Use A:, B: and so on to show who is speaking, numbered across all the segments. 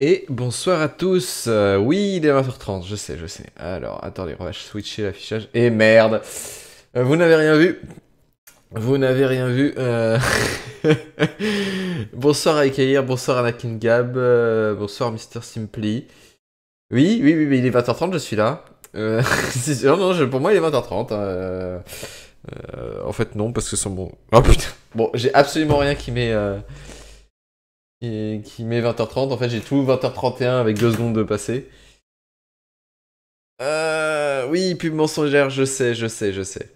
A: Et bonsoir à tous. Euh, oui, il est 20h30, je sais, je sais. Alors, attendez, on va switcher l'affichage. Et merde, Euh, vous n'avez rien vu. Vous n'avez rien vu. euh. bonsoir Aikair, bonsoir Anakin Gab, bonsoir Mister Simply. Oui, oui, oui, oui, il est 20h30, je suis là. Non, non, pour moi il est 20h30. hein, en fait, non, parce que c'est bon. Oh putain. Bon, j'ai absolument rien qui met. Qui, met 20h30. En fait, j'ai tout 20h31 avec 2 secondes de passé. Euh, oui, pub mensongère, je sais, je sais, je sais.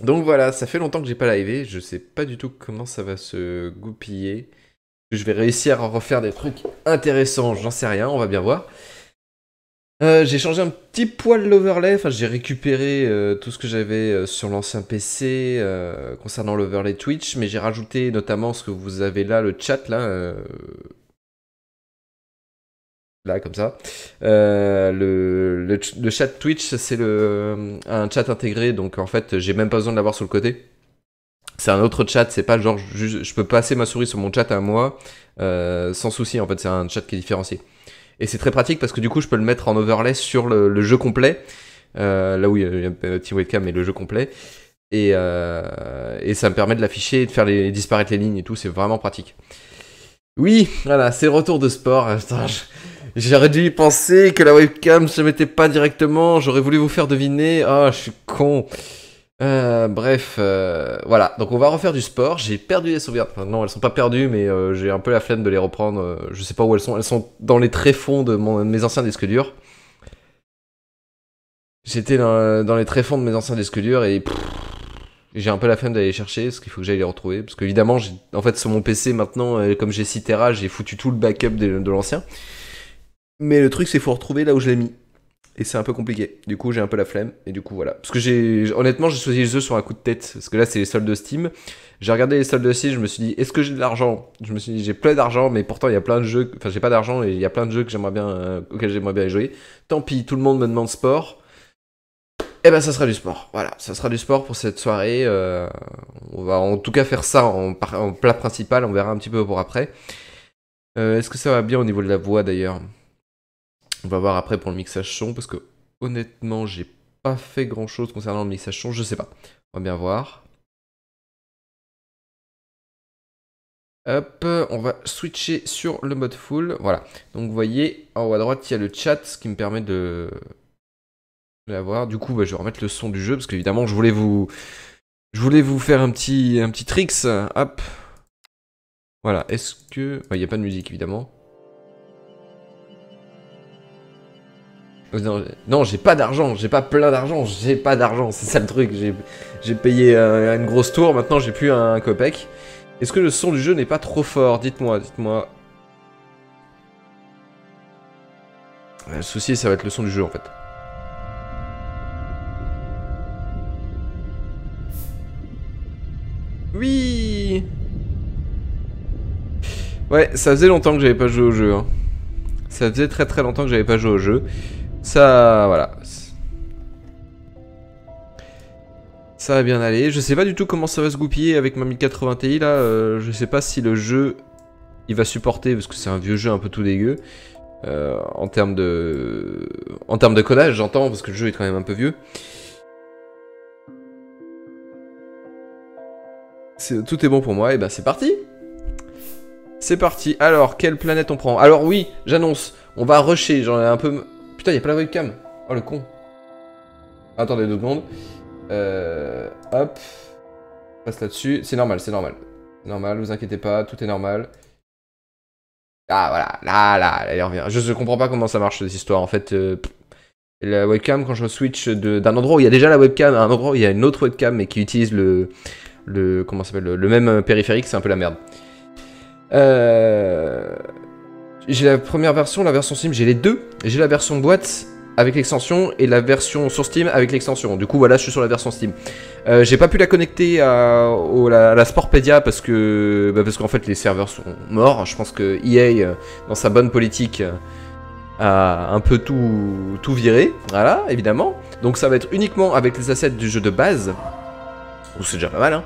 A: Donc voilà, ça fait longtemps que j'ai pas livé. Je sais pas du tout comment ça va se goupiller. Je vais réussir à refaire des trucs intéressants, j'en sais rien, on va bien voir. Euh, j'ai changé un petit poil l'overlay, enfin j'ai récupéré euh, tout ce que j'avais euh, sur l'ancien PC concernant l'overlay Twitch, mais j'ai rajouté notamment ce que vous avez là, le chat là, là comme ça. Le, le, ch- le chat Twitch c'est un chat intégré, donc en fait j'ai même pas besoin de l'avoir sur le côté. C'est un autre chat, c'est pas genre je peux passer ma souris sur mon chat à moi sans souci en fait, c'est un chat qui est différencié. Et c'est très pratique parce que du coup, je peux le mettre en overlay sur le, jeu complet. Euh, là où il y a un petit webcam et le jeu complet. Et, euh, et ça me permet de l'afficher et de faire les, disparaître les lignes et tout. C'est vraiment pratique. Oui, voilà, c'est le retour de sport. J'aurais dû y penser que la webcam se mettait pas directement. J'aurais voulu vous faire deviner. Ah, je suis con. Euh, bref, euh, voilà. Donc on va refaire du sport. J'ai perdu les sauvegardes. Non, elles sont pas perdues, mais euh, j'ai un peu la flemme de les reprendre. Je sais pas où elles sont. Elles sont dans les tréfonds de, de mes anciens disques durs. J'étais dans, les tréfonds de mes anciens disques durs et j'ai un peu la flemme d'aller chercher parce qu'il faut que j'aille les retrouver. Parce qu'évidemment, en fait, sur mon PC maintenant, comme j'ai 6 Tera, j'ai foutu tout le backup de, de l'ancien. Mais le truc, c'est faut retrouver là où je l'ai mis. Et c'est un peu compliqué. Du coup, j'ai un peu la flemme. Et du coup, voilà. Parce que j'ai. Honnêtement, j'ai choisi le jeu sur un coup de tête. Parce que là, c'est les soldes de Steam. J'ai regardé les soldes de. Je me suis dit, est-ce que j'ai de l'argent? Je me suis dit, j'ai plein d'argent. Mais pourtant, il y a plein de jeux. Enfin, j'ai pas d'argent. Et il y a plein de jeux que j'aimerais bien. euh, auxquels j'aimerais bien jouer. Tant pis, tout le monde me demande sport. Eh ben, ça sera du sport. Voilà. Ça sera du sport pour cette soirée. euh, on va en tout cas faire ça en plat principal. On verra un petit peu pour après. Euh, est-ce que ça va bien au niveau de la voix d'ailleurs? On va voir après pour le mixage son parce que honnêtement, j'ai pas fait grand chose concernant le mixage son, je sais pas. On va bien voir. Hop, on va switcher sur le mode full. Voilà. Donc vous voyez, en haut à droite, il y a le chat, ce qui me permet de l'avoir. Du coup, bah, je vais remettre le son du jeu parce qu'évidemment, je voulais vous je voulais vous faire un petit un petit tricks. Hop. Voilà. Est-ce que il n'y a pas de musique évidemment. Non, non, j'ai pas d'argent, j'ai pas plein d'argent, j'ai pas d'argent, c'est ça le truc. J'ai, j'ai payé euh, une grosse tour, maintenant j'ai plus un copec. Est-ce que le son du jeu n'est pas trop fort? Dites-moi, dites-moi. Euh, Le souci, ça va être le son du jeu en fait. Oui Ouais, ça faisait longtemps que j'avais pas joué au jeu. hein. Ça faisait très très longtemps que j'avais pas joué au jeu. Ça, voilà. Ça va bien aller. Je sais pas du tout comment ça va se goupiller avec ma 1080 Ti là. euh, je sais pas si le jeu il va supporter parce que c'est un vieux jeu un peu tout dégueu. Euh, en termes de en termes de codage, j'entends parce que le jeu est quand même un peu vieux. Tout est bon pour moi. Et ben c'est parti. C'est parti. Alors, quelle planète on prend? Alors oui, j'annonce, on va rusher. J'en ai un peu. Putain, y a pas la webcam. Oh le con. Attendez deux secondes. Euh, hop. On passe là-dessus. C'est normal, c'est normal. Normal, vous inquiétez pas, tout est normal. Ah voilà, là, là, elle revient. Je ne comprends pas comment ça marche cette histoire. En fait, euh, la webcam, quand je switch d'un endroit où il y a déjà la webcam à un endroit où il y a une autre webcam mais qui utilise le, le comment s'appelle le, le même périphérique, c'est un peu la merde. Euh, j'ai la première version, la version Steam, j'ai les deux. J'ai la version boîte avec l'extension et la version sur Steam avec l'extension. Du coup, voilà, je suis sur la version Steam. Euh, j'ai pas pu la connecter à, la, Sportpedia parce que bah, parce qu'en fait les serveurs sont morts. Je pense que EA, euh, dans sa bonne politique, euh, a un peu tout, tout viré. Voilà, évidemment. Donc ça va être uniquement avec les assets du jeu de base. C'est déjà pas mal, hein.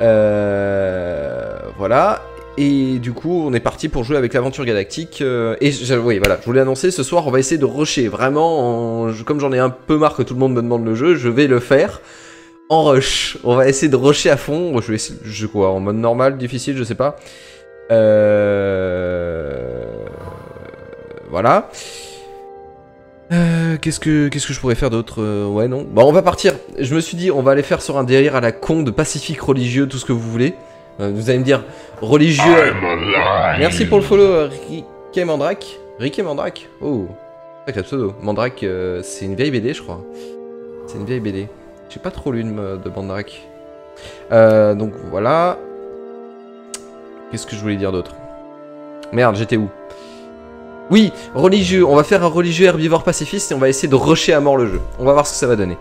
A: Euh, voilà. Et du coup, on est parti pour jouer avec l'aventure galactique. euh, et je- oui, voilà, je voulais annoncer ce soir, on va essayer de rusher. Vraiment, en- comme j'en ai un peu marre que tout le monde me demande le jeu, je vais le faire en rush. On va essayer de rusher à fond. Je vais essayer, je quoi, en mode normal, difficile, je sais pas. Euh... Voilà. Euh, qu'est-ce que qu'est-ce que je pourrais faire d'autre Ouais non. Bon, on va partir. Je me suis dit, on va aller faire sur un délire à la con de pacifique religieux, tout ce que vous voulez. Euh, vous allez me dire religieux. Merci pour le follow, euh, Ricky Mandrake. Ricky Mandrake. Oh, sacré pseudo. Mandrake, euh, c'est une vieille BD, je crois. C'est une vieille BD. J'ai pas trop lu de, de Mandrake. Euh, donc voilà. Qu'est-ce que je voulais dire d'autre? Merde, j'étais où? Oui, religieux. On va faire un religieux herbivore pacifiste et on va essayer de rusher à mort le jeu. On va voir ce que ça va donner.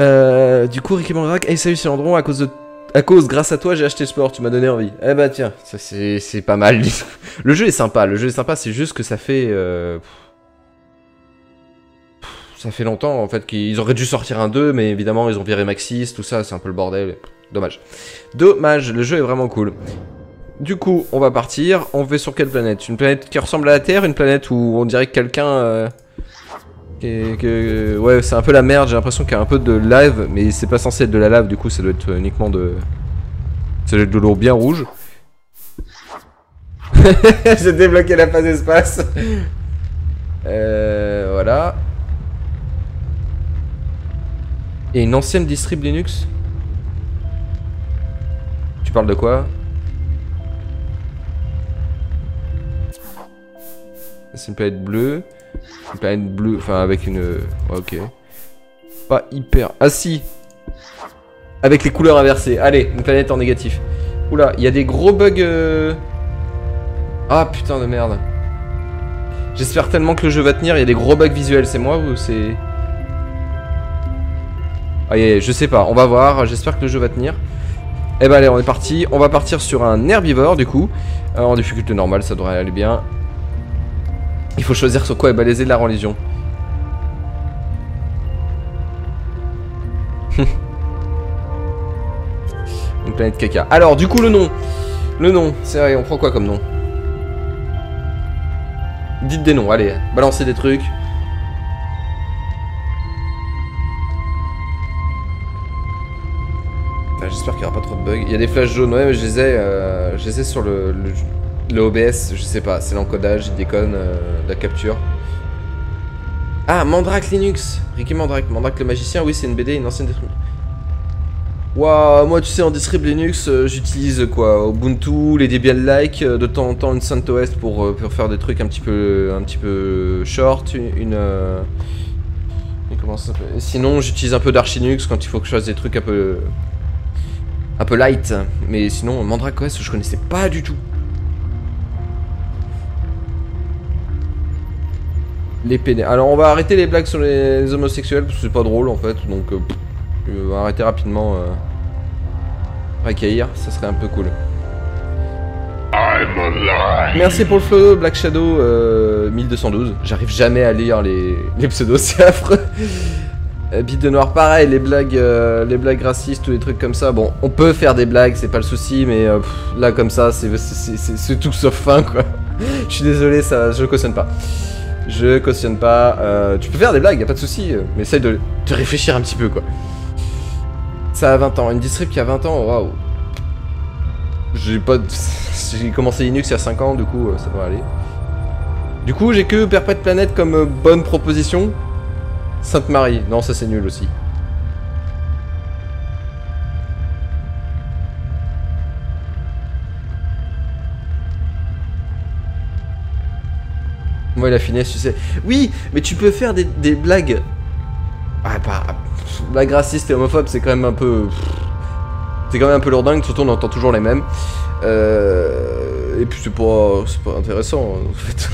A: Euh, du coup, Ricky Mandrake, hey salut c'est Landron, à cause de à cause, grâce à toi, j'ai acheté Sport, tu m'as donné envie. Eh bah tiens, c'est pas mal. le jeu est sympa, le jeu est sympa, c'est juste que ça fait... euh, Ça fait longtemps en fait qu'ils auraient dû sortir un 2, mais évidemment ils ont viré Maxis, tout ça, c'est un peu le bordel. Dommage. Dommage, le jeu est vraiment cool. Du coup, on va partir. On va sur quelle planète? Une planète qui ressemble à la Terre, une planète où on dirait que quelqu'un... euh, est- que- ouais, c'est un peu la merde, j'ai l'impression qu'il y a un peu de lave, mais c'est pas censé être de la lave, du coup ça doit être uniquement de... Ça doit être de l'eau bien rouge. j'ai débloqué la phase espace. Euh, voilà. Et une ancienne distrib Linux Tu parles de quoi? C'est une planète bleue. Une planète bleue, enfin avec une... ok. Pas hyper... Ah si Avec les couleurs inversées. Allez, une planète en négatif. Oula, il y a des gros bugs... euh. Ah putain de merde. J'espère tellement que le jeu va tenir, il y a des gros bugs visuels, c'est moi ou c'est... Yeah, je sais pas, on va voir, j'espère que le jeu va tenir. Eh ben allez, on est parti, on va partir sur un herbivore du coup. Euh, en difficulté normale, ça devrait aller bien. Il faut choisir sur quoi est balaisé de la religion. Une planète caca. Alors, du coup, le nom. Le nom, c'est vrai, on prend quoi comme nom? Dites des noms, allez, balancez des trucs. J'espère qu'il n'y aura pas trop de bugs. Il y a des flashs jaunes, ouais, mais je les ai, euh, je les ai sur le, le, le OBS, je sais pas, c'est l'encodage, il déconne, euh, la capture. Ah, Mandrake Linux Ricky Mandrake, Mandrake le magicien, oui, c'est une BD, une ancienne distrib. Waouh, moi tu sais, en distrib Linux, euh, j'utilise quoi Ubuntu, les Debian-like, euh, de temps en temps une CentOS pour, pour faire des trucs un petit peu, un petit peu short, une... comment ça Sinon, j'utilise un peu d'Archinux quand il faut que je fasse des trucs un peu... Un peu light, mais sinon, Mandrake OS, je connaissais pas du tout. Les pédés. Alors, on va arrêter les blagues sur les, les homosexuels, parce que c'est pas drôle en fait, donc... euh, on va arrêter rapidement... Euh... Ça serait un peu cool. Merci pour le flow, Black Shadow euh, 1212. J'arrive jamais à lire les, les pseudos, c'est affreux. Euh, Bite de noir, pareil, les blagues, euh, les blagues racistes ou des trucs comme ça. Bon, on peut faire des blagues, c'est pas le souci, mais euh, pff, là comme ça, c'est tout sauf fin quoi. Je suis désolé, ça, je cautionne pas. Je cautionne pas. euh, tu peux faire des blagues, y a pas de souci, euh, mais essaye de, de réfléchir un petit peu quoi. Ça a 20 ans, une distrib qui a 20 ans, waouh. J'ai pas. de- J'ai commencé Linux il y a 5 ans, du coup, euh, ça doit aller. Du coup, j'ai que Perpète Planète comme bonne proposition. Sainte-Marie, non, ça c'est nul aussi. Moi, la finesse, tu sais. Oui, mais tu peux faire des, blagues. Ah, pas. Blagues racistes et homophobes, c'est quand même un peu. C'est quand même un peu lourdingue, surtout on entend toujours les mêmes. Euh, et puis c'est pas, pas intéressant en fait.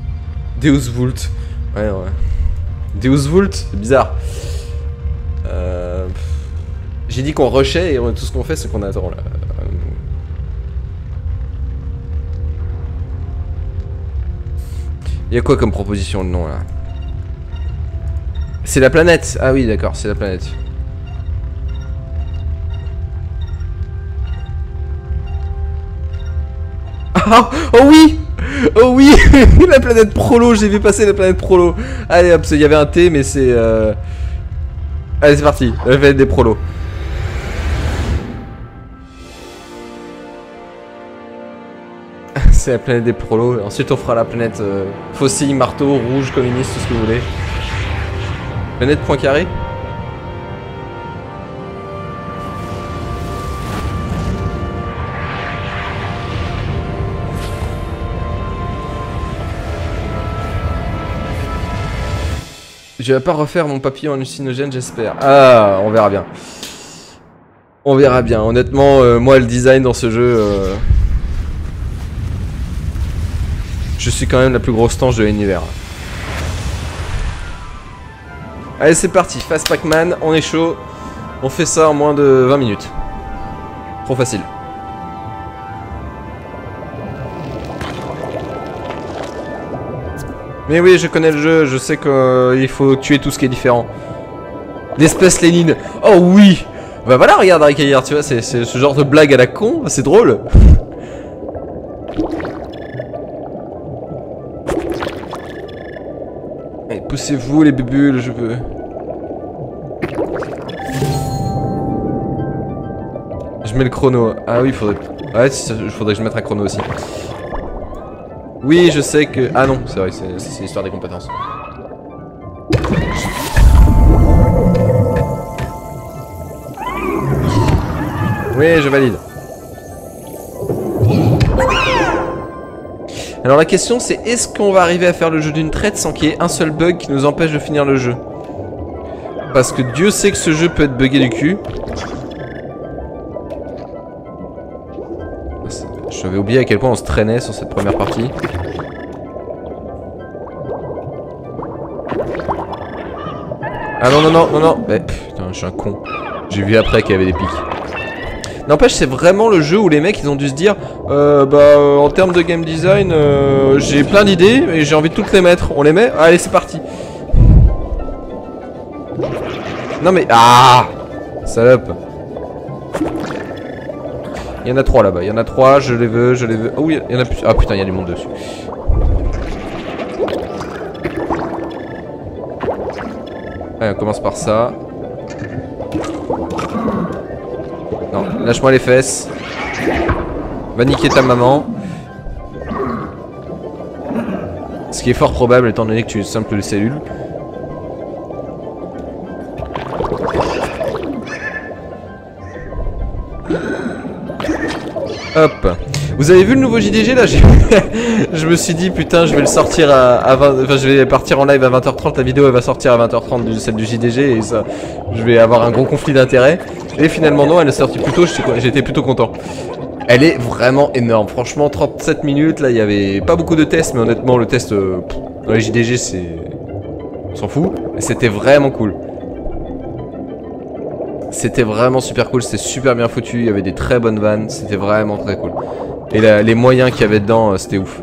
A: Deus Vult. Ouais, ouais. Deus Vult, c'est bizarre. Euh. J'ai dit qu'on rushait et tout ce qu'on fait c'est qu'on attend là. Il y a quoi comme proposition de nom là C'est la planète. Ah oui, d'accord, c'est la planète. Ah, oh oui Oh oui La planète Prolo, j'ai vu passer la planète Prolo. Allez hop, il y avait un T, mais c'est... Euh... Allez, c'est parti, la planète des Prolos. C'est la planète des Prolos. Ensuite, on fera la planète euh, fossile, marteau, rouge, communiste, tout ce que vous voulez. Planète point carré Je vais pas refaire mon papillon hallucinogène, j'espère. Ah, on verra bien. On verra bien. Honnêtement, euh, moi, le design dans ce jeu... Euh, je suis quand même la plus grosse tanche de l'univers. Allez, c'est parti. Fast Pac-Man, on est chaud. On fait ça en moins de 20 minutes. Trop facile. Mais oui, je connais le jeu, je sais qu'il faut tuer tout ce qui est différent. L'espèce Lénine. Oh oui Bah voilà, regarde Arikaïr, tu vois, c'est ce genre de blague à la con, c'est drôle. poussez-vous les bubules, je veux. Je mets le chrono. Ah oui, faudrait... Ouais, il faudrait que je mette un chrono aussi. Oui, je sais que... Ah non, c'est vrai, c'est l'histoire des compétences. Oui, je valide. Alors la question c'est est-ce qu'on va arriver à faire le jeu d'une traite sans qu'il y ait un seul bug qui nous empêche de finir le jeu? Parce que Dieu sait que ce jeu peut être buggé du cul. J'avais oublié à quel point on se traînait sur cette première partie. Ah non, non, non, non, non. Eh, putain, je suis un con. J'ai vu après qu'il y avait des pics. N'empêche, c'est vraiment le jeu où les mecs, ils ont dû se dire euh, Bah, euh, en termes de game design, euh, j'ai plein d'idées et j'ai envie de toutes les mettre. On les met Allez, c'est parti. Non mais... Ah Salope il y en a trois là-bas, il y en a trois, je les veux, je les veux. Oh oui, il y en a plus. Ah putain, il y a du monde dessus. Allez, on commence par ça. Lâche-moi les fesses. Va niquer ta maman. Ce qui est fort probable étant donné que tu es une simple cellule. Hop. Vous avez vu le nouveau JDG là? Je me suis dit putain je vais le sortir à, 20... Enfin je vais partir en live à 20h30 La vidéo elle va sortir à 20h30 du, celle du JDG Et ça je vais avoir un gros conflit d'intérêt Et finalement non elle est sortie plus tôt J'étais plutôt content. Elle est vraiment énorme. Franchement 37 minutes là il y avait pas beaucoup de tests Mais honnêtement le test euh, dans les JDG c'est... On s'en fout. C'était vraiment cool. C'était vraiment super cool, c'était super bien foutu, il y avait des très bonnes vannes, c'était vraiment très cool. Et les moyens qu'il y avait dedans, euh, c'était ouf.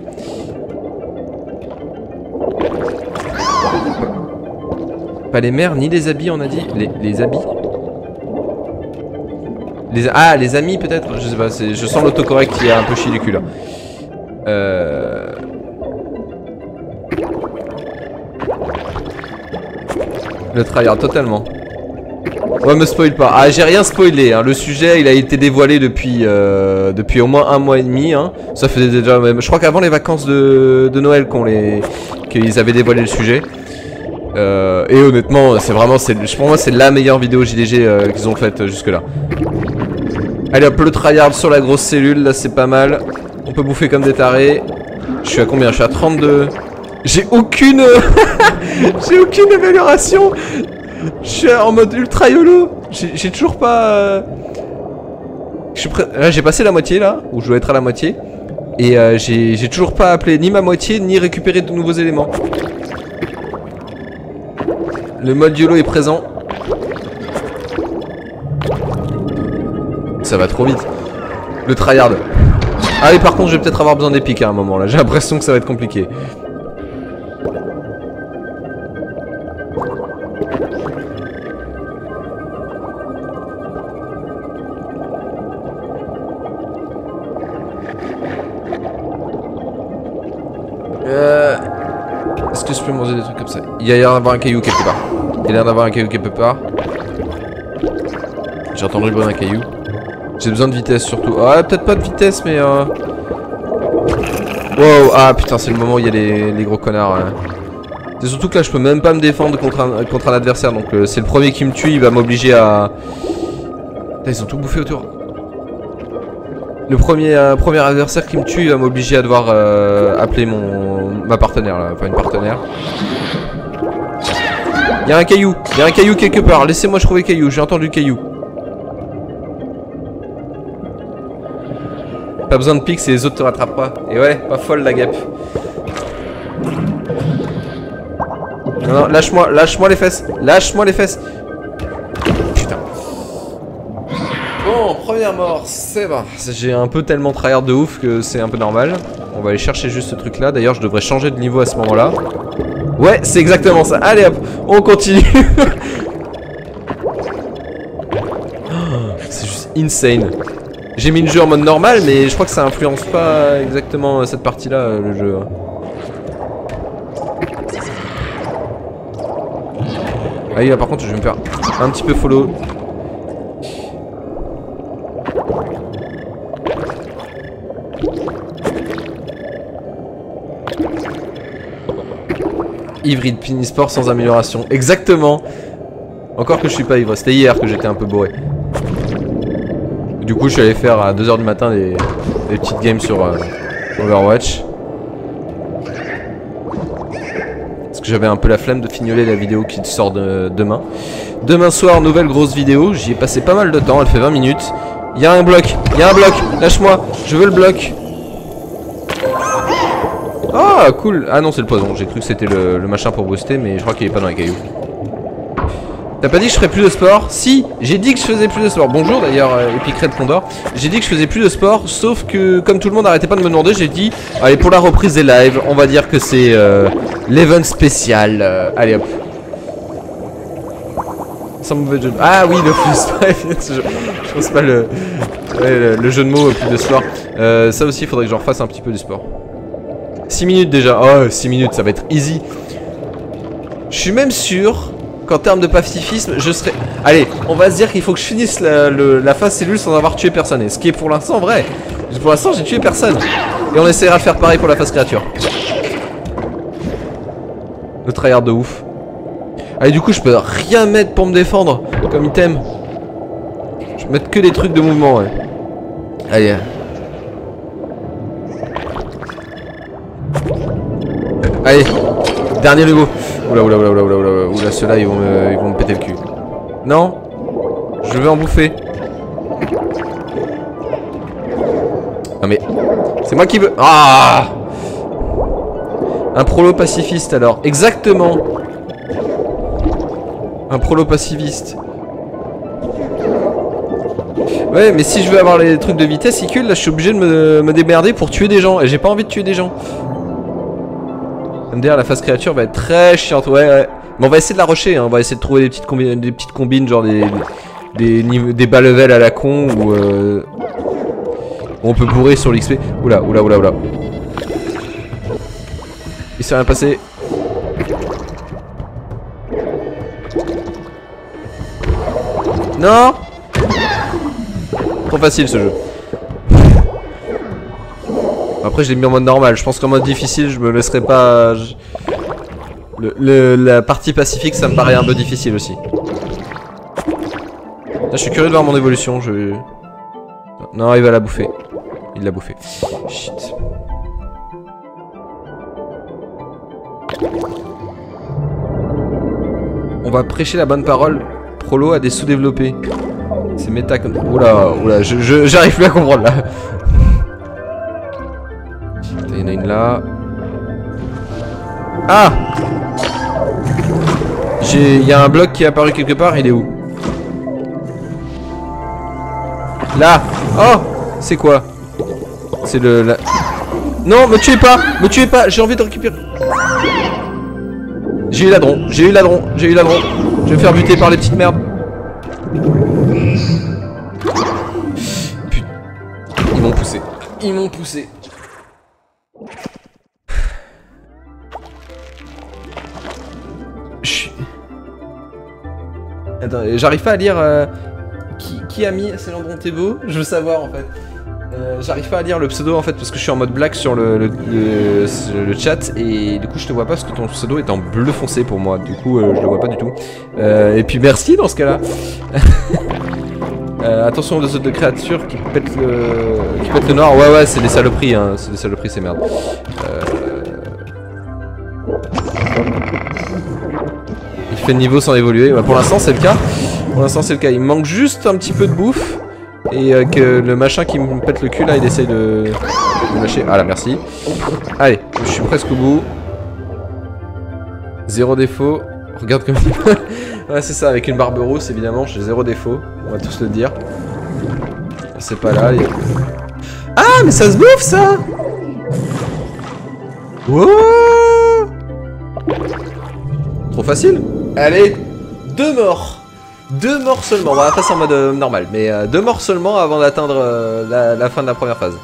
A: Pas les mères, ni les habits, on a dit? Les, habits? Les, Ah, les amis peut-être Je sais pas, je sens l'autocorrect qui est un peu chier du cul là. Euh... Le tryhard totalement. Ouais, me spoil pas. Ah, j'ai rien spoilé. Hein. Le sujet, il a été dévoilé depuis, euh, depuis au moins un mois et demi. Hein. Ça faisait déjà. Je crois qu'avant les vacances de, de Noël qu'on les, qu'ils avaient dévoilé le sujet. Euh, et honnêtement, c'est vraiment, pour moi, c'est la meilleure vidéo JDG euh, qu'ils ont faite jusque là. Allez hop, le tryhard sur la grosse cellule, là c'est pas mal. On peut bouffer comme des tarés. Je suis à combien? Je suis à 32. J'ai aucune... J'ai aucune amélioration je suis en mode ultra YOLO J'ai toujours pas... Euh, là j'ai passé la moitié là, où je dois être à la moitié. Et euh, j'ai toujours pas appelé ni ma moitié, ni récupéré de nouveaux éléments. Le mode YOLO est présent. Ça va trop vite. Le tryhard. Ah et par contre je vais peut-être avoir besoin d'épiques à un moment là. J'ai l'impression que ça va être compliqué. Euh... Est-ce que je peux manger des trucs comme ça? Il y a l'air d'avoir un caillou quelque part. Il y a l'air d'avoir un caillou quelque part. J'ai entendu le bruit d'un caillou. J'ai besoin de vitesse surtout. Ah, peut-être pas de vitesse, mais... Euh... Wow, ah putain, c'est le moment où il y a les, gros connards. C'est surtout que là, je peux même pas me défendre contre un, contre un adversaire. Donc, euh, c'est le premier qui me tue, il va m'obliger à... Ils ont tout bouffé autour. Le premier, euh, premier adversaire qui me tue, il va m'obliger à devoir euh, appeler mon ma partenaire, là. Enfin, une partenaire. Il y a un caillou. Il y a un caillou quelque part. Laissez-moi trouver caillou. J'ai entendu caillou. Pas besoin de pique, et les autres te rattrapent pas. Et ouais, pas folle la gap. Non, non, lâche-moi, lâche-moi les fesses. Lâche-moi les fesses. Putain. Bon, première mort, c'est bon. J'ai un peu tellement tryhard de ouf que c'est un peu normal. On va aller chercher juste ce truc là. D'ailleurs, je devrais changer de niveau à ce moment-là. Ouais, c'est exactement ça. Allez hop, on continue. c'est juste insane. J'ai mis le jeu en mode normal, mais je crois que ça influence pas exactement cette partie-là, euh, le jeu. Ah oui, par contre, je vais me faire un petit peu follow. Hybride Pinisport sans amélioration. Exactement. Encore que je suis pas ivre. C'était hier que j'étais un peu bourré. Du coup, je suis allé faire à 2h du matin des, petites games sur euh, Overwatch. Parce que j'avais un peu la flemme de fignoler la vidéo qui sort demain. Demain soir, nouvelle grosse vidéo. J'y ai passé pas mal de temps, elle fait 20 minutes. Il y a un bloc, il y a un bloc, lâche-moi, je veux le bloc. Ah, cool. Ah non, c'est le poison. J'ai cru que c'était le, le, machin pour booster, mais je crois qu'il est pas dans les cailloux. T'as pas dit que je ferais plus de sport Si, j'ai dit que je faisais plus de sport. Bonjour d'ailleurs, euh, Epic Red Condor. J'ai dit que je faisais plus de sport, sauf que comme tout le monde arrêtait pas de me demander, j'ai dit, allez pour la reprise des lives, on va dire que c'est euh, l'event spécial. Euh, allez hop. Sans mauvais. Ah oui, le plus. je, pense pas le, le, jeu de mots plus de sport. ça aussi, il faudrait que j'en refasse un petit peu du sport. 6 minutes déjà. Oh, 6 minutes, ça va être easy. Je suis même sûr qu'en termes de pacifisme, je serais... Allez, on va se dire qu'il faut que je finisse la, phase cellule sans avoir tué personne. Et ce qui est pour l'instant vrai. Pour l'instant, j'ai tué personne. Et on essaiera de faire pareil pour la phase créature. Le tryhard de ouf. Allez, du coup, je peux rien mettre pour me défendre comme item. Je vais mettre que des trucs de mouvement, ouais. Allez. Allez, dernier Lugo. Oula, oula, oula, oula, oula, oula, oula, ceux-là, ils, vont me, ils vont me péter le cul. Non? Je vais en bouffer. Non mais... C'est moi qui veux... Ah Un prolo pacifiste, alors. Exactement Un prolo pacifiste. Ouais, mais si je veux avoir les trucs de vitesse, il là, je suis obligé de me, me démerder pour tuer des gens. Et j'ai pas envie de tuer des gens. MDR, la phase créature va être très chiante. Ouais, ouais. Mais on va essayer de la rusher. Hein. On va essayer de trouver des petites, combines, des petites combines, genre des, des, des, bas level à la con ou euh, on peut bourrer sur l'XP. Oula, oula, oula, oula. Il s'est rien passé. Non? Trop facile ce jeu. Après, je l'ai mis en mode normal. Je pense qu'en mode difficile, je me laisserai pas. La partie pacifique, ça me paraît un peu difficile aussi. Là, je suis curieux de voir mon évolution. Je. Non, il va la bouffer. Il l'a bouffé. Shit. On va prêcher la bonne parole. Prolo a des sous-développés. C'est méta comme. Oula, oula, j'arrive plus à comprendre là. Là. Ah Il y a un bloc qui est apparu quelque part, il est où? Là Oh C'est quoi? C'est le... Non, me tuez pas Me tuez pas J'ai envie de récupérer... J'ai eu l'adron, j'ai eu l'adron, j'ai eu l'adron. Je vais me faire buter par les petites merdes. J'arrive pas à lire euh, qui, a mis Célandron Thébault Je veux savoir en fait. Euh, j'arrive pas à lire le pseudo en fait parce que je suis en mode black sur le, chat et du coup je te vois pas parce que ton pseudo est en bleu foncé pour moi. Du coup euh, je le vois pas du tout. Et puis merci dans ce cas-là. Attention aux autres créatures qui pètent le, qui le noir. Ouais ouais c'est des saloperies hein. C'est des saloperies c'est merde. Il fait le niveau sans évoluer. Pour l'instant c'est le cas. Pour l'instant c'est le cas. Il manque juste un petit peu de bouffe. Et euh, que le machin qui me pète le cul là il essaye de, de lâcher. Ah là merci. Allez, je suis presque au bout. Zéro défaut. Regarde comme il... ouais c'est ça, avec une barbe rousse évidemment, j'ai zéro défaut. On va tous le dire. C'est pas là. a- Ah mais ça se bouffe ça Wow Trop facile Allez, deux morts Deux morts seulement, on va passer en mode euh, normal, mais euh, deux morts seulement avant d'atteindre euh, la, fin de la première phase.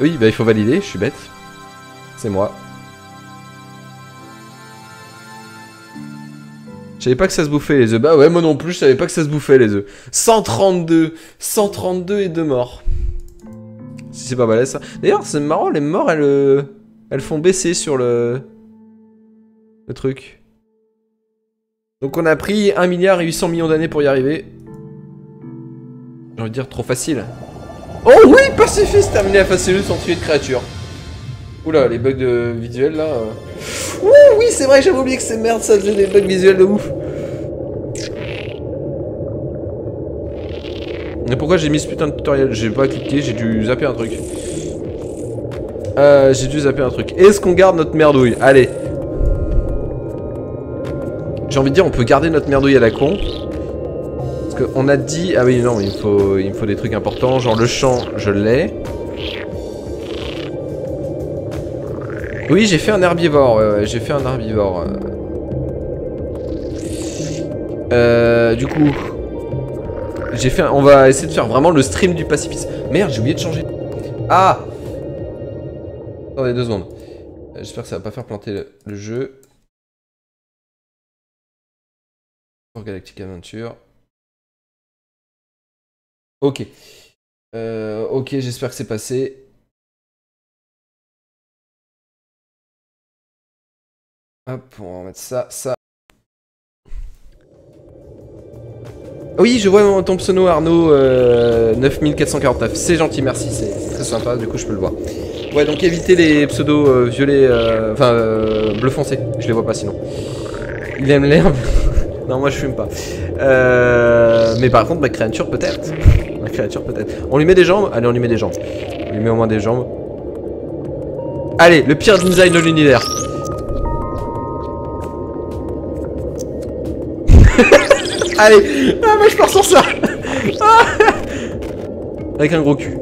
A: Oui, bah il faut valider, je suis bête. C'est moi. Je savais pas que ça se bouffait les œufs. Bah ouais, moi non plus, je savais pas que ça se bouffait les œufs. 132 132 et deux morts. Si c'est pas balèze ça. D'ailleurs, c'est marrant, les morts, elles, elles font baisser sur le... Le truc. Donc on a pris 1 milliard et 800 millions d'années pour y arriver. J'ai envie de dire trop facile. Oh oui, pacifiste la phase cellule sans tuer de créature. Oula, les bugs de visuels là. Ouh, oui, c'est vrai, j'avais oublié que c'est merde, ça faisait des bugs visuels de ouf. Mais pourquoi j'ai mis ce putain de tutoriel? J'ai pas cliqué, j'ai dû zapper un truc. Euh, j'ai dû zapper un truc. Est-ce qu'on garde notre merdouille Allez. J'ai envie de dire, on peut garder notre merdouille à la con. Parce qu'on a dit... Ah oui, non, il me, faut, il me faut des trucs importants. Genre le champ, je l'ai. Oui, j'ai fait un herbivore. J'ai fait un herbivore. Euh, du coup... J'ai fait un- On va essayer de faire vraiment le stream du pacifisme. Merde, j'ai oublié de changer. Ah Attendez deux secondes. J'espère que ça va pas faire planter le, jeu. Pour Galactic Adventure. Ok. Euh, ok, j'espère que c'est passé. Hop, on va mettre ça, ça. Oui, je vois ton pseudo Arnaud euh, 9449. C'est gentil, merci, c'est très sympa, du coup je peux le voir. Ouais, donc évitez les pseudos euh, violets, euh, enfin euh, bleu foncé, je les vois pas sinon. Il aime l'herbe. non, moi je fume pas. Mais par contre, ma créature peut-être. Ma créature peut-être. On lui met des jambes? Allez, on lui met des jambes. On lui met au moins des jambes. Allez, le pire design de l'univers. Allez Ah mais je pars sur ça Avec un gros cul.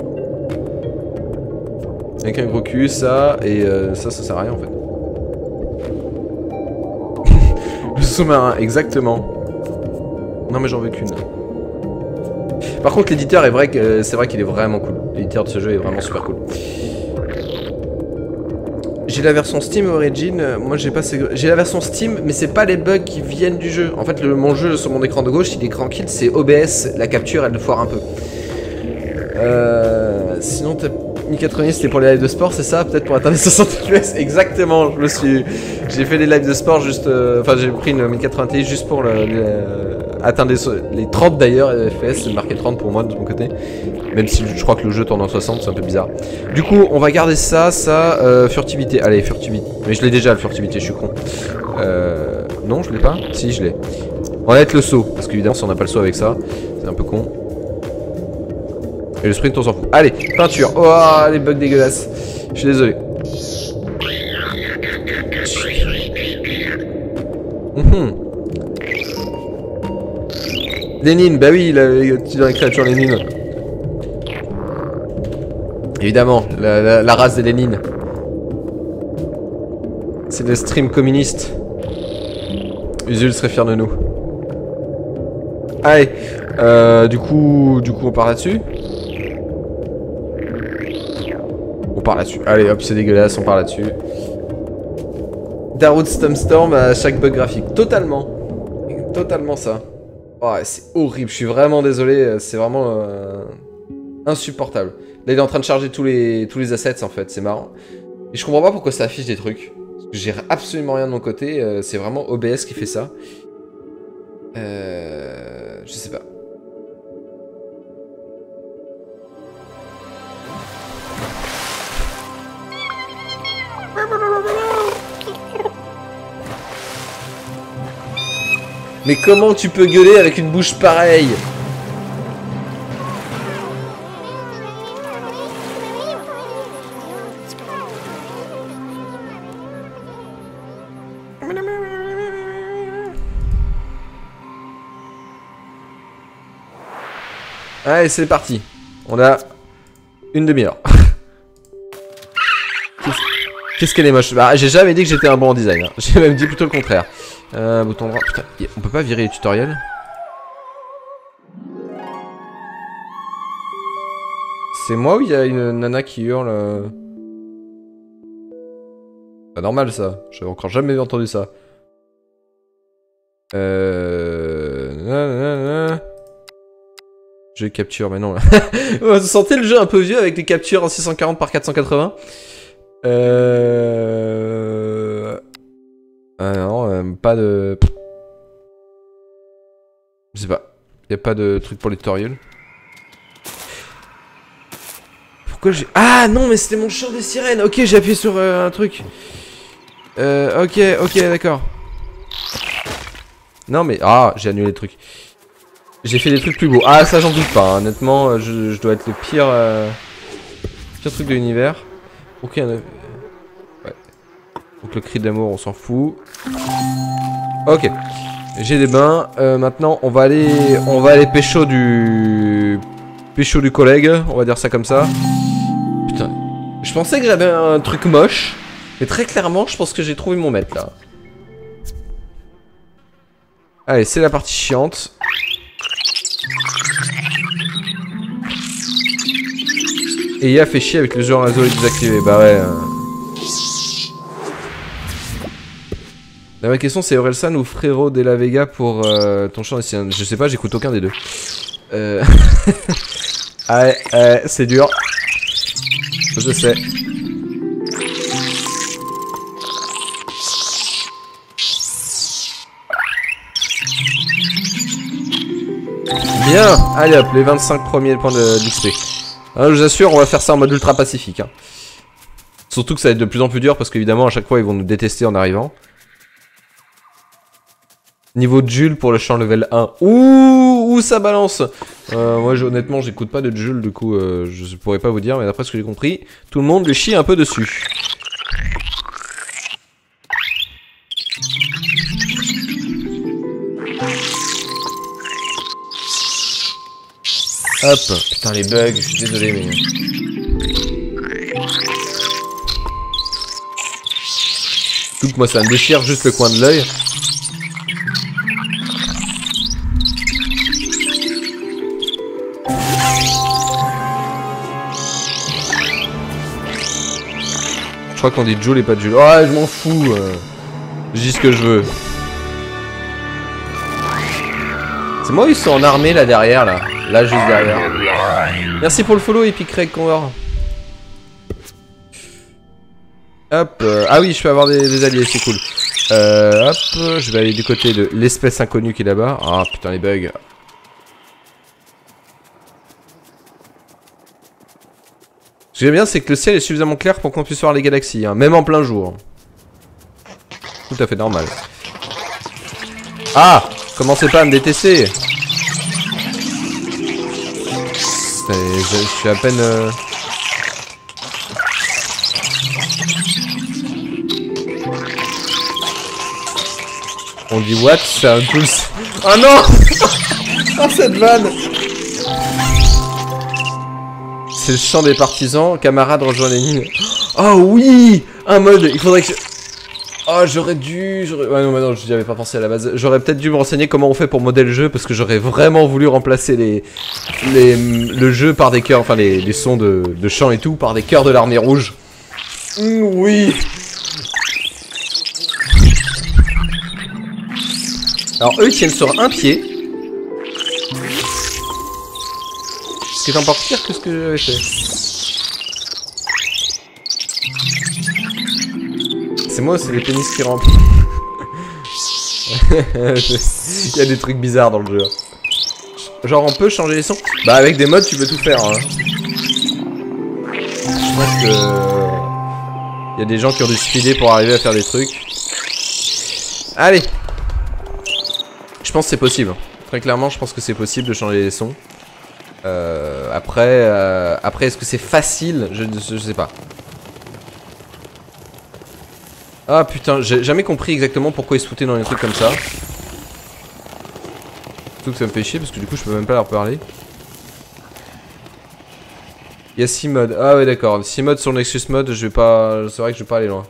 A: Avec un gros cul, ça, et euh, ça, ça sert à rien en fait. Le sous-marin, exactement. Non mais j'en veux qu'une. Par contre l'éditeur est vrai que c'est vrai qu'il est vraiment cool. L'éditeur de ce jeu est vraiment super cool. J'ai la version Steam Origin, euh, moi j'ai pas ces... J'ai la version Steam, mais c'est pas les bugs qui viennent du jeu. En fait, le, mon jeu sur mon écran de gauche, il est tranquille, c'est OBS, la capture, elle foire un peu. Euh... Sinon, t'as 90, c'était pour les lives de sport, c'est ça Peut-être pour atteindre les 60 FPS Exactement, je me suis... J'ai fait des lives de sport juste... euh, Enfin, j'ai pris une 1080 juste pour le, le- atteindre les, les 30 d'ailleurs FPS, c'est marqué 30 pour moi de mon côté. Même si je crois que le jeu tourne en 60, c'est un peu bizarre. Du coup, on va garder ça, ça, euh, furtivité. Allez, furtivité. Mais je l'ai déjà, le furtivité, je suis con. Euh, non, je l'ai pas? Si, je l'ai. On va mettre le saut, parce qu'évidemment, si on n'a pas le saut avec ça, c'est un peu con. Et le sprint, on s'en fout. Allez, peinture. Oh, les bugs dégueulasses. Je suis désolé. Mhm. Lénine, bah oui, la, dans les créatures Lénine. Évidemment, la, la- la race des Lénine. C'est le stream communiste. Usul serait fier de nous. Allez, euh, du coup, du coup, on part là-dessus. Part là-dessus. Allez, hop, c'est dégueulasse, on part là-dessus. Darude Storm à chaque bug graphique. Totalement. Totalement ça. Oh, c'est horrible, je suis vraiment désolé, c'est vraiment euh, insupportable. Là, il est en train de charger tous les, tous assets en fait, c'est marrant. Et je comprends pas pourquoi ça affiche des trucs. J'ai absolument rien de mon côté, euh, c'est vraiment OBS qui fait ça. Euh, je sais pas. Mais comment tu peux gueuler avec une bouche pareille Allez, c'est parti. On a une demi-heure. Qu'est-ce qu'elle est moche Bah, j'ai jamais dit que j'étais un bon en design. Hein. J'ai même dit plutôt le contraire. Euh, bouton droit. Putain, on peut pas virer les tutoriels C'est moi ou il y a une nana qui hurle euh Pas normal ça. J'avais encore jamais entendu ça. Euh... Je capture, mais non. Vous sentez le jeu un peu vieux avec les captures en 640 par 480 Euh... Ah non, euh, pas de... Je sais pas. Y a pas de truc pour les tutoriels. Pourquoi j'ai... Ah non, mais c'était mon chant des sirènes. Ok, j'ai appuyé sur euh, un truc. Euh, ok, ok, d'accord. Non mais... Ah, j'ai annulé le truc. J'ai fait des trucs plus beaux. Ah, ça j'en doute pas. Hein. Honnêtement, je, dois être le pire... Euh, pire truc de l'univers. Ok. Donc le cri d'amour, on s'en fout. Ok. J'ai des bains. Euh, maintenant, on va aller, on va aller pécho du, pécho du collègue. On va dire ça comme ça. Putain. Je pensais que j'avais un truc moche, mais très clairement, je pense que j'ai trouvé mon maître là. Allez, c'est la partie chiante. Et il a fait chier avec le jeu en réseau désactivé. Bah ouais. La vraie question c'est Orelsan ou Frérot de la Vega pour euh, ton chant? Je sais pas, j'écoute aucun des deux. Euh... ah ouais, c'est dur. Je sais. Bien Allez hop, les 25 premiers points d'XP. Hein, je vous assure, on va faire ça en mode ultra pacifique. Hein. Surtout que ça va être de plus en plus dur parce qu'évidemment à chaque fois ils vont nous détester en arrivant. Niveau de Jules pour le champ level 1. Ouh, ouh ça balance euh, Moi, honnêtement, j'écoute pas de Jules, du coup, euh, je pourrais pas vous dire, mais d'après ce que j'ai compris, tout le monde lui chie un peu dessus. Hop, putain les bugs, je suis désolé mais... Que moi ça me déchire juste le coin de l'œil. Crois qu'on dit Joule et pas Jules. Oh, je m'en fous. Euh. Je dis ce que je veux. C'est moi ils sont en armée là derrière là Là juste derrière. Merci pour le follow Epic Craig. Hop. Euh, ah oui, je peux avoir des, alliés, c'est cool. Euh, hop, je vais aller du côté de l'espèce inconnue qui est là-bas. Ah putain les bugs. Que j'aime bien, c'est que le ciel est suffisamment clair pour qu'on puisse voir les galaxies, hein, même en plein jour. Tout à fait normal. Ah Commencez pas à me détester je, suis à peine... Euh, On dit what? C'est un pouce. Oh non Oh cette vanne c'est le chant des partisans. Camarades, les lignes. Oh ah oui Un mode Il faudrait que je... Oh, j'aurais dû... Ouais, non, mais non, j'y avais pas pensé à la base. J'aurais peut-être dû me renseigner comment on fait pour modder le jeu, parce que j'aurais vraiment voulu remplacer les... les... le jeu par des chœurs, enfin, les, les sons de... de chant et tout, par des chœurs de l'armée rouge. Hum, oui Alors, eux, ils tiennent sur un pied, Ce qui est encore pire que ce que j'avais fait. C'est moi, c'est les pénis qui rampent. Il y a des trucs bizarres dans le jeu. Genre on peut changer les sons Bah avec des modes tu peux tout faire. Hein. Je pense que... Il y a des gens qui ont dû speeder pour arriver à faire des trucs. Allez Je pense que c'est possible. Très clairement je pense que c'est possible de changer les sons. Euh, après, euh, après est-ce que c'est facile? Je, je sais pas. Ah putain, j'ai jamais compris exactement pourquoi ils se foutaient dans les trucs comme ça. Surtout que ça me fait chier parce que du coup je peux même pas leur parler. Il y a 6 modes. Ah ouais d'accord. 6 modes sur le Nexus mode, je vais pas. C'est vrai que je vais pas aller loin.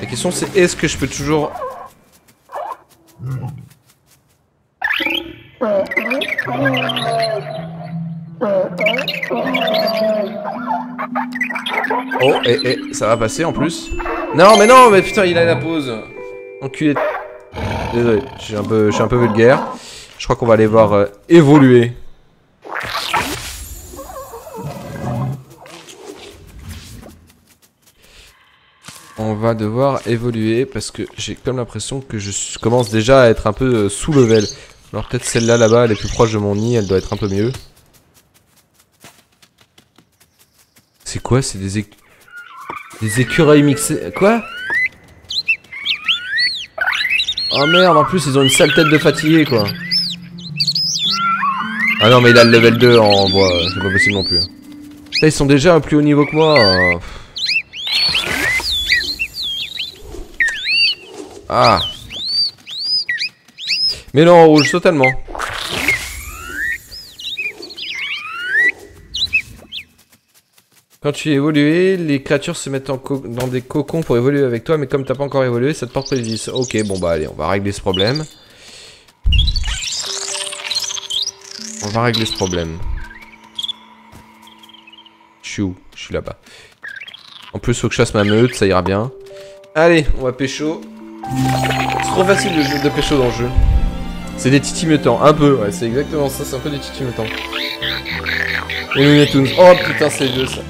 A: La question c'est est-ce que je peux toujours Oh, et, ça va passer en plus. Non, mais non, mais putain, il a la pause. Enculé. Désolé, je suis un peu, un peu vulgaire. Je crois qu'on va aller voir euh, évoluer. On va devoir évoluer parce que j'ai comme l'impression que je commence déjà à être un peu euh, sous level. Alors peut-être celle-là là-bas, elle est plus proche de mon nid, elle doit être un peu mieux. C'est quoi? C'est des, des écureuils mixés? Quoi? Oh merde, en plus ils ont une sale tête de fatigué quoi. Ah non mais il a le level 2 en bois, c'est pas possible non plus. ils sont déjà un plus haut niveau que moi. Ah. Mais non, en rouge totalement. Quand tu es évolué, les créatures se mettent dans des cocons pour évoluer avec toi, mais comme t'as pas encore évolué, ça te porte préjudice. Ok, bon bah allez, on va régler ce problème. On va régler ce problème. Je suis où? Je suis là-bas. En plus, faut que je chasse ma meute, ça ira bien. Allez, on va pécho. C'est trop facile le jeu de pécho dans le jeu. C'est des titi mutants, un peu, ouais, c'est exactement ça, c'est un peu des titi mutants. Et Toons. Oh putain, c'est vieux ça.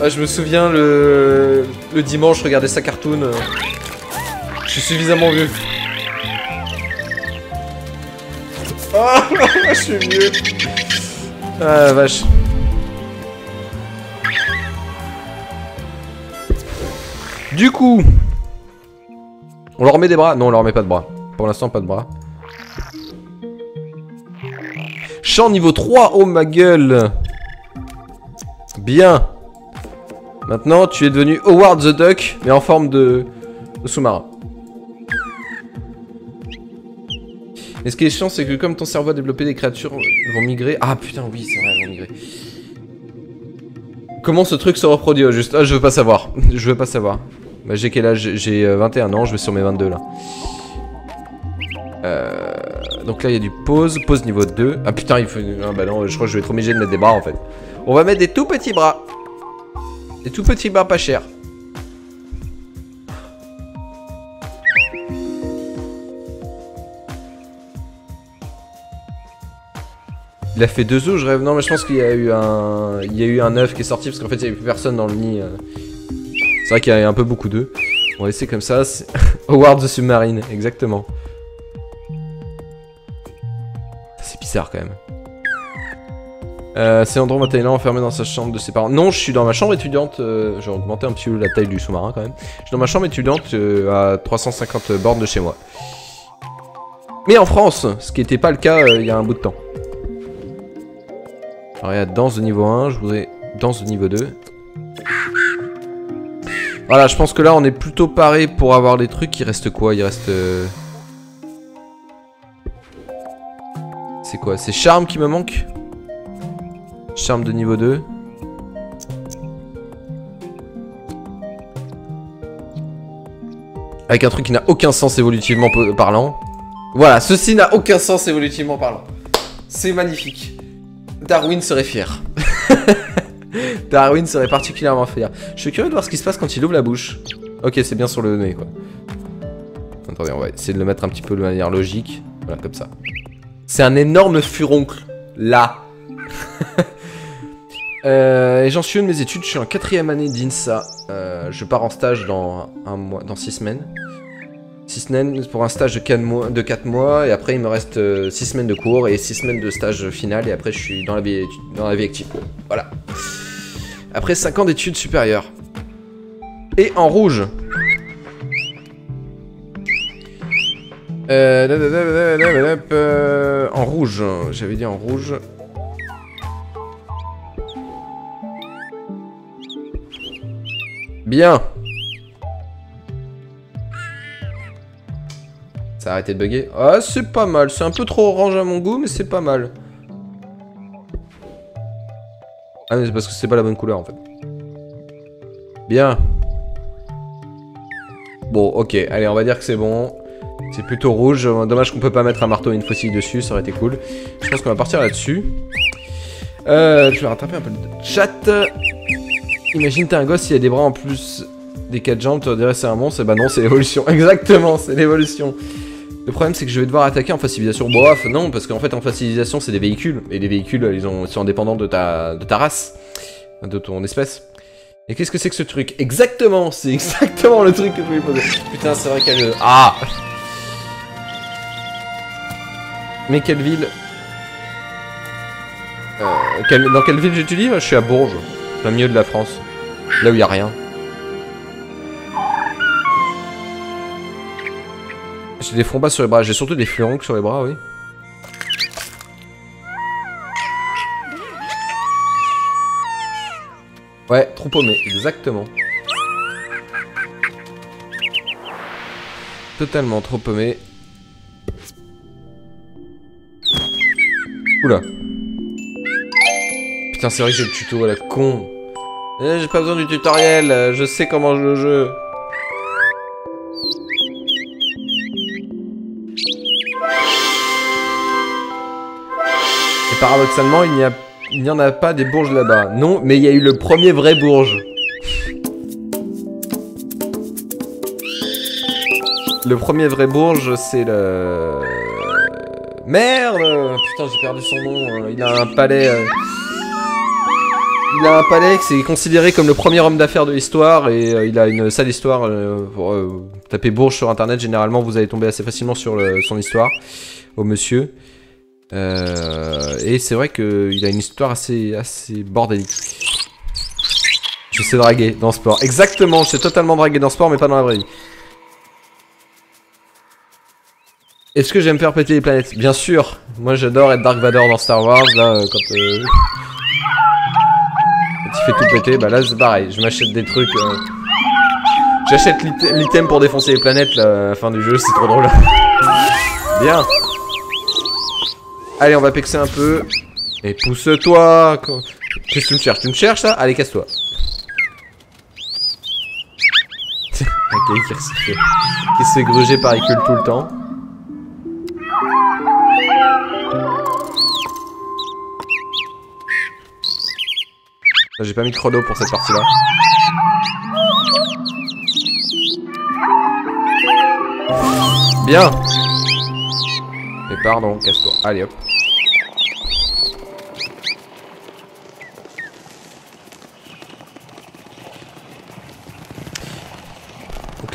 A: Ah, je me souviens le, le dimanche, je regardais sa cartoon. Je suis suffisamment vieux. Ah, je suis vieux. Ah, vache. Du coup, on leur met des bras Non, on leur met pas de bras. Pour l'instant, pas de bras. Champ niveau 3, oh ma gueule Bien Maintenant, tu es devenu Howard the Duck, mais en forme de, sous-marin. Et ce qui est chiant, c'est que comme ton cerveau a développé, des créatures vont migrer. Ah putain, oui, c'est vrai, elles vont migrer. Comment ce truc se reproduit juste Ah, je veux pas savoir. je veux pas savoir. Bah, j'ai quel âge? J'ai 21 euh, ans, je vais sur mes 22 là. Euh, donc là, il y a du pause. Pause niveau 2. Ah putain, il faut. Ah bah non, je crois que je vais être obligé de mettre des bras en fait. On va mettre des tout petits bras. Des tout petits bars pas chers. Il a fait deux œufs, je rêve. Non, mais je pense qu'il y a eu un, il y a eu un œuf qui est sorti parce qu'en fait il n'y avait plus personne dans le nid. Vrai qu'il y a un peu beaucoup d'œufs. On va laisser comme ça. Howard the Submarine, exactement. C'est bizarre quand même. Euh, c'est 21 ans enfermé dans sa chambre de ses parents. Non, je suis dans ma chambre étudiante. Euh, J'ai augmenté un petit peu la taille du sous-marin quand même. Je suis dans ma chambre étudiante euh, à 350 bornes de chez moi. Mais en France, ce qui n'était pas le cas il y a un bout de temps. Alors il y a danse de niveau 1, je voudrais danse de niveau 2. Voilà, je pense que là on est plutôt paré pour avoir des trucs. Il reste quoi? Il reste... C'est quoi? C'est charme qui me manque? Charme de niveau 2. Avec un truc qui n'a aucun sens évolutivement parlant. Voilà, ceci n'a aucun sens évolutivement parlant. C'est magnifique. Darwin serait fier. Darwin serait particulièrement fier. Je suis curieux de voir ce qui se passe quand il ouvre la bouche. Ok, c'est bien sur le nez, quoi. Attendez, on va essayer de le mettre un petit peu de manière logique. Voilà, comme ça. C'est un énorme furoncle. Là. Euh, et j'en suis une mes études, je suis en quatrième année d'INSA. Euh, je pars en stage dans un mois, dans six semaines. Six semaines pour un stage de 4 mois, 4 mois et après il me reste 6 euh, semaines de cours et 6 semaines de stage final et après je suis dans la vie, dans la vie active. Voilà. Après 5 ans d'études supérieures. Et en rouge. En rouge, j'avais dit en rouge. Bien. Ça a arrêté de bugger. Ah, c'est pas mal. C'est un peu trop orange à mon goût, mais c'est pas mal. Ah, mais c'est parce que c'est pas la bonne couleur, en fait. Bien. Bon, ok. Allez, on va dire que c'est bon. C'est plutôt rouge. Dommage qu'on peut pas mettre un marteau et une faucille dessus. Ça aurait été cool. Je pense qu'on va partir là-dessus. Euh, je vais rattraper un peu le chat. Imagine t'as un gosse, il a des bras en plus des quatre jambes, tu dirais c'est un monstre, bah non, c'est l'évolution. Exactement, c'est l'évolution. Le problème, c'est que je vais devoir attaquer en facilisation. Bof, non, parce qu'en fait, en facilisation, c'est des véhicules. Et les véhicules, ils, ont, sont indépendants de ta, de ta race, de ton espèce. Et qu'est-ce que c'est que ce truc? Exactement, c'est exactement le truc que je voulais poser. Putain, c'est vrai qu'elle... Ah Mais quelle ville? Euh, Dans quelle ville j'étudie? Je suis à Bourges, plein milieu de la France. Là où il n'y a rien. J'ai des bas sur les bras. J'ai surtout des fleurons sur les bras, oui. Ouais, trop paumé, exactement. Totalement trop paumé. Oula. Putain, c'est vrai que j'ai le tuto la con. Eh, j'ai pas besoin du tutoriel, je sais comment je le jeu. Paradoxalement, il n'y a en a pas des bourges là-bas. Non, mais il y a eu le premier vrai bourge. Le premier vrai bourge, c'est le... Merde Putain, j'ai perdu son nom. Il a un palais... Euh. Il a un palais qui est considéré comme le premier homme d'affaires de l'histoire et euh, il a une sale histoire. Euh, pour taper Bourge sur internet, généralement vous allez tomber assez facilement sur son histoire au monsieur. Euh, et c'est vrai qu'il a une histoire assez, assez bordélique. Je sais draguer dans sport. Exactement, je sais totalement draguer dans sport, mais pas dans la vraie vie. Est-ce que j'aime faire péter les planètes? Bien sûr. Moi, j'adore être Dark Vador dans Star Wars. Là, euh, quand, euh... quand il fait tout péter, bah là, c'est pareil. Je m'achète des trucs. Euh... J'achète l'item pour défoncer les planètes là, la fin du jeu. C'est trop drôle. Bien. Allez, on va pexer un peu. Et pousse-toi Qu'est-ce que tu me cherches? Tu me cherches, ça Allez, casse-toi. ok, qui se qui se gruger par Icule tout le temps. J'ai pas mis de chrono pour cette partie-là. Bien Mais pardon, casse-toi. Allez hop.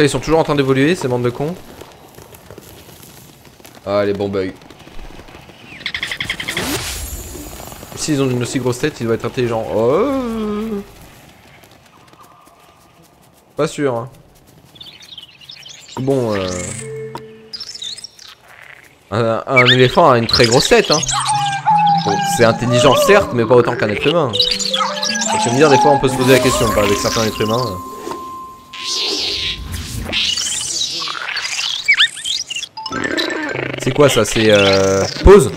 A: Ils sont toujours en train d'évoluer, ces bandes de cons. Ah, les bons bugs. S'ils ont une aussi grosse tête, ils doivent être intelligents. Oh Pas sûr. Hein. Bon, euh... un, éléphant a une très grosse tête. Hein. C'est intelligent certes, mais pas autant qu'un être humain. Je me dire, des fois, on peut se poser la question, avec certains êtres humains. Quoi ça C'est euh... Pause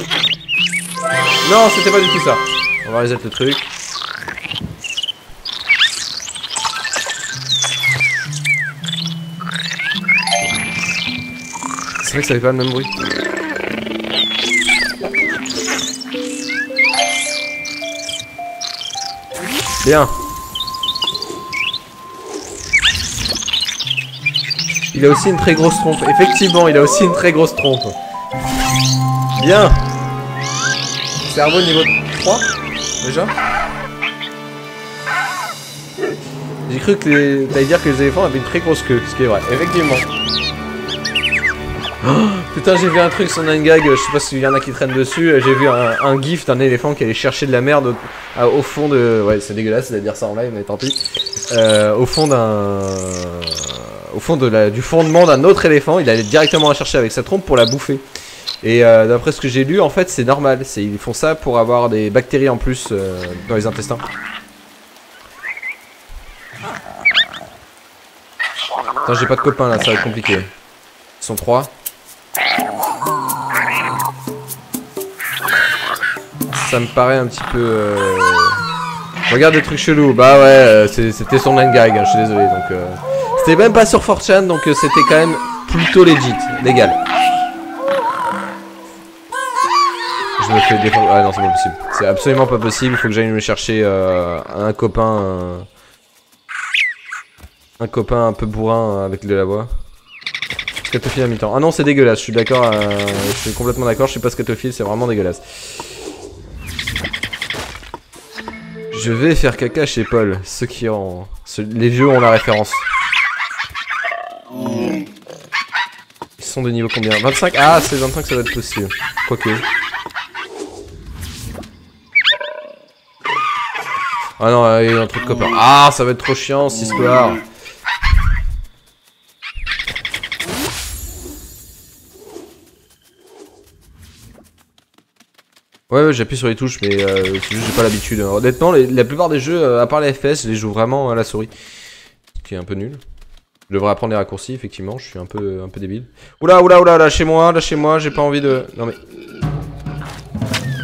A: Non, c'était pas du tout ça. On va reset le truc. C'est vrai que ça fait pas le même bruit. Bien. Il a aussi une très grosse trompe. Effectivement, il a aussi une très grosse trompe. Bien. Cerveau niveau 3 Déjà J'ai cru que t'allais dire que les éléphants avaient une très grosse queue, ce qui est vrai. Effectivement. Oh, putain, j'ai vu un truc sur Nine-Gag, je sais pas s'il y en a qui traînent dessus, j'ai vu un, gif d'un éléphant qui allait chercher de la merde au, fond de... Ouais, c'est dégueulasse de dire ça en live, mais tant pis. Euh, au fond d'un... Au fond du fondement d'un autre éléphant, il allait directement la chercher avec sa trompe pour la bouffer. Et euh, d'après ce que j'ai lu, en fait, c'est normal. Ils font ça pour avoir des bactéries en plus euh, dans les intestins. Attends, j'ai pas de copains là, ça va être compliqué. Ils sont trois. Ça me paraît un petit peu... Euh, regarde des trucs chelous. Bah ouais, euh, c'était son line gag, hein, je suis désolé. Donc, C'était même pas sur 4chan, donc c'était quand même plutôt legit, légal. Je me fais défendre... Ah non, c'est pas possible. C'est absolument pas possible, il faut que j'aille me chercher un copain... Un copain un peu bourrin avec de la voix. Scatophile à mi-temps. Ah non, c'est dégueulasse, je suis d'accord, euh, je suis complètement d'accord, je suis pas scatophile, c'est vraiment dégueulasse. Je vais faire caca chez Paul, ceux qui ont... Les vieux ont la référence. Ils sont de niveau combien? 25 Ah, c'est 25, ça va être possible. Quoique. Ah non, il y a un truc copain. Ah, ça va être trop chiant, cette histoire. Ouais, ouais j'appuie sur les touches, mais euh, c'est juste j'ai pas l'habitude. Honnêtement, la plupart des jeux, euh, à part les FPS, je les joue vraiment à la souris. Ce qui est un peu nul. Je devrais apprendre les raccourcis, effectivement, je suis un peu, un peu débile. Oula, oula, oula, lâchez-moi, lâchez-moi, j'ai pas envie de... Non mais...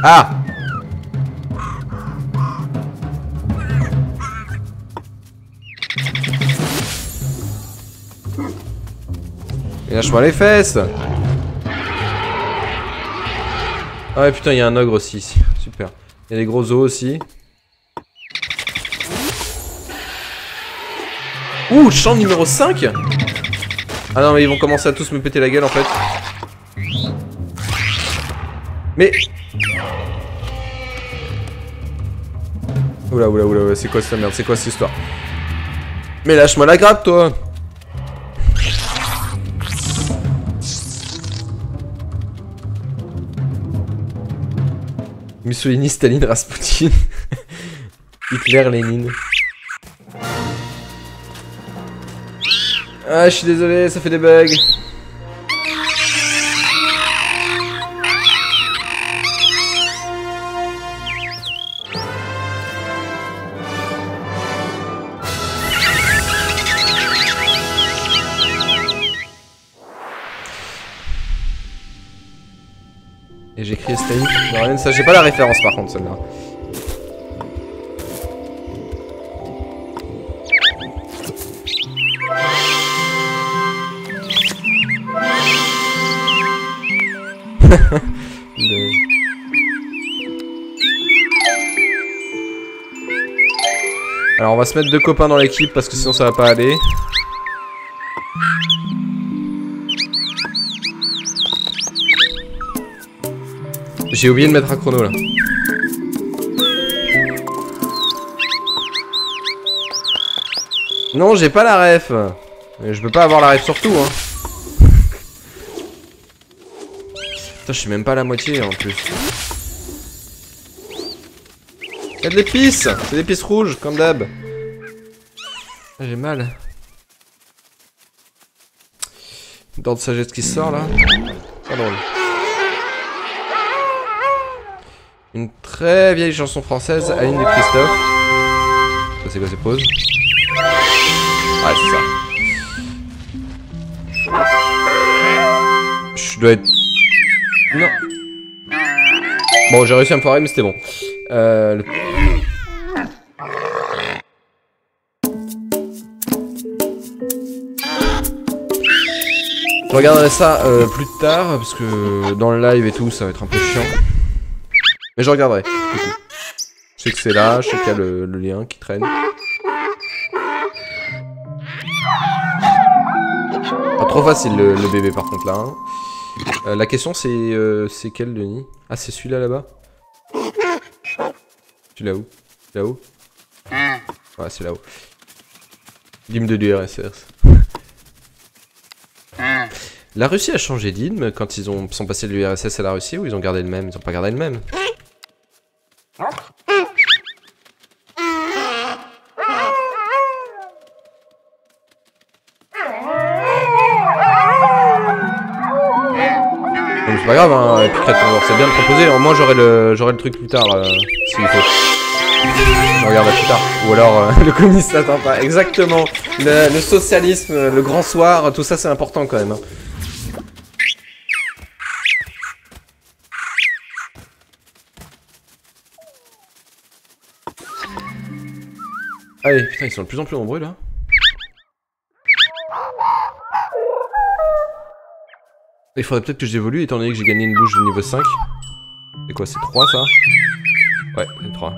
A: Ah lâche-moi les fesses Ah ouais putain il y a un ogre aussi ici. Super. Il y a des gros os aussi. Ouh, champ numéro 5 Ah non mais ils vont commencer à tous me péter la gueule en fait. Mais... Oula oula oula, c'est quoi cette merde? C'est quoi cette histoire? Mais lâche-moi la grappe toi Mussolini, Staline, Rasputin. Hitler, Lénine. Ah, je suis désolé, ça fait des bugs. Ça j'ai pas la référence par contre celle-là. Alors on va se mettre deux copains dans l'équipe parce que sinon ça va pas aller. J'ai oublié de mettre un chrono là. Non, j'ai pas la ref. Je peux pas avoir la ref sur tout, hein. Putain, je suis même pas la moitié en plus. Y'a de l'épice C'est l'épice rouge, comme d'hab. Ah, j'ai mal. Dent de sagesse qui sort là. Pas drôle. Une très vieille chanson française, Aline de Christophe. Ça c'est quoi ces pauses Ah c'est ça. Je dois être... Non. Bon j'ai réussi à me foirer mais c'était bon. Euh... Je regarderai ça euh, plus tard parce que dans le live et tout ça va être un peu chiant. Mais je regarderai. Je sais que c'est là, je sais qu'il y a le, lien qui traîne. Pas trop facile le, le bébé par contre là. hein. Euh, la question c'est euh, c'est quel Denis? Ah c'est celui-là là-bas Tu l'as où? Là-haut? Ouais c'est là-haut. L'hymne de l'URSS. La Russie a changé d'hymne quand ils ont, sont passés de l'URSS à la Russie ou ils ont gardé le même? Ils ont pas gardé le même? C'est pas grave, hein, c'est bien de proposer. Moi j'aurai le, le truc plus tard, euh, s'il faut. Je regarde plus tard. Ou alors euh, le communiste n'attend pas. Exactement. Le, le socialisme, le grand soir, tout ça c'est important quand même. hein. Allez, putain, ils sont de plus en plus nombreux là. Il faudrait peut-être que j'évolue étant donné que j'ai gagné une bouche de niveau 5. C'est quoi, c'est 3 ça? Ouais, c'est 3.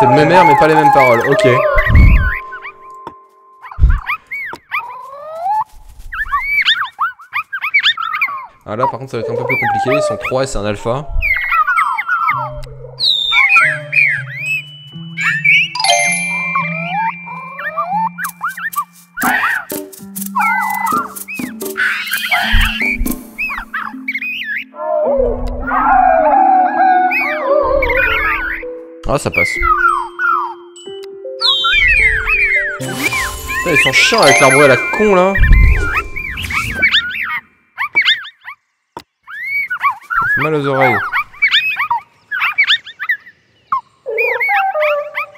A: C'est le même air mais pas les mêmes paroles, ok. Ah là par contre ça va être un peu plus compliqué, ils sont 3 et c'est un alpha. Ah ça passe. Ils sont chiants avec l'arbre à la con là. Mal oreilles.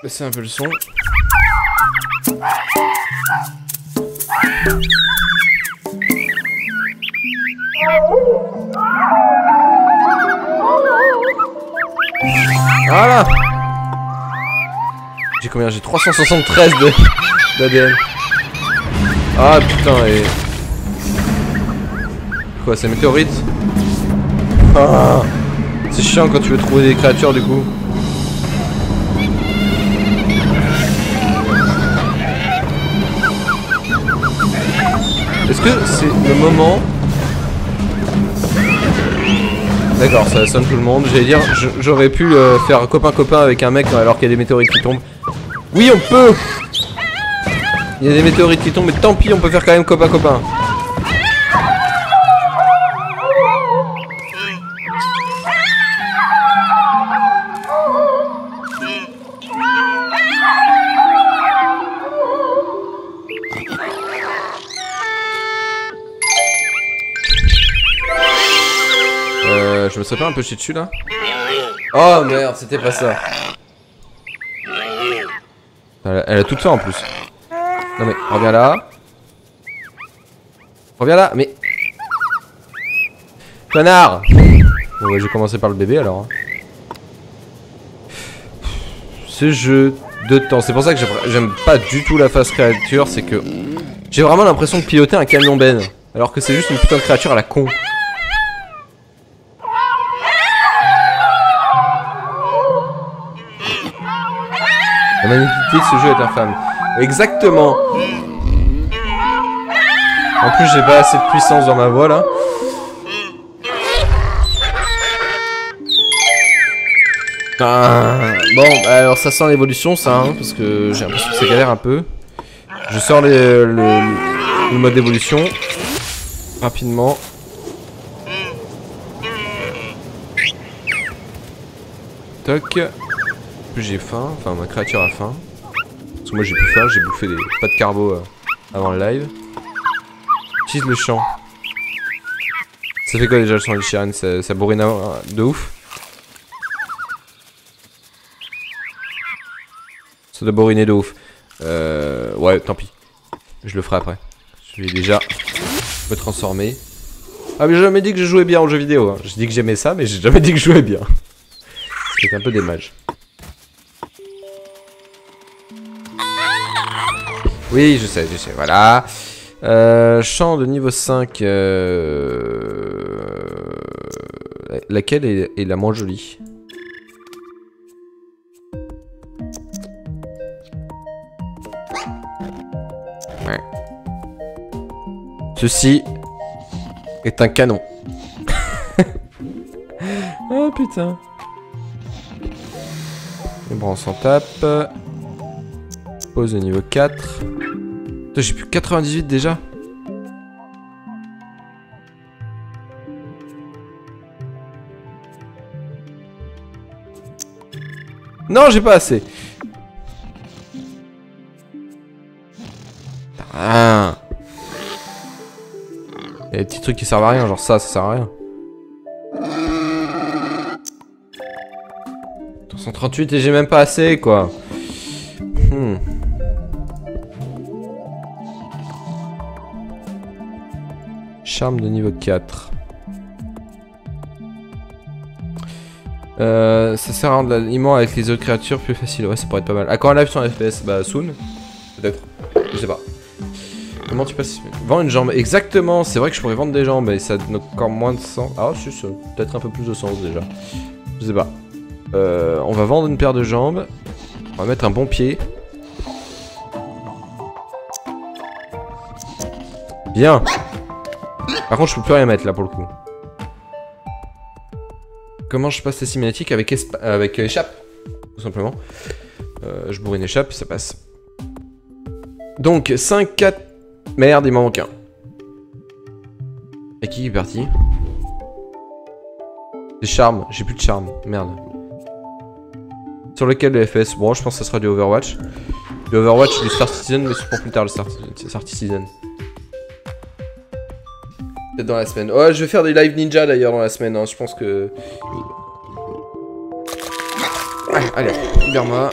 A: Baissez un peu le son. Voilà J'ai combien J'ai 373 de d'ADN. Ah putain et... Quoi c'est météorite? C'est chiant quand tu veux trouver des créatures du coup. Est-ce que c'est le moment D'accord, ça sonne tout le monde. J'allais dire, j'aurais pu euh, faire copain-copain avec un mec alors qu'il y a des météorites qui tombent. Oui, on peut Il y a des météorites qui tombent, mais tant pis, on peut faire quand même copain-copain. Me serais pas un peu chié dessus là Oh merde, c'était pas ça. Elle a, elle a tout ça en plus. Non mais, reviens là. Reviens là, mais... Connard Bon bah, j'ai commencé par le bébé alors. hein. Ce jeu de temps, c'est pour ça que j'aime- j'aime pas du tout la phase créature, c'est que... J'ai vraiment l'impression de piloter un camion ben. Alors que c'est juste une putain de créature à la con. La magnificité de ce jeu est infâme. Exactement. En plus, j'ai pas assez de puissance dans ma voix là. Bon, bah, alors ça sent l'évolution, ça, hein, parce que j'ai l'impression que ça galère un peu. Je sors le, le mode d'évolution rapidement. Toc. Plus j'ai faim, enfin ma créature a faim. Parce que moi j'ai plus faim, j'ai bouffé des pas de carbo euh, avant le live. Utilise le champ. Ça fait quoi déjà le champ de ça, ça bourrine à- de ouf Ça doit bourriner de ouf. Euh, ouais, tant pis. Je le ferai après. Je vais déjà me transformer. Ah mais j'ai jamais dit que je jouais bien aux jeux vidéo. Hein. J'ai dit que j'aimais ça, mais j'ai jamais dit que je jouais bien. C'est un peu dommage. Oui, je sais, je sais, voilà. Euh, champ de niveau 5. euh, Laquelle est, est la moins jolie? Ouais. Ceci est un canon. oh putain. Et bon, on s'en tape. Pause de niveau 4. Putain, J'ai plus 98 déjà. Non, j'ai pas assez. Il y a des petits trucs qui servent à rien, genre ça, ça sert à rien. 138 et j'ai même pas assez, quoi. Hmm. Charme de niveau 4. Euh, ça sert à rendre l'aliment avec les autres créatures plus facile. Ouais, ça pourrait être pas mal. À quand un live sur FPS Bah, soon. Peut-être. Je sais pas. Comment tu passes? Vends une jambe. Exactement. C'est vrai que je pourrais vendre des jambes, mais ça donne encore moins de sens. Ah, si, peut-être un peu plus de sens déjà. Je sais pas. Euh, on va vendre une paire de jambes. On va mettre un bon pied. Bien. Par contre, je peux plus rien mettre là pour le coup. Comment je passe les cinématiques avec, avec euh, échappe Tout simplement. Euh, je bourre une échappe, ça passe. Donc, 5, 4... Merde, il m'en manque un. Et qui est parti? Des charmes, j'ai plus de charme, merde. Sur lequel le FS Bon, je pense que ça sera du Overwatch. Du Overwatch, du Star Citizen, mais c'est pour plus tard le Star Citizen. Peut-être dans la semaine. Ouais, je vais faire des live ninja d'ailleurs dans la semaine. hein, Je pense que. Ah, allez, libère-moi.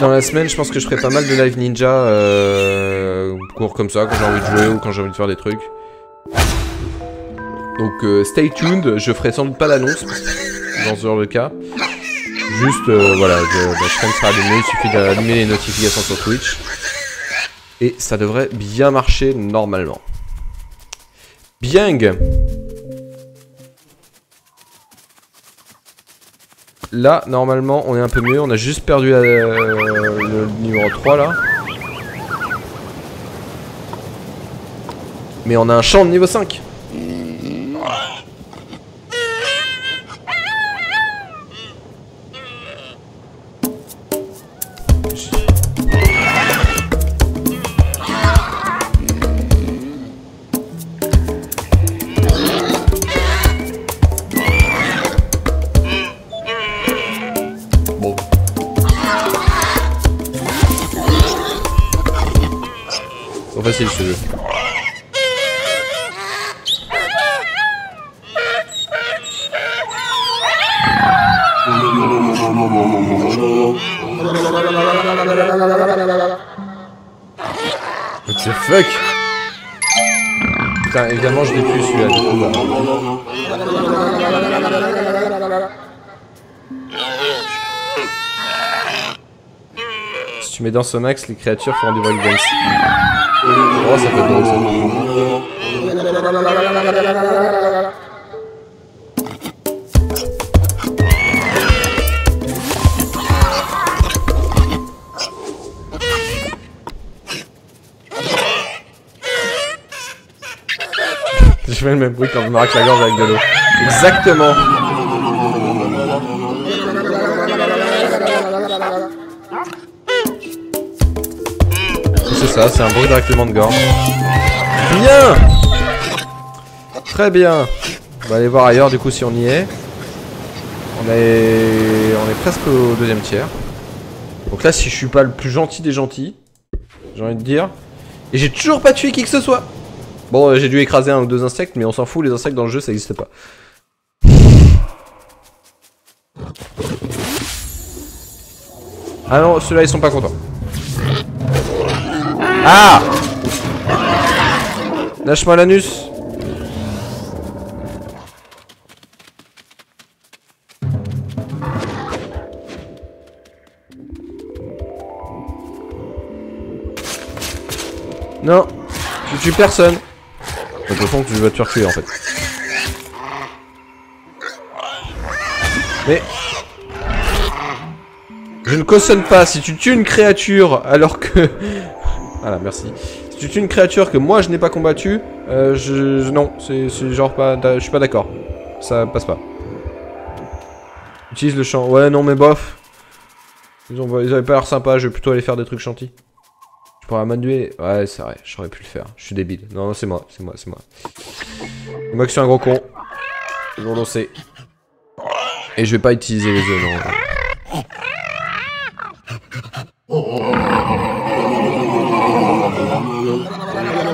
A: Dans la semaine, je pense que je ferai pas mal de live ninja euh, court comme ça quand j'ai envie de jouer ou quand j'ai envie de faire des trucs. Donc euh, stay tuned, je ferai sans doute pas l'annonce dans ce genre de cas. Juste, euh, voilà, je, la chaîne sera allumée, il suffit d'allumer les notifications sur Twitch. Et ça devrait bien marcher normalement. Bien. Là, normalement, on est un peu mieux. On a juste perdu la- le numéro 3, là. Mais on a un champ de niveau 5. Facile ce jeu. What the fuck? Putain, évidemment je l'ai plus celui-là. Si tu mets dans son axe, les créatures font du breakdance. Oh, ça être drôle ça. Je fais le même bruit quand je me racle la gorge avec de l'eau. Exactement. Ça, c'est un bruit de raclement de gorge. Bien Très bien. On va aller voir ailleurs du coup si on y est. On est, on est presque au deuxième tiers. Donc là, si je suis pas le plus gentil des gentils, j'ai envie de dire. Et j'ai toujours pas tué qui que ce soit. Bon, euh, j'ai dû écraser un ou deux insectes, mais on s'en fout, les insectes dans le jeu, ça n'existe pas. Ah non, ceux-là, ils sont pas contents. Ah Lâche-moi l'anus Non, je tue personne. De toute façon, tu vas te tuer en fait. Mais... Je ne cautionne pas, si tu tues une créature alors que... Voilà, merci. Si tu tues une créature que moi je n'ai pas combattu, euh, je, non, c'est genre pas... Je suis pas d'accord. Ça passe pas. Utilise le champ. Ouais, non mais bof. Ils, ont, ils avaient pas l'air sympa, je vais plutôt aller faire des trucs gentils. Je pourrais m'annuler. Ouais, c'est vrai, j'aurais pu le faire. Je suis débile. Non, non c'est moi, c'est moi, c'est moi. C'est moi qui suis un gros con. Ils vont lancer. Et je vais pas utiliser les œufs, non.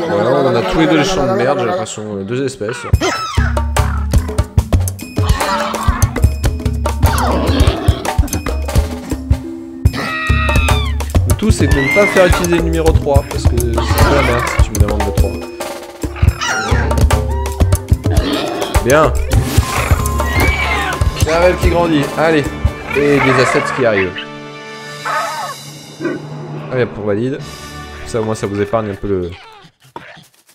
A: Voilà, on a tous les deux les champs de merde, j'ai l'impression, euh, deux espèces. Le tout, c'est de ne pas faire utiliser le numéro 3, parce que c'est la merde si tu me demandes le 3. Bien Carrel qui grandit, allez Et des assets qui arrivent. Allez, pour valide. Ça, au moins, ça vous épargne un peu le...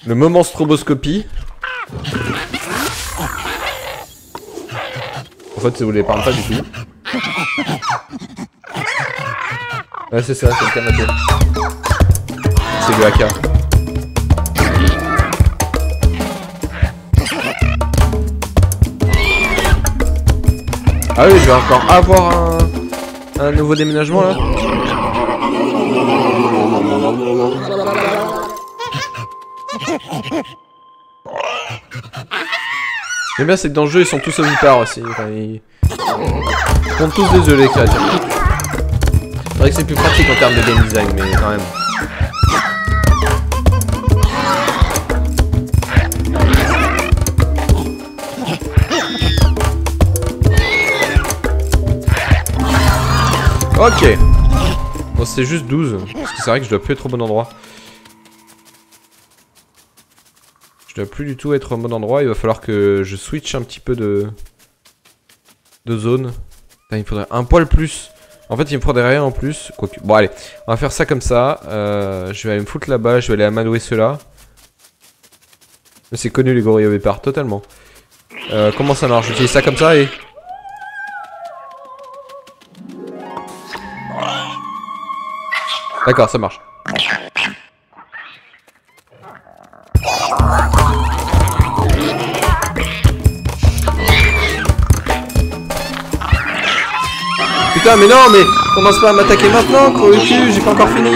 A: Le moment stroboscopie. En fait, ça vous l'épargne pas du tout. Ouais, c'est ça, c'est le canapé. C'est le AK. Ah oui, je vais encore avoir un nouveau déménagement là. J'aime bien, c'est que dans le jeu, ils sont tous ovipares aussi. Ils... font tous des œufs, les créatures. C'est vrai que c'est plus pratique en termes de game design, mais quand même. Ok. Bon, c'est juste 12. Parce que c'est vrai que je dois plus être au bon endroit. Plus du tout être au bon endroit. Il va falloir que je switch un petit peu de... Zone. il faudrait un poil plus. En fait, il me faudrait rien en plus. Bon, allez. On va faire ça comme ça. Euh, je vais aller me foutre là-bas. Je vais aller amadouer ceux-là. C'est connu les gorilles au totalement. Euh, comment ça marche? J'utilise ça comme ça et... D'accord, ça marche. Mais non, mais commence pas à m'attaquer maintenant, gros cul, j'ai pas encore fini.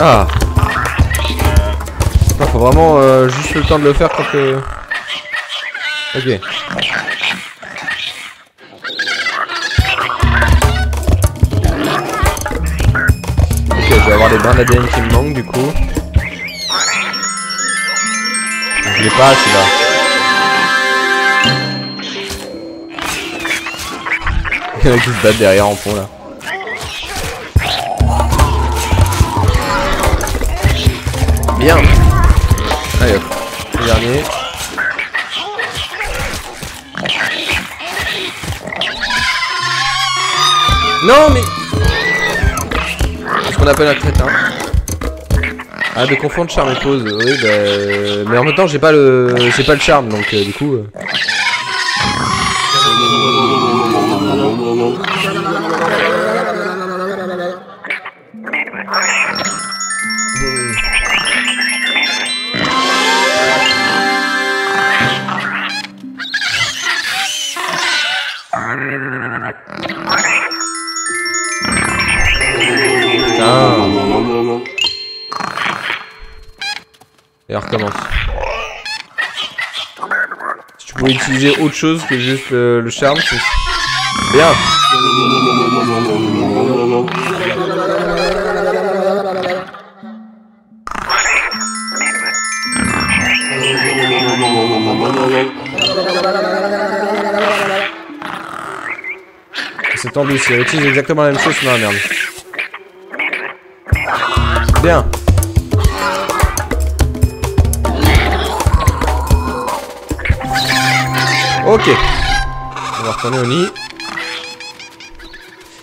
A: Ah. faut vraiment euh, juste le temps de le faire quand que... Ok. je vais avoir les brins d'ADN qui me manquent du coup. Je l'ai pas celui-là. Il y en a qui se battent derrière en fond là. Bien Allez hop, le dernier. Non mais on appelle un crétin. Ah, de confondre charme et pause. Oui, bah... Mais en même temps, j'ai pas le, j'ai pas le charme, donc euh, du coup. Euh... Si tu pouvais utiliser autre chose que juste le, charme, c'est bien. C'est tendu, si elle utilise exactement la même chose, c'est la merde. Bien. Ok. On va retourner au nid.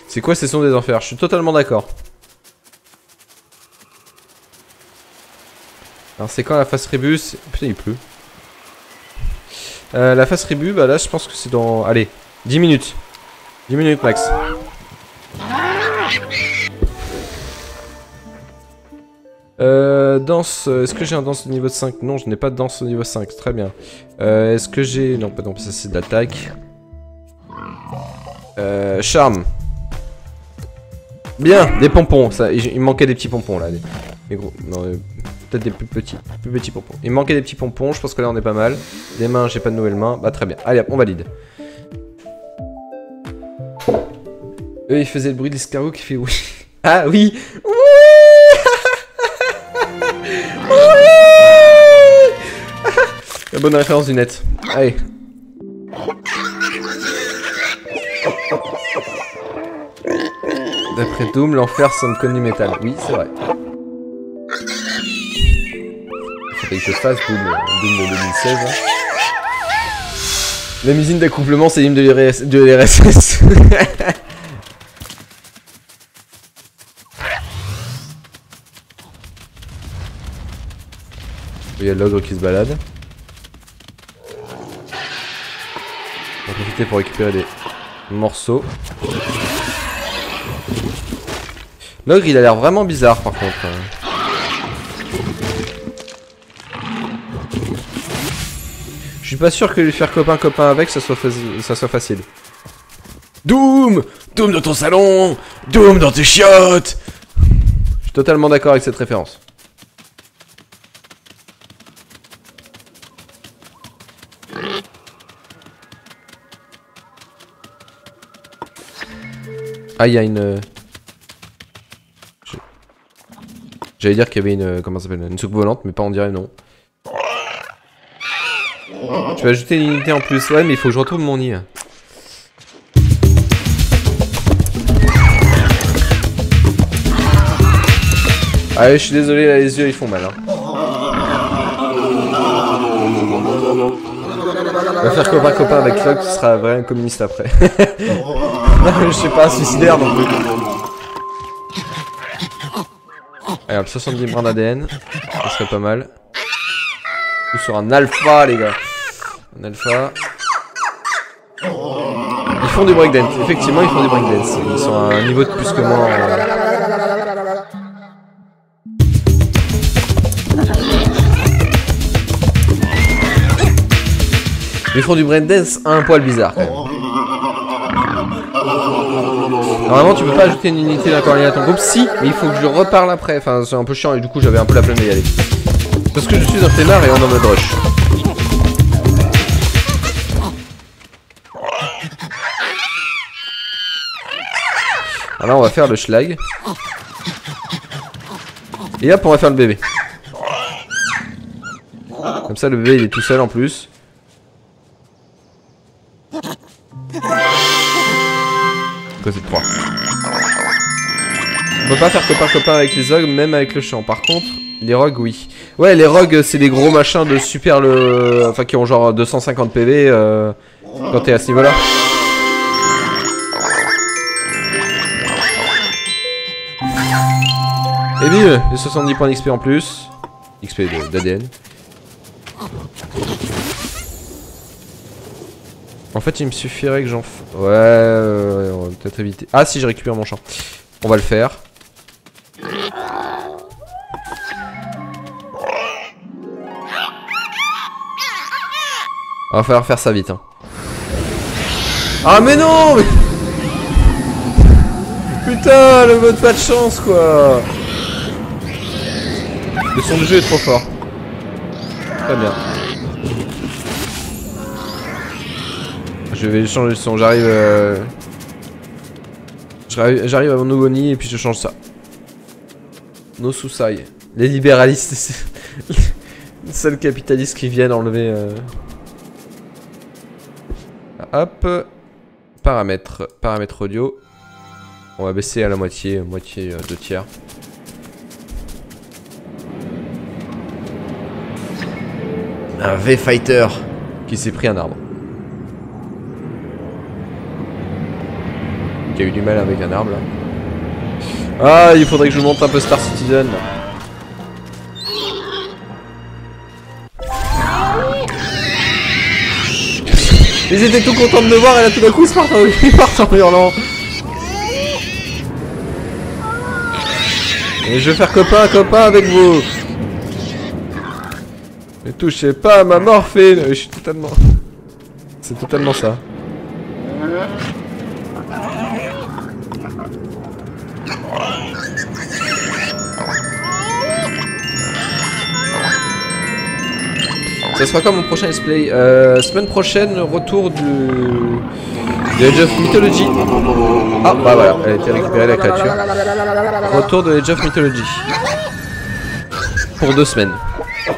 A: C'est quoi ces sons des enfers? Je suis totalement d'accord. Alors c'est quand la phase rébus? Putain il pleut. Euh, la phase rébus, bah là je pense que c'est dans... Allez, 10 minutes. 10 minutes max. Euh, danse, est-ce que j'ai un danse de niveau 5 Non, je n'ai pas de danse au niveau 5, très bien. Euh, est-ce que j'ai... Non, pas non, ça c'est de l'attaque. Euh, charme. Bien, des pompons, ça, il manquait des petits pompons là. Des, gros, non, euh, peut-être des plus petits, plus petits pompons. Il manquait des petits pompons, je pense que là on est pas mal. Des mains, j'ai pas de nouvelles mains, bah très bien. Allez on valide. Eux, ils faisaient le bruit de l'escargot qui fait oui. Ah Oui bonne référence du net. Allez. D'après Doom, l'enfer sonne du métal. Oui, c'est vrai. Faudrait que je fasse Doom, euh, Doom de 2016. hein. La musique d'accouplement, c'est l'hymne de l'RSS. Il y a l'ogre qui se balade. Pour récupérer des morceaux. L'ogre il a l'air vraiment bizarre par contre. Je suis pas sûr que lui faire copain-copain avec ça soit facile. Doom Doom dans ton salon Doom dans tes chiottes Je suis totalement d'accord avec cette référence. Ah, il y a une... euh, J'allais dire qu'il y avait une... euh, Comment ça s'appelle Une soupe volante, mais pas on dirait non. Je vais ajouter une unité en plus. Ouais, mais il faut que je retrouve mon nid. Ah, je suis désolé, là, les yeux ils font mal. Hein. On va faire copain copain avec Locke, ce sera vrai un communiste après. je suis pas suicidaire non. Allez, hop, 70 brins d'ADN, ça serait pas mal. Ou sur un alpha, les gars. Un alpha. Ils font du breakdance, effectivement, ils font du breakdance. Ils sont à un niveau de plus que moi. Ils font du breakdance à un poil bizarre quand même. Normalement, tu peux pas ajouter une unité d'incorné à ton groupe. Si, mais il faut que je reparle après. Enfin, c'est un peu chiant et du coup, j'avais un peu la flemme d'y aller. Parce que je suis un flemmard et on en mode rush. Alors là, on va faire le schlag. Et hop, on va faire le bébé. Comme ça, le bébé, il est tout seul en plus. Quoi, c'est 3 On peut pas faire copain-copain avec les ogres, même avec le champ. Par contre, les rogues, oui. Ouais, les rogues, c'est des gros machins de super le... Enfin, qui ont genre 250 PV euh, quand t'es à ce niveau-là. Et bim, les 70 points d'XP en plus. XP d'ADN. En fait, il me suffirait que j'en... f- Ouais, ouais, on va peut-être éviter. Ah si, j'ai récupéré mon champ. On va le faire. Va falloir faire ça vite. Hein. Ah mais non. Putain, le mode pas de chance quoi Le son du jeu est trop fort. Très bien. Je vais changer le son, j'arrive... euh, J'arrive à mon nouveau et puis je change ça. No Susai. Les libéralistes, c'est les seuls capitalistes qui viennent enlever... euh, Hop. Paramètres. Paramètres audio. On va baisser à la moitié, moitié, euh, deux tiers. Un V-Fighter qui s'est pris un arbre. Qui a eu du mal avec un arbre là. Ah, il faudrait que je vous montre un peu Star Citizen. Ils étaient tout contents de me voir et là tout d'un coup ils partent en, ils partent en hurlant. Je vais faire copain copain avec vous. Ne touchez pas à ma morphine. Je suis totalement... C'est totalement ça. Ça sera quoi mon prochain let's play euh, Semaine prochaine, retour du... de Age of Mythology. Ah bah voilà, elle a été récupérée la créature. Retour de Age of Mythology. Pour deux semaines.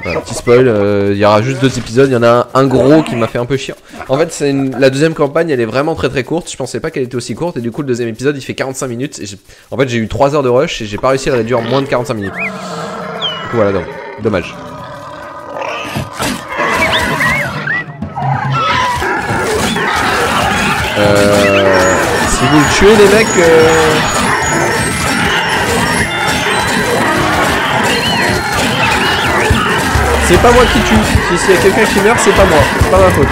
A: Voilà, petit spoil, euh, il y aura juste deux épisodes, il y en a un, gros qui m'a fait un peu chiant. En fait, c'est la deuxième campagne, elle est vraiment très très courte, je pensais pas qu'elle était aussi courte, et du coup le deuxième épisode il fait 45 minutes, et en fait j'ai eu 3 heures de rush, et j'ai pas réussi à le réduire moins de 45 minutes. Du coup voilà, donc, dommage. Euh, si vous le tuez les mecs... euh, C'est pas moi qui tue. Si s'il y a quelqu'un qui meurt, c'est pas moi. C'est pas ma faute.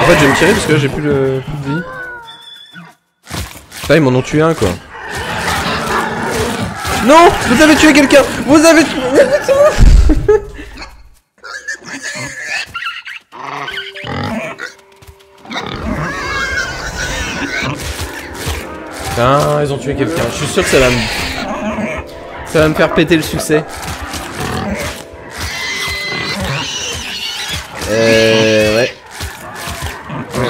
A: En fait, je vais me tirer parce que j'ai plus, plus de vie. Putain, ils m'en ont tué un, quoi. Non Vous avez tué quelqu'un Vous avez tué... Putain, ils ont tué quelqu'un. Je suis sûr que ça va me... Ça va me faire péter le succès. Euh... Ouais. Ouais.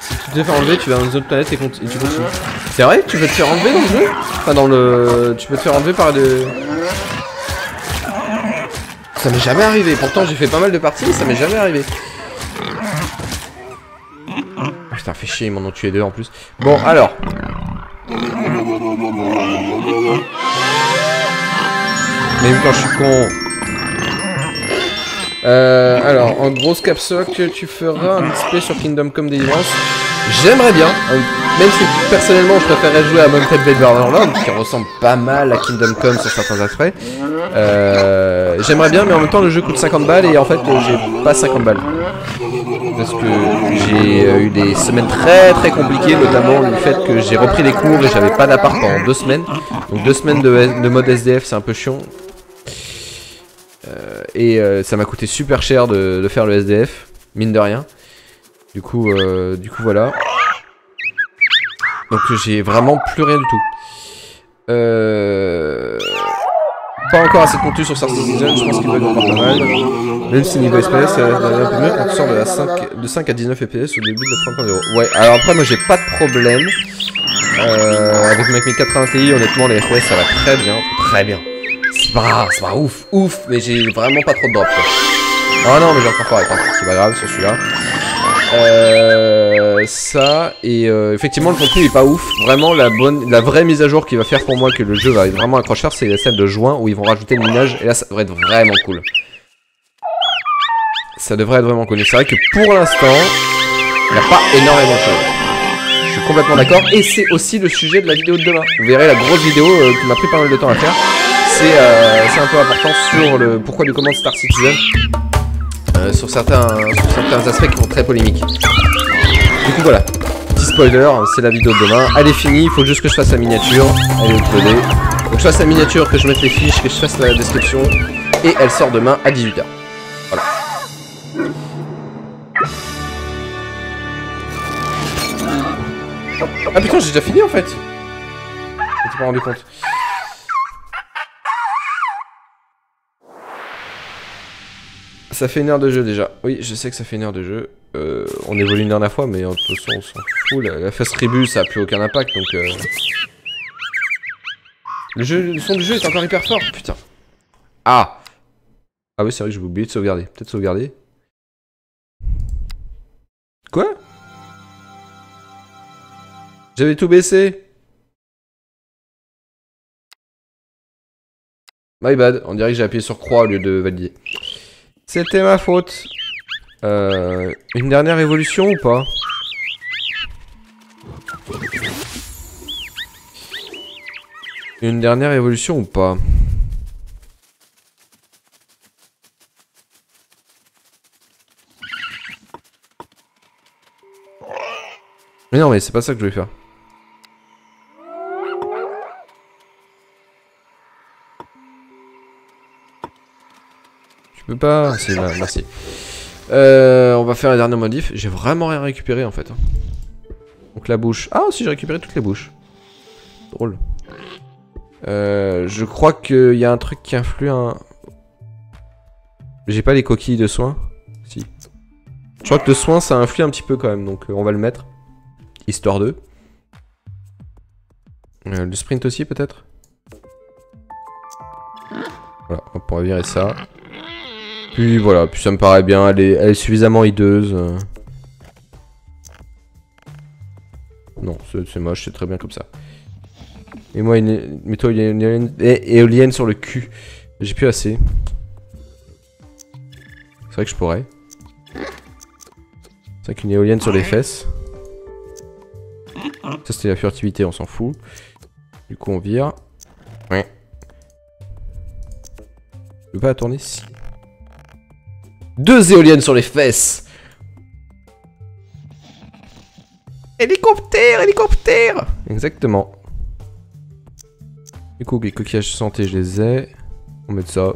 A: Si tu te fais enlever, tu vas dans une autre planète et, et tu continues. C'est vrai Tu peux te faire enlever dans le jeu? Enfin, dans le... Tu peux te faire enlever par le... Ça m'est jamais arrivé. Pourtant, j'ai fait pas mal de parties, ça m'est jamais arrivé. Putain, fait chier, ils m'en ont tué deux en plus. Bon, alors. Mais quand je suis con. Euh, alors, en grosse que tu feras un display sur Kingdom Come Deliverance. J'aimerais bien, même si personnellement je préférerais jouer à Mounted Blade Borderlands, qui ressemble pas mal à Kingdom Come sur certains aspects. Euh, J'aimerais bien, mais en même temps le jeu coûte 50 balles et en fait j'ai pas 50 balles. Parce que j'ai euh, eu des semaines très très compliquées, notamment le fait que j'ai repris les cours et j'avais pas d'appart pendant deux semaines. Donc deux semaines de, de mode SDF c'est un peu chiant. Euh, et ça m'a coûté super cher de faire le SDF, mine de rien. Du coup, euh, du coup voilà. Donc j'ai vraiment plus rien du tout. Euh... Pas encore assez de contenu sur Star Citizen, je pense qu'il bug encore pas mal. Même si niveau FPS, ça va un peu mieux quand tu sors de, la 5, de 5 à 19 FPS au début de la 3.0. Ouais, alors après moi j'ai pas de problème. Euh, avec ma 80 Ti, honnêtement les FPS ça va très bien, très bien. C'est pas pas ouf, ouf, mais j'ai vraiment pas trop de drop quoi. Ah non mais j'ai encore pareil, c'est pas grave sur celui-là. Euh, ça et euh, effectivement le contenu est pas ouf. Vraiment la bonne, la vraie mise à jour qui va faire pour moi que le jeu va être vraiment accrocheur, c'est celle de juin où ils vont rajouter le minage et là ça devrait être vraiment cool. Ça devrait être vraiment cool. C'est vrai que pour l'instant, il n'y a pas énormément de choses. Je suis complètement d'accord et c'est aussi le sujet de la vidéo de demain. Vous verrez la grosse vidéo euh, qui m'a pris pas mal de temps à faire. C'est euh, un peu important sur le pourquoi du comment Star Citizen. Euh, sur, certains, sur certains aspects qui vont très polémiques. Du coup voilà, petit spoiler, c'est la vidéo de demain. Elle est finie, il faut juste que je fasse la miniature. Elle est uploadée. Donc je fasse la miniature, que je mette les fiches, que je fasse la description. Et elle sort demain à 18h. Voilà. Ah putain, j'ai déjà fini en fait. Je pas rendu compte. Ça fait une heure de jeu déjà. Oui, je sais que ça fait une heure de jeu. Euh, on évolue une dernière fois, mais de toute façon, on s'en fout. La, phase tribu, ça a plus aucun impact, donc... Euh... Le, le son du jeu est encore hyper fort, putain. Ah Ah oui, c'est vrai, j'ai oublié de sauvegarder. Peut-être sauvegarder. Quoi? J'avais tout baissé My bad, on dirait que j'ai appuyé sur croix au lieu de valider. C'était ma faute. Euh, une dernière évolution ou pas? Une dernière évolution ou pas? Mais non, mais c'est pas ça que je vais faire. Pas merci. Euh, on va faire un dernier modif. J'ai vraiment rien récupéré en fait. Donc la bouche. Ah, si j'ai récupéré toutes les bouches. Drôle. Euh, je crois qu'il y a un truc qui influe un... J'ai pas les coquilles de soins Si. Je crois que le soin ça influe un petit peu quand même, donc euh, on va le mettre. Histoire de. Euh, le sprint aussi peut-être? Voilà, on pourra virer ça. Puis voilà, puis ça me paraît bien, elle est, elle est suffisamment hideuse. Non, c'est moche, c'est très bien comme ça. Et moi, une, mets-toi une, éolienne sur le cul. J'ai plus assez. C'est vrai que je pourrais. C'est vrai qu'une éolienne sur les fesses. Ça c'était la furtivité, on s'en fout. Du coup on vire. Ouais. Je peux pas la tourner si. Deux éoliennes sur les fesses Hélicoptère Hélicoptère Exactement. Du coup, les coquillages santé, je les ai. On met ça.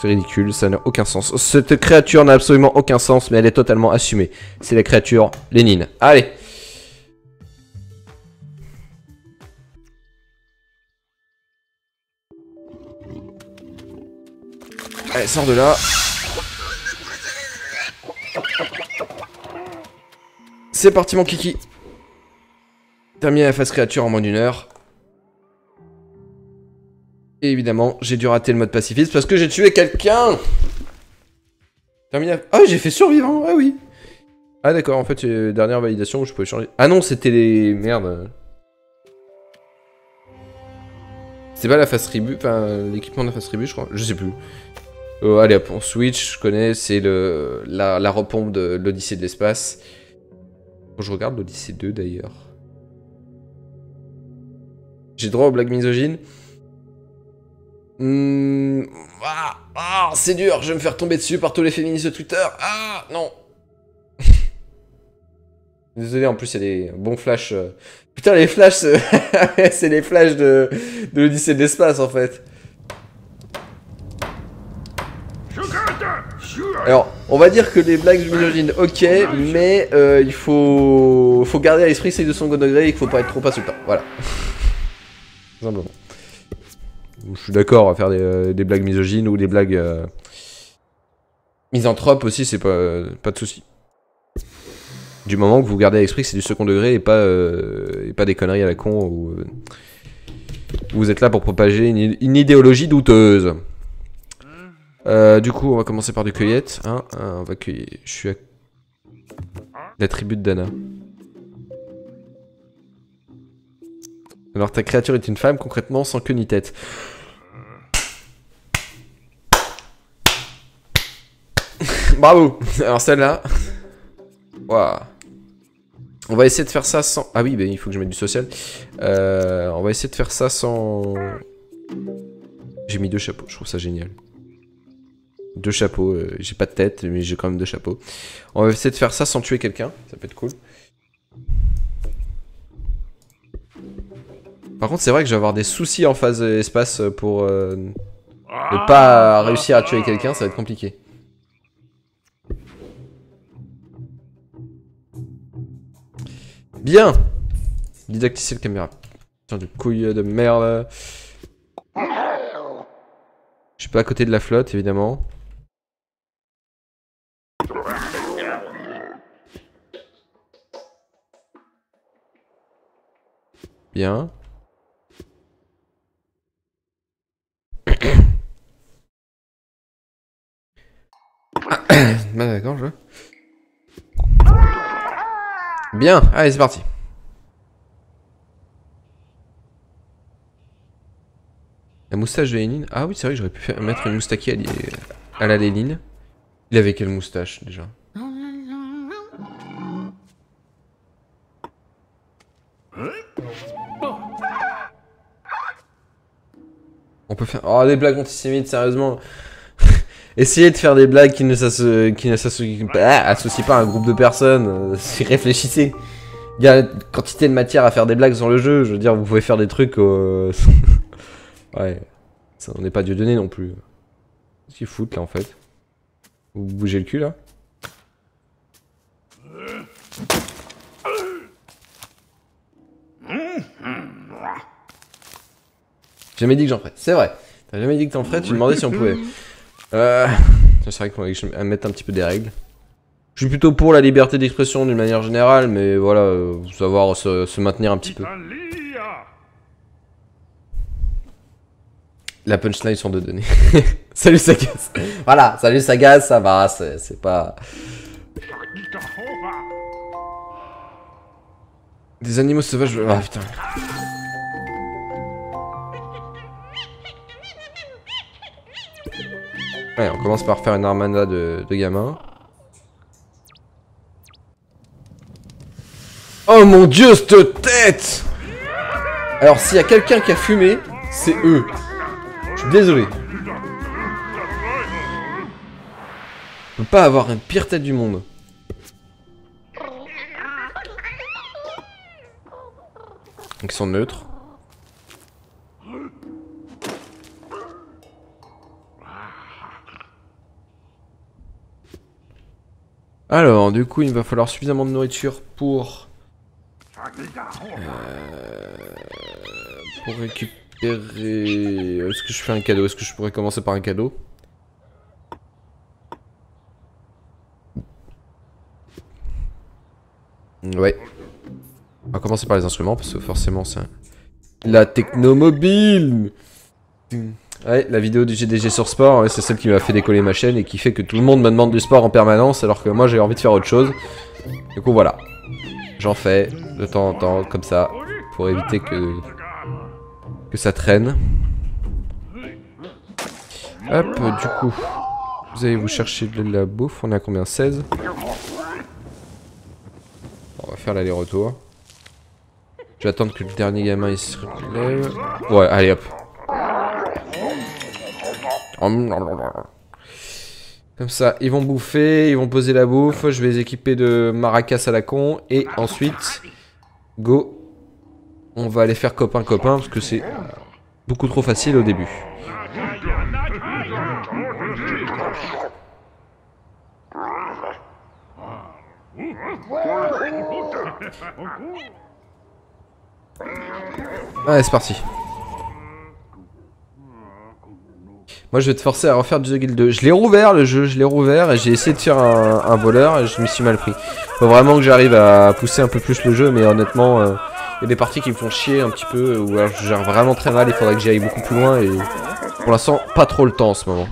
A: C'est ridicule, ça n'a aucun sens. Cette créature n'a absolument aucun sens, mais elle est totalement assumée. C'est la créature Lénine. Allez Allez, sors de là. C'est parti mon kiki. Terminé la phase créature en moins d'une heure. Et évidemment, j'ai dû rater le mode pacifiste parce que j'ai tué quelqu'un Terminé Ah j'ai fait survivant, ah oui Ah d'accord, en fait, dernière validation où je pouvais changer... Ah non, c'était les... Merde. C'est pas la phase tribu, enfin l'équipement de la phase tribu je crois, je sais plus. Oh, allez hop, on switch, je connais, c'est le la, la repompe de l'Odyssée de l'espace. Je regarde l'Odyssée 2 d'ailleurs. J'ai droit aux blagues misogynes hmm, ah, ah, c'est dur, je vais me faire tomber dessus par tous les féministes de Twitter. Ah, non. Désolé, en plus, il y a des bons flashs. Euh. Putain, les flashs, c'est les flashs de, de l'Odyssée de l'espace, en fait. Alors, on va dire que les blagues misogynes, ok, mais euh, il faut, faut garder à l'esprit que c'est de son degré et qu'il faut pas être trop insultant. Voilà. Simplement. Je suis d'accord à faire des, euh, blagues misogynes ou des blagues euh, misanthropes aussi, c'est pas, pas de souci. Du moment que vous gardez à l'esprit que c'est du second degré et pas, et pas des conneries à la con ou vous êtes là pour propager une idéologie douteuse. Euh, du coup, on va commencer par du cueillette. Hein, hein, on va cueillir. Je suis à l'attribut de Dana. Alors, ta créature est une femme, concrètement, sans queue ni tête. Bravo Alors, celle-là... Waouh on va essayer de faire ça sans... Ah oui, ben, il faut que je mette du social. Euh, on va essayer de faire ça sans... J'ai mis deux chapeaux, je trouve ça génial. Deux chapeaux. Euh, j'ai pas de tête, mais j'ai quand même deux chapeaux. On va essayer de faire ça sans tuer quelqu'un. Ça peut être cool. Par contre, c'est vrai que je vais avoir des soucis en phase espace pour euh, ne pas réussir à tuer quelqu'un. Ça va être compliqué. Bien Didacticiel caméra. Putain de couille de merde. Je suis pas à côté de la flotte, évidemment. Bien. bah d'accord, je... Bien, allez c'est parti. La moustache de Lénine Ah oui, c'est vrai que j'aurais pu mettre une moustaki à, à la Lénine. Il avait quelle moustache déjà? On peut faire. Oh, des blagues antisémites, sérieusement. Essayez de faire des blagues qui ne s'associent ah, pas à un groupe de personnes. réfléchissez. Il y a quantité de matière à faire des blagues sur le jeu. Je veux dire, vous pouvez faire des trucs. euh, ouais. Ça, on n'est pas Dieu donné non plus. Qu'est-ce qu'ils foutent là en fait? Vous bougez le cul là? J'ai jamais dit que j'en ferais. C'est vrai. T'as jamais dit que t'en ferais, tu demandais si on pouvait. Euh... C'est vrai que je mette un petit peu des règles. Je suis plutôt pour la liberté d'expression d'une manière générale, mais voilà, euh, savoir se, se maintenir un petit peu. La punchline sont de données. salut Sagas. Voilà, salut Sagas, ça va, c'est c'est pas... Des animaux sauvages... Ah putain. Ouais, on commence par faire une armada de, gamins. Oh mon dieu, cette tête Alors s'il y a quelqu'un qui a fumé, c'est eux. Je suis désolé. On peut pas avoir une pire tête du monde. Ils sont neutres. Alors, du coup, il va falloir suffisamment de nourriture pour... Euh, pour récupérer... Est-ce que je fais un cadeau? Est-ce que je pourrais commencer par un cadeau? Ouais. On va commencer par les instruments parce que forcément c'est un... La technomobile Ouais, la vidéo du GDG sur sport, c'est celle qui m'a fait décoller ma chaîne et qui fait que tout le monde me demande du sport en permanence alors que moi j'ai envie de faire autre chose. Du coup voilà. J'en fais de temps en temps comme ça pour éviter que que ça traîne. Hop, du coup, vous allez vous chercher de la bouffe, on est à combien? 16 On va faire l'aller-retour. Je vais attendre que le dernier gamin se relève. Ouais, allez hop. Comme ça, ils vont bouffer, ils vont poser la bouffe, je vais les équiper de maracas à la con, et ensuite, go, on va aller faire copain-copain, parce que c'est beaucoup trop facile au début. Allez, c'est parti. Moi je vais te forcer à refaire du The Guild 2. Je l'ai rouvert le jeu, je l'ai rouvert et j'ai essayé de faire un, voleur et je m'y suis mal pris. Faut vraiment que j'arrive à pousser un peu plus le jeu mais honnêtement il y a des parties qui me font chier un petit peu ou alors je gère vraiment très mal, il faudrait que j'y aille beaucoup plus loin et pour l'instant pas trop le temps en ce moment.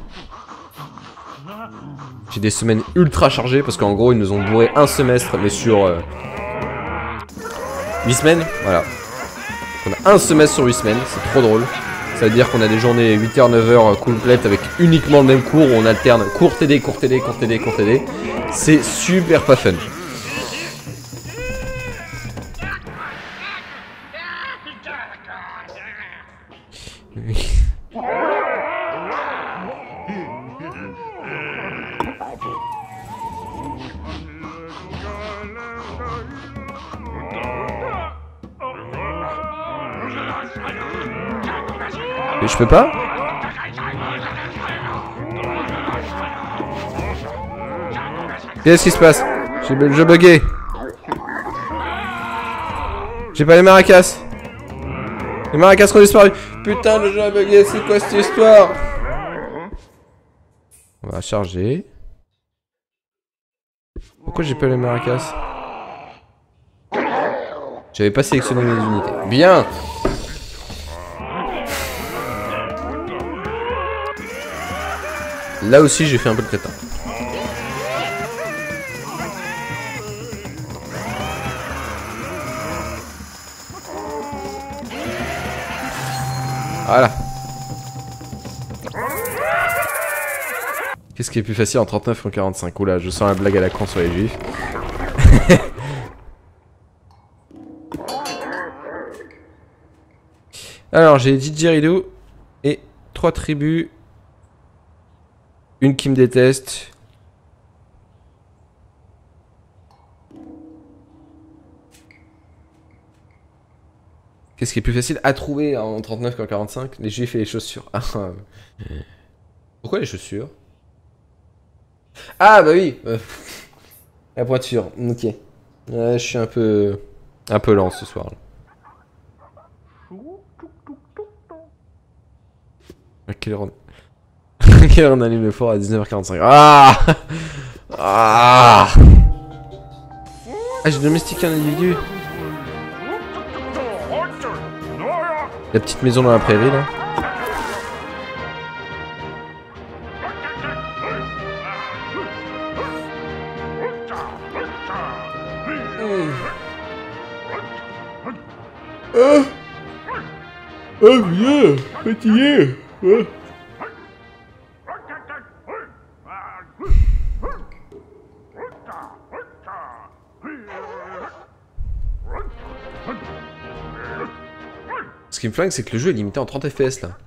A: J'ai des semaines ultra chargées parce qu'en gros ils nous ont bourré un semestre mais sur euh, 8 semaines, voilà. On a un semestre sur 8 semaines, c'est trop drôle. Ça veut dire qu'on a des journées 8h, 9h complètes avec uniquement le même cours où on alterne cours TD, cours TD, cours TD, cours TD. C'est super pas fun. Je peux pas Qu'est-ce qui se passe J'ai jeu bugué. J'ai pas les maracas. Les maracas ont disparu. Putain, le jeu a bugué, c'est quoi cette histoire On va charger. Pourquoi j'ai pas les maracas J'avais pas sélectionné mes unités. Bien Là aussi, j'ai fait un peu de crétin. Voilà. Qu'est-ce qui est plus facile en 39 qu'en 45 Oula, je sens la blague à la con sur les juifs. Alors, j'ai Didgeridoo et trois tribus une qui me déteste. Qu'est-ce qui est plus facile à trouver en 39 qu'en 45 Les juifs et les chaussures. Pourquoi les chaussures? Ah bah oui euh, La voiture, ok. je suis un peu... un peu lent ce soir. Quelle heure on... allume le four à 19h45 Ah! Ah! Ah j'ai domestiqué un individu. La petite maison dans la prairie là. Ah Oh bien Fatigué Ce qui me flingue, c'est que le jeu est limité en 30 fps là.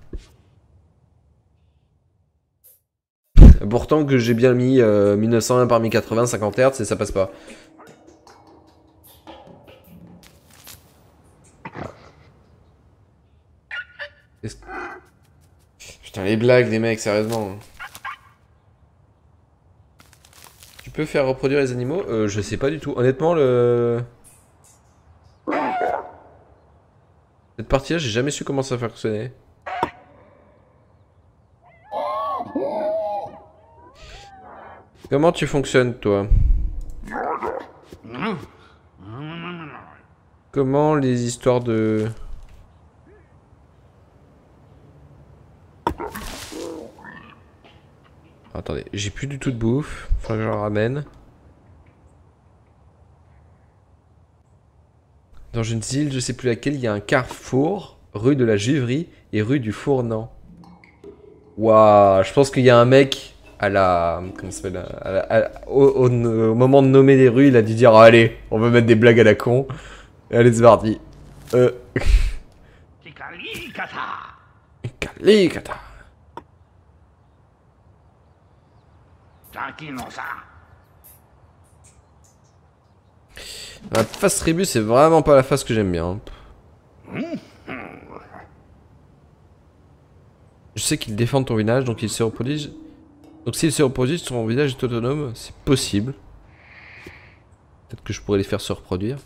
A: Pourtant que j'ai bien mis 1920 par 1080, 50 Hz et ça passe pas. Putain, les blagues, les mecs, sérieusement. Tu peux faire reproduire les animaux? Euh, Je sais pas du tout. Honnêtement, le... Cette partie-là, j'ai jamais su comment ça fonctionnait. Comment tu fonctionnes, toi? Comment les histoires de... Attendez, j'ai plus du tout de bouffe. Faut que je ramène. Dans une île, je sais plus laquelle, il y a un carrefour, rue de la Juverie et rue du Fournant. Waouh, je pense qu'il y a un mec à la... Comment ça s'appelle au, moment de nommer les rues, il a dû dire Allez, on va mettre des blagues à la con. Et allez, c'est parti. Euh... Kalikata. La face tribu, c'est vraiment pas la face que j'aime bien. Je sais qu'ils défendent ton village, donc ils se reproduisent. Donc s'ils se reproduisent, ton village est autonome, c'est possible. Peut-être que je pourrais les faire se reproduire.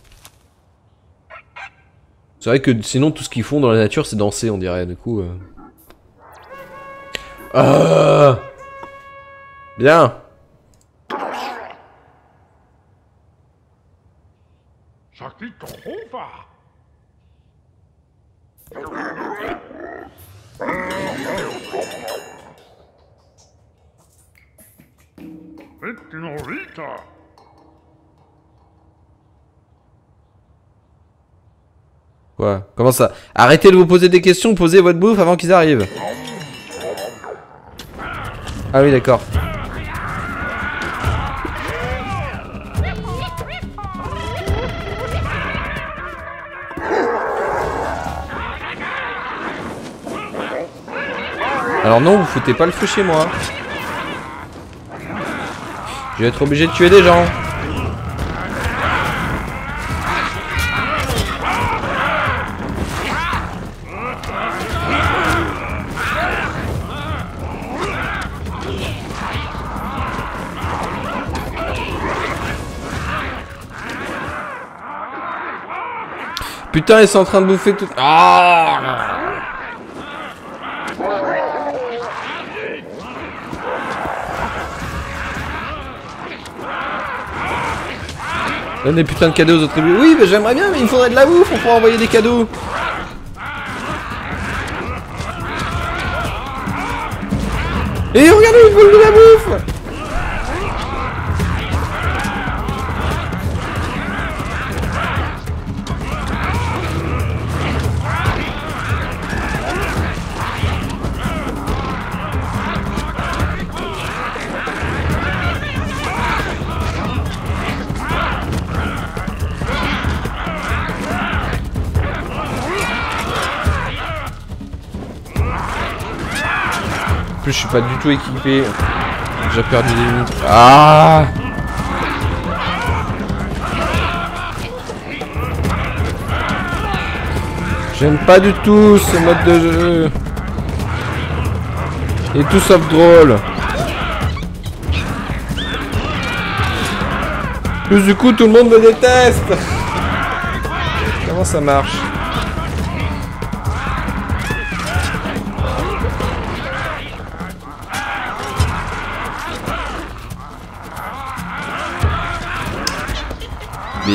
A: C'est vrai que sinon, tout ce qu'ils font dans la nature, c'est danser, on dirait, du coup... Euh... Ah Bien Quoi Comment ça Arrêtez de vous poser des questions, posez votre bouffe avant qu'ils arrivent. Ah oui, d'accord. Alors non, vous foutez pas le feu chez moi. Je vais être obligé de tuer des gens. Putain, ils sont en train de bouffer tout... Ah Donne des putains de cadeaux aux autres tribus. Oui, mais j'aimerais bien, mais il me faudrait de la bouffe pour pouvoir envoyer des cadeaux. Et regardez, ils volent de la bouffe suis pas du tout équipé. J'ai perdu des minutes. Ah J'aime pas du tout ce mode de jeu. Et tout sauf drôle. Plus du coup, tout le monde me déteste. Comment ça marche?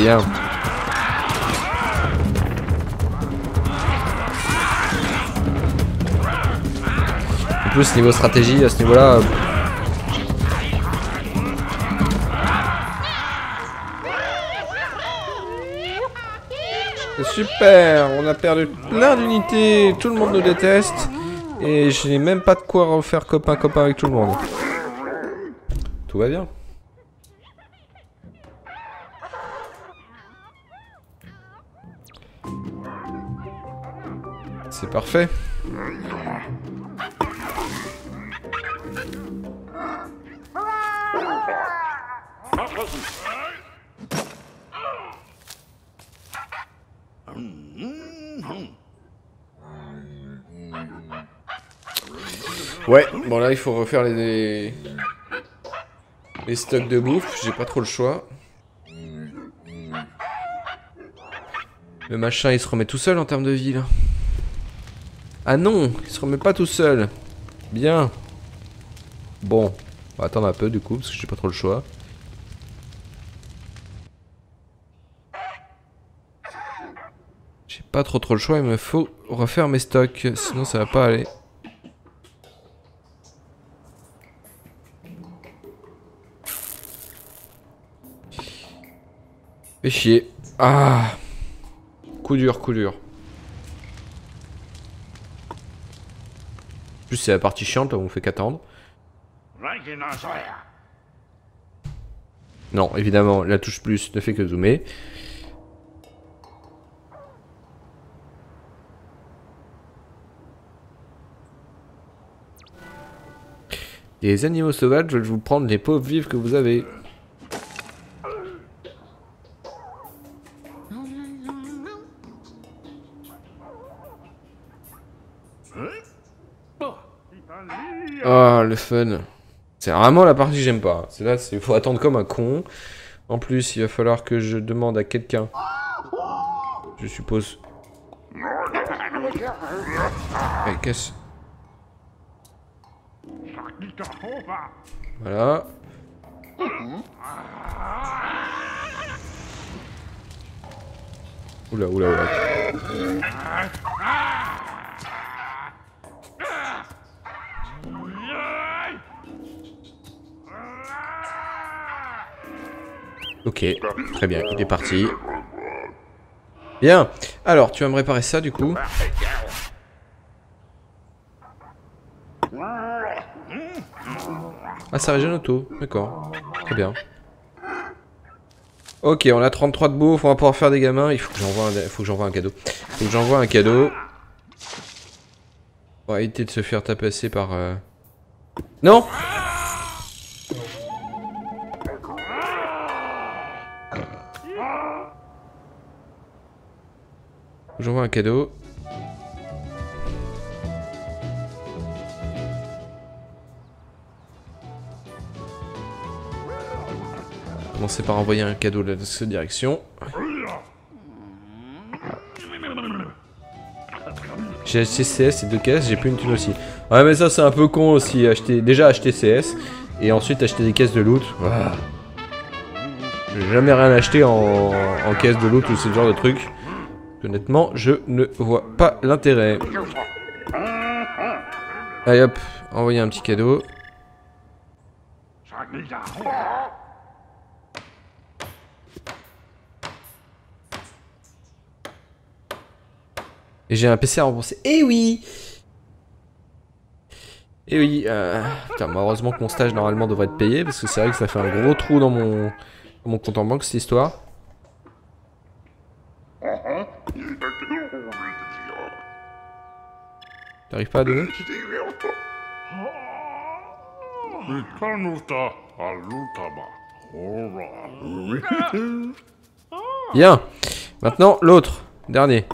A: Bien. En plus, niveau stratégie, à ce niveau-là... C'est super On a perdu plein d'unités, tout le monde nous déteste. Et je n'ai même pas de quoi refaire copain-copain avec tout le monde. Tout va bien. Parfait. Ouais, bon là il faut refaire les, les stocks de bouffe, j'ai pas trop le choix. Le machin il se remet tout seul en termes de vie là. Ah non, il se remet pas tout seul. Bien. Bon, on va attendre un peu du coup parce que j'ai pas trop le choix. J'ai pas trop trop le choix, il me faut refaire mes stocks, sinon ça va pas aller. Fait chier. Ah Coup dur, coup dur. C'est la partie chiante, là, on fait qu'attendre. Non, évidemment, la touche plus ne fait que zoomer. Les animaux sauvages veulent vous prendre les pauvres vives que vous avez. Oh, le fun. C'est vraiment la partie que j'aime pas. C'est là, il faut attendre comme un con. En plus, il va falloir que je demande à quelqu'un. Je suppose. Eh, qu'est-ce? Voilà. Oula, oula, oula. Ok, très bien, il est parti. Bien. Alors, tu vas me réparer ça du coup. Ah, ça régène auto. D'accord. Très bien. Ok, on a 33 de bouffe, on va pouvoir faire des gamins. Il faut que j'envoie un, faut que j'envoie un cadeau. Il faut que j'envoie un cadeau. On va éviter de se faire tapasser par... Euh... Non J'envoie un cadeau. Commencer par envoyer un cadeau dans cette direction. J'ai acheté CS et deux caisses, j'ai plus une thune aussi. Ouais mais ça c'est un peu con aussi, acheter, déjà acheter CS et ensuite acheter des caisses de loot. J'ai jamais rien acheté en, en caisse de loot ou ce genre de truc. Honnêtement, je ne vois pas l'intérêt. Allez hop, envoyer un petit cadeau. Et j'ai un PC à rembourser. Eh oui Eh oui, euh... Putain, heureusement que mon stage normalement devrait être payé, parce que c'est vrai que ça fait un gros trou dans mon, dans mon compte en banque cette histoire. T'arrives pas à Bien. Maintenant, l'autre. Dernier.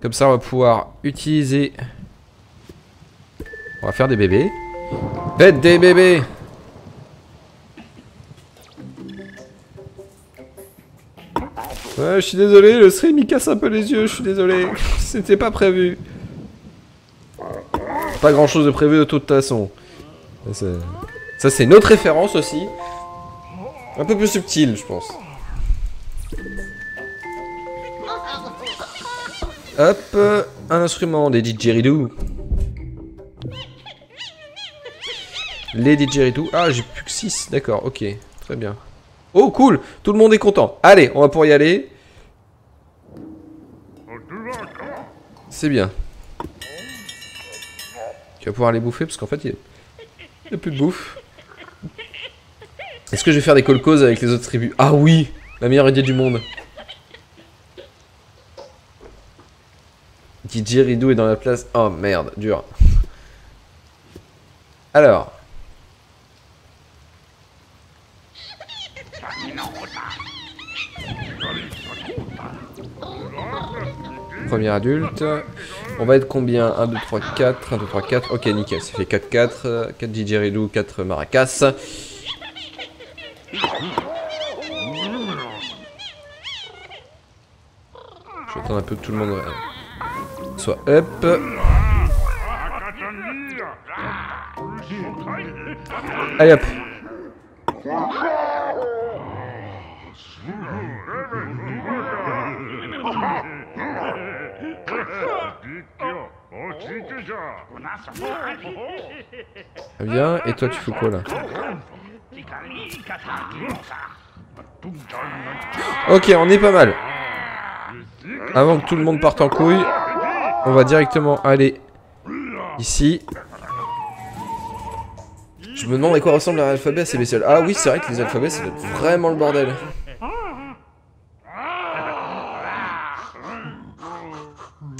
A: Comme ça, on va pouvoir utiliser... On va faire des bébés. Faites des bébés Ouais, je suis désolé, le stream il casse un peu les yeux, je suis désolé. C'était pas prévu. Pas grand chose de prévu de toute façon. Ça c'est une autre référence aussi. Un peu plus subtile, je pense. Hop, un instrument des didgeridoo. Les didgeridoo. Ah, j'ai plus que 6, d'accord, ok, très bien. Oh, cool Tout le monde est content. Allez, on va pouvoir y aller. C'est bien. Tu vas pouvoir les bouffer parce qu'en fait, il n'y a... plus de bouffe. Est-ce que je vais faire des colcos avec les autres tribus? Ah oui La meilleure idée du monde. DJ Ridou est dans la place. Oh merde, dur. Alors. Premier adulte. On va être combien? 1, 2, 3, 4. 1, 2, 3, 4. Ok, nickel. Ça fait 4, 4. 4 didgeridoo, 4 maracas. J'attends un peu que tout le monde euh, soit up. Allez hop. Bien, et toi tu fais quoi là Ok, on est pas mal. Avant que tout le monde parte en couille, on va directement aller ici. Je me demande à quoi ressemble l'alphabet à ces bestioles. Ah oui, c'est vrai que les alphabets, c'est vraiment le bordel.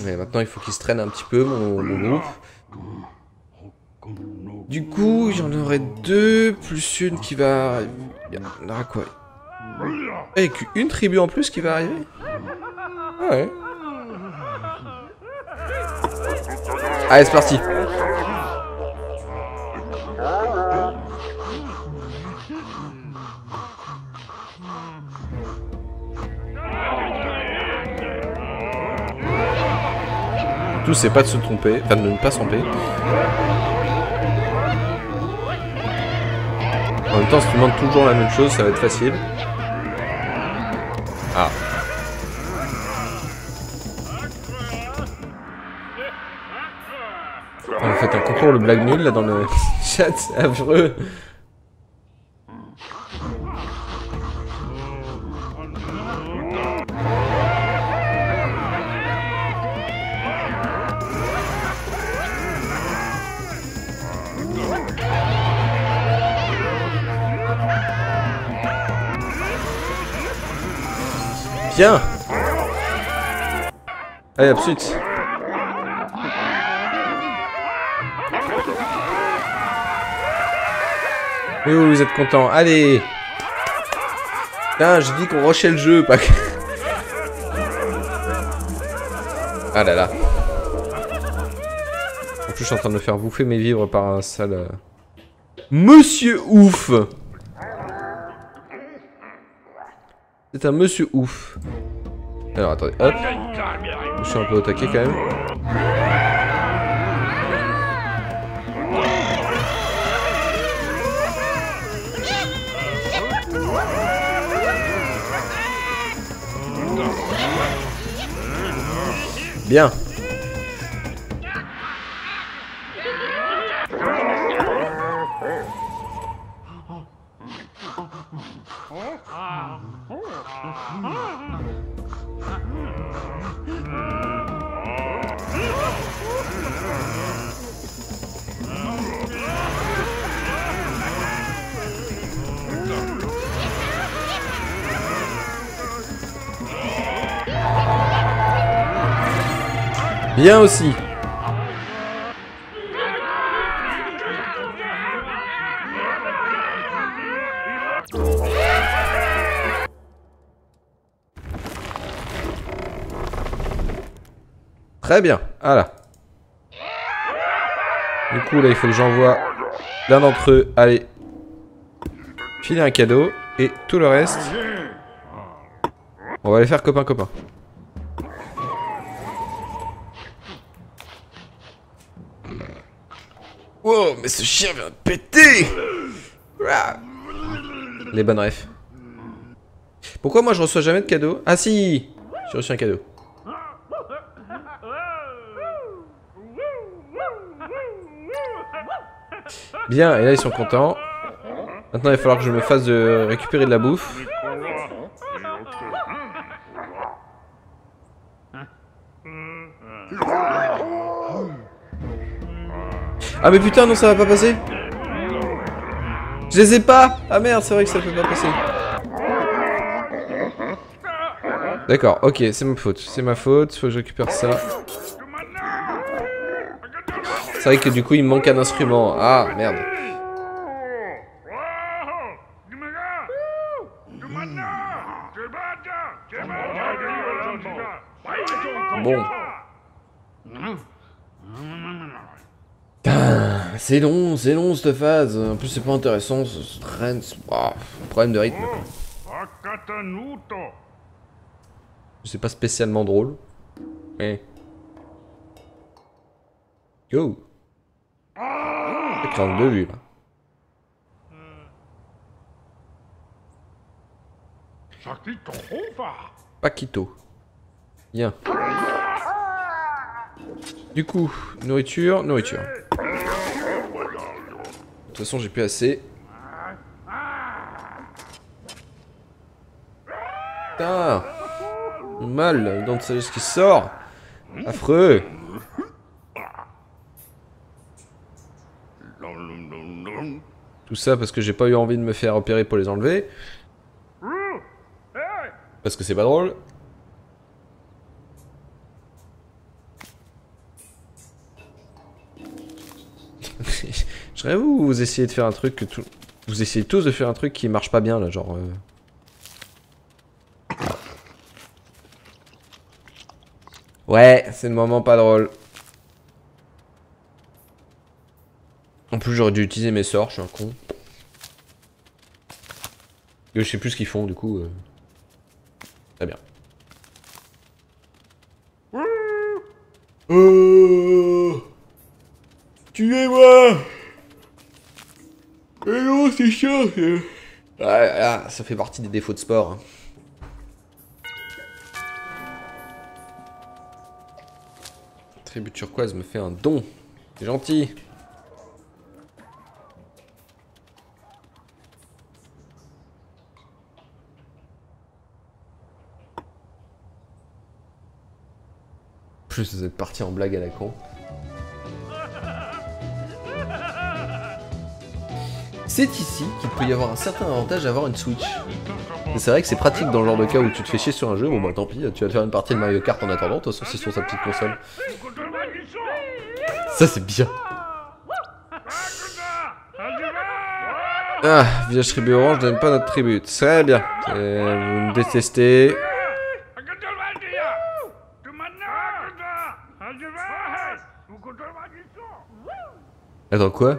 A: Mais maintenant, il faut qu'il se traîne un petit peu, mon, groupe. Du coup, j'en aurai deux, plus une qui va... Il y en quoi Avec une tribu en plus qui va arriver Ouais. Allez, c'est parti. C'est pas de se tromper, enfin de ne pas se tromper. En même temps, si tu demandes toujours la même chose, ça va être facile. Ah. On fait un concours le blague nul là dans le chat, affreux. Allez, suite. Mais vous êtes content. Allez. Putain, j'ai dit qu'on rushait le jeu, pas que... Ah là là. En plus, je suis en train de me faire bouffer mes vivres par un sale... Euh, monsieur Ouf C'est un monsieur ouf. Alors attendez, hop. Je suis un peu au taquet quand même. Bien. Bien aussi. Très bien, voilà. Du coup, là, il faut que j'envoie l'un d'entre eux. Allez. Filer un cadeau. Et tout le reste... On va aller faire copain-copain. Ce chien vient de péter Les bonnes refs. Pourquoi moi je reçois jamais de cadeau Ah si J'ai reçu un cadeau. Bien, et là ils sont contents. Maintenant il va falloir que je me fasse de récupérer de la bouffe. Ah mais putain non ça va pas passer Je les ai pas Ah merde c'est vrai que ça peut pas passer D'accord, ok, c'est ma faute, c'est ma faute, faut que je récupère ça. C'est vrai que du coup il me manque un instrument. Ah merde. C'est long, c'est long cette phase. En plus, c'est pas intéressant, ce train. Oh, problème de rythme. C'est pas spécialement drôle. Mais. Go! Écran de vue là. Paquito. Bien. Du coup, nourriture, nourriture. De toute façon, j'ai plus assez. Putain Mal, dans de sagesse qui sort Affreux Tout ça parce que j'ai pas eu envie de me faire opérer pour les enlever. Parce que c'est pas drôle. Vous, vous essayez de faire un truc que tout... Vous essayez tous de faire un truc qui marche pas bien là, genre... Euh. Ouais, c'est le moment pas drôle. En plus j'aurais dû utiliser mes sorts, je suis un con. je sais plus ce qu'ils font du coup. Euh. Très bien. Oh Tuez-moi Mais non, c'est chiant ah, ça fait partie des défauts de sport. Hein. Tribu turquoise me fait un don. C'est gentil. Plus vous êtes parti en blague à la con. C'est ici qu'il peut y avoir un certain avantage à avoir une Switch. C'est vrai que c'est pratique dans le genre de cas où tu te fais chier sur un jeu, bon bah tant pis, tu vas te faire une partie de Mario Kart en attendant, de toute façon c'est sur sa petite console. Ça c'est bien. Ah, village tribu orange, donne pas notre tribu. Très bien. Vous me détestez. Attends, quoi?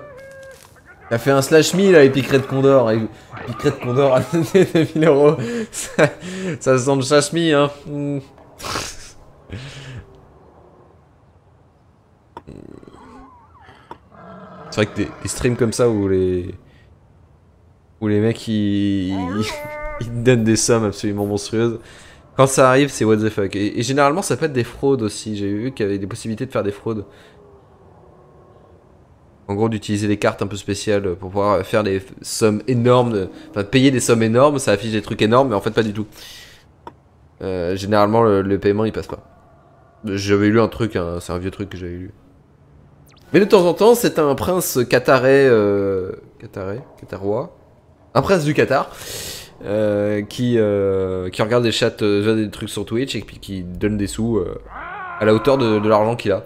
A: Il a fait un slash me là, Épicré de Condor. Épicré de Condor à 2000 euros. Ça, sent le slash me, hein. C'est vrai que des, streams comme ça où les. où les mecs ils. ils donnent des sommes absolument monstrueuses. Quand ça arrive, c'est what the fuck. Et, et, généralement, ça peut être des fraudes aussi. J'ai vu qu'il y avait des possibilités de faire des fraudes. En gros, d'utiliser des cartes un peu spéciales pour pouvoir faire des sommes énormes, enfin payer des sommes énormes, ça affiche des trucs énormes, mais en fait pas du tout. Euh, généralement, le, paiement il passe pas. J'avais lu un truc, hein, c'est un vieux truc que j'avais lu. Mais de temps en temps, c'est un prince qatarais, euh, qatarais, qatarois, un prince du Qatar, euh, qui, euh, qui regarde des chats, des trucs sur Twitch et puis qui donne des sous À la hauteur de, de l'argent qu'il a.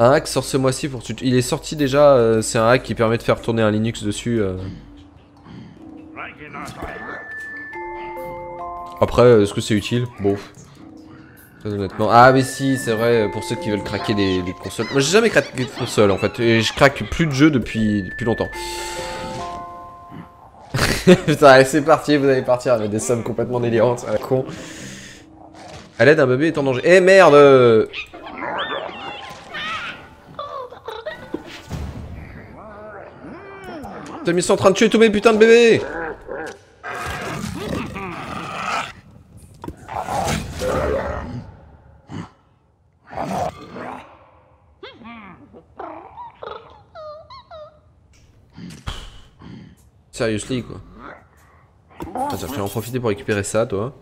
A: Un hack sort ce mois-ci pour... Il est sorti déjà, euh, c'est un hack qui permet de faire tourner un Linux dessus. euh. Après, euh, est-ce que c'est utile? Bon. Très honnêtement. Ah mais si, c'est vrai, pour ceux qui veulent craquer des, consoles. Moi j'ai jamais craqué de console en fait, et je craque plus de jeux depuis, depuis longtemps. Putain, c'est parti, vous allez partir avec des sommes complètement délirantes, à la con. À l'aide, un bébé est en danger. Eh merde Mis ça en train de tuer tous mes putains de bébés Seriously quoi. Je vais en profiter pour récupérer ça, toi.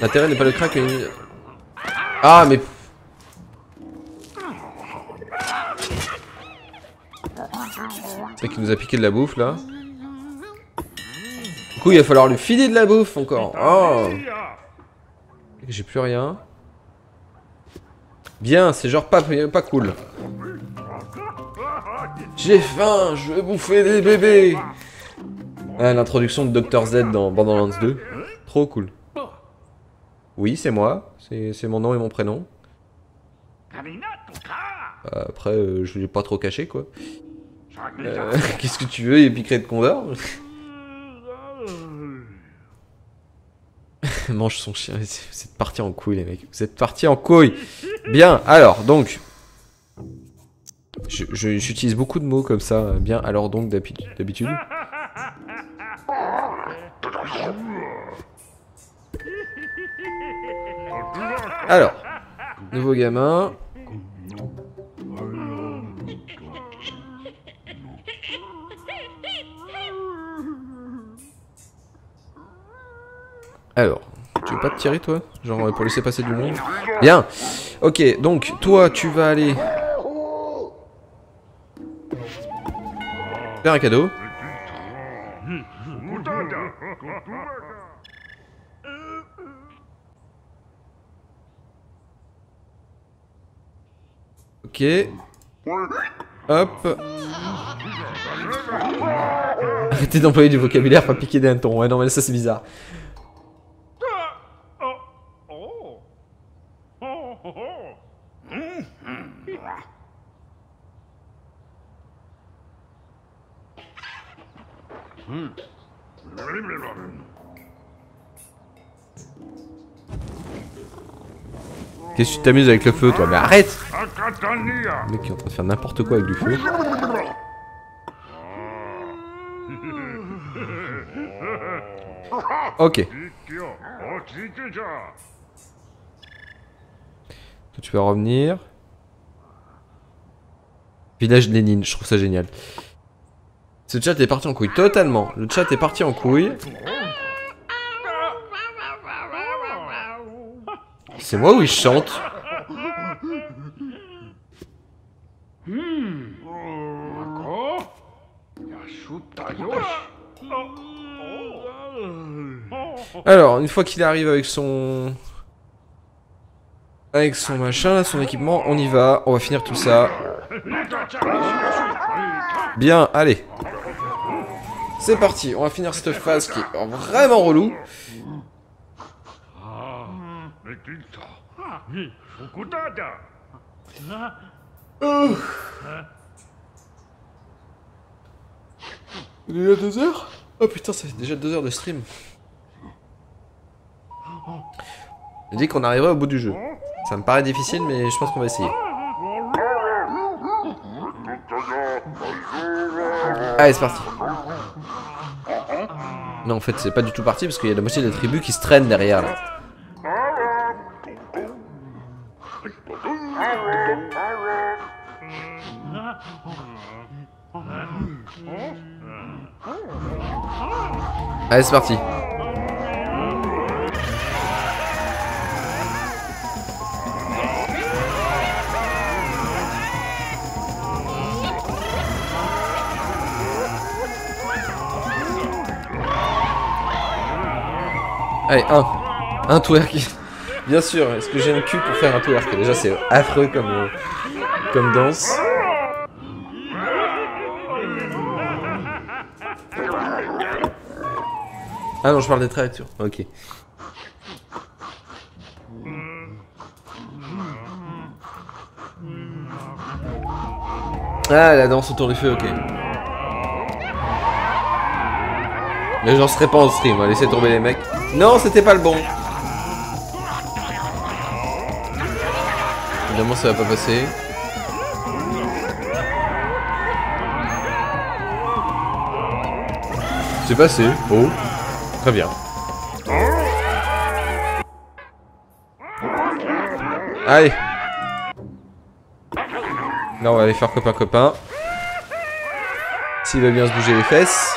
A: L'intérêt n'est pas le crack. Ah, mais. C'est qui nous a piqué de la bouffe là. Du coup, il va falloir lui filer de la bouffe encore. Oh J'ai plus rien. Bien, c'est genre pas, pas cool. J'ai faim, je veux bouffer des bébés. Ah, l'introduction de Dr Z dans Borderlands 2. Trop cool. Oui, c'est moi. C'est mon nom et mon prénom. Euh, Après, euh, je l'ai pas trop caché, quoi. Euh, Qu'est-ce que tu veux, épicré de Condor Mange son chien. Vous êtes partis en couille, les mecs. Vous êtes partis en couille. Bien, alors, donc... J'utilise beaucoup de mots comme ça. Bien, alors donc, d'habi- d'habitude. Alors, nouveau gamin. Alors, tu veux pas te tirer toi Genre euh, pour laisser passer du monde Bien Ok, donc toi tu vas aller... Faire un cadeau. Ok. Hop. Arrêtez d'employer du vocabulaire, pas piquer des hannetons. Ouais, non, mais ça c'est bizarre. Qu'est-ce que tu t'amuses avec le feu, toi Mais arrête Le mec qui est en train de faire n'importe quoi avec du feu. Ok. Toi, tu vas revenir? Village Lénine, je trouve ça génial. Ce chat est parti en couille, totalement. Le chat est parti en couille. C'est moi où il chante Alors, une fois qu'il arrive avec son... Avec son machin, son équipement, on y va. On va finir tout ça. Bien, allez. C'est parti, on va finir cette phase qui est vraiment relou. Il est déjà 2 heures? Oh putain, ça fait déjà 2 heures de stream. J'ai dit qu'on arriverait au bout du jeu. Ça me paraît difficile, mais je pense qu'on va essayer. Allez, c'est parti. Non, en fait, c'est pas du tout parti parce qu'il y a la moitié des tribus qui se traînent derrière là. Allez, c'est parti. Allez, un. Un twerk. Bien sûr, est-ce que j'ai un cul pour faire un twerk? Déjà, c'est affreux comme, euh, comme danse. Ah non, je parle des trajectoires. Ok. Ah, la danse autour du feu, ok. Mais j'en serais pas en stream, on va laisser tomber les mecs. Non, c'était pas le bon. Évidemment, ça va pas passer. C'est passé. Oh. Très bien. Allez. Là, on va aller faire copain-copain. S'il veut bien se bouger les fesses.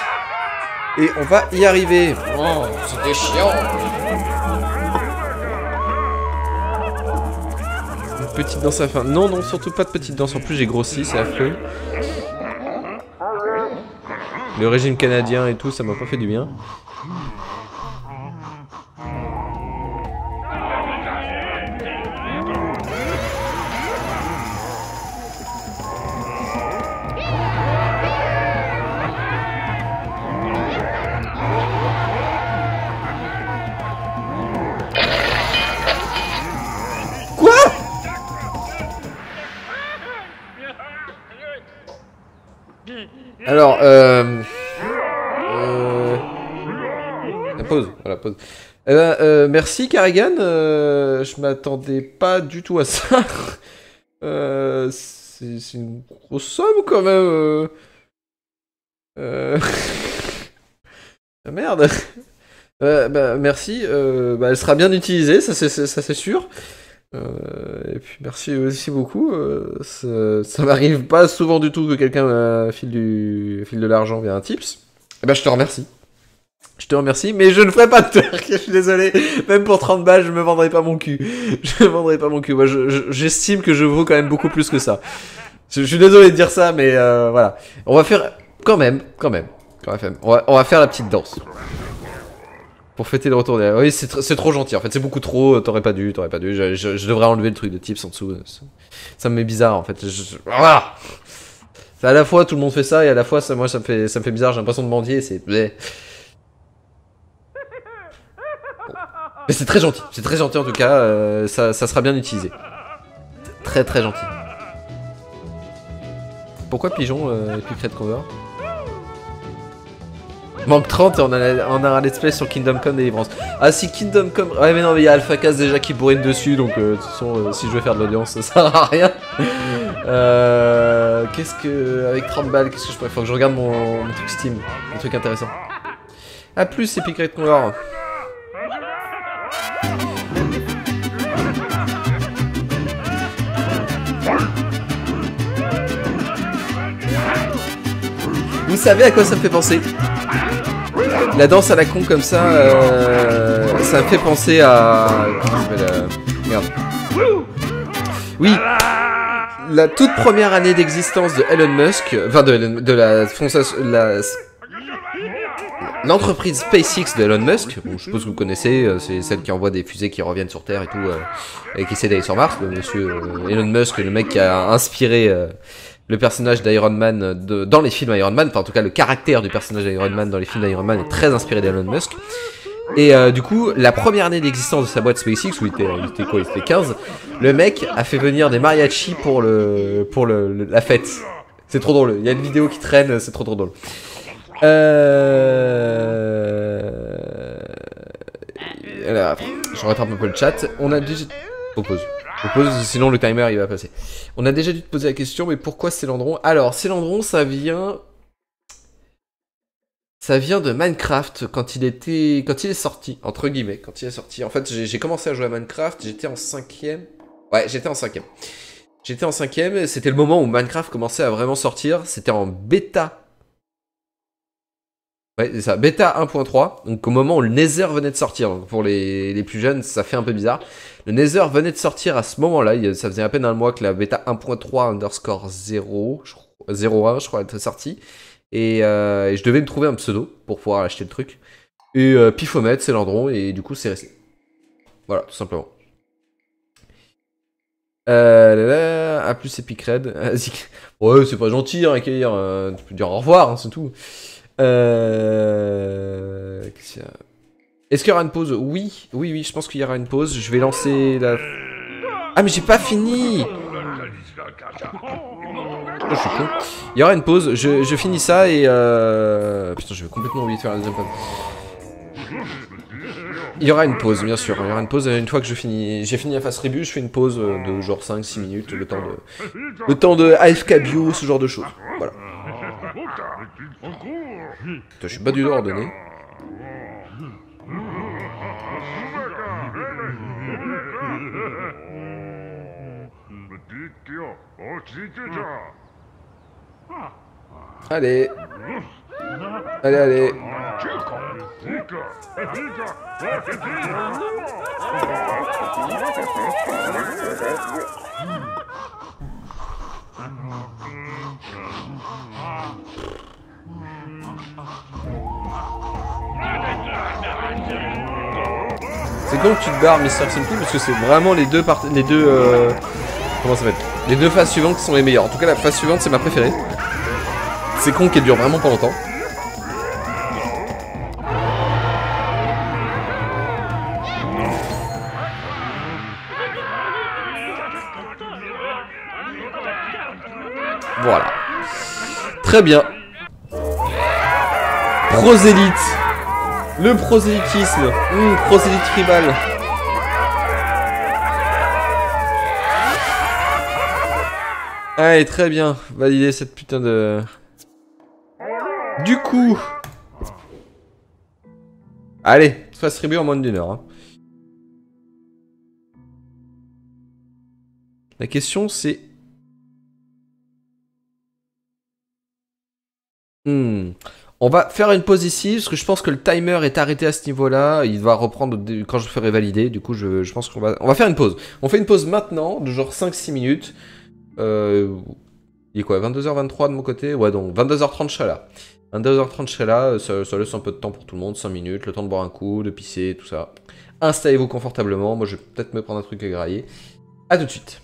A: Et on va y arriver.
B: Oh, c'était chiant.
A: Une petite danse à la fin. Non, non, surtout pas de petite danse. En plus, j'ai grossi, c'est affreux. Le régime canadien et tout, ça m'a pas fait du bien. Merci Carrigan, euh, je m'attendais pas du tout à ça. euh, c'est une grosse somme quand même. Euh... euh. ah, merde. Bah, merci, bah, elle sera bien utilisée, ça c'est sûr. Et puis merci aussi beaucoup. ça ça m'arrive pas souvent du tout que quelqu'un file, du, file de l'argent via un tips. Eh ben je te remercie. Je te remercie, mais je ne ferai pas de twerk, je suis désolé. Même pour 30 balles, je me vendrai pas mon cul. Je me vendrai pas mon cul. Moi, je- je- j'estime que je vaux quand même beaucoup plus que ça. Je, je suis désolé de dire ça, mais euh, voilà. On va faire quand même, quand même, quand même. On va, on va faire la petite danse. Pour fêter le retour des... Oui, c'est tr- trop gentil. En fait, c'est beaucoup trop. euh, T'aurais pas dû, t'aurais pas dû. Je, je- je devrais enlever le truc de tips en dessous. Ça, me met bizarre, en fait. Je- je- Voilà. À la fois tout le monde fait ça et à la fois moi ça me fait, ça me fait bizarre. J'ai l'impression de mendier. C'est. Mais c'est très gentil. C'est très gentil en tout cas. euh, ça, sera bien utilisé. Très très gentil. Pourquoi pigeon euh, Red Cover? Manque 30 et on a, on a un let's play sur Kingdom Come Deliverance. Ah si Kingdom Come... Ouais mais non mais il y a Alpha Cast déjà qui bourrine dessus donc euh, de toute façon euh, si je veux faire de l'audience ça sert à rien. Euh, qu'est-ce que... Avec 30 balles qu'est-ce que je pourrais Faut que je regarde mon, mon truc Steam. Un truc intéressant. A plus Epic Red Cover. Vous savez à quoi ça me fait penser La danse à la con comme ça, euh, ça me fait penser à... euh, Merde. Oui, la toute première année d'existence de Elon Musk, enfin de, la L'entreprise SpaceX de Elon Musk, je suppose que vous connaissez, euh, c'est celle qui envoie des fusées qui reviennent sur Terre et tout, et qui essaie d'aller sur Mars. Le monsieur Elon Musk, le mec qui a inspiré le personnage d'Iron Man euh, dans les films Iron Man, enfin en tout cas le caractère du personnage d'Iron Man dans les films d'Iron Man est très inspiré d'Elon Musk. Et euh, du coup, la première année d'existence de sa boîte SpaceX, où il était, il était quoi Il était 15, le mec a fait venir des mariachis pour, le, pour le, la fête. C'est trop drôle, il y a une vidéo qui traîne, c'est trop trop drôle. Euh... Alors, je rattrape un peu le chat. On a déjà... Propose. Sinon le timer il va passer. On a déjà dû te poser la question, mais pourquoi Célandron? Alors, Célandron, ça vient... Ça vient de Minecraft quand il était, quand il est sorti, entre guillemets, quand il est sorti. En fait, j'ai commencé à jouer à Minecraft, j'étais en cinquième. Ouais, j'étais en cinquième. J'étais en cinquième, c'était le moment où Minecraft commençait à vraiment sortir. C'était en bêta Ouais, ça, bêta 1.3, donc au moment où le Nether venait de sortir, pour les, plus jeunes, ça fait un peu bizarre. Le Nether venait de sortir à ce moment-là, ça faisait à peine un mois que la bêta 1.3 underscore 0, je crois- 01, je crois, était sortie. Et, euh, et je devais me trouver un pseudo pour pouvoir acheter le truc. Et euh, Pifomètre, c'est l'endron, et du coup, c'est resté. Voilà, tout simplement. Euh, là, là, A plus Epic Red. Ouais, c'est pas gentil, hein, accueillir. euh, tu peux dire au revoir, hein, c'est tout. Euh... Est-ce qu'il y aura une pause? Oui, oui, oui, je pense qu'il y aura une pause. Je vais lancer la... Ah, mais j'ai pas fini Oh, je suis con. Il y aura une pause, je, finis ça et euh... Putain, je vais complètement oublier de faire la deuxième pause. Il y aura une pause, bien sûr. Il y aura une pause une fois que je finis. J'ai fini la phase rébut, je fais une pause de genre 5-6 minutes, le temps de. Le temps de AFK bio, ce genre de choses. Voilà. Je suis pas du tout ordonné. Allez. Allez, allez. C'est donc tu te barres Mister Simply parce que c'est vraiment les deux part... les deux euh... comment ça s'appelle? Les deux phases suivantes qui sont les meilleures. En tout cas la phase suivante c'est ma préférée. C'est con qu'elle dure vraiment pas longtemps. Très bien. Prosélite. Le prosélytisme. Hum, prosélyte tribal. Allez, très bien. Valider cette putain de... Du coup... Allez, face tribu en moins d'une heure. hein. La question c'est... Hmm. On va faire une pause ici, parce que je pense que le timer est arrêté à ce niveau-là. Il va reprendre quand je ferai valider. Du coup, je, pense qu'on va... On va faire une pause. On fait une pause maintenant, de genre 5-6 minutes. Euh... Il est quoi 22h23 de mon côté? Ouais, donc 22h30 je serai là. 22h30 je ça, ça laisse un peu de temps pour tout le monde, 5 minutes, le temps de boire un coup, de pisser, tout ça. Installez-vous confortablement, moi je vais peut-être me prendre un truc à grailler. A tout de suite.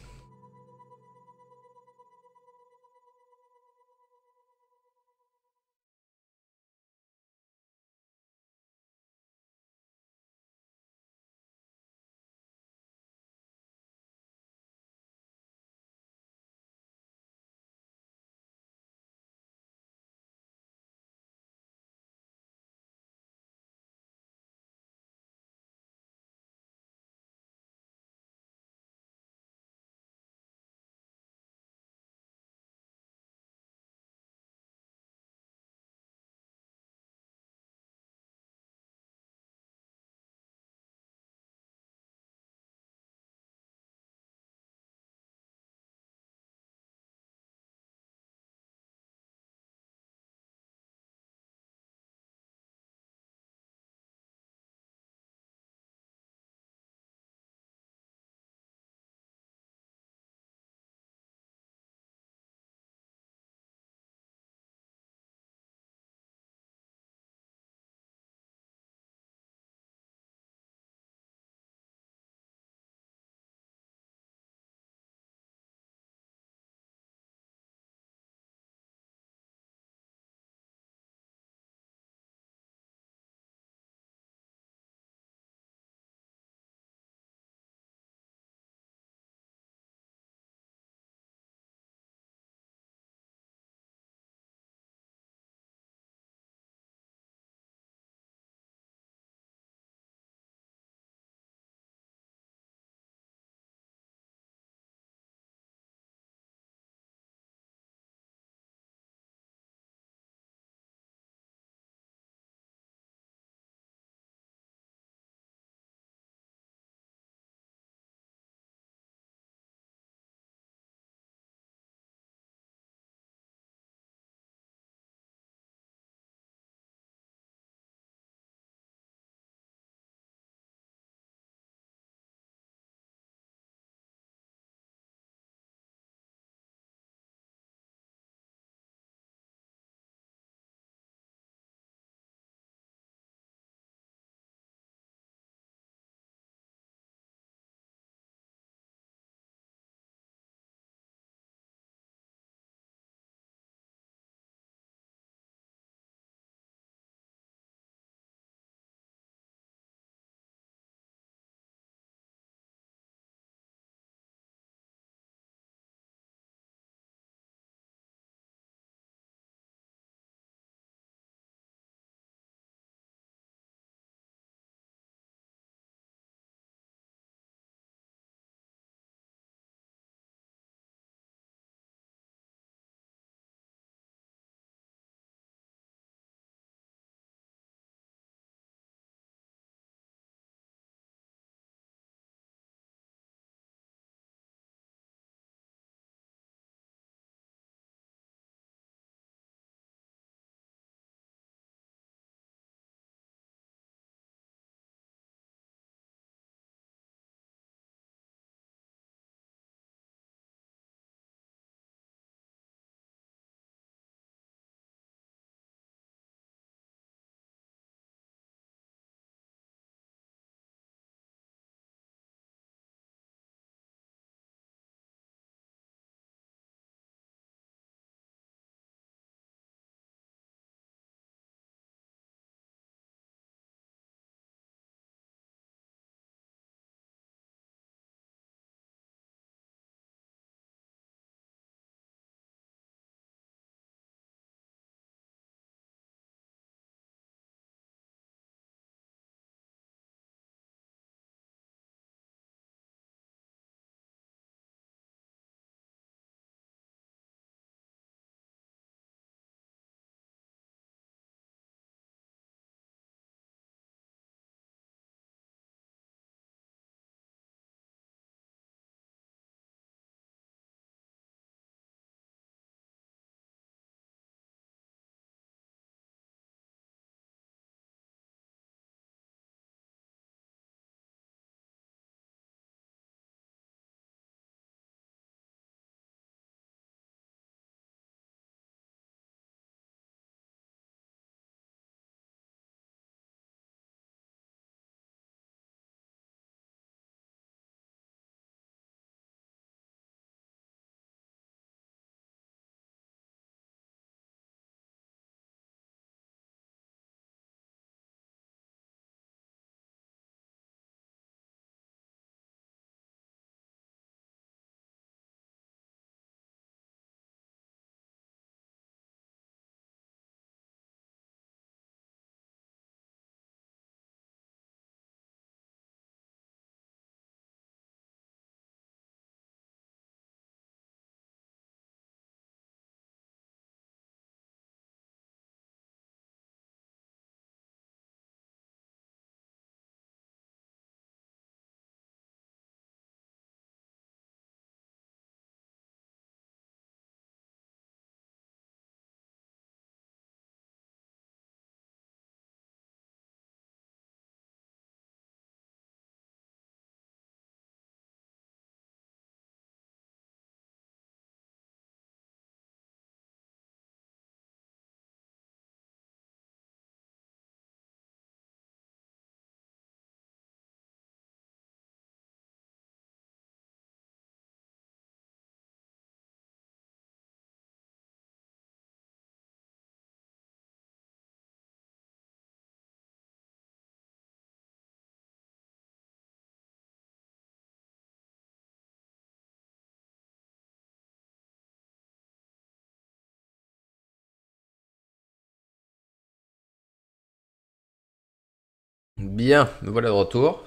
A: Bien, me voilà de retour.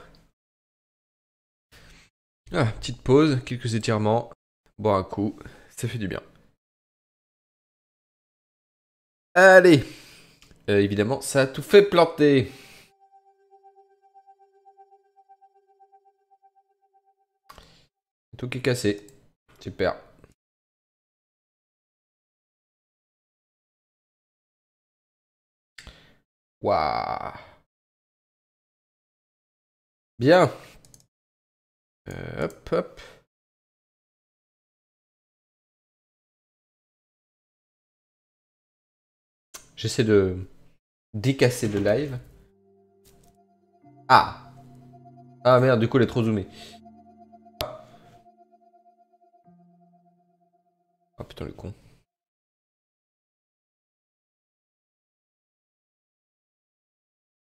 A: Ah, petite pause, quelques étirements, boire un coup, ça fait du bien. Allez Euh, Évidemment, ça a tout fait planter. Tout qui est cassé. Super. Waouh. Bien. Euh, hop, hop. J'essaie de décasser le live. Ah Ah merde, du coup, elle est trop zoomée. Oh putain, le con.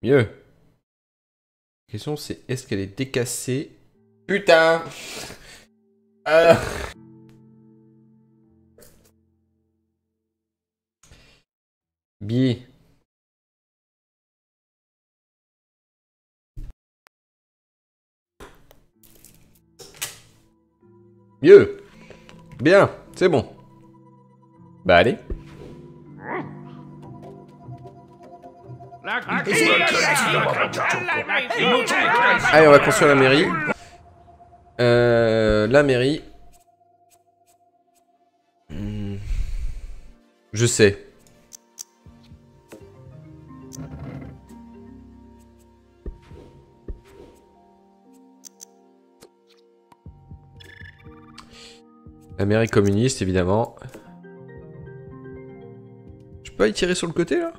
A: Mieux. La question c'est est-ce qu'elle est décassée? Putain euh... Bi. Mieux. Bien, c'est bon. Bah allez. Allez, on va construire la mairie. Euh, la mairie. Hmm. Je sais. La mairie communiste, évidemment. Je peux y tirer sur le côté, là?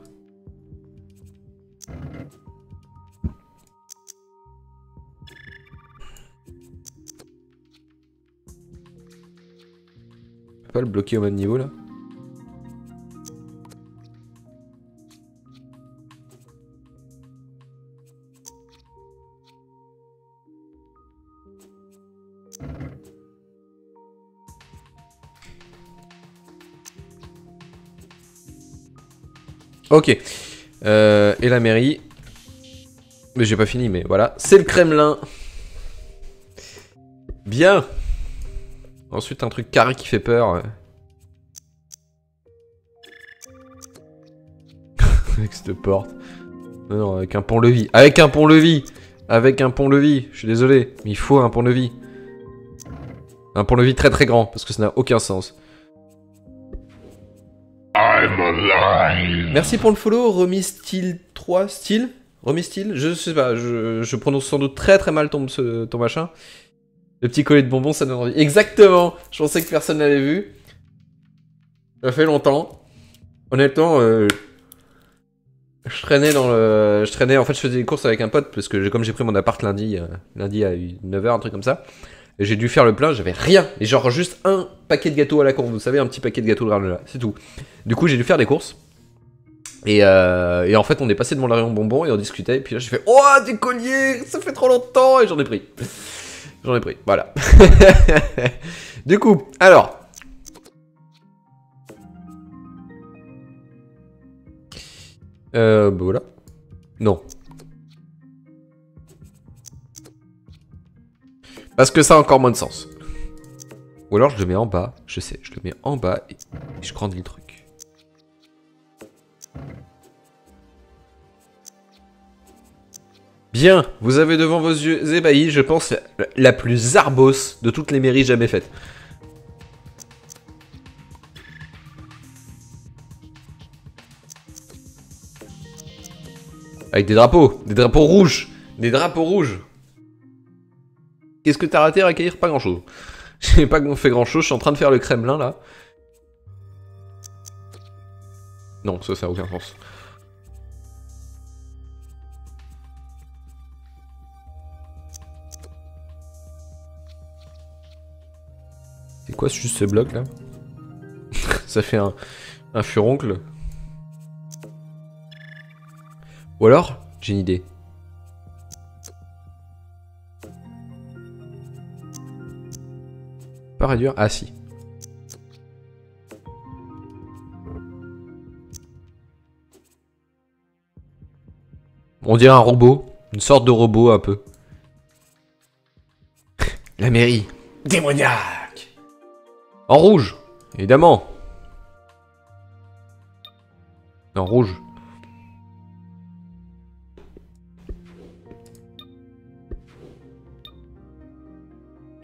A: Bloquer au même niveau, là Ok. Euh, et la mairie. Mais j'ai pas fini, mais voilà. C'est le Kremlin. Bien. Ensuite, un truc carré qui fait peur. avec cette porte. Non, non, avec un pont-levis. Avec un pont-levis Avec un pont-levis. Je suis désolé, mais il faut un pont-levis. Un pont-levis très très grand, parce que ça n'a aucun sens. Merci pour le follow, Remis Style 3, Style? Remis Style Je sais pas, je, prononce sans doute très très mal ton, ton machin. Le petit collier de bonbons, ça donne envie. Exactement Je pensais que personne l'avait vu. Ça fait longtemps. Honnêtement, euh, je traînais dans le... Je traînais, en fait, je faisais des courses avec un pote, parce que comme j'ai pris mon appart lundi, euh, lundi à 9h, un truc comme ça, j'ai dû faire le plein, j'avais rien. Et genre juste un paquet de gâteaux à la con, vous savez, un petit paquet de gâteaux de granola, c'est tout. Du coup, j'ai dû faire des courses. Et, euh, et, en fait, on est passé devant le rayon bonbons et on discutait. Et puis là, j'ai fait Oh, des colliers Ça fait trop longtemps Et j'en ai pris. J'en ai pris, voilà. du coup, alors. Euh, bah voilà. Non. Parce que ça a encore moins de sens. Ou alors je le mets en bas, je sais, je le mets en bas et, je grandis le truc. Bien, vous avez devant vos yeux ébahis, je pense, la plus arbos de toutes les mairies jamais faites. Avec des drapeaux, des drapeaux rouges, des drapeaux rouges. Qu'est-ce que t'as raté, Rakaïr Pas grand-chose. J'ai pas fait grand-chose, je suis en train de faire le Kremlin, là. Non, ça, ça a aucun sens. Quoi juste ce bloc là Ça fait un, furoncle. Ou alors, j'ai une idée. Pas réduire Ah si. On dirait un robot. Une sorte de robot un peu. La mairie. Démoniaque. En rouge, évidemment. En rouge.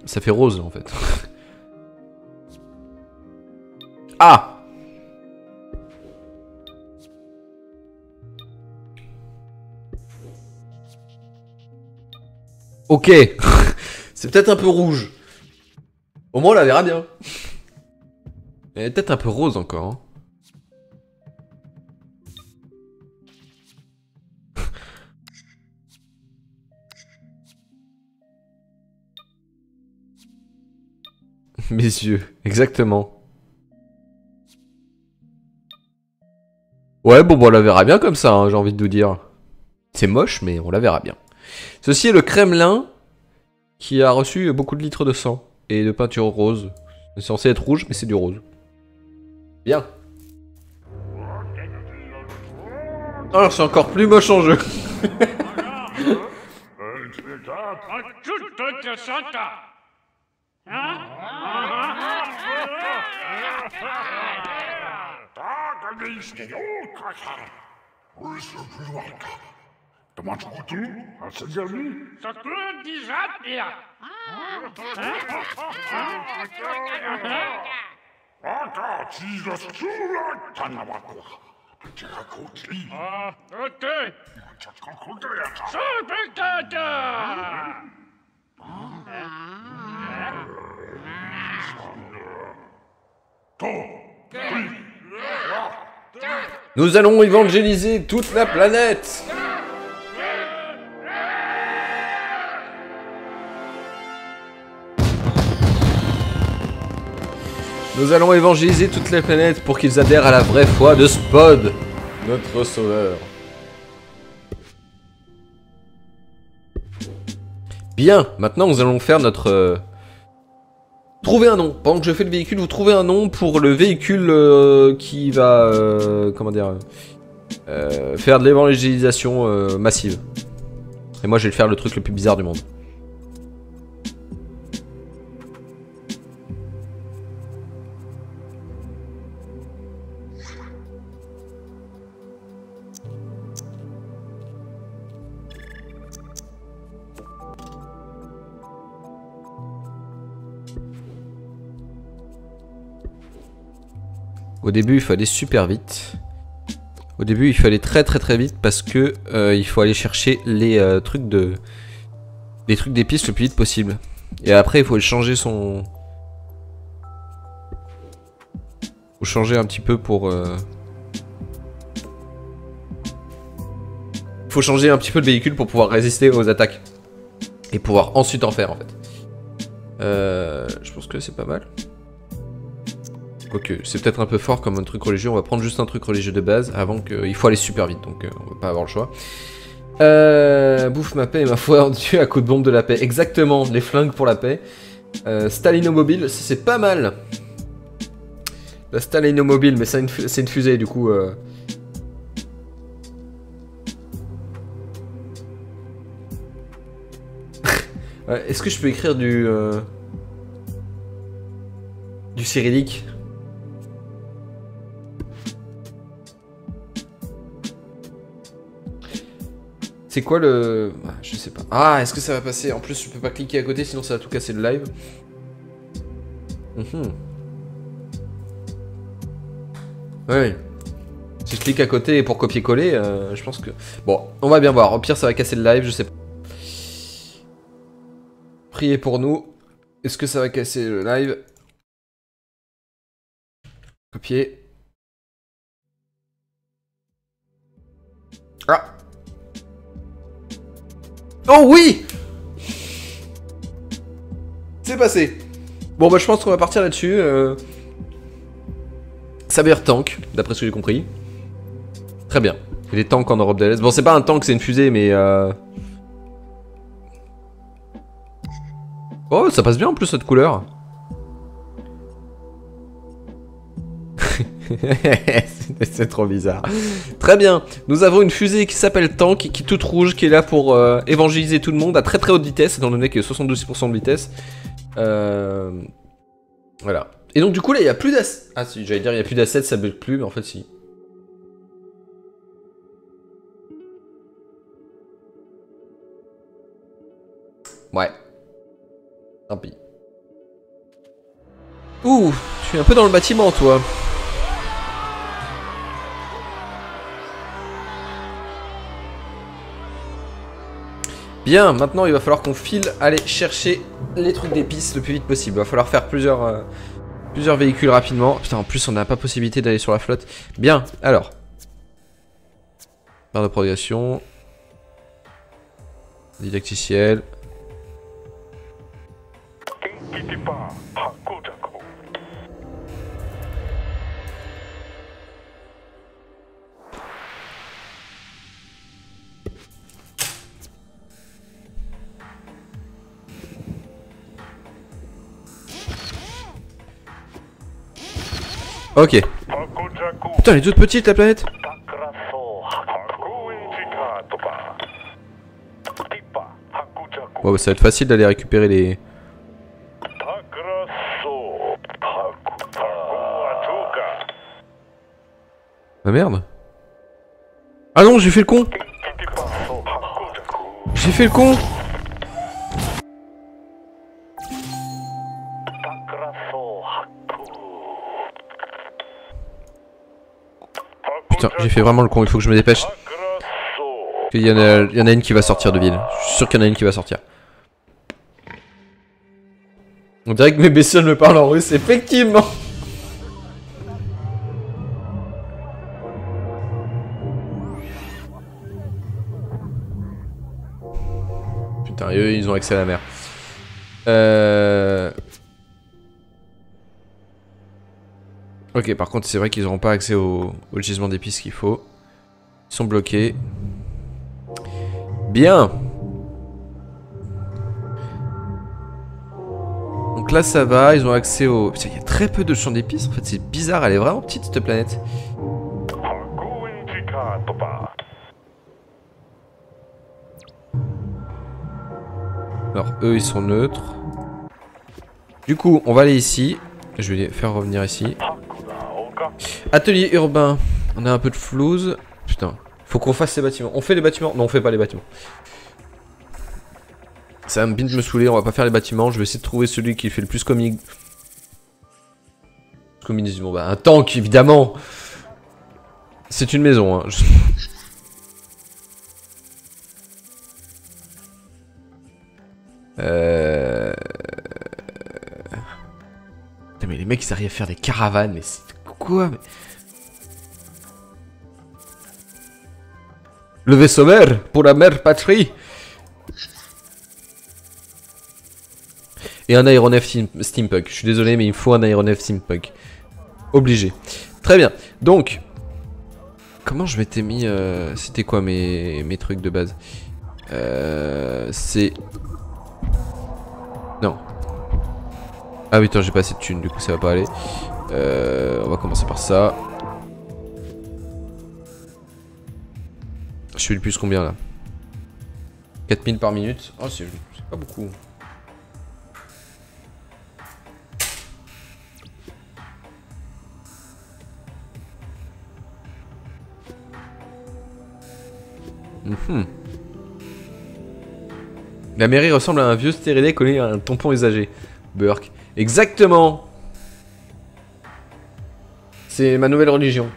A: Ça fait rose en fait. ah Ok. C'est peut-être un peu rouge. Au moins on la verra bien. Elle est peut-être un peu rose encore. Hein. Mes yeux, exactement. Ouais, bon, bon, on la verra bien comme ça, hein, j'ai envie de vous dire. C'est moche, mais on la verra bien. Ceci est le Kremlin qui a reçu beaucoup de litres de sang et de peinture rose. C'est censé être rouge, mais c'est du rose. Bien. Alors, c'est encore plus moche en jeu. Nous allons évangéliser toute la planète. Nous allons évangéliser toute la planète pour qu'ils adhèrent à la vraie foi de Spod, notre sauveur. Bien, maintenant nous allons faire notre... euh, Trouver un nom. Pendant que je fais le véhicule, vous trouvez un nom pour le véhicule euh, qui va... euh, comment dire Faire de l'évangélisation massive. Et moi je vais faire le truc le plus bizarre du monde. Au début, il aller super vite. Au début, il aller très très très vite parce que euh, il faut aller chercher les euh, trucs de les trucs des pistes le plus vite possible. Et après, il faut changer son faut changer un petit peu pour euh, faut changer un petit peu le véhicule pour pouvoir résister aux attaques et pouvoir ensuite en faire en fait. Euh, je pense que c'est pas mal. C'est peut-être un peu fort comme un truc religieux. On va prendre juste un truc religieux de base avant que. Il faut aller super vite, donc euh, on va pas avoir le choix. Euh, bouffe ma paix et ma foi en Dieu à coup de bombe de la paix. Exactement, les flingues pour la paix. Euh, Stalinomobile, c'est pas mal. La Stalinomobile, mais c'est une, fusée du coup. Est-ce que je peux écrire du. Du cyrillique? C'est quoi le... Je sais pas. Ah, est-ce que ça va passer En plus, je peux pas cliquer à côté, sinon ça va tout casser le live. Mhm. Ouais. Si je clique à côté pour copier-coller, euh, je pense que... Bon, on va bien voir. Au pire, ça va casser le live, je sais pas. Priez pour nous. Est-ce que ça va casser le live Copier. Ah Oh oui C'est passé. Bon bah je pense qu'on va partir là-dessus. euh. Veut dire tank, d'après ce que j'ai compris. Très bien. Il des tanks en Europe de l'Est. Bon c'est pas un tank, c'est une fusée, mais... euh, Oh ça passe bien en plus cette couleur. C'est trop bizarre. Très bien. Nous avons une fusée qui s'appelle Tank, qui est toute rouge, qui est là pour euh, évangéliser tout le monde à très très haute vitesse, étant donné qu'il y a 72% de vitesse. Euh... Voilà. Et donc du coup là, il n'y a plus d'assets. Ah si, j'allais dire il n'y a plus d'assets, ça bug plus, mais en fait si. Ouais. Tant pis. Ouh, je suis un peu dans le bâtiment, toi. Bien, maintenant il va falloir qu'on file aller chercher les trucs d'épices le plus vite possible. Il va falloir faire plusieurs, euh, plusieurs véhicules rapidement. Putain, en plus on n'a pas possibilité d'aller sur la flotte. Bien, alors. Barre de progression. Didacticiel. Ok. Putain, elle est toute petite la planète. Bon, bah, ça va être facile d'aller récupérer les... Ah merde. Ah non, j'ai fait le con. J'ai fait le con Putain, j'ai fait vraiment le con, il faut que je me dépêche. Il y, en a, il y en a une qui va sortir de ville. Je suis sûr qu'il y en a une qui va sortir. On dirait que mes bestioles me parlent en russe, effectivement Putain, eux, ils ont accès à la mer. Euh... Ok, par contre, c'est vrai qu'ils n'auront pas accès au, gisement d'épices qu'il faut. Ils sont bloqués. Bien Donc là, ça va. Ils ont accès au... Il y a très peu de champs d'épices. En fait, c'est bizarre. Elle est vraiment petite, cette planète. Alors, eux, ils sont neutres. Du coup, on va aller ici. Je vais les faire revenir ici. Atelier urbain. On a un peu de flouze. Putain. Faut qu'on fasse les bâtiments. On fait les bâtiments? Non, on fait pas les bâtiments. Ça va bien de me saouler. On va pas faire les bâtiments. Je vais essayer de trouver celui qui fait le plus comique. Communisme. bah, un tank, évidemment. C'est une maison. Hein. Euh... Mais les mecs ils arrivent à faire des caravanes, mais c'est quoi mais... Le vaisseau mère pour la mère patrie Et un aéronef steampunk. Je suis désolé, mais il faut un aéronef steampunk. Obligé. Très bien. Donc, comment je m'étais mis... Euh, c'était quoi mes, mes trucs de base? Euh, C'est... Non. Ah oui, attends, j'ai pas assez de thunes, du coup ça va pas aller. Euh, on va commencer par ça. Je suis le plus combien là? 4000 par minute. Oh, c'est pas beaucoup. Mhm. La mairie ressemble à un vieux stérilet collé à un tampon usagé. Burke. Exactement c'est ma nouvelle religion.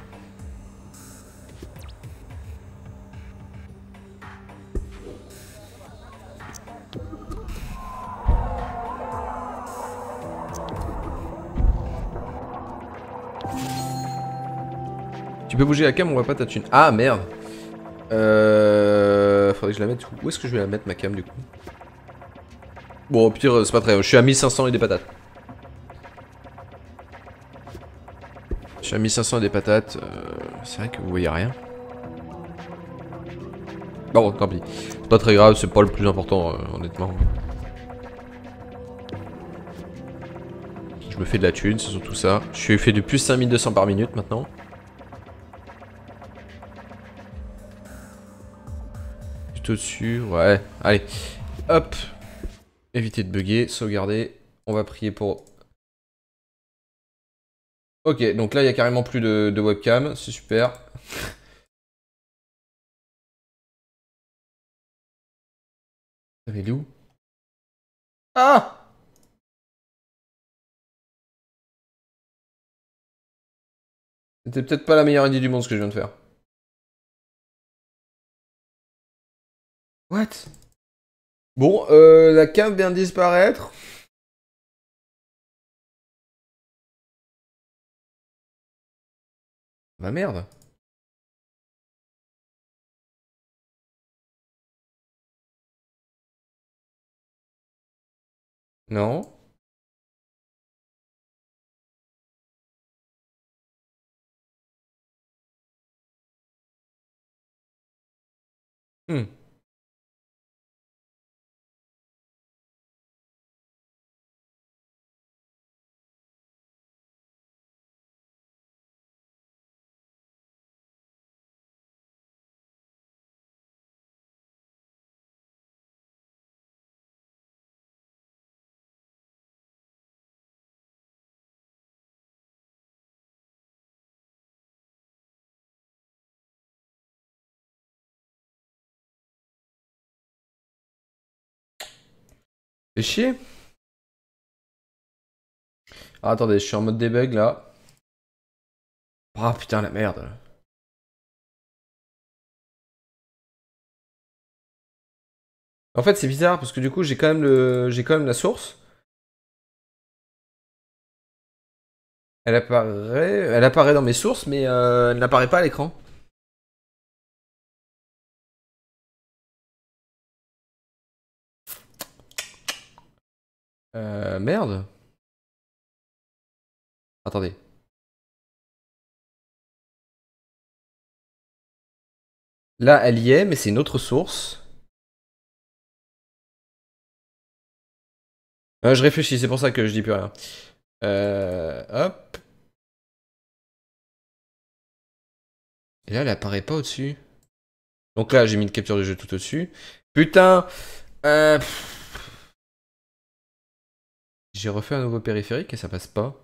A: Tu peux bouger la cam, on voit pas ta thune. Ah merde Euh... Faudrait que je la mette où est-ce que je vais la mettre ma cam du coup? Bon au pire c'est pas très... Je suis à 1500 et des patates. J'ai mis 500 et des patates. Euh, c'est vrai que vous voyez rien. Bon, tant pis. Pas très grave, c'est pas le plus important, euh, honnêtement. me fais de la thune, c'est surtout ça. Je suis fait de plus 5200 par minute maintenant. Tout au-dessus, ouais. Allez, hop. Éviter de bugger, sauvegarder. On va prier pour... Ok, donc là, il y a carrément plus de, webcam, c'est super. Il est où? Ah C'était peut-être pas la meilleure idée du monde ce que je viens de faire. What? Bon, euh, la cave vient de disparaître. Bah merde. Non. Hmm. Chier. Ah, attendez, je suis en mode debug là. Ah putain la merde. En fait c'est bizarre parce que du coup j'ai quand même le. j'ai quand même la source. Elle apparaît. Elle apparaît dans mes sources mais euh, elle n'apparaît pas à l'écran. Euh, merde. Attendez. Là, elle y est, mais c'est une autre source. Euh, je réfléchis, c'est pour ça que je dis plus rien. Euh, hop. Et là, elle apparaît pas au-dessus. Donc là, j'ai mis une capture de jeu tout au-dessus. Putain euh, j'ai refait un nouveau périphérique et ça passe pas.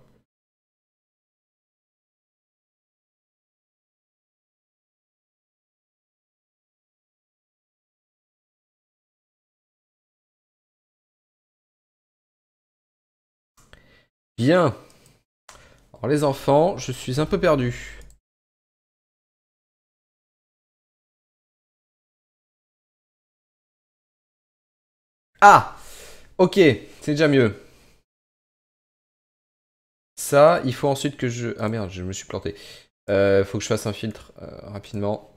A: Bien. Alors les enfants, je suis un peu perdu. Ah Ok, c'est déjà mieux. Ça, il faut ensuite que je... Ah merde, je me suis planté. Euh, faut que je fasse un filtre euh, rapidement.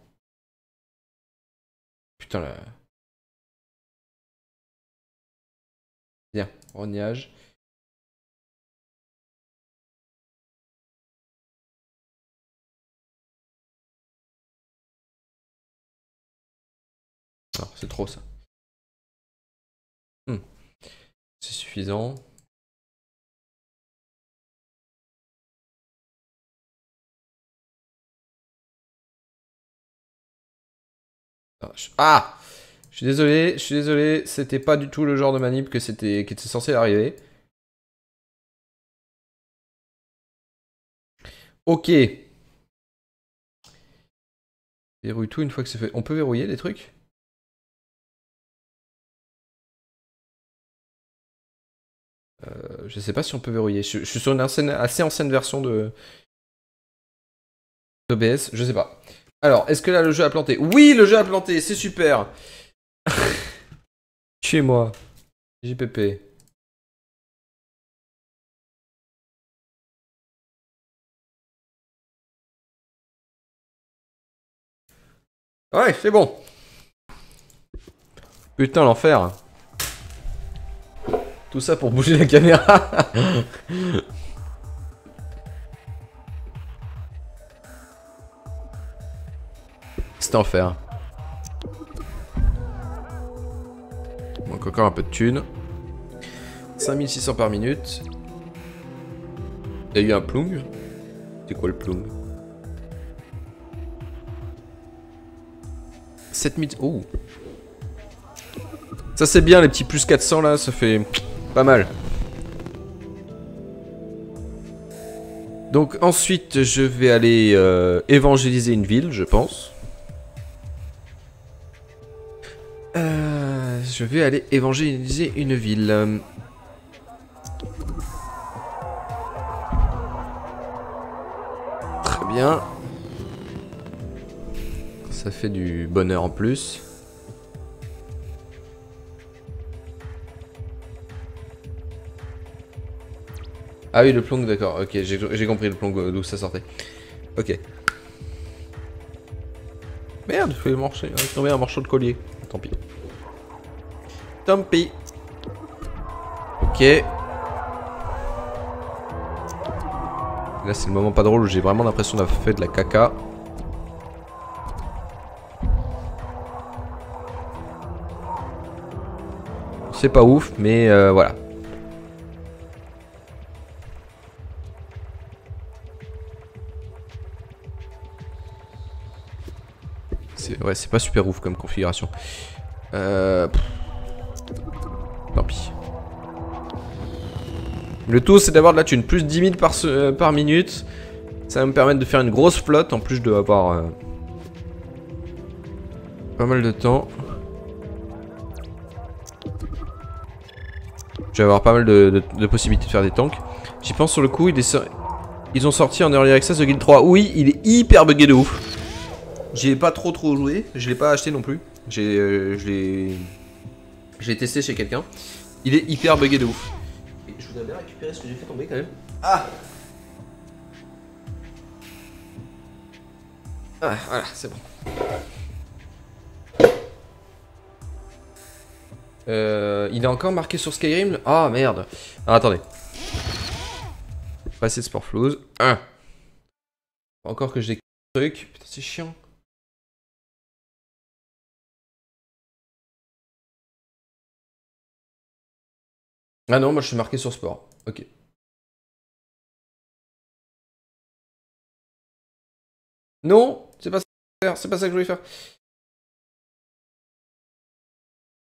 A: Putain là. Bien, rognage. Non, c'est trop ça. Hmm. C'est suffisant. Ah Je suis désolé, je suis désolé, c'était pas du tout le genre de manip que c'était qui était censé arriver. Ok. Verrouille tout une fois que c'est fait. On peut verrouiller des trucs? Euh, Je sais pas si on peut verrouiller. Je, suis sur une assez ancienne version de d'OBS, je sais pas. Alors, est-ce que là le jeu a planté? Oui, le jeu a planté, c'est super Tuez-moi. JPP. Ouais, c'est bon. Putain, l'enfer. Tout ça pour bouger la caméra. C'était enfer. Encore un peu de thunes. 5600 par minute. Il y a eu un plong. C'est quoi le plong? 7000... Oh Ça c'est bien les petits plus 400 là, ça fait pas mal. Donc ensuite je vais aller euh, évangéliser une ville je pense. Euh, je vais aller évangéliser une ville. Très bien. Ça fait du bonheur en plus. Ah oui, le plomb, d'accord. Ok, j'ai compris le plomb d'où ça sortait. Ok. Merde, je vais marcher. tomber un morceau de collier. Tant pis. Tant. Ok. Là, c'est le moment pas drôle où j'ai vraiment l'impression d'avoir fait de la caca. C'est pas ouf, mais euh, voilà. Ouais, c'est pas super ouf comme configuration. Euh... Le tout, c'est d'avoir de la thune. Plus 10 000 par, euh, par minute. Ça va me permettre de faire une grosse flotte. En plus, je dois avoir... Euh, pas mal de temps. Je vais avoir pas mal de, possibilités de faire des tanks. J'y pense sur le coup, ils ont sorti en Early Access de Guild 3. Oui, il est hyper bugué de ouf. J'y ai pas trop trop joué, je l'ai pas acheté non plus. J'ai euh, testé chez quelqu'un. Il est hyper bugué de ouf. Je voudrais bien récupérer ce que j'ai fait tomber quand même. Ah Ah voilà, c'est bon. Euh, il est encore marqué sur Skyrim? Ah oh, merde. Ah, attendez. Passer Sport Flows. 1. Encore que j'ai des trucs. Putain, c'est chiant. Ah non, moi je suis marqué sur sport. Ok. Non, c'est pas ça c'est pas ça que je voulais faire.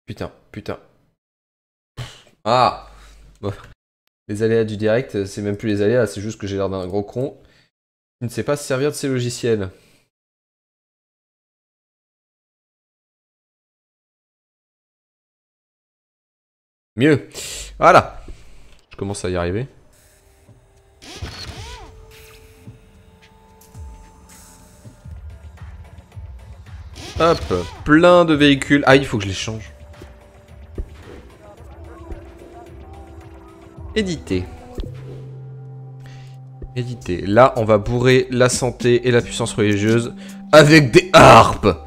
A: Putain, putain. Ah Les aléas du direct, c'est même plus les aléas, c'est juste que j'ai l'air d'un gros con. Il ne sait pas se servir de ces logiciels. Mieux. Voilà. Je commence à y arriver. Hop, plein de véhicules. Ah, il faut que je les change. Éditer. Éditer. Là, on va bourrer la santé et la puissance religieuse avec des harpes.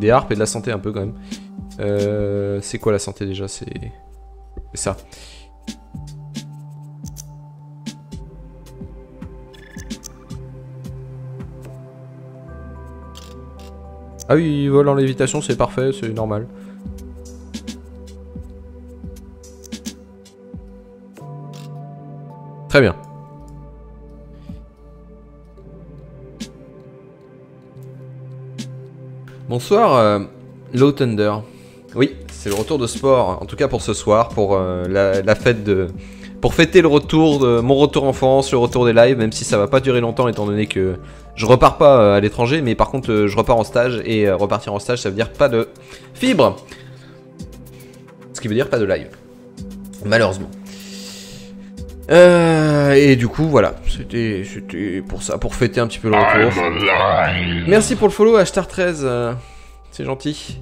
A: Des harpes et de la santé un peu quand même. Euh, c'est quoi la santé déjà? C'est ça. Ah oui, il vole en lévitation, c'est parfait, c'est normal. Très bien. Bonsoir, euh, Low Thunder. Oui, c'est le retour de sport, en tout cas pour ce soir, pour euh, la, fête de... Pour fêter le retour de mon retour en France, le retour des lives, même si ça va pas durer longtemps étant donné que je repars pas euh, à l'étranger, mais par contre euh, je repars en stage, et repartir en stage ça veut dire pas de fibre Ce qui veut dire pas de live. Malheureusement. et du coup, voilà, c'était pour ça, pour fêter un petit peu le retour. Merci pour le follow, H-Star13, c'est gentil.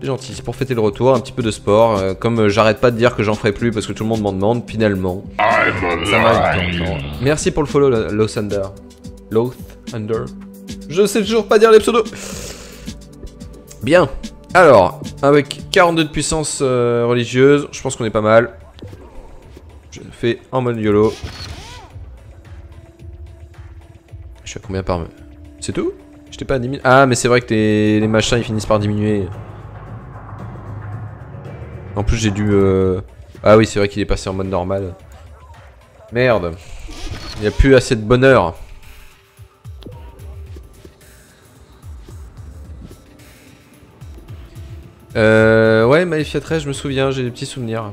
A: C'est gentil, c'est pour fêter le retour, un petit peu de sport. Euh, comme euh, j'arrête pas de dire que j'en ferai plus parce que tout le monde m'en demande, finalement. Ça m'arrive Merci pour le follow, Low Thunder. Low Thunder. Je sais toujours pas dire les pseudos. Bien. Alors, avec 42 de puissance euh, religieuse, je pense qu'on est pas mal. Je fais en mode YOLO. Je suis à combien par... C'est tout? J'étais pas à 10 000. Ah, mais c'est vrai que les machins ils finissent par diminuer. En plus, j'ai dû... Euh, ah oui, c'est vrai qu'il est passé en mode normal. Merde. Il n'y a plus assez de bonheur. Euh, ouais, Maléfia 13, je me souviens, j'ai des petits souvenirs.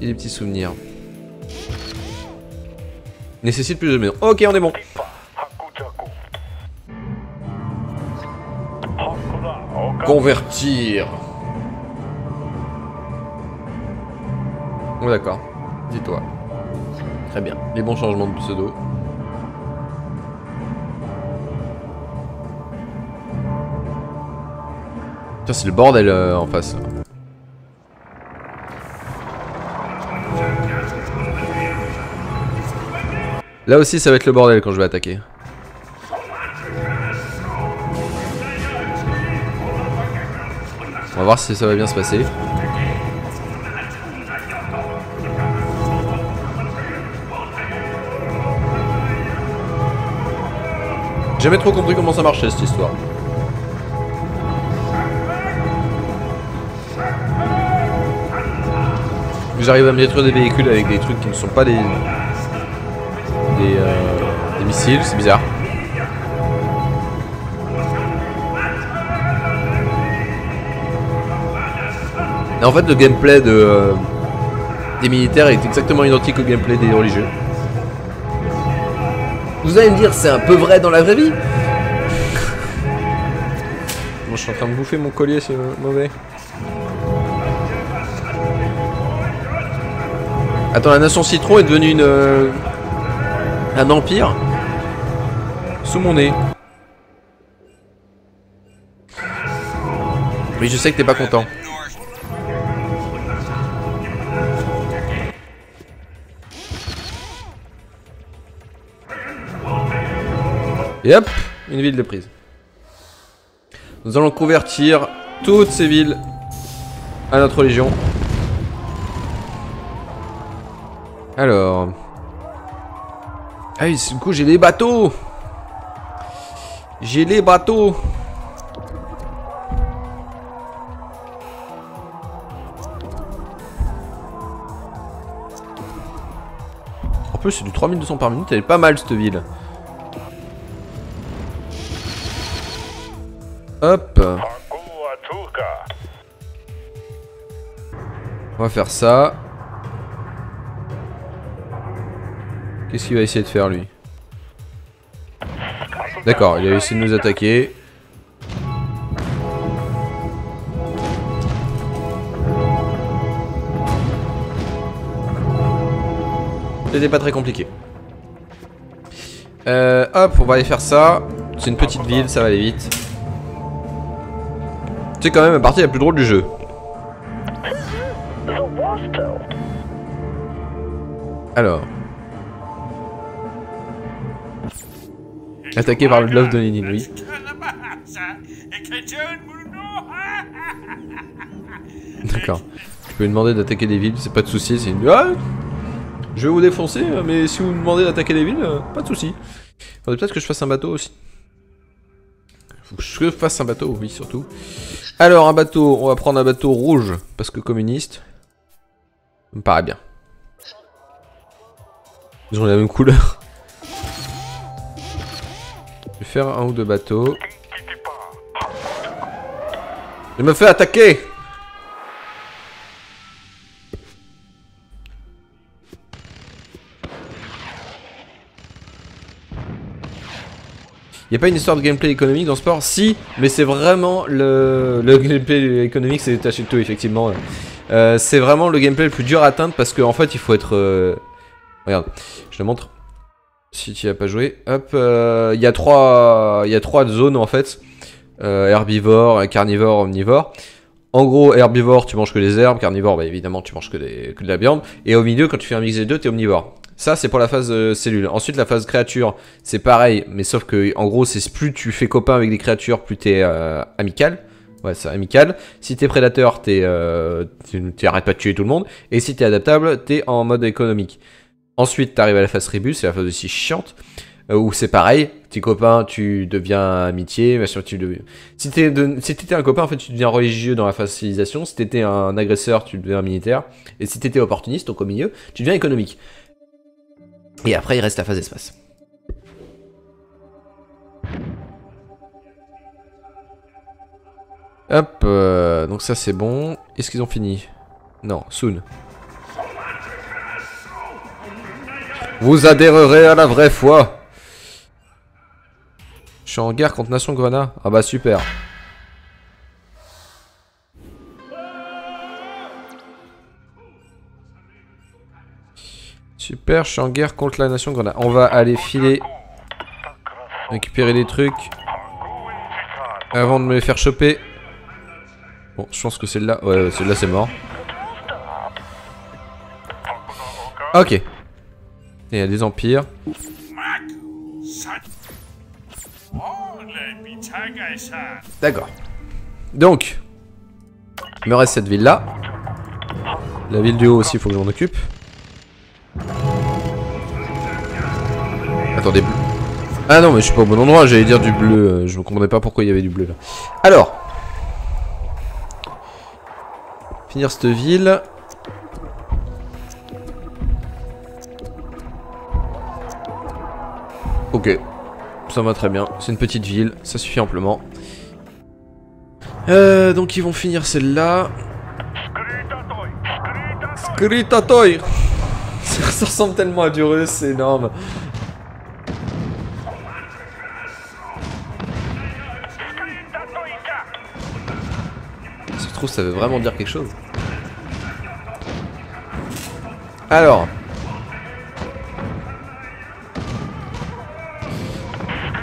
A: Et des petits souvenirs. Nécessite plus de maison. Ok, on est bon. Convertir. Oh, d'accord. Dis-toi. Très bien. Les bons changements de pseudo. Tiens, c'est le bordel euh, en face. Là aussi, ça va être le bordel quand je vais attaquer. On va voir si ça va bien se passer. J'ai jamais trop compris comment ça marchait cette histoire. J'arrive à me détruire des véhicules avec des trucs qui ne sont pas des... des, euh, des missiles, c'est bizarre. Et en fait, le gameplay de, euh, des militaires est exactement identique au gameplay des religieux. Vous allez me dire, c'est un peu vrai dans la vraie vie Bon, je suis en train de bouffer mon collier, c'est mauvais. Attends, la nation citron est devenue une... Euh, un empire Sous mon nez. Oui, je sais que t'es pas content. Et hop, une ville de prise. Nous allons convertir toutes ces villes à notre légion. Alors. Ah oui, du coup j'ai les bateaux J'ai les bateaux En plus c'est du 3200 par minute, elle est pas mal cette ville. Hop. On va faire ça. Qu'est-ce qu'il va essayer de faire lui? D'accord, il a essayé de nous attaquer. C'était pas très compliqué. Euh, hop, on va aller faire ça. C'est une petite ville, ça va aller vite. C'est quand même la partie la plus drôle du jeu. Alors. Attaqué par le bluff de Lénine, oui. D'accord. Tu peux lui demander d'attaquer des villes, c'est pas de soucis, c'est une... Ah je vais vous défoncer, mais si vous me demandez d'attaquer des villes, euh, pas de soucis. Faudrait peut-être que je fasse un bateau aussi. Faut que je fasse un bateau, oui, surtout. Alors, un bateau, on va prendre un bateau rouge, parce que communiste. Me paraît bien. Ils ont la même couleur. Je vais faire un ou deux bateaux. Je me fais attaquer Il n'y a pas une histoire de gameplay économique dans ce sport Si, mais c'est vraiment le, le gameplay économique, c'est détaché de tout, effectivement. Euh, c'est vraiment le gameplay le plus dur à atteindre parce qu'en en fait, il faut être... Euh, regarde, je te montre. Si tu as pas joué. Hop, euh, il y, a trois, y a trois zones en fait. herbivore, carnivore, omnivore. En gros, herbivore, tu manges que des herbes. Carnivore, bah, évidemment, tu manges que, des, que de la viande. Et au milieu, quand tu fais un mix des deux, tu es omnivore. Ça, c'est pour la phase euh, cellule. Ensuite, la phase créature, c'est pareil, mais sauf que, en gros, c'est plus tu fais copain avec des créatures, plus t'es euh, amical. Ouais, c'est amical. Si t'es prédateur, t'es, euh, tu arrêtes pas de tuer tout le monde. Et si t'es adaptable, t'es en mode économique. Ensuite, t'arrives à la phase tribu, c'est la phase aussi chiante. où c'est pareil, tes copains, tu deviens amitié, sûr, tu deviens... Si t'étais de... si t'étais un copain, en fait, tu deviens religieux dans la facilisation, si t'étais un agresseur, tu deviens militaire, et si t'étais opportuniste, donc au milieu, tu deviens économique. Et après, il reste la phase espace. Hop, euh, donc ça c'est bon. Est-ce qu'ils ont fini? Non, soon. Vous adhérerez à la vraie foi. Je suis en guerre contre Nation Grenat. Ah bah super. Super, je suis en guerre contre la Nation Grenat. On va aller filer. Récupérer des trucs. Avant de me les faire choper. Bon, je pense que celle-là... Ouais, celle-là c'est mort. Ok. Et il y a des empires. D'accord. Donc, il me reste cette ville-là. La ville du haut aussi, il faut que j'en occupe. Attendez. Ah non, mais je suis pas au bon endroit, j'allais dire du bleu. Je ne comprenais pas pourquoi il y avait du bleu là. Alors. Finir cette ville. Ok. Ça va très bien. C'est une petite ville, ça suffit amplement. Euh, donc ils vont finir celle-là. Ça ressemble tellement à du russe, c'est énorme. Se trouve, ça veut vraiment dire quelque chose. Alors.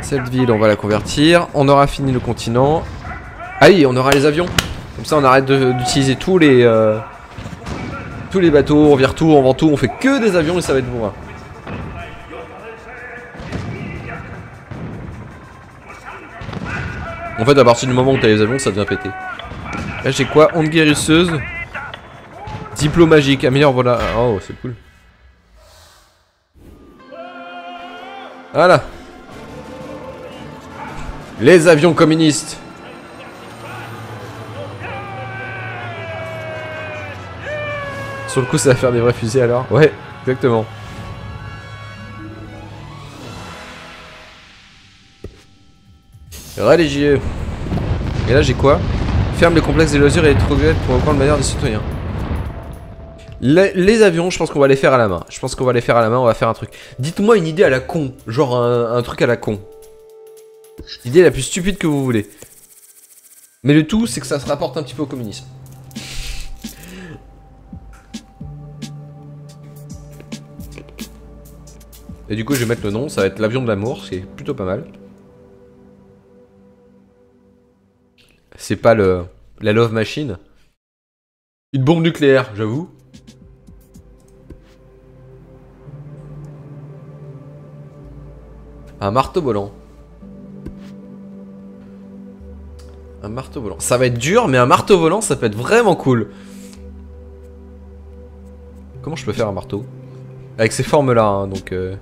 A: Cette ville, on va la convertir. On aura fini le continent. Ah oui, on aura les avions. Comme ça, on arrête d'utiliser tous les... Euh, tous les bateaux, on vire tout, on vend tout, on fait que des avions et ça va être bon. En fait, à partir du moment où t'as les avions, ça devient péter. Là, j'ai quoi? Onde guérisseuse. Diplôme magique, améliore, voilà. Oh, c'est cool. Voilà. Les avions communistes. Sur le coup, ça va faire des vrais fusées alors Ouais, exactement. Religieux. Et là, j'ai quoi? Ferme les complexes des loisirs et les troglodytes pour reprendre le manière des citoyens. Les, avions, je pense qu'on va les faire à la main. Je pense qu'on va les faire à la main, on va faire un truc. Dites-moi une idée à la con. Genre un, truc à la con. L'idée la plus stupide que vous voulez. Mais le tout, c'est que ça se rapporte un petit peu au communisme. Et du coup, je vais mettre le nom, ça va être l'avion de l'amour, c'est plutôt pas mal. C'est pas le la love machine. Une bombe nucléaire, j'avoue. Un marteau volant. Un marteau volant. Ça va être dur, mais un marteau volant, ça peut être vraiment cool. Comment je peux faire un marteau? Avec ces formes-là, hein, donc... Euh...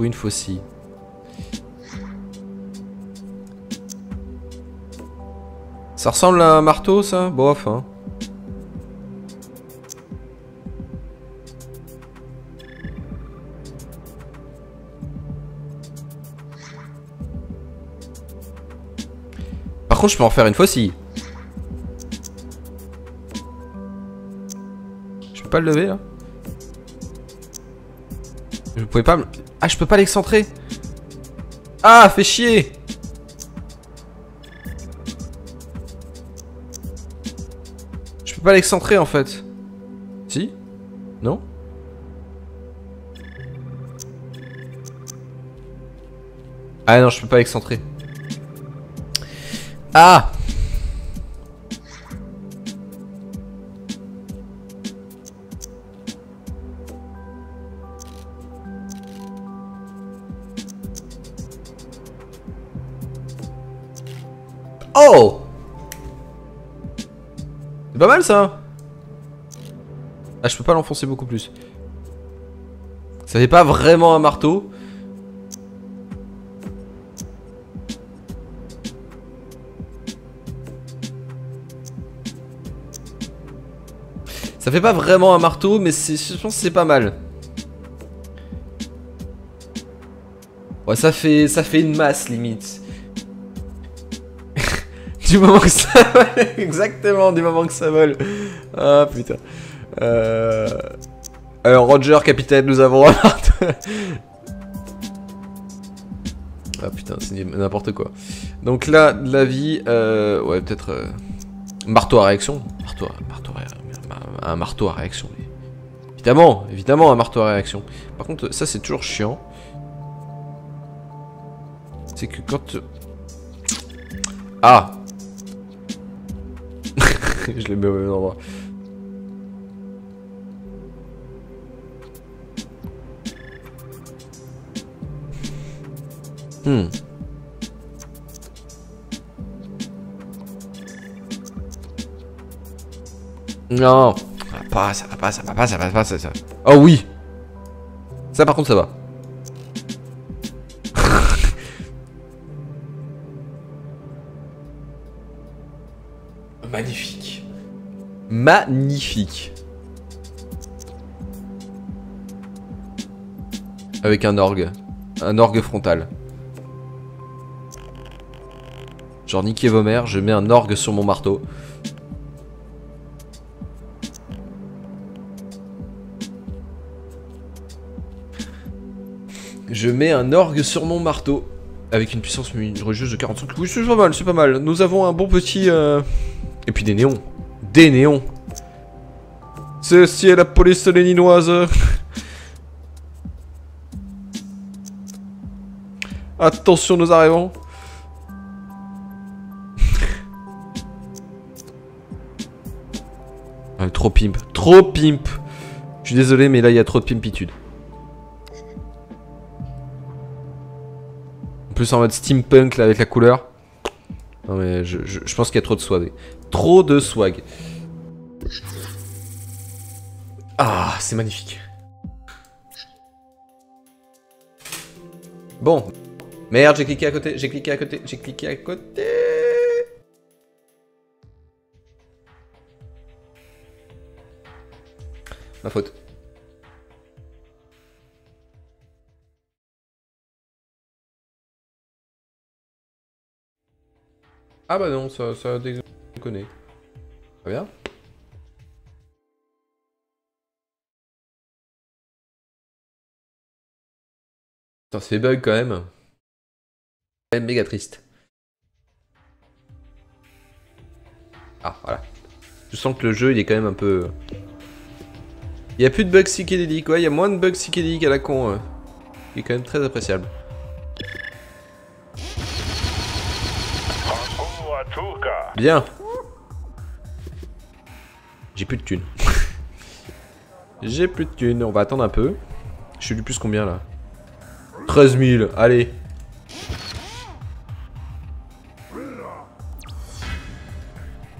A: Trouver une faucille. Ça ressemble à un marteau, ça? Bof, hein. Par contre, je peux en faire une faucille. Je peux pas le lever, là? Je pouvais pas me... Ah, je peux pas l'excentrer. Ah, fait chier. Je peux pas l'excentrer, en fait. Si? Non? Ah non, je peux pas l'excentrer. Ah pas mal ça Ah, je peux pas l'enfoncer beaucoup plus. Ça fait pas vraiment un marteau. Ça fait pas vraiment un marteau, mais je pense que c'est pas mal. Ouais, ça fait, ça fait une masse limite. Du moment que ça vole, exactement, du moment que ça vole. Ah putain. Euh... Alors Roger, capitaine, nous avons ah putain, c'est n'importe quoi. Donc là, de la vie, euh... ouais, peut-être euh... marteau à réaction. Marteau, marteau, un marteau à réaction. Évidemment, évidemment, un marteau à réaction. Par contre, ça c'est toujours chiant c'est que quand... Ah Je l'ai mis au même endroit. Hmm. Non, ça va pas, ça va pas, ça va pas, ça va pas, ça, ça. Oh oui Ça par contre ça va. Magnifique. Avec un orgue. Un orgue frontal. Genre niquez vos mères, je mets un orgue sur mon marteau. Je mets un orgue sur mon marteau. Avec une puissance religieuse de 45. Oui, c'est pas mal, c'est pas mal. Nous avons un bon petit... Euh, et puis des néons. Des néons. Ceci est la police léninoise. Attention, nous arrivons. Ah, trop pimp. Trop pimp. Je suis désolé, mais là, il y a trop de pimpitude. En plus, en mode steampunk, là, avec la couleur. Non, mais je, pense qu'il y a trop de swag. Trop de swag. Ah, c'est magnifique. Bon. Merde, j'ai cliqué à côté, j'ai cliqué à côté, j'ai cliqué à côté. Ma faute. Ah bah non, ça, ça connais. Très bien. Putain, c'est bug quand même. même méga triste. Ah, voilà. Je sens que le jeu, il est quand même un peu... Il y a plus de bugs psychédéliques, ouais, il y a moins de bugs psychédéliques à la con. Hein. Il est quand même très appréciable. Bien. J'ai plus de thunes. J'ai plus de thunes. On va attendre un peu. Je suis du plus combien là? 13 000. Allez.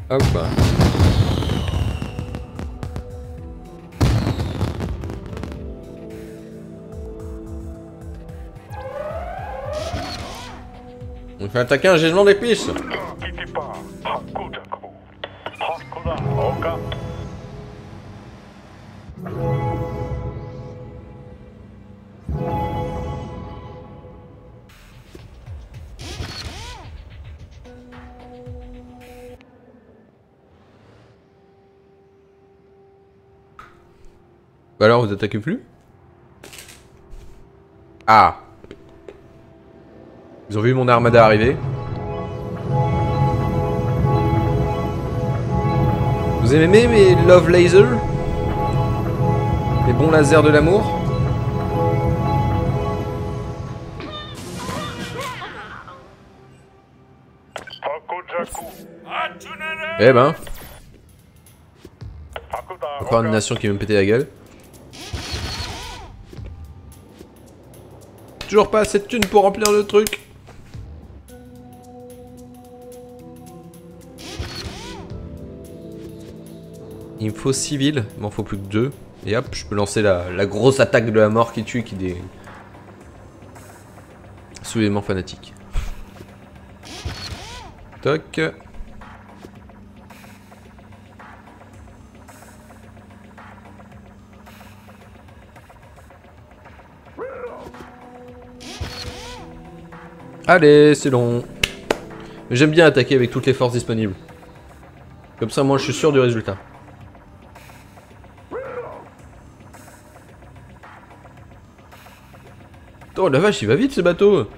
A: Hop. On fait attaquer un gisement d'épices. Bah alors, vous attaquez plus? Ah. Ils ont vu mon armada arriver. Vous aimez mes Love Laser? Les bons lasers de l'amour? Eh ben. Encore une nation qui veut me péter la gueule Toujours pas assez de thunes pour remplir le truc. Il me faut 6 villes, il m'en faut plus que 2. Et hop, je peux lancer la, grosse attaque de la mort qui tue, qui des... Soulèvement fanatique. Toc. Allez, c'est long. J'aime bien attaquer avec toutes les forces disponibles. Comme ça, moi, je suis sûr du résultat. Oh la vache, il va vite ce bateau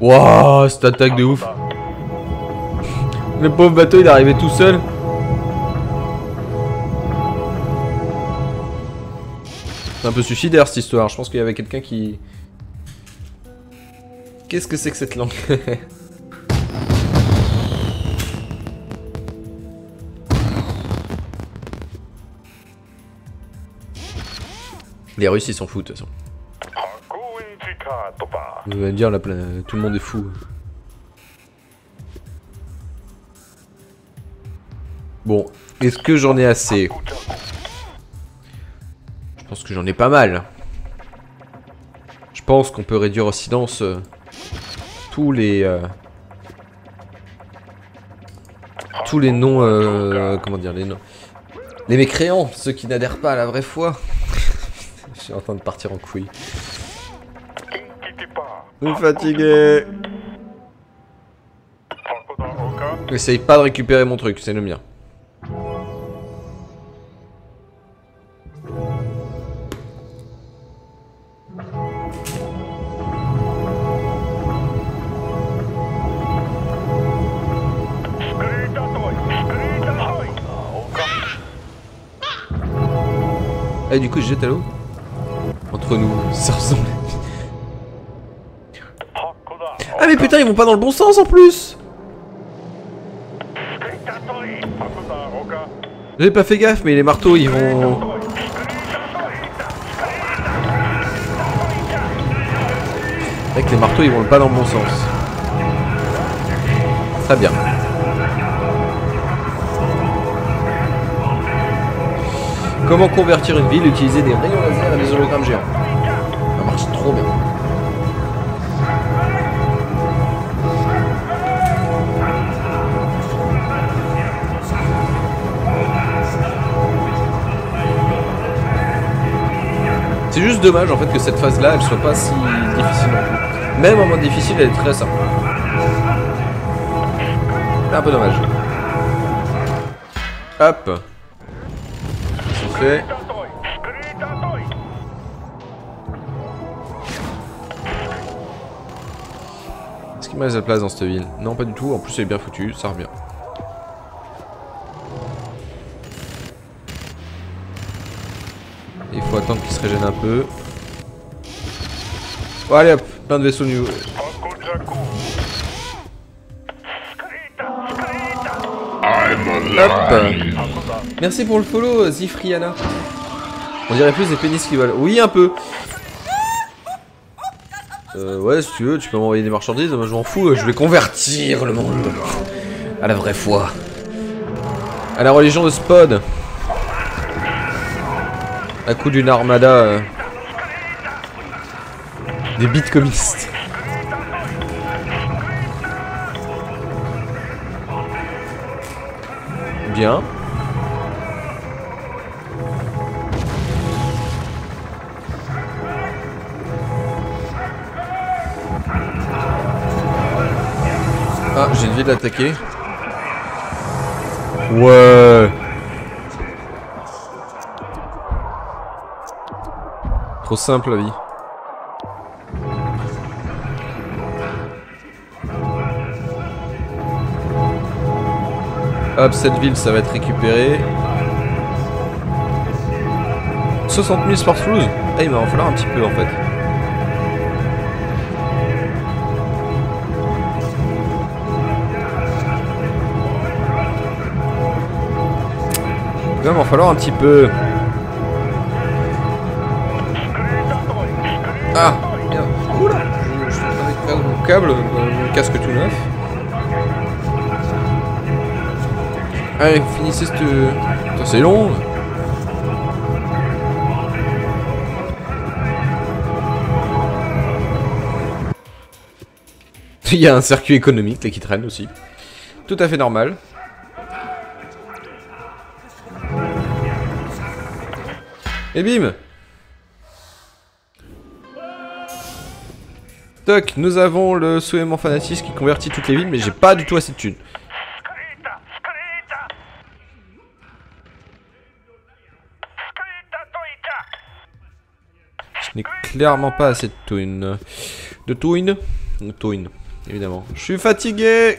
A: Wouah, cette attaque de ouf Le pauvre bateau, il est arrivé tout seul C'est un peu suicidaire cette histoire, je pense qu'il y avait quelqu'un qui... Qu'est-ce que c'est que cette langue Les Russes ils s'en foutent de toute façon. Vous allez dire, la pla- tout le monde est fou. Bon, est-ce que j'en ai assez? Pense que j'en ai pas mal. Je pense qu'on peut réduire au silence euh, tous les... euh, tous les noms... euh, comment dire Les noms... Les mécréants, ceux qui n'adhèrent pas à la vraie foi. Je suis en train de partir en couille. Je suis fatigué. Essaye pas de récupérer mon truc, c'est le mien. Du coup, je jette à l'eau Entre nous, ça ressemble. Ah, mais putain, ils vont pas dans le bon sens en plus J'ai pas fait gaffe, mais les marteaux, ils vont... Avec les marteaux, ils vont pas dans le bon sens. Très bien. Comment convertir une ville Utiliser des rayons laser et des hologrammes géants. Ça marche trop bien. C'est juste dommage en fait que cette phase là elle soit pas si difficile non plus. Même en mode difficile elle est très simple. Un peu dommage. Hop. Fait. Est-ce qu'il me reste de la place dans cette ville? Non pas du tout, en plus elle est bien foutue, ça revient. Il faut attendre qu'il se régène un peu. Allez hop, plein de vaisseaux. Hop Merci pour le follow, Zifriana. On dirait plus des pénis qui volent. Oui, un peu. Euh, ouais, si tu veux, tu peux m'envoyer des marchandises, moi je m'en fous, je vais convertir le monde à la vraie foi. À la religion de Spod. À coup d'une armada euh, des bitcomistes. Bien. D'attaquer. Ouais. Trop simple la vie. Hop, cette ville, ça va être récupéré. 60 000 Sport Flues Ah, il va en falloir un petit peu en fait. Il va falloir un petit peu. Ah Merde. Oula Je, suis en train de mon câble, euh, mon casque tout neuf. Allez, finissez cette... Putain, c'est long Il y a un circuit économique là qui traîne aussi. Tout à fait normal. Et bim Toc, nous avons le soulèvement fanatisme qui convertit toutes les villes, mais j'ai pas du tout assez de thunes. Je n'ai clairement pas assez de thunes. De thunes? De thunes, évidemment. Je suis fatigué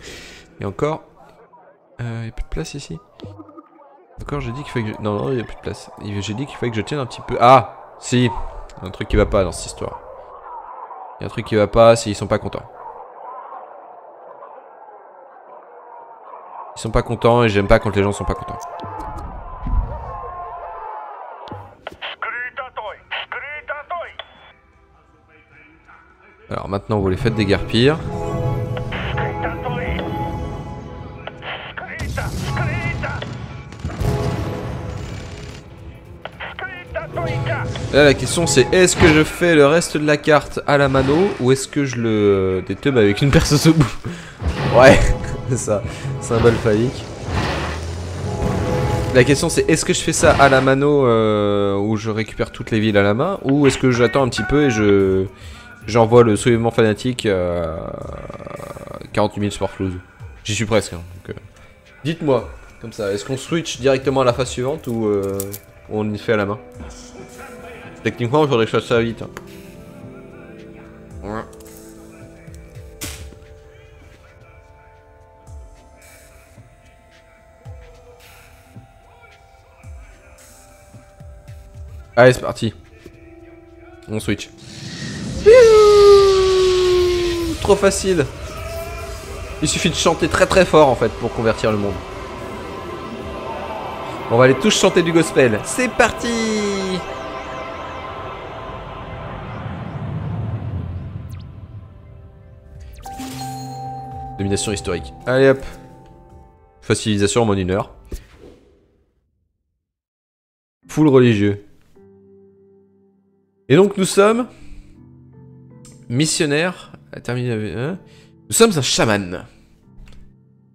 A: Et encore... Euh, y a plus de place ici? Encore, j'ai dit qu'il fallait que je... Non, non, il y a plus de place. J'ai dit qu'il fallait que je tienne un petit peu... Ah Si Un truc qui va pas dans cette histoire. Il y a un truc qui va pas, c'est ils sont pas contents. Ils sont pas contents et j'aime pas quand les gens sont pas contents. Alors maintenant vous les faites déguerpir. Là la question c'est est-ce que je fais le reste de la carte à la mano ou est-ce que je le déteube avec une perceuse au bout Ouais, c'est ça, symbole phallique. La question c'est est-ce que je fais ça à la mano euh, où je récupère toutes les villes à la main ou est-ce que j'attends un petit peu et je j'envoie le soulèvement fanatique à 48 000 sport J'y suis presque. Hein, euh, dites-moi, comme ça, est-ce qu'on switch directement à la phase suivante ou euh, on y fait à la main? Techniquement, il faudrait que je fasse ça vite. Hein. Allez, c'est parti. On switch. Trop facile. Il suffit de chanter très très fort en fait pour convertir le monde. On va aller tous chanter du gospel. C'est parti Domination historique. Allez hop. Facilisation en une heure. Full religieux. Et donc nous sommes missionnaires. Hein nous sommes un chaman.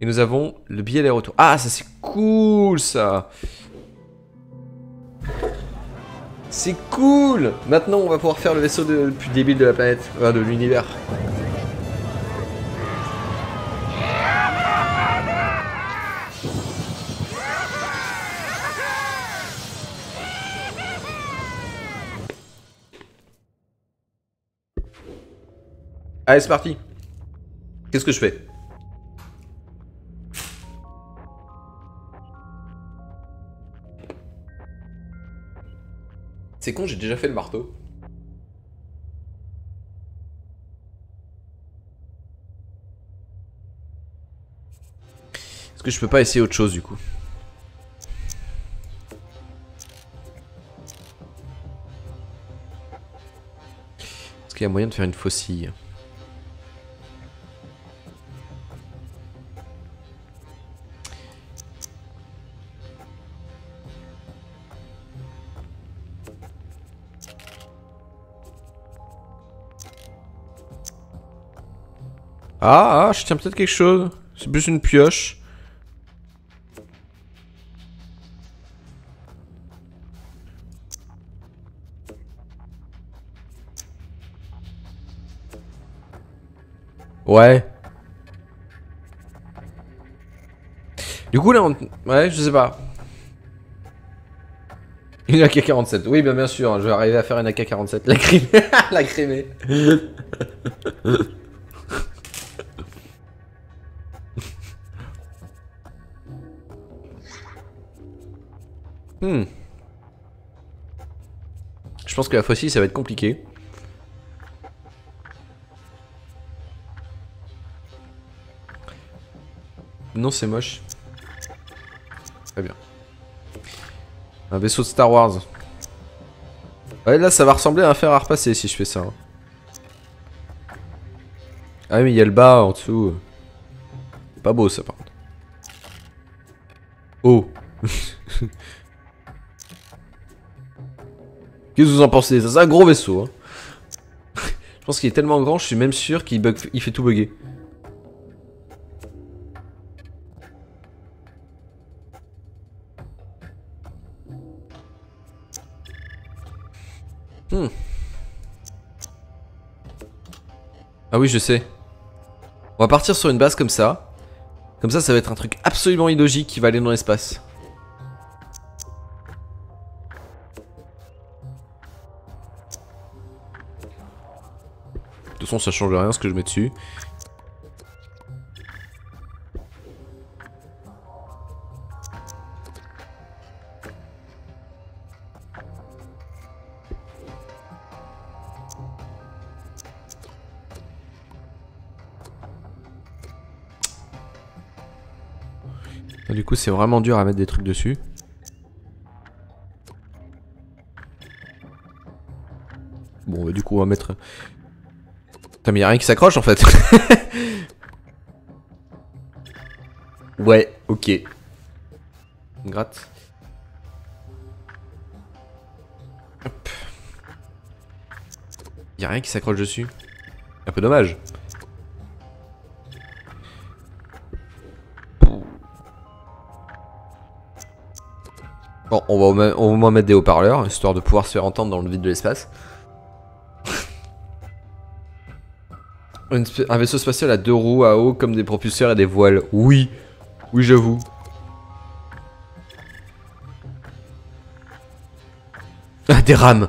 A: Et nous avons le billet aller-retour. Ah, ça c'est cool ça C'est cool Maintenant on va pouvoir faire le vaisseau le plus débile de la planète, de l'univers. Allez, c'est parti. Qu'est-ce que je fais? C'est con, j'ai déjà fait le marteau. Est-ce que je peux pas essayer autre chose du coup? Est-ce qu'il y a moyen de faire une faucille? Ah, ah, je tiens peut-être quelque chose. C'est plus une pioche. Ouais. Du coup là on... Ouais, je sais pas. Une AK-47. Oui, bien, bien sûr, je vais arriver à faire une AK-47. La crimée. La crimée. Hmm. Je pense que la fossile, ça va être compliqué. Non, c'est moche. Très bien. Un vaisseau de Star Wars. Ouais, là, ça va ressembler à un fer à repasser si je fais ça. Hein. Ah mais il y a le bas en dessous. Pas beau, ça, par contre. Oh Qu'est-ce que vous en pensez? C'est un gros vaisseau. Hein. je pense qu'il est tellement grand, je suis même sûr qu'il fait tout bugger. Hmm. Ah oui, je sais. On va partir sur une base comme ça. Comme ça, ça va être un truc absolument illogique qui va aller dans l'espace. Ça change rien ce que je mets dessus. du coup, c'est vraiment dur à mettre des trucs dessus. Bon, bah, du coup, on va mettre... Putain, mais y'a rien qui s'accroche, en fait. ouais, ok. Gratte. Hop. Y'a rien qui s'accroche dessus. Un peu dommage. Bon, on va au moins mettre des haut-parleurs, histoire de pouvoir se faire entendre dans le vide de l'espace. Un vaisseau spatial à deux roues à eau comme des propulseurs et des voiles. Oui, oui j'avoue. Ah, des rames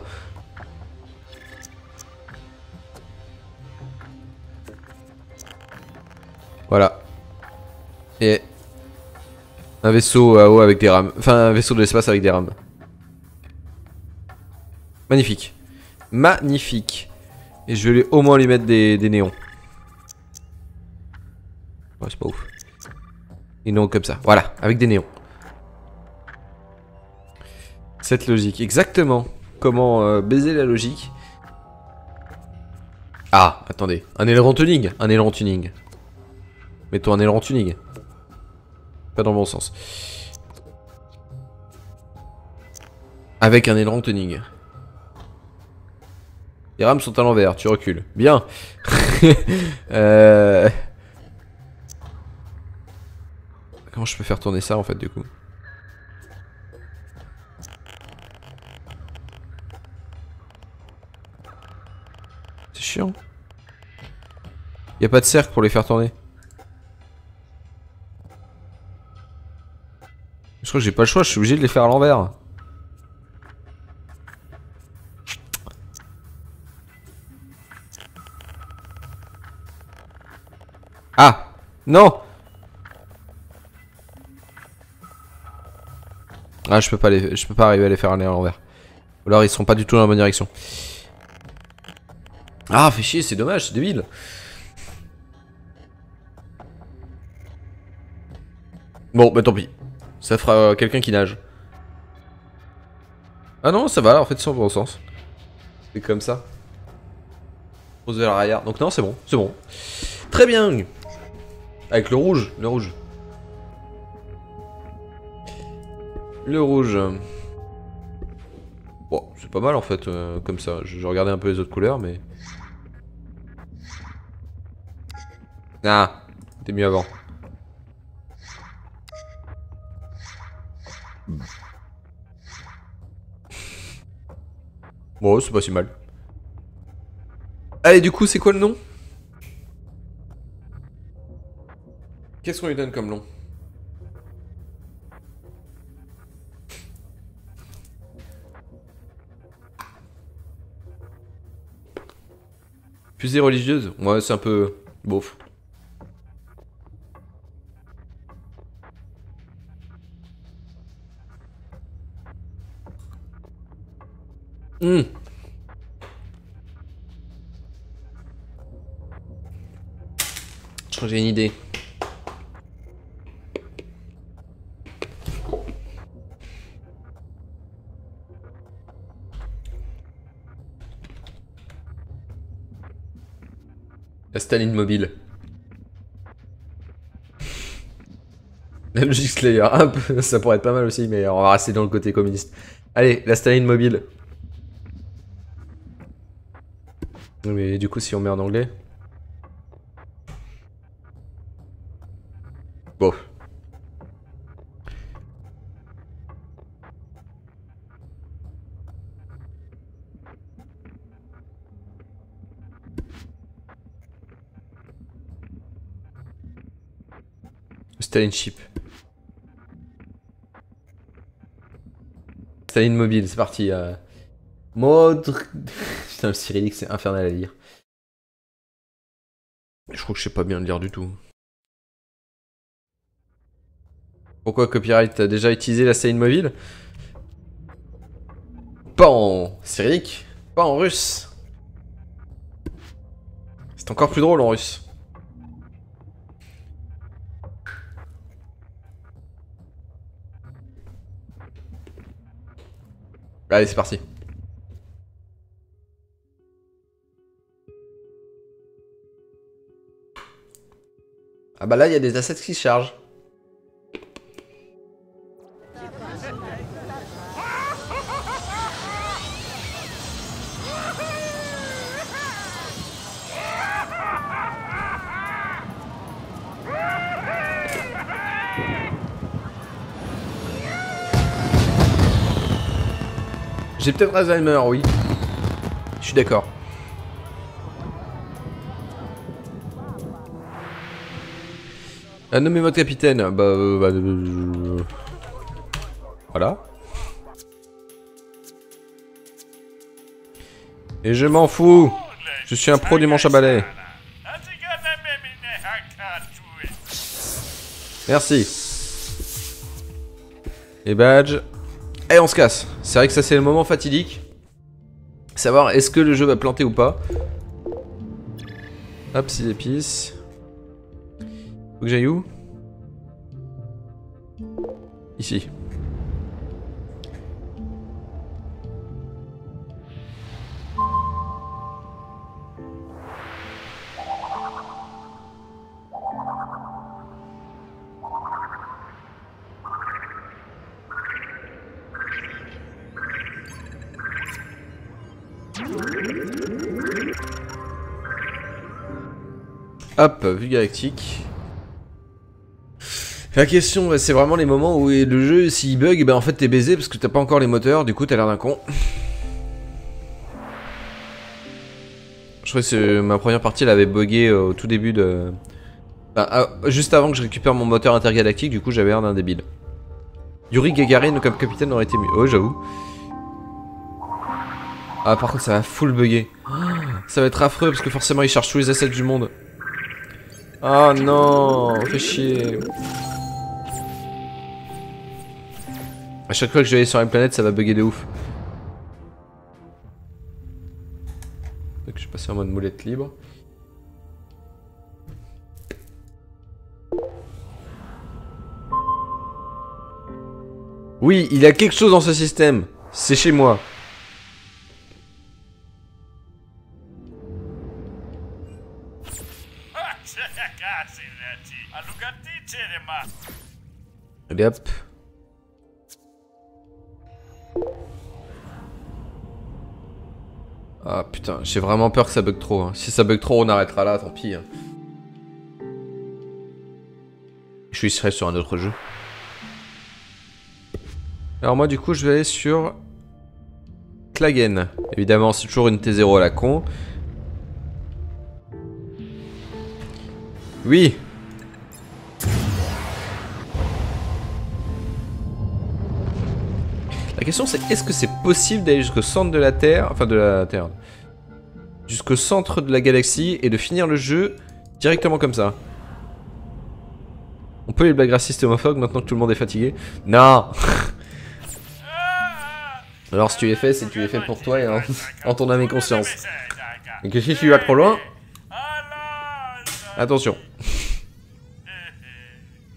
A: Voilà. Et un vaisseau à eau avec des rames. Enfin, un vaisseau de l'espace avec des rames. Magnifique. Magnifique. Et je vais au moins lui mettre des, néons. Ouais, c'est pas ouf. Des néons comme ça. Voilà, avec des néons. Cette logique. Exactement. Comment euh, baiser la logique. Ah, attendez. Un aileron tuning. Un aileron tuning. Mettons un aileron tuning. Pas dans le bon sens. Avec un aileron tuning. Les rames sont à l'envers, tu recules. Bien. euh... Comment je peux faire tourner ça en fait du coup C'est chiant. Y a pas de cercle pour les faire tourner. Je crois que j'ai pas le choix, je suis obligé de les faire à l'envers. Ah Non Ah je peux pas les, je peux pas arriver à les faire aller à l'envers. Ou alors ils seront pas du tout dans la bonne direction. Ah fait chier, c'est dommage, c'est débile. Bon bah tant pis. Ça fera quelqu'un qui nage. Ah non, ça va, en fait, c'est en bon sens. C'est comme ça. Pose vers l'arrière. Donc non, c'est bon, c'est bon. Très bien Avec le rouge, le rouge. Le rouge. Bon, c'est pas mal en fait, euh, comme ça. Je regardais un peu les autres couleurs, mais... Ah, t'es mieux avant. Bon, c'est pas si mal. Allez, du coup, c'est quoi le nom? Qu'est-ce qu'on lui donne comme nom? Fusée religieuse Ouais, c'est un peu... Bof. Que j'ai une idée. Staline mobile. Logic Slayer, peu, ça pourrait être pas mal aussi, mais on va rester dans le côté communiste. Allez, la Staline mobile. Mais du coup, si on met en anglais. Bon. Staline chip. Staline mobile, c'est parti. Euh... Putain, le cyrillique, c'est infernal à lire. Je crois que je sais pas bien le lire du tout. Pourquoi copyright T'as déjà utilisé la Staline mobile? Pas en cyrillique, pas en russe. C'est encore plus drôle en russe. Allez, c'est parti. Ah bah là, il y a des assets qui se chargent. J'ai peut-être Alzheimer, oui. Je suis d'accord. Ah, nommez votre capitaine. Bah, euh, bah euh, voilà. Et je m'en fous. Je suis un pro du manche à balai. Merci. Et badge. Et on se casse. C'est vrai que ça c'est le moment fatidique. Savoir est-ce que le jeu va planter ou pas. Hop, 6 épices. Faut que j'aille où? Ici. Hop, vue galactique. La question, c'est vraiment les moments où le jeu, s'il bug, ben en fait t'es baisé parce que t'as pas encore les moteurs, du coup t'as l'air d'un con. Je crois que ma première partie, elle avait bugué euh, au tout début de... Ah, juste avant que je récupère mon moteur intergalactique, du coup j'avais l'air d'un débile. Yuri Gagarin comme capitaine aurait été mieux. Oh, j'avoue. Ah, par contre, ça va full bugger. Ça va être affreux parce que forcément, il charge tous les assets du monde. Oh non, fait chier. A chaque fois que je vais aller sur une planète, ça va bugger de ouf. Donc je vais passer en mode moulette libre. Oui, il y a quelque chose dans ce système. C'est chez moi. Hop. Ah putain, j'ai vraiment peur que ça bug trop. Hein. Si ça bug trop, on arrêtera là, tant pis. Hein. Je suis sur un autre jeu. Alors moi du coup je vais aller sur Klagen. Évidemment c'est toujours une T0 à la con. Oui La question c'est est-ce que c'est possible d'aller jusqu'au centre de la Terre, enfin de la Terre, jusqu'au centre de la galaxie et de finir le jeu directement comme ça? On peut les blagues racistes homophobes maintenant que tout le monde est fatigué? Non Alors si tu es fait, c'est tu es fait pour toi et en, ton âme et conscience. Et que si tu vas trop loin... Attention.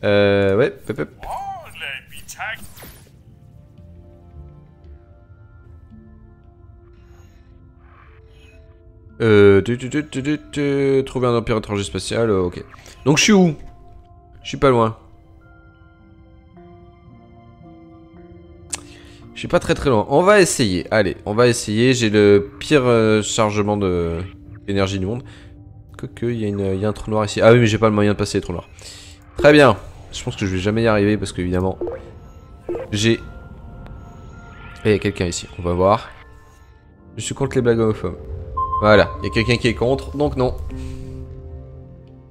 A: Euh... Ouais, pep, pep. Euh, trouver un empire étranger spatial, euh, ok. Donc je suis où? Je suis pas loin. Je suis pas très très loin. On va essayer. Allez, on va essayer. J'ai le pire euh, chargement d'énergie du monde. Quoique, il y, a un trou noir ici. Ah oui, mais j'ai pas le moyen de passer les trous noirs. Très bien. Je pense que je vais jamais y arriver parce que, évidemment, j'ai... Et il y a quelqu'un ici. On va voir. Je suis contre les blagues homophobes. Voilà, il y a quelqu'un qui est contre, donc non.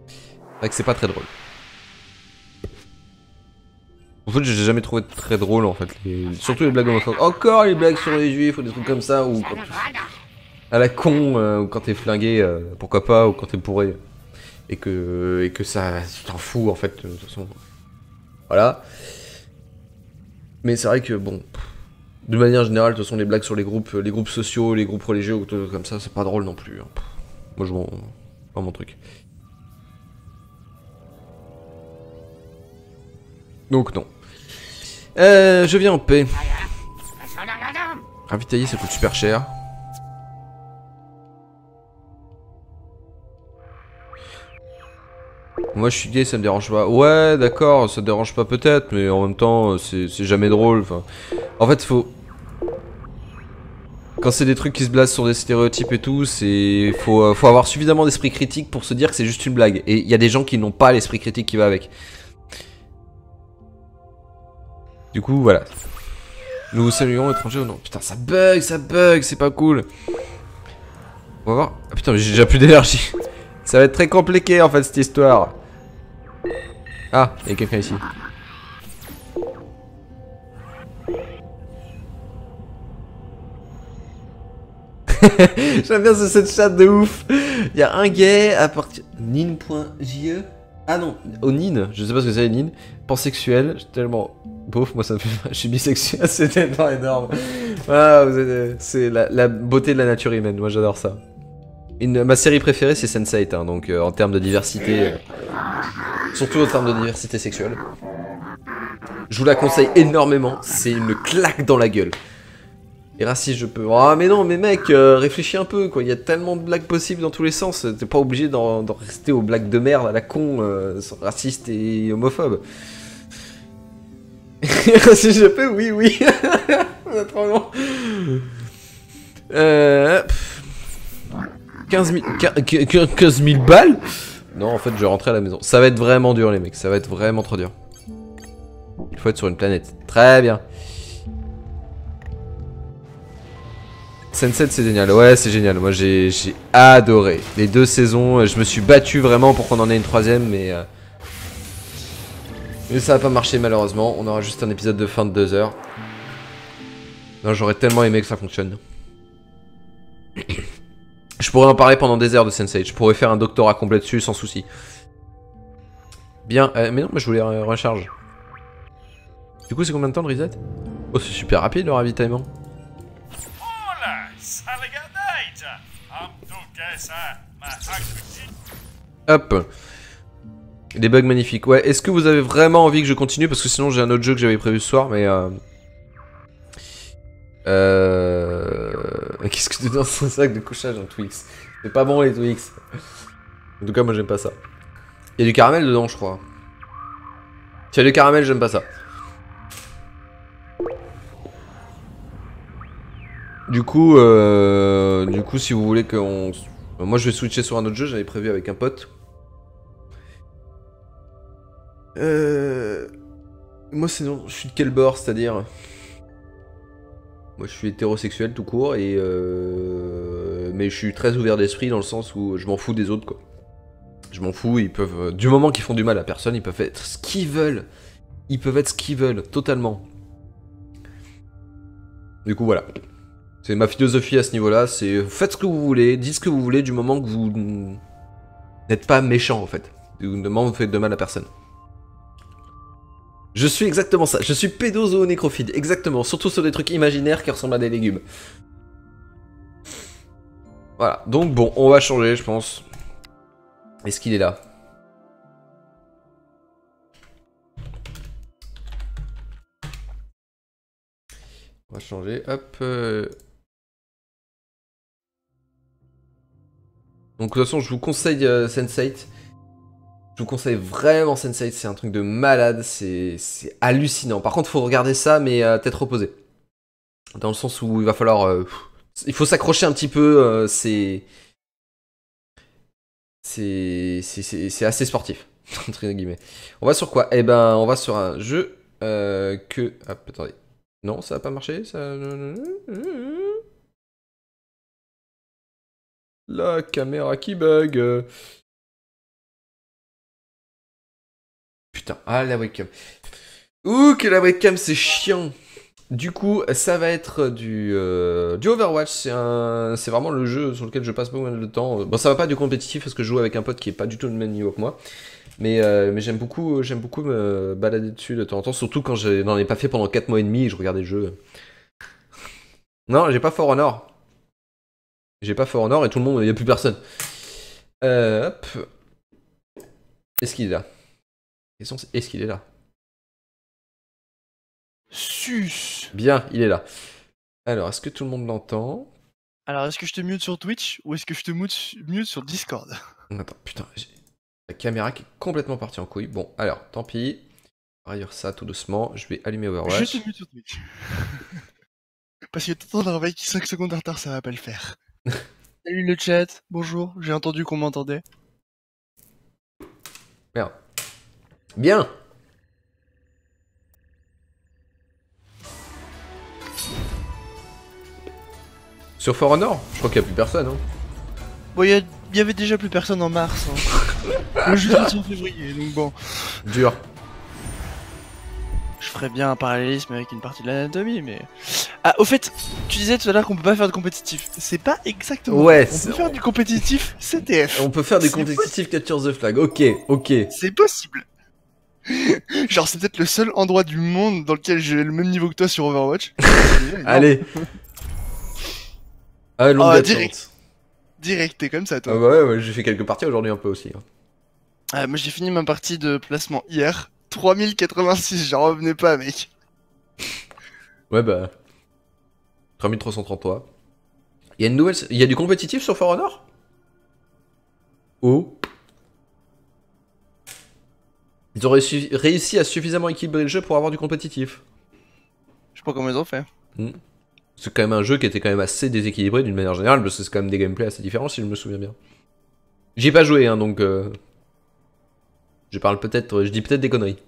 A: C'est vrai que c'est pas très drôle. En fait, j'ai jamais trouvé très drôle en fait. les- Surtout les blagues homophobes. Encore les blagues sur les juifs ou des trucs comme ça, ou quand- à la con, euh, ou quand t'es flingué, euh, pourquoi pas, ou quand t'es bourré. Et que, et que ça. T'en fous en fait, de toute façon. Voilà. Mais c'est vrai que bon. De manière générale, toute façon, les blagues sur les groupes, les groupes sociaux, les groupes religieux ou tout comme ça, c'est pas drôle non plus. hein. Moi, je m'en. pas mon truc. Donc, non. Euh, je viens en paix. Ravitailler, ça coûte super cher. Moi je suis gay, ça me dérange pas. Ouais, d'accord, ça dérange pas peut-être, mais en même temps, c'est jamais drôle. Enfin, en fait, faut. Quand c'est des trucs qui se blasent sur des stéréotypes et tout, c'est faut, euh, faut avoir suffisamment d'esprit critique pour se dire que c'est juste une blague. Et il y a des gens qui n'ont pas l'esprit critique qui va avec. Du coup, voilà. Nous saluons étrangers ou non? Putain, ça bug, ça bug, c'est pas cool. On va voir. Ah putain, mais j'ai déjà plus d'énergie. Ça va être très compliqué en fait cette histoire. Ah, il y a quelqu'un ici. J'aime bien ce cette chat de ouf. Il y a un gay à partir. Nin.je Ah non, au Nin, je sais pas ce que c'est Nin. Pansexuel, tellement beauf, moi ça me fait. Je suis bisexuel, c'est tellement énorme. Ah, c'est la beauté de la nature humaine, moi j'adore ça. Ma série préférée c'est Sense8, hein, donc euh, en termes de diversité. euh, surtout en termes de diversité sexuelle. Je vous la conseille énormément, c'est une claque dans la gueule. Et raciste, je peux. Ah, mais non, mais mec, euh, réfléchis un peu, quoi. Il y a tellement de blagues possibles dans tous les sens. T'es pas obligé d'en rester aux blagues de merde à la con, racistes et homophobes. Raciste, je peux, oui, oui. Trop long. Euh. 15 000, quin- quin- 15 000 balles Non, en fait, je vais rentrer à la maison. Ça va être vraiment dur, les mecs. Ça va être vraiment trop dur. Il faut être sur une planète. Très bien. Sunset, c'est génial. Ouais, c'est génial. Moi, j'ai adoré. Les deux saisons, je me suis battu vraiment pour qu'on en ait une troisième, mais... euh, Mais ça va pas marcher, malheureusement. On aura juste un épisode de fin de deux heures. Non, j'aurais tellement aimé que ça fonctionne. Je pourrais en parler pendant des heures de Sense8. Je pourrais faire un doctorat complet dessus sans souci. Bien, euh, mais non, mais je voulais re- recharge. Du coup, c'est combien de temps le reset? Oh, c'est super rapide le ravitaillement. Hop. Des bugs magnifiques. Ouais, est-ce que vous avez vraiment envie que je continue? Parce que sinon, j'ai un autre jeu que j'avais prévu ce soir, mais. Euh... Euh... Qu'est-ce que tu dans son sac de couchage en Twix? C'est pas bon les Twix. En tout cas, moi j'aime pas ça. Il y a du caramel dedans, je crois. S'il y a du caramel, j'aime pas ça. Du coup, euh... du coup, si vous voulez qu'on... Moi, je vais switcher sur un autre jeu, j'avais prévu avec un pote. Euh... Moi, sinon, je suis de quel bord, c'est-à-dire Moi, je suis hétérosexuel tout court, et euh... Mais je suis très ouvert d'esprit dans le sens où je m'en fous des autres, quoi. Je m'en fous, ils peuvent... euh, Du moment qu'ils font du mal à personne, ils peuvent être ce qu'ils veulent. Ils peuvent être ce qu'ils veulent, totalement. Du coup, voilà. C'est ma philosophie à ce niveau-là, c'est faites ce que vous voulez, dites ce que vous voulez du moment que vous n'êtes pas méchant en fait. Du moment que vous faites de mal à personne. Je suis exactement ça, je suis pédozoonécrophile, exactement, surtout sur des trucs imaginaires qui ressemblent à des légumes. Voilà, donc bon, on va changer je pense. Est-ce qu'il est là? On va changer, hop. euh. Donc de toute façon, je vous conseille euh, Sense8. Je vous conseille vraiment Sense8, c'est un truc de malade, c'est hallucinant. Par contre, faut regarder ça, mais à tête reposée. Dans le sens où il va falloir. euh, il faut s'accrocher un petit peu. euh, c'est. C'est. assez sportif. Entre guillemets. On va sur quoi? Eh ben, on va sur un jeu euh, que. Hop, attendez. Non, ça va pas marcher ça... La caméra qui bug. Putain, ah la webcam. Ouh, que la webcam c'est chiant. Du coup, ça va être du, euh, du Overwatch. C'est vraiment le jeu sur lequel je passe beaucoup de temps. Bon, ça va pas du compétitif parce que je joue avec un pote qui est pas du tout le même niveau que moi. Mais, euh, j'aime beaucoup, j'aime beaucoup me balader dessus de temps en temps, surtout quand je n'en ai pas fait pendant 4 mois et demi et je regardais le jeu. Non, j'ai pas For Honor. J'ai pas For Honor et tout le monde, il y a plus personne. Euh, hop. Est-ce qu'il est question, c'est est-ce qu'il est là?
C: Sus
A: Bien, il est là. Alors, est-ce que tout le monde l'entend?
C: Alors, est-ce que je te mute sur Twitch ou est-ce que je te mute, sur Discord?
A: Attends, putain, la caméra qui est complètement partie en couille. Bon, alors, tant pis. On va ça tout doucement. Je vais allumer
C: Je
A: Overwatch.
C: te mute sur Twitch. Parce que t'entends un qui 5 secondes en retard, ça va pas le faire. Salut le chat, bonjour, j'ai entendu qu'on m'entendait.
A: Bien Sur For Honor Je crois qu'il n'y a plus personne. Hein.
C: Bon, il y, y avait déjà plus personne en mars. hein. le jeu sorti en février, donc bon.
A: Dur.
C: Je ferais bien un parallélisme avec une partie de l'anatomie, mais. Ah, au fait, tu disais tout à l'heure qu'on peut pas faire de compétitif. C'est pas exactement.
A: Ouais,
C: On peut faire du compétitif CTF.
A: On peut faire des compétitifs capture the flag. Ok, ok.
C: C'est possible. Genre, c'est peut-être le seul endroit du monde dans lequel j'ai le même niveau que toi sur Overwatch.
A: Allez. Ah, longue
C: Ah, direct. Direct, t'es comme ça,
A: Ah
C: toi.
A: bah ouais, ouais, j'ai fait quelques parties aujourd'hui un peu aussi. hein.
C: Ah, moi, j'ai fini ma partie de placement hier. 3086, j'en revenais pas, mec.
A: Ouais bah. 3333. Il y a une nouvelle. Il y a du compétitif sur For Honor? Oh. Ils ont réussi, réussi à suffisamment équilibrer le jeu pour avoir du compétitif.
C: Je sais pas comment ils ont fait.
A: C'est quand même un jeu qui était quand même assez déséquilibré d'une manière générale, parce que c'est quand même des gameplays assez différents si je me souviens bien. J'y ai pas joué, hein, donc. euh, Je parle peut-être. Je dis peut-être des conneries.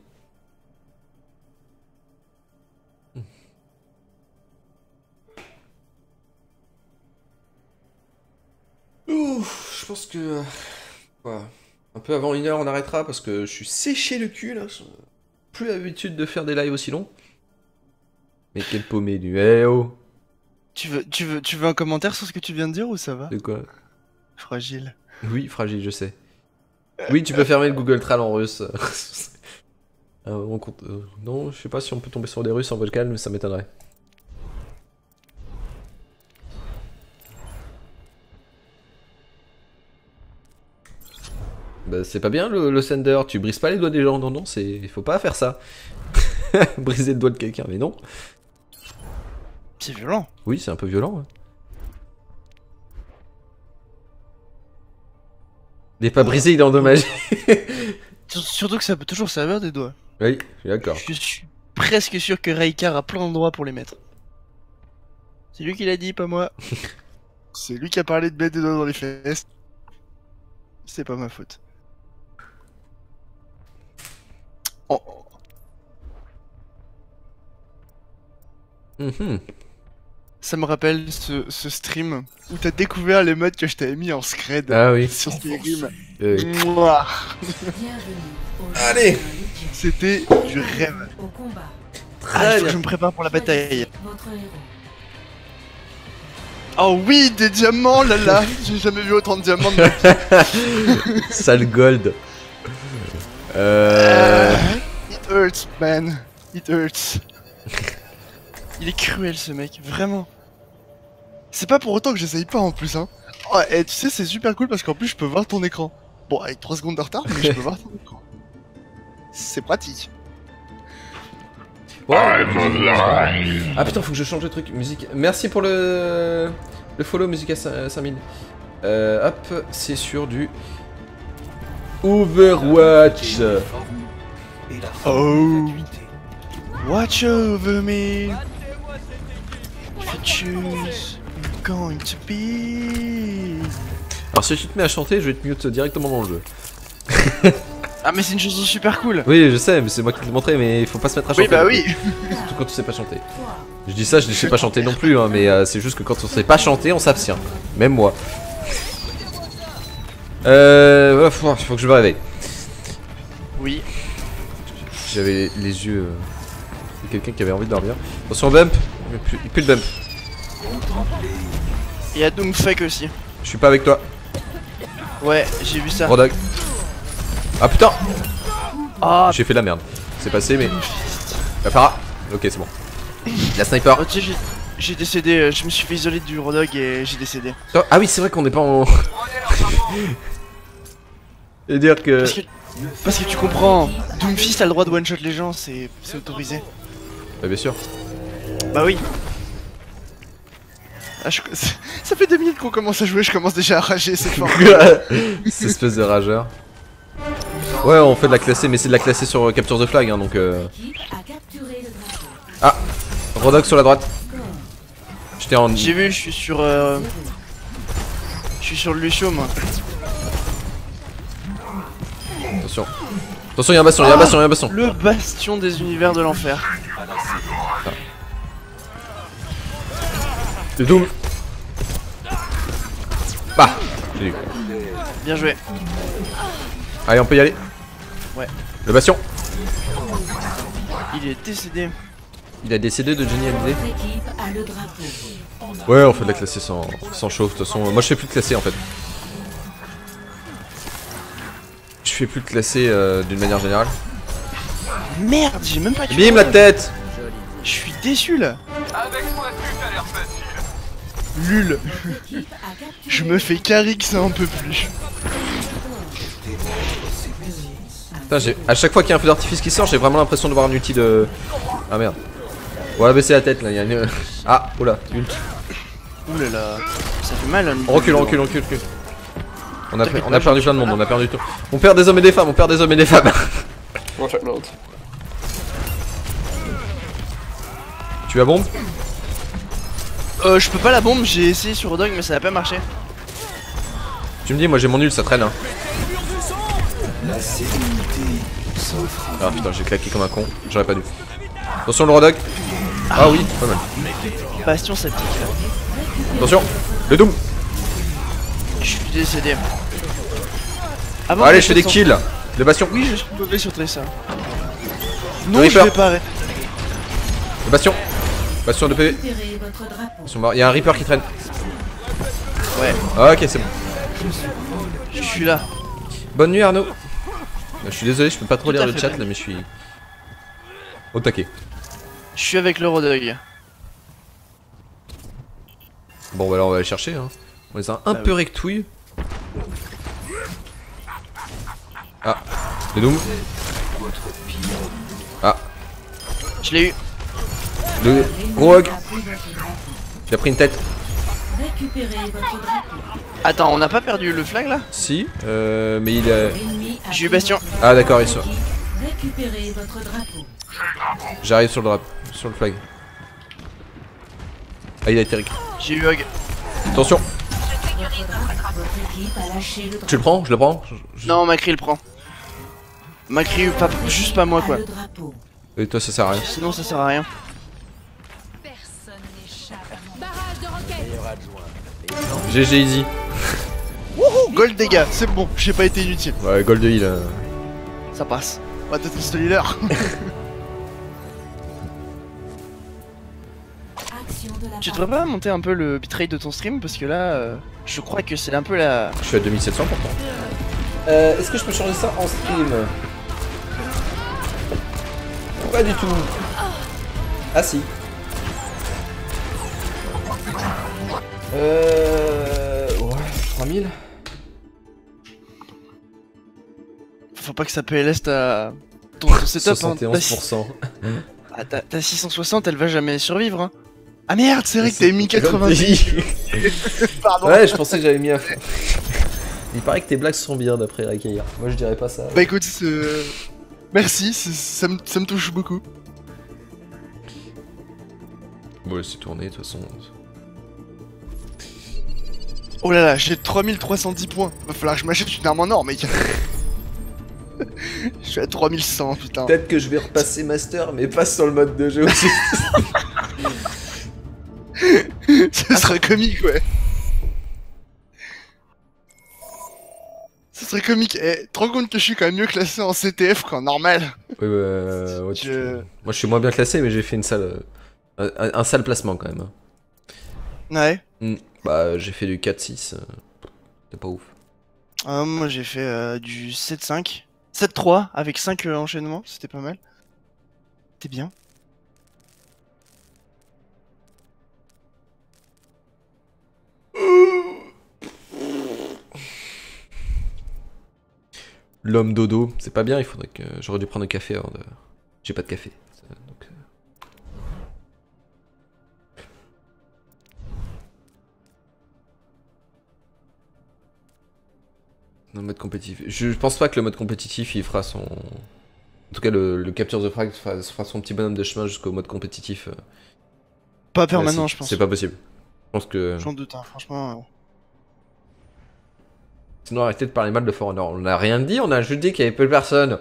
A: Ouf, je pense que. quoi, Un peu avant une heure, on arrêtera parce que je suis séché le cul là. Plus l'habitude de faire des lives aussi longs. Mais quel paumé du. Eh oh
C: Tu veux, tu, veux, tu veux un commentaire sur ce que tu viens de dire ou ça va?
A: De quoi?
C: Fragile.
A: Oui, fragile, je sais. Oui, tu peux fermer le Google Trad en russe. On compte- euh, non, je sais pas si on peut tomber sur des Russes en vocal, mais ça m'étonnerait. Bah, c'est pas bien le, le sender, tu brises pas les doigts des gens, non, non, c'est. Faut pas faire ça. Briser le doigt de quelqu'un, mais non.
C: C'est violent.
A: Oui, c'est un peu violent. hein. Il est pas brisé, il est endommagé.
C: Sur- Surtout que ça peut toujours servir des doigts.
A: oui, je suis d'accord.
C: Je suis presque sûr que Raikar a plein d'endroits pour les mettre. C'est lui qui l'a dit, pas moi. C'est lui qui a parlé de mettre des doigts dans les fesses. C'est pas ma faute. Oh,
A: Mhm.
C: ça me rappelle ce, ce stream où t'as découvert les modes que je t'avais mis en scred
A: Ah oui.
C: sur Skyrim.
A: Euh. Allez.
C: C'était du rêve.
D: Au combat.
C: Ah, il
A: Très
C: faut que
A: bien.
C: je me prépare pour la bataille. Oh oui, des diamants, là là J'ai jamais vu autant de diamants de ma vie.
A: Sale gold. Euh...
C: It hurts, man. It hurts. Il est cruel ce mec, vraiment. C'est pas pour autant que j'essaye pas en plus, hein. Oh, et tu sais, c'est super cool parce qu'en plus je peux voir ton écran. Bon, avec 3 secondes de retard, mais je peux voir ton écran. C'est pratique.
A: Ah putain, faut que je change de truc. Musique. Merci pour le le follow musique à 5000. Euh, hop, c'est sur du Overwatch.
C: Oh. Watch over me. to choose, I'm going to be.
A: Alors si tu te mets à chanter, je vais te mute directement dans le jeu.
C: Ah, mais c'est une chanson super cool!
A: Oui, je sais, mais c'est moi qui te l'ai montré, mais il faut pas se mettre à chanter.
C: Oui, bah oui!
A: Surtout quand tu sais pas chanter. Je dis ça, je ne sais pas chanter non plus, hein, mais euh, c'est juste que quand on sait pas chanter, on s'abstient. Même moi. Euh. faut, faut que je me réveille.
C: Oui.
A: J'avais les yeux. euh, c'est quelqu'un qui avait envie de dormir. Attention, bump Il plus de bump.
C: Il y a Doomfake aussi.
A: Je suis pas avec toi,
C: Ouais, j'ai vu ça.
A: Rodog. Ah putain
C: Ah,
A: J'ai fait de la merde. C'est passé, mais. La para Ok, c'est bon. La sniper.
C: oh, j'ai- décédé, euh, je me suis fait isoler du Rodog et j'ai décédé.
A: Oh, Ah oui, c'est vrai qu'on n'est pas en. Et dire que.
C: Parce que, parce que tu comprends, Doomfist a le droit de one-shot les gens, c'est c'est autorisé.
A: Bah, bien sûr.
C: Bah oui. Ah, je- Ça fait deux minutes qu'on commence à jouer, je commence déjà à rager, c'est fort.
A: Cette espèce de rageur. Ouais, on fait de la classée, mais c'est de la classée sur euh, Capture the Flag, hein, donc. Euh... Ah Rodog sur la droite. J'étais en.
C: J'ai vu, je suis sur... Euh... Je suis sur le Lucio, moi.
A: Attention. Attention, y'a un bastion, y'a un bastion, y'a un bastion.
C: Le bastion des univers de l'enfer.
A: Le Doom. Bah J'ai eu.
C: Bien joué.
A: Allez, on peut y aller.
C: Ouais.
A: Le bastion.
C: Il est décédé.
A: Il a décédé de Johnny Hallyday. Ouais, on fait de la classée sans, sans chauffe. De toute façon, moi je fais plus de classée en fait. Fais plus de classée euh, d'une manière générale.
C: Merde, j'ai même pas tué.
A: Bim la tête
C: Je suis déçu là. Lul. Je me fais carry que ça un peu plus.
A: Putain, j'ai- à chaque fois qu'il y a un feu d'artifice qui sort, j'ai vraiment l'impression de voir un ulti de. Ah merde. Voilà, baisser la tête là, il y a une. Ah, oula, ult.
C: Là. Ça fait mal. Hein,
A: On recule, on recule, on recule, recule. On a, on a perdu plein de monde, on a perdu tout. On perd des hommes et des femmes, on perd des hommes et des femmes. Tu as bombe
C: Euh, je peux pas la bombe, j'ai essayé sur Rodog mais ça a pas marché.
A: Tu me dis, moi j'ai mon nul, ça traîne. Hein. Ah putain, j'ai claqué comme un con, j'aurais pas dû. Attention le Rodog. Ah oui, pas mal.
C: Bastion sceptique là.
A: Attention, le Doom.
C: Je suis décédé. Avant
A: Allez, je fais des kills. Le bastion,
C: Oui, je suis mauvais sur Tracer. Non, je vais pas
A: le bastion. Bastion de PV. Ils sont morts. Il y a un Reaper qui traîne.
C: Ouais,
A: Ah, ok, c'est bon.
C: je suis là.
A: Bonne nuit Arnaud. Je suis désolé, je peux pas trop
C: Tout
A: lire le chat là, mais je suis au taquet.
C: Je suis avec le Rodog.
A: Bon, bah là on va aller chercher. Hein. On les a un
C: Bah
A: peu rectouilles. Ah, le Doom. Ah,
C: Je l'ai eu.
A: le Rogue. Il a pris une tête.
D: Récupérez votre drapeau.
C: Attends, on n'a pas perdu le flag là?
A: Si, euh, mais il a.
C: J'ai eu Bastion.
A: Ah, d'accord, il sort.
D: Équipe, Récupérez votre drapeau.
A: J'arrive sur le drap, sur le flag. Ah, il a été
C: J'ai eu Hog.
A: Attention, tu le prends? Je le prends? Je-
C: Non, Macri le prend. Macri, pas, juste pas moi quoi.
A: Et toi, ça sert à rien.
C: Sinon ça sert à rien.
E: De.
A: GG Easy.
C: Wouhou, gold dégâts, c'est bon, j'ai pas été inutile.
A: Ouais, Gold Heal. euh.
C: Ça passe. On va peut-être installer l'heure. tu devrais pas monter un peu le bitrate de ton stream parce que là, euh, je crois que c'est un peu la.
A: Je suis à 2700 pourtant. Euh, est-ce que je peux changer ça en stream? Pas du tout. Ah si. Euh... Ouais, 3000
C: Faut pas que ça PLS ta. ton, ton setup. hein. Ta-
A: 71%.
C: Ah, ta, ta 660 elle va jamais survivre. Hein. Ah merde, c'est vrai que t'avais mis 90. Pardon.
A: ouais, je pensais que j'avais mis à fond. Il paraît que tes blagues sont bien d'après Rekeir. Moi je dirais pas ça.
C: Bah écoute, c'est- merci, ça me, ça me touche beaucoup.
A: Bon, c'est tourné de toute façon.
C: Oh là là, j'ai 3310 points. Va falloir que je m'achète une arme en or, mec. je suis à 3100, putain.
A: Peut-être que je vais repasser Master, mais pas sur le mode de jeu aussi.
C: Ce serait comique, ouais. Ce serait comique. Eh, te rends compte que je suis quand même mieux classé en CTF qu'en normal.
A: Ouais, ouais, ouais, tu-
C: Je-
A: Moi, je suis moins bien classé, mais j'ai fait une sale. euh, Un, un sale placement quand même. hein.
C: Ouais.
A: Hmm. Bah, j'ai fait du 4-6. euh, C'est pas ouf.
C: Euh, moi j'ai fait euh, du 7-5. 7-3 avec 5 enchaînements, c'était pas mal. C'était bien.
A: L'homme dodo, c'est pas bien, il faudrait que. J'aurais dû prendre un café avant de. J'ai pas de café. donc, euh. Le mode compétitif. Je pense pas que le mode compétitif il fera son. En tout cas, le, le Capture the Flag fera, fera son petit bonhomme de chemin jusqu'au mode compétitif. euh.
C: Pas permanent, je pense.
A: C'est pas possible. Je pense que.
C: J'en doute, hein, franchement. euh.
A: Sinon, arrêtez de parler mal de For Honor. On a rien dit, on a juste dit qu'il y avait peu de personnes.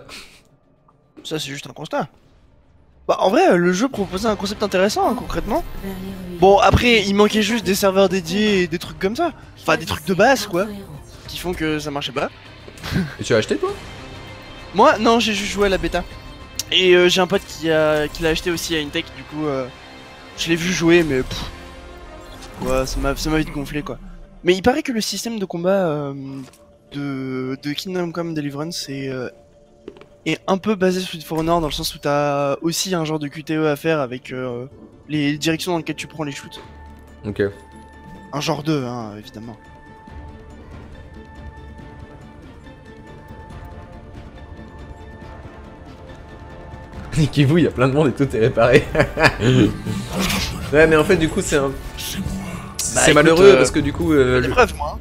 C: Ça, c'est juste un constat. Bah, en vrai, euh, le jeu proposait un concept intéressant, hein, concrètement. Bon, après, il manquait juste des serveurs dédiés et des trucs comme ça. Enfin, des trucs de base, quoi. Qui font que ça marchait pas.
A: Et tu as acheté toi?
C: Moi, non, j'ai juste joué à la bêta. Et euh, j'ai un pote qui a qui l'a acheté aussi à Intech, du coup, euh, je l'ai vu jouer, mais pff, ouais, ça m'a ça m'a vite gonflé quoi. Mais il paraît que le système de combat euh, de, de Kingdom Come Deliverance est, euh, est un peu basé sur For Honor dans le sens où t'as aussi un genre de QTE à faire avec euh, les directions dans lesquelles tu prends les shoots.
A: Ok.
C: Un genre 2, hein, évidemment.
A: Niquez-vous, il y a plein de monde et tout est réparé. ouais, mais en fait, du coup, c'est un. C'est
C: écoute,
A: malheureux
C: euh,
A: parce que du coup, euh, le,
C: preuves, moi. hein.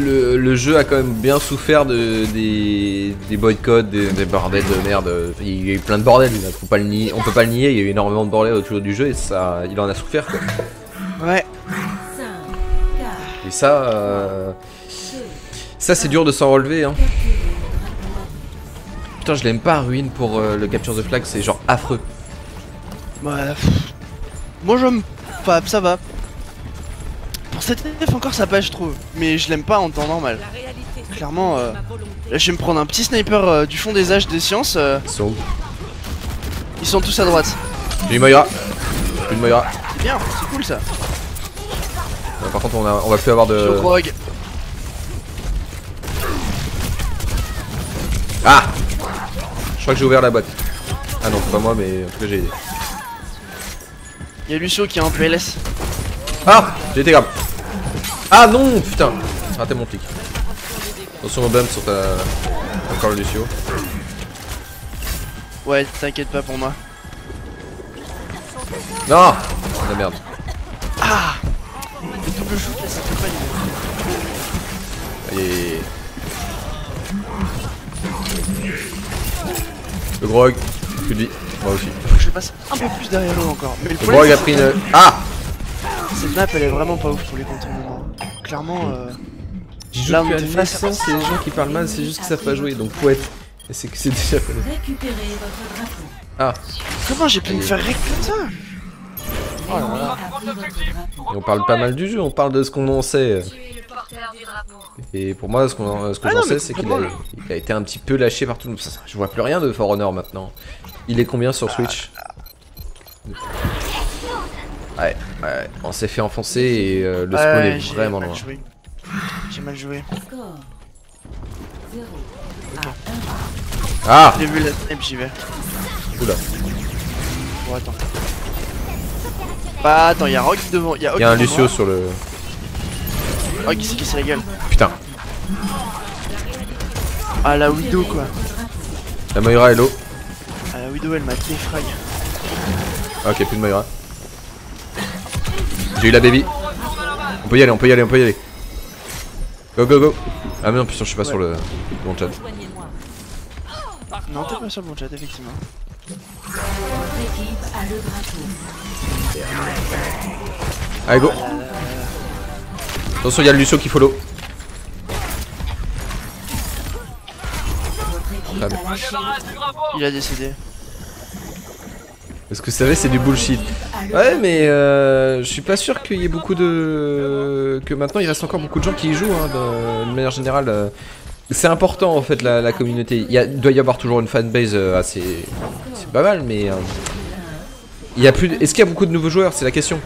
A: le- le jeu a quand même bien souffert de, des, des boycotts, des, des bordels de merde. Il y a eu plein de bordel, là, faut pas le nier, on peut pas le nier, il y a eu énormément de bordel autour du jeu et ça, il en a souffert quoi.
C: Ouais.
D: 5, 4,
A: Et ça, euh,
D: 2,
A: ça c'est dur de s'en relever. Hein. Putain, je l'aime pas Ruin pour euh, le capture de flag, c'est genre affreux.
C: Ouais. pff. Moi je me. Enfin, ça va. Pour cette F encore ça passe je trouve. Mais je l'aime pas en temps normal. Clairement, euh. Là je vais me prendre un petit sniper euh, du fond des âges des sciences. euh,
A: Ils sont où
C: ils sont tous à droite.
A: J'ai une Moira. Une Moira.
C: C'est bien, c'est cool ça.
A: Par contre, on, a, on va plus avoir de.
C: rogue.
A: Ah Je crois que j'ai ouvert la boîte. Ah non, c'est pas moi, mais en tout cas j'ai aidé.
C: Y'a Lucio qui est en PLS.
A: Ah J'ai été grave. Ah non Putain J'ai raté mon clic. Attention au bump sur ta. Encore le Lucio.
C: Ouais, t'inquiète pas pour moi.
A: Non La merde.
C: Ah Le double shoot là ça fait pas.
A: Aïe, aïe, aïe. Le grog. Plus de vie. Moi aussi.
C: Faut que je passe un peu plus derrière eux encore. Mais le
A: Le grog a pris une. Ah
C: cette map elle est vraiment pas ouf pour les contournements. Clairement, euh,
A: J'y
C: Là,
A: joue
C: on
A: à
C: face
A: c'est les gens qui parlent mal, c'est juste qu'ils savent pas jouer, donc faut être. Et c'est que c'est déjà fait.
D: Récupérez votre drapeau.
A: Ah,
C: comment j'ai pu me faire rec comme ça?
D: Drapeau.
A: et on parle pas mal du jeu, on parle de ce qu'on en sait.
E: Tu es le porteur du drapeau.
A: Et pour moi, ce, qu'on en- ce que
C: Ah
A: j'en
C: non, mais
A: sais, c'est qu'il a,
C: complètement.
A: il a été un petit peu lâché par tout le monde. Ça, Je vois plus rien de For Honor maintenant. Il est combien sur Switch? Ouais, ouais, on s'est fait enfoncer et euh, le spawn
C: Ouais,
A: est vraiment loin.
C: J'ai mal joué.
D: Score 0 à 1.
A: Ah
C: J'ai vu la snipe, j'y vais.
A: Oula,
C: Bon, attends. Bah, attends, y'a Rogue devant. Y'a
A: y a un Lucio sur le.
C: Rogue il s'est cassé la gueule.
A: Putain,
C: Ah, la Widow quoi.
A: la Moira est low.
C: Ah, la Widow elle m'a défrag.
A: Ah, ok, plus de Moira. J'ai eu la baby. On peut y aller, on peut y aller, on peut y aller. Go, go, go. Ah, mais non, putain, je suis pas sur le bon chat.
C: Non, t'es pas sur le bon chat, effectivement.
A: Allez, go. Attention, il y a le Lucio qui follow. Ah, mais-.
C: Il a décédé.
A: Parce que vous savez, c'est du bullshit. Ouais, mais euh, je suis pas sûr qu'il y ait beaucoup de. que maintenant il reste encore beaucoup de gens qui y jouent, hein, de, manière générale. euh. C'est important en fait la, communauté. Il, y a- doit y avoir toujours une fanbase euh, assez. C'est pas mal, mais. euh, il y a plus. Est-ce qu'il y a beaucoup de nouveaux joueurs? C'est la question.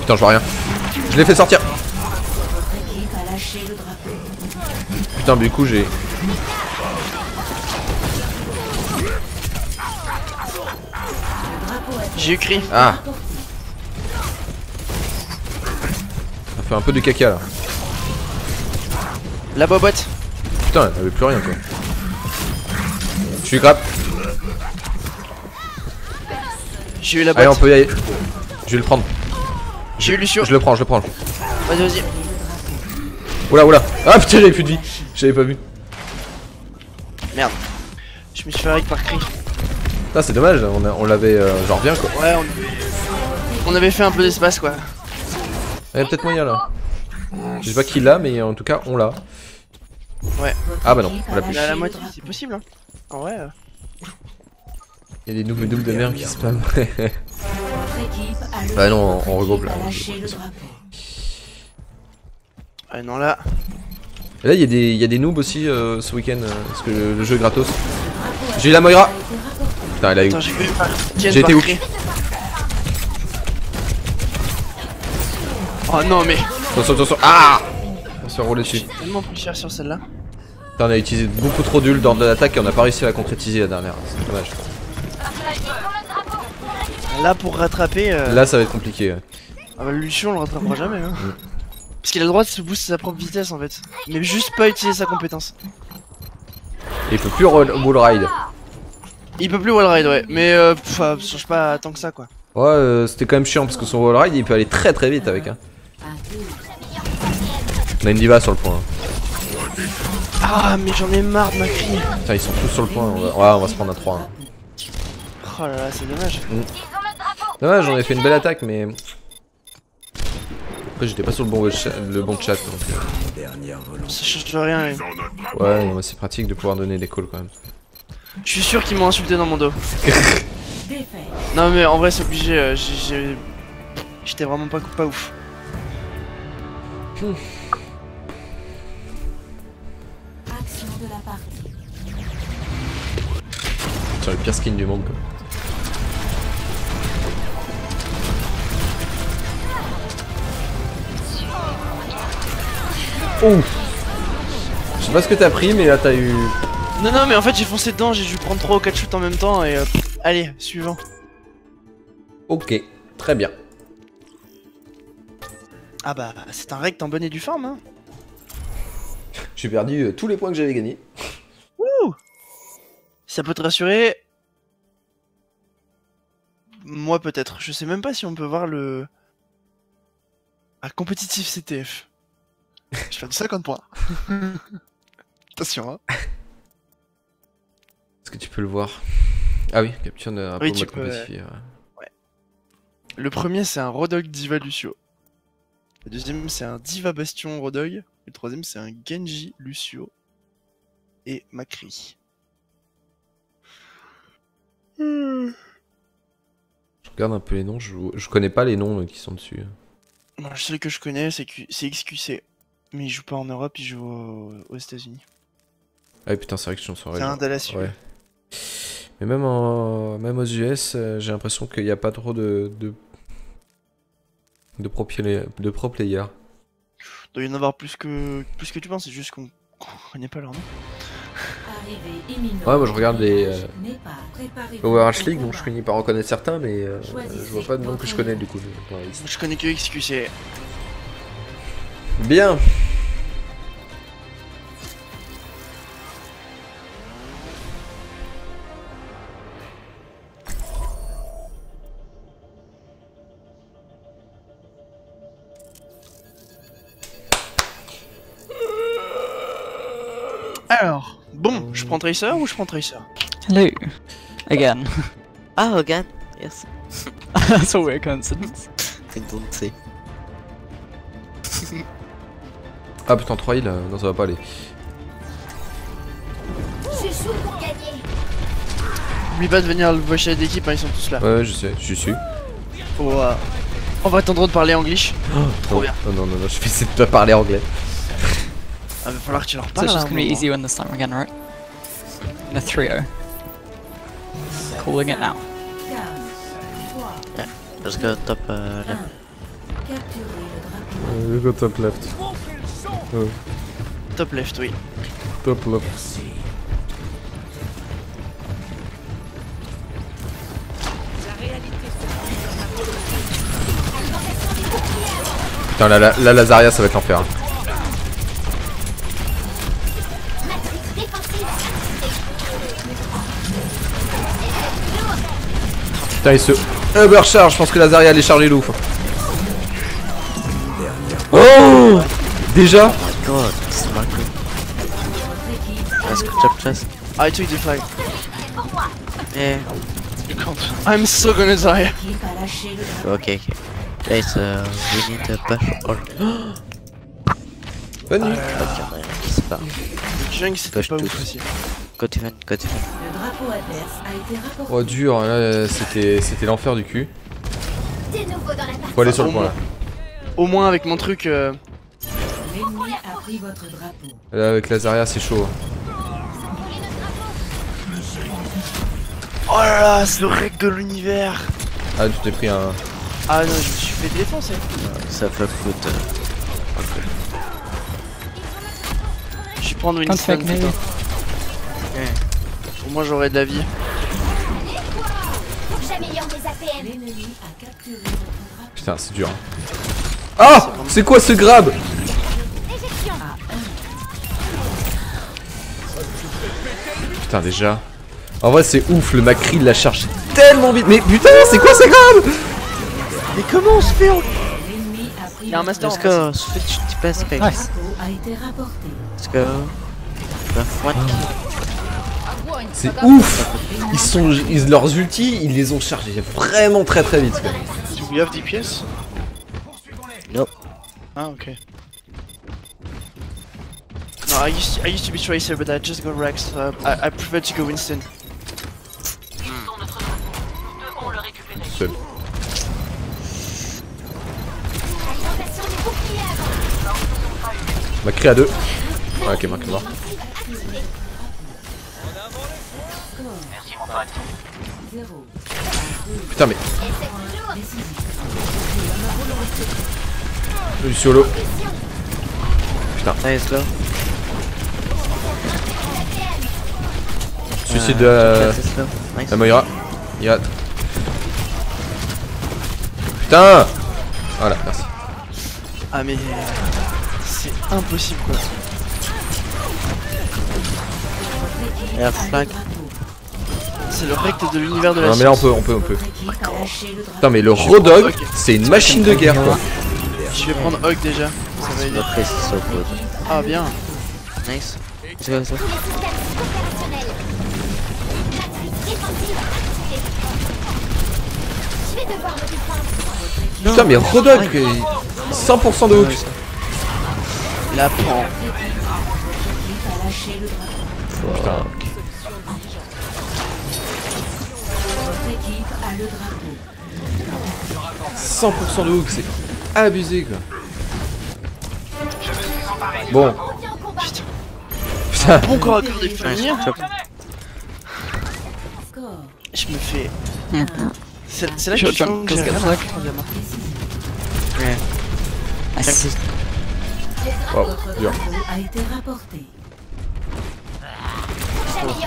A: Putain, je vois rien. Je l'ai fait sortir. Putain, du coup, j'ai.
C: J'ai eu cri.
A: Ah Ça fait un peu de caca là.
C: La bobotte.
A: Putain, elle avait plus rien quoi. Je suis grave.
C: J'ai eu la
A: Allez, on
C: botte.
A: peut y aller. Je vais le prendre.
C: J'ai eu Lucio.
A: Je le prends, je le prends.
C: Vas-y, vas-y.
A: Oula, oula. Ah putain, j'avais plus de vie. J'avais pas vu.
C: Merde. Je me suis fait avec par cri.
A: Putain, c'est dommage, on, a- on l'avait euh, genre bien quoi.
C: Ouais, on... on avait fait un peu d'espace quoi.
A: Il y a peut-être moyen là. Je sais pas qui l'a, mais en tout cas, on l'a.
C: Ouais.
A: Ah bah non, on l'a plus.
C: a la moitié, c'est possible hein. En vrai. euh.
A: Il y a des nouveaux doubles de merde qui spam.
D: Votre équipe a le
A: Bah non, on regroupe, là.
D: a lâché le drapeau.
C: Ouais, non là.
A: Et là, il y, a des- il y a des noobs aussi euh, ce week-end, euh, parce que le, le jeu est gratos. J'ai eu la Moira Putain, elle a eu.
C: Attends, j'ai
A: été
C: cri. Oh non mais
A: Attention, attention. Ah On se fait rouler dessus.
C: j'ai tellement pris cher sur celle-là.
A: On a utilisé beaucoup trop d'ul dans de l'attaque et on n'a pas réussi à la concrétiser la dernière. C'est dommage.
C: Là pour rattraper. euh,
A: Là, ça va être compliqué. ouais.
C: Ah bah on le rattrapera jamais hein. Parce qu'il a le droit de se booster sa propre vitesse en fait. Mais juste pas utiliser sa compétence.
A: Et il peut plus roll- wall ride.
C: Il peut plus wall ride ouais. Mais euh, pff, ça change pas tant que ça quoi.
A: Ouais, euh, c'était quand même chiant parce que son wall ride il peut aller très très vite avec. Hein. On a une diva sur le point. hein.
C: Ah mais j'en ai marre de ma cri.
A: Putain, ils sont tous sur le point. On va... Ouais, on va se prendre un 3. hein.
C: Oh là là c'est dommage.
A: Dommage, j'en ai fait une belle attaque, mais. Après, j'étais pas sur le bon, le bon chat. Donc...
C: Ça change rien. ouais.
A: euh, c'est pratique de pouvoir donner des calls quand même.
C: Je suis sûr qu'ils m'ont insulté dans mon dos. Non mais en vrai c'est obligé. euh, J'étais vraiment pas, pas ouf.
D: Action de la partie.
A: Sur le pire skin du monde, quoi. Ouf Je sais pas ce que t'as pris, mais là t'as eu.
C: Non non mais en fait j'ai foncé dedans, j'ai dû prendre 3 ou 4 shoots en même temps et euh, allez, suivant.
A: Ok, très bien.
C: Ah bah c'est un règle en bonne et due forme hein.
A: J'ai perdu euh, tous les points que j'avais gagnés.
C: Ça peut te rassurer. Moi peut-être, je sais même pas si on peut voir le... Un compétitif CTF.
F: Je fais du 50 points. Attention, hein.
A: Est-ce que tu peux le voir? Ah oui, capture de rapport
C: Oui, tu peux,
A: ouais.
C: Le premier c'est un Rodog Diva Lucio. Le deuxième c'est un Diva Bastion Rodog. Le troisième c'est un Genji Lucio. Et Macri.
A: Je regarde un peu les noms, je, je connais pas les noms euh, qui sont dessus.
C: Moi, le seul que je connais c'est XQC. Mais il joue pas en Europe, il joue au- aux États-Unis.
A: Ah putain, c'est vrai que je suis en soirée.
C: C'est un. Dallas
A: Ouais. Mais même, en, même aux US, euh, j'ai l'impression qu'il n'y a pas trop de. de, de, pro, play- de pro players.
C: Il doit y en avoir plus que, plus que tu penses, c'est juste qu'on connaît pas leur nom.
A: Ouais, moi, je regarde les, euh, Overwatch League, donc je finis par reconnaître certains, mais euh, je vois pas de noms que je connais du coup.
C: Je connais que XQC.
A: Bien
C: Alors, Bon, je prends Tracer ou je prends Tracer?
G: Hello. Again.
H: Ah, again. Yes.
G: That's a weird coincidence.
H: I don't say.
A: Ah putain, 3 heals, euh, non, ça va pas aller.
D: Je joue pour gagner.
C: Oublie pas de venir le voicer d'équipe, hein, ils sont tous là.
A: Ouais, je sais, je suis.
C: Oh, euh, On va attendre de parler anglais. Trop
A: Non,
C: bien.
A: non, non, non, non, je vais essayer de pas parler anglais.
C: Ah, va falloir que tu leur
G: So
C: parles.
G: it's
C: à
G: just gonna be
C: moment.
G: easy win this time again, right? In a trio. Calling it now.
D: 4, 3,
H: Let's go top uh, left.
D: drapeau.
A: Euh, go top left.
C: Top left, oui.
A: Top left. Putain, la, la, la Lazaria, ça va être l'enfer. hein. Putain, il se overcharge. Je pense que Lazaria elle est chargée de ouf. Oh Déjà
H: Oh my god, good. Let's go chest.
C: I took the flag.
H: Yeah.
C: You can't. I'm so gonna die.
H: Okay, okay. Guys, uh, we need a push or.
A: Bonne nuit.
H: Ok, on a qui se part.
C: Le jungle c'était pas ouf aussi.
H: Go.
D: Le drapeau adverse a été rapporté.
A: Oh dur, là c'était c'était l'enfer du cul.
D: De nouveau dans la partie.
A: Faut aller sur le point là.
C: Au moins avec mon truc. euh,
D: L'ennemi a pris votre drapeau.
A: Là avec Lazaria c'est chaud.
C: Oh là là, c'est le règle de l'univers.
A: Ah tu t'es pris un.
C: Ah non, je me suis fait défoncer.
H: Ça fait foot.
C: Je vais prendre
G: me.
C: putain. Au moins j'aurai de la vie.
A: Putain c'est dur. hein. Ah C'est quoi ce grab Putain déjà. En vrai c'est ouf, le Macri il l'a chargé tellement vite. Mais putain c'est quoi ce grab
C: Mais comment on se fait en... Il y a un master
H: switch
D: drapeau a
A: C'est ouf Ils sont. Ils, leurs ultis, ils les ont chargés vraiment très très vite.
C: we have DPS
H: Nope.
C: Ah, okay. No, I used I used to be Tracer, but I just got Rex. Uh, I, I prefer to go Winston.
A: Seul. Macri à deux. Ouais, ok, Macri mort. Putain mais. Je suis solo.
H: Nice go.
A: Suicide de la,
H: Chest is low. Nice.
A: la Moira. Ira. Putain Voilà, merci.
C: Ah, mais. C'est impossible quoi.
H: Yeah, flag.
C: C'est le règle de l'univers de la
A: Non mais là on peut, on peut, on peut. Putain mais le Rodog, c'est une machine de guerre quoi.
C: Je vais prendre Hug déjà. Ça va aider. Ah, bien.
H: Nice.
D: Je vais défendre.
A: Putain mais Rodog, euh, 100% de hook.
C: La prend.
A: Putain.
D: Le drapeau.
A: 100% de hook, c'est abusé quoi. Bon. Putain.
C: Bon corps à corps des.
D: Score.
C: Je me fais. C'est c'est là que je
G: flag.
C: à faire,
H: Yeah.
G: Nice.
A: Wow, dur.
D: drapeau a été rapporté.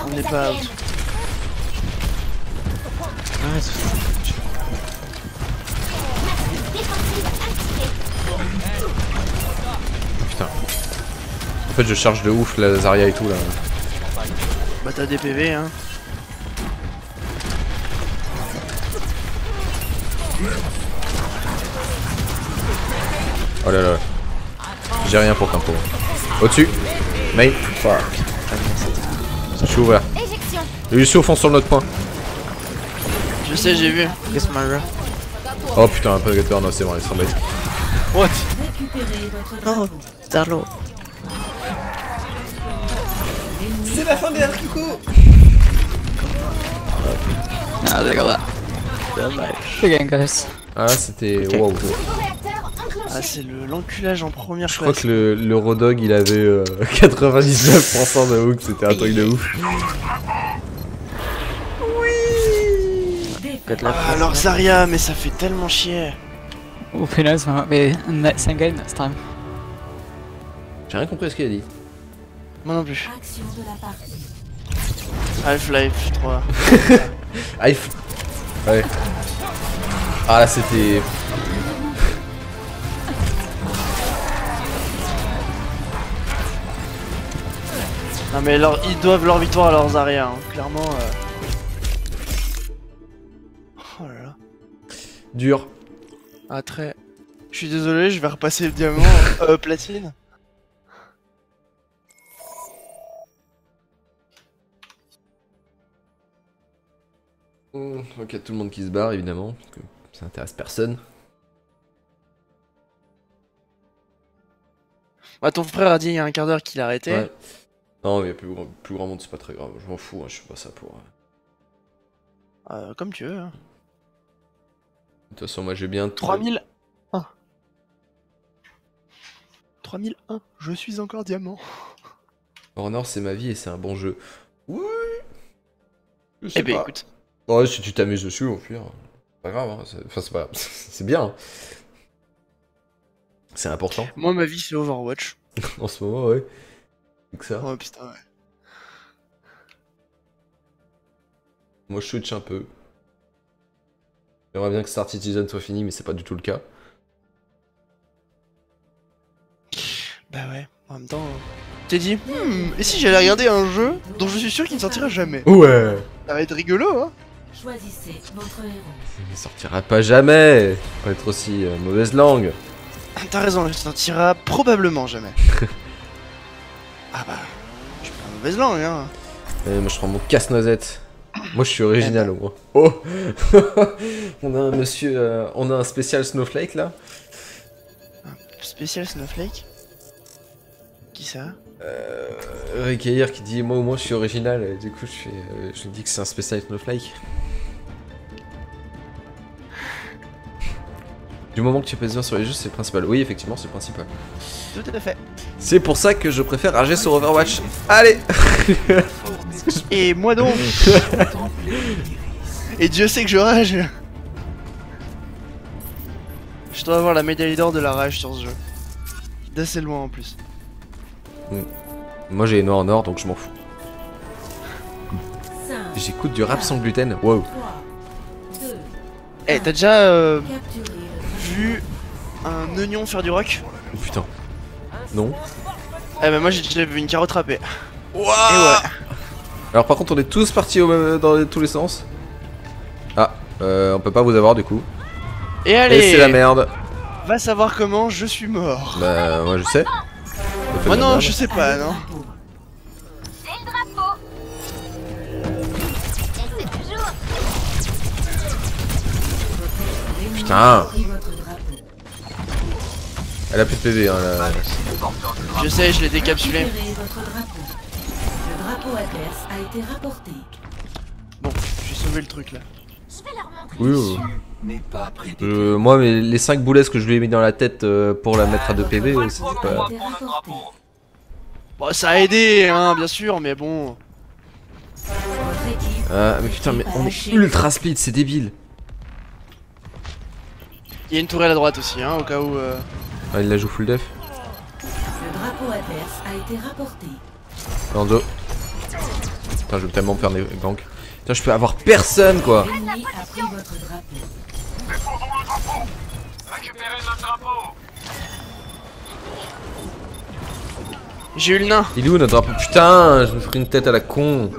C: On n'est pas out.
H: Nice.
A: Putain. En fait je charge de ouf la Zarya et tout là.
C: Bah, t'as des PV, hein.
A: Oh là là. J'ai rien pour Campo. Au-dessus. Main. Fuck. Lucio, voilà.
D: Éjection.
A: Le Lucio fonce sur notre point.
C: Je sais, j'ai vu.
H: Guess Myra.
A: Oh putain, un prédateur, non, c'est bon, laisse tomber.
C: What?
H: Oh, Starlo.
A: C'est la fin des Arcuco
G: Ah, that.
H: Dommage.
G: Game, guys.
A: Ah là, c'était. Wow.
C: Ah, c'est le l'enculage en première
A: Je crois que le, le Rodog il avait euh, 99% de hook, c'était un truc de ouf.
H: Good luck.
C: Ah, alors Zarya, mais ça fait tellement chier.
G: In the same game next time.
A: J'ai rien compris à ce qu'il a dit.
C: Moi non plus. Half-Life 3.
A: Ah, il f- Ouais. Ah là, c'était.
C: Non mais leur, ils doivent leur victoire à leurs Zarya, hein. clairement. euh.
A: Dur.
C: Ah très. Je suis désolé, je vais repasser le diamant. euh, platine.
A: Hum, Ok, tout le monde qui se barre évidemment, parce que ça intéresse personne.
C: Bah ton frère a dit il y a un quart d'heure qu'il arrêtait.
A: Ouais. Non, mais plus, grand- plus grand monde, c'est pas très grave. Je m'en fous, hein, je fais pas ça pour.
C: Euh, comme tu veux. hein.
A: De toute façon, moi j'ai bien.
C: 3001. 3001. Je suis encore diamant.
A: Honor, c'est ma vie et c'est un bon jeu. Oui Je sais
C: Eh ben
A: pas.
C: écoute.
A: Ouais, si tu t'amuses dessus, au pire. Pas grave, hein. Enfin, c'est pas. c'est bien. hein. C'est important
C: Moi ma vie c'est Overwatch.
A: en ce moment, ouais. C'est que ça.
C: Oh putain ouais.
A: Moi, je switch un peu. J'aimerais bien que Star Citizen soit fini, mais c'est pas du tout le cas.
C: Bah ouais, en même temps. euh, T'es dit, hmm, et si j'allais regarder un jeu dont je suis sûr qu'il ne sortira jamais?
A: Ouais
C: Ça va être rigolo, hein
D: Choisissez votre héros.
A: Il sortira pas jamais Pas être aussi euh, mauvaise langue.
C: T'as raison, il sortira probablement jamais. ah bah, je suis pas mauvaise langue, hein.
A: Euh, moi, je prends mon casse-noisette. Moi, je suis original au moins. Oh On a un monsieur. euh, on a un spécial Snowflake là.
C: Spécial Snowflake Qui ça?
A: Euh, Rick Ayer qui dit Moi au moins, je suis original. Et du coup, je, fais, euh, je dis que c'est un spécial Snowflake. Du moment que tu pèses bien sur les jeux, c'est le principal. Oui, effectivement, c'est le principal.
C: Tout à fait.
A: C'est pour ça que je préfère rager sur Overwatch. Allez
C: Et moi donc Et Dieu sait que je rage Je dois avoir la médaille d'or de la rage sur ce jeu. D'assez loin en plus.
A: Moi j'ai les noix en or donc je m'en fous.
D: 5,
A: J'écoute du rap sans gluten. Wow.
D: 3, 2,
C: Eh, t'as déjà euh, vu un oignon faire du rock
A: Oh, putain. Non.
C: Eh ben moi j'ai déjà vu une carotte râpée. Et ouais.
A: Alors par contre on est tous partis au même- dans tous les sens. Ah, euh, on peut pas vous avoir du coup.
C: Et
A: Et
C: allez
A: c'est la merde.
C: Va savoir comment je suis mort.
A: Bah moi je sais. On fait
C: Moi
A: de la
C: non,
A: merde.
C: je sais pas, non.
A: Putain. Elle a plus de PV hein là.
C: Je sais, je l'ai décapsulé.
D: Votre drapeau. Le drapeau adverse a été rapporté.
C: Bon, j'ai sauvé le truc là.
A: Oui, oui. Euh, moi mais les 5 boulettes que je lui ai mis dans la tête euh, pour la mettre à 2 PV, c'était pas...
C: Bon, ça a aidé, hein, bien sûr, mais bon.
A: Ah mais putain mais on est ultra split, c'est débile.
C: Il y a une tourelle à droite aussi, hein, au cas où. euh,
A: Ah il la joue full def.
D: Le drapeau adverse a été rapporté.
A: Lanzo. Putain je vais tellement me faire des ganks. Putain je peux avoir personne quoi.
C: J'ai eu le nain.
A: Il est où notre drapeau? Putain, je me ferai une tête à la con.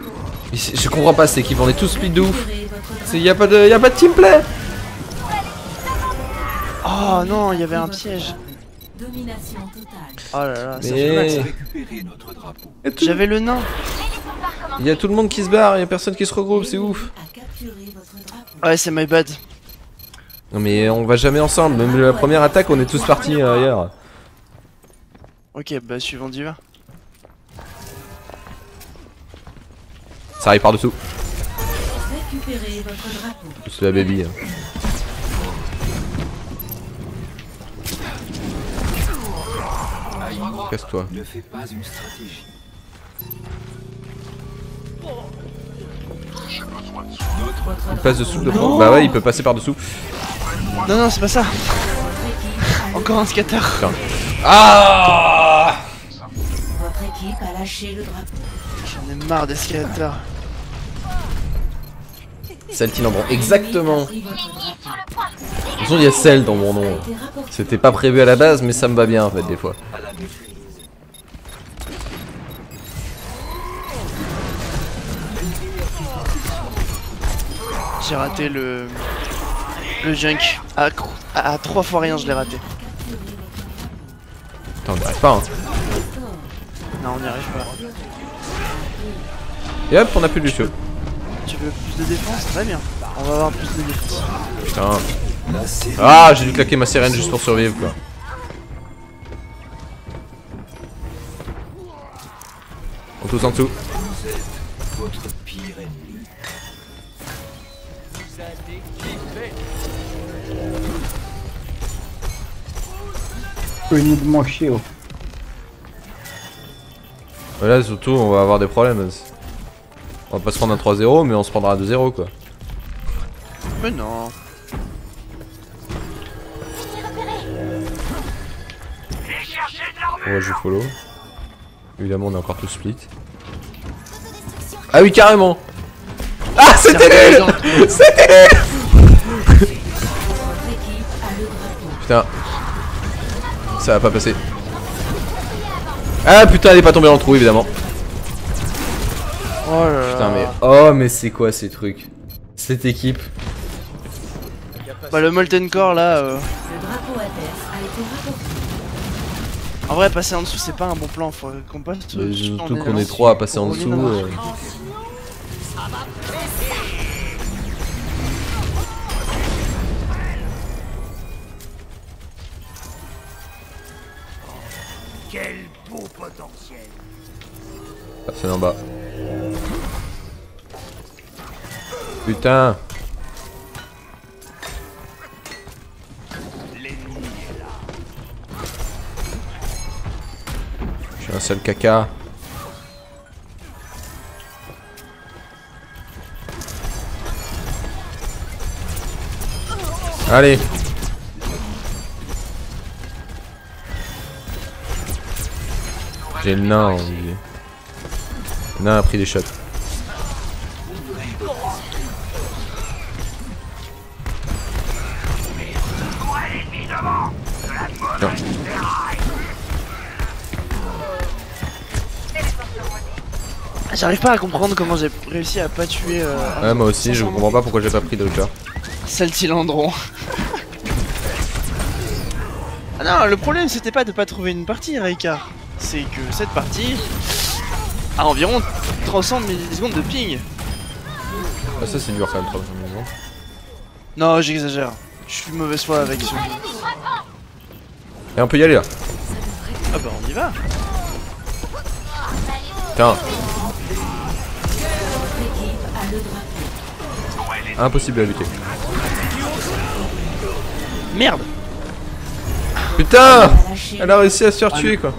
A: Mais Je comprends pas cette équipe, on est tous split de ouf.
D: Récupérez votre drapeau.
A: C'est- Y a pas de, y a pas de teamplay.
C: Oh non, il y avait un piège.
D: Domination totale.
C: Oh là là,
A: Mais.
C: J'avais le nain.
A: il y a tout le monde qui se barre, il y a personne qui se regroupe, c'est ouf.
C: Ouais, c'est my bad.
A: Non mais on va jamais ensemble, même la première attaque on est tous partis euh, ailleurs.
C: Ok, bah suivant d'hiver.
A: Ça arrive par dessous. C'est la baby. hein. Casse-toi.
B: Ne fais pas une stratégie.
A: Il passe dessous de Bah ouais, il peut passer par dessous.
C: Non, non, c'est pas ça. Encore un scatter.
A: Ah
D: Votre équipe a lâché le drapeau.
C: J'en ai marre des scatters.
A: Celle qui l'embrun. Exactement. De toute façon, il y a celle dans mon nom. C'était pas prévu à la base, mais ça me va bien en fait, des fois.
C: J'ai raté le. Le junk. À, à, à trois fois rien, je l'ai raté.
A: Attends, on n'y arrive pas, hein.
C: Non, on n'y arrive pas.
A: Et hop, on a plus de feu.
C: Tu veux plus de défense? Très bien. On va avoir plus de défense.
A: Putain. Ah, j'ai dû claquer ma sirène juste pour survivre, quoi. On tous en dessous. Voilà, surtout, on va avoir des problèmes. On va pas se prendre un 3-0, mais on se prendra un 2-0, quoi.
C: Mais non.
A: On va jouer follow. Évidemment, on est encore tous split. Ah oui, carrément Ah, c'était nul C'était nul. Putain. Ça va pas passer. Ah putain, elle est pas tombée dans le trou, évidemment.
C: Oh là là.
A: Putain, mais... Oh, mais c'est quoi ces trucs? Cette équipe
C: Bah, le Molten Core là. euh,
D: Le drapeau adverse a été rapporté.
C: En vrai, passer en dessous, c'est pas un bon plan. Faut qu'on passe.
A: Surtout qu'on est trois à passer en dessous. euh.
B: Quel beau potentiel.
A: Personne en bas. Putain suis un seul caca. Allez J'ai le nain. Le nain a pris des shots. Non.
C: J'arrive pas à comprendre comment j'ai réussi à pas tuer. Euh,
A: Ouais, moi aussi, je comprends pas pourquoi j'ai pas pris de Witcher.
C: Saltilandron. ah non, le problème c'était pas de pas trouver une partie, Ricard. C'est que cette partie a environ 300 millisecondes de ping.
A: Ah, ça c'est dur quand même, 300 millions.
C: Non, j'exagère. Je suis mauvaise foi avec ce jeu.
A: Et on peut y aller là.
C: Ah bah on y va.
A: Putain, impossible à lutter.
C: Merde.
A: Putain Elle a réussi à se faire tuer quoi.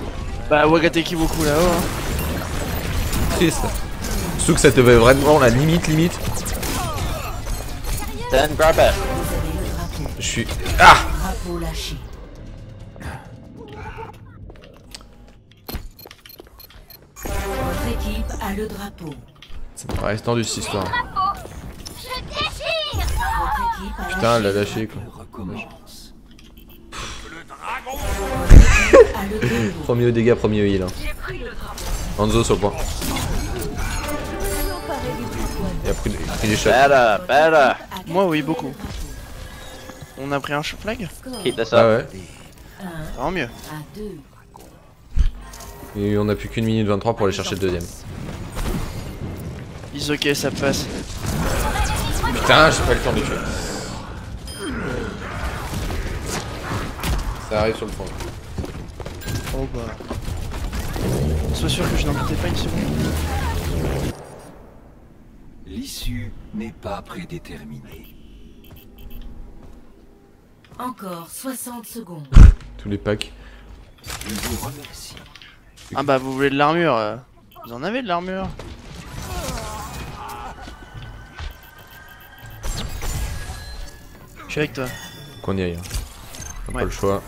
C: Bah Wagateki beaucoup là-haut. hein.
A: Triste. Surtout que ça te va vraiment la limite limite.
H: Then grab it.
A: Je suis... Ah
D: drapeau lâché. Votre équipe a le drapeau.
A: Ça me paraît tendu cette histoire.
D: Votre équipe a
A: Putain, elle l'a lâché quoi.
D: Le.
A: Premier au dégâts, premier au heal. Hein. Hanzo sur le point. Il a pris, il a pris des shots.
H: Better, better.
C: Moi oui beaucoup. On a pris un flag
H: Keep this
A: Ah ouais.
C: Tant mieux.
D: à 2.
A: Et on a plus qu'une minute 23 pour aller chercher le deuxième.
C: Ils ok, ça passe.
A: Putain, j'ai pas le temps de tuer. Ça arrive sur le fond.
C: Oh bah. Sois sûr que je n'en doutais pas une seconde.
B: L'issue n'est pas prédéterminée.
D: Encore 60 secondes.
A: Tous les packs.
B: Je vous remercie.
C: Ah bah vous voulez de l'armure euh. Vous en avez de l'armure Je suis avec toi.
A: Qu'on y aille. hein. On a
C: Ouais.
A: pas le choix.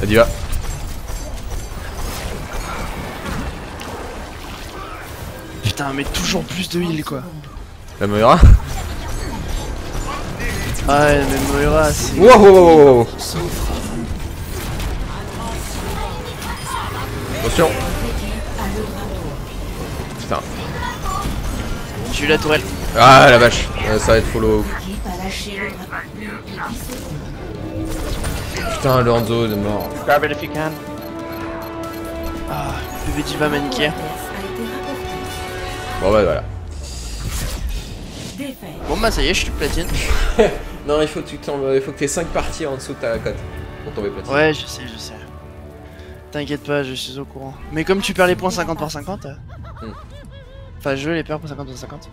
A: Vas-y va.
C: Putain mais toujours plus de heal quoi.
A: La Moira
C: Ah ouais mais Moira c'est...
A: Wow, wow, wow, wow, wow. Attention Putain.
C: J'ai eu la tourelle.
A: Ah la vache Ouais, Ça va être follow.
D: L'équipe a lâché le drapeau. 10 secondes.
A: Putain, Lorenzo est mort.
C: Grab it if you can. Ah, bébé diva maniqué.
A: Bon bah voilà.
C: Bon bah ça y est, je suis platine.
A: Non, il faut que tu tombes, il faut que t'aies 5 parties en dessous de ta cote pour tomber platine.
C: Ouais, je sais, je sais. T'inquiète pas, je suis au courant. Mais comme tu perds les points 50 par 50... euh,
A: Hmm.
C: Enfin, je les perds pour 50 par 50.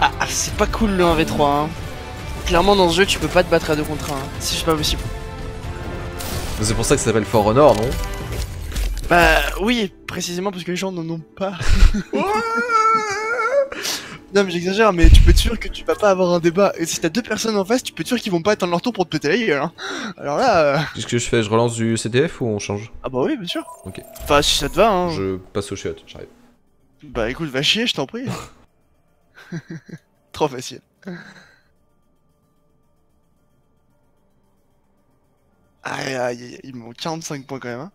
C: Ah, ah, c'est pas cool le 1v3 hein. Clairement dans ce jeu tu peux pas te battre à 2 contre 1, hein. c'est juste pas possible.
A: C'est pour ça que ça s'appelle For Honor, non?
C: Bah oui, précisément parce que les gens n'en ont pas. non mais j'exagère, mais tu peux être sûr que tu vas pas avoir un débat. Et si t'as deux personnes en face, tu peux être sûr qu'ils vont pas attendre leur tour pour te péter la gueule. Hein. Alors là... euh,
A: Qu'est-ce que je fais? Je relance du CTF ou on change?
C: Ah bah oui, bien sûr.
A: Ok.
C: Enfin si ça te va, hein.
A: Je passe au shot, j'arrive.
C: Bah écoute, va chier, je t'en prie. Trop facile. Aïe aïe aïe, il me manque 45 points quand même. Hein.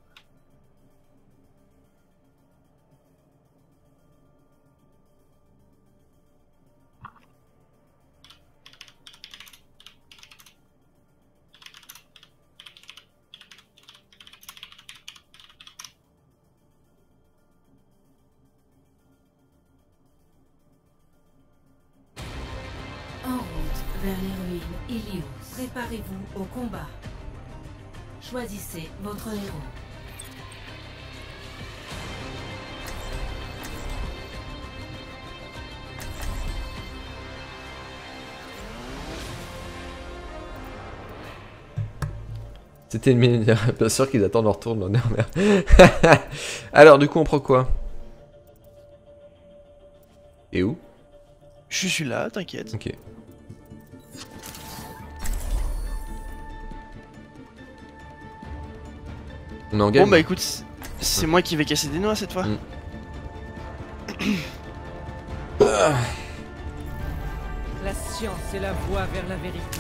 D: Vers les ruines Ilios. Préparez-vous au combat. Choisissez votre héros.
A: C'était une minute, bien sûr qu'ils attendent leur tour de l'honneur. Alors, du coup, on prend quoi? Et où?
C: Je suis là, t'inquiète.
A: Ok. On est en game
C: Bon bah écoute, c'est moi qui vais casser des noix cette fois.
A: Mm.
I: La science est la voie vers la vérité.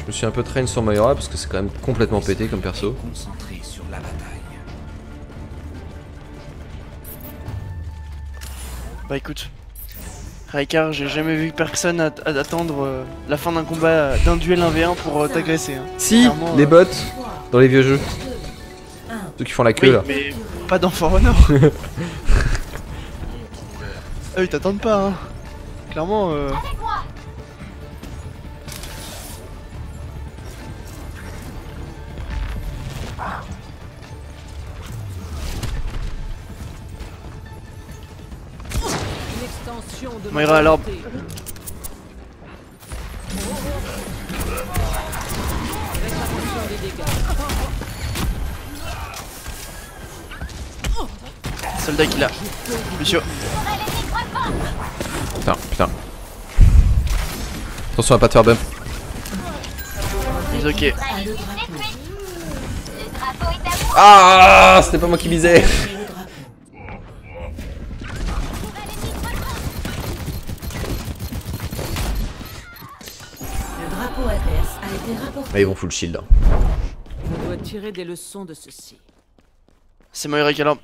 A: Je me suis un peu train sur Mayora parce que c'est quand même complètement pété comme perso.
B: Concentré sur la bataille.
C: Bah écoute, Raikar, j'ai jamais vu personne at- at- attendre euh, la fin d'un combat, d'un duel 1v1 pour euh, t'agresser. Hein.
A: Si
C: Clairement,
A: Les
C: euh,
A: bots dans les vieux jeux.
D: 1.
A: Ceux qui font la queue
C: Oui,
A: là.
C: mais pas dans For Honor. ah, ils t'attendent pas, hein. Clairement, euh...
I: Une extension de
C: Moira à l'orbe. Soldat qui l'a. Monsieur,
A: Putain, putain. Attention à pas te faire bump.
C: ok.
D: A.
A: Ah C'était pas moi qui visais Ah, ils vont full shield. hein.
I: Je dois tirer des leçons de ceci.
C: C'est Moira qui a l'arme.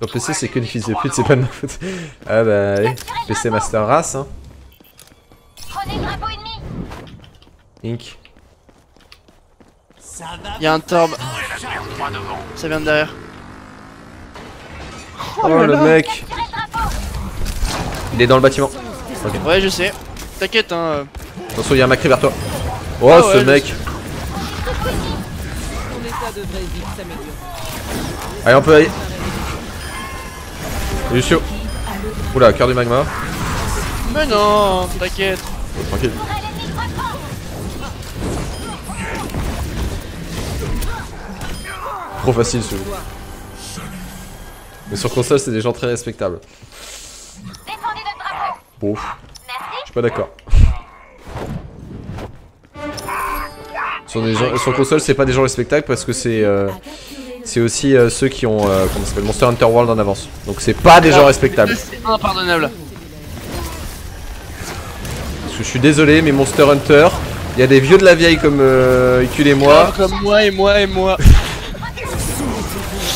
A: Ton PC c'est que des fils de pute, c'est pas de ma faute. Ah bah allez, PC Master Race hein.
E: Prenez le drapeau ennemi
A: Ink.
C: Y'a un torb. Ça vient de derrière.
A: Oh, le mec Il est dans le bâtiment.
C: Ouais, je sais. T'inquiète, hein. euh.
A: Attention, il y a un Macri vers toi. Oh
C: Ah
A: ce
C: ouais, je
A: mec. Allez on peut aller. Lucio. Oula, cœur du magma.
C: Mais non, t'inquiète.
A: Oh, tranquille. Trop facile celui Mais sur console c'est des gens très respectables.
E: Défendez notre drapeau
A: Bon, suis pas d'accord. Sur, des gens, sur console c'est pas des gens respectables parce que c'est euh, c'est aussi euh, ceux qui ont euh, comment ça s'appelle Monster Hunter World en avance. Donc c'est pas des gens respectables.
C: C'est impardonnable.
A: Parce que je suis désolé mais Monster Hunter, il y a des vieux de la vieille comme euh, Icul et moi
C: Comme moi et moi et moi.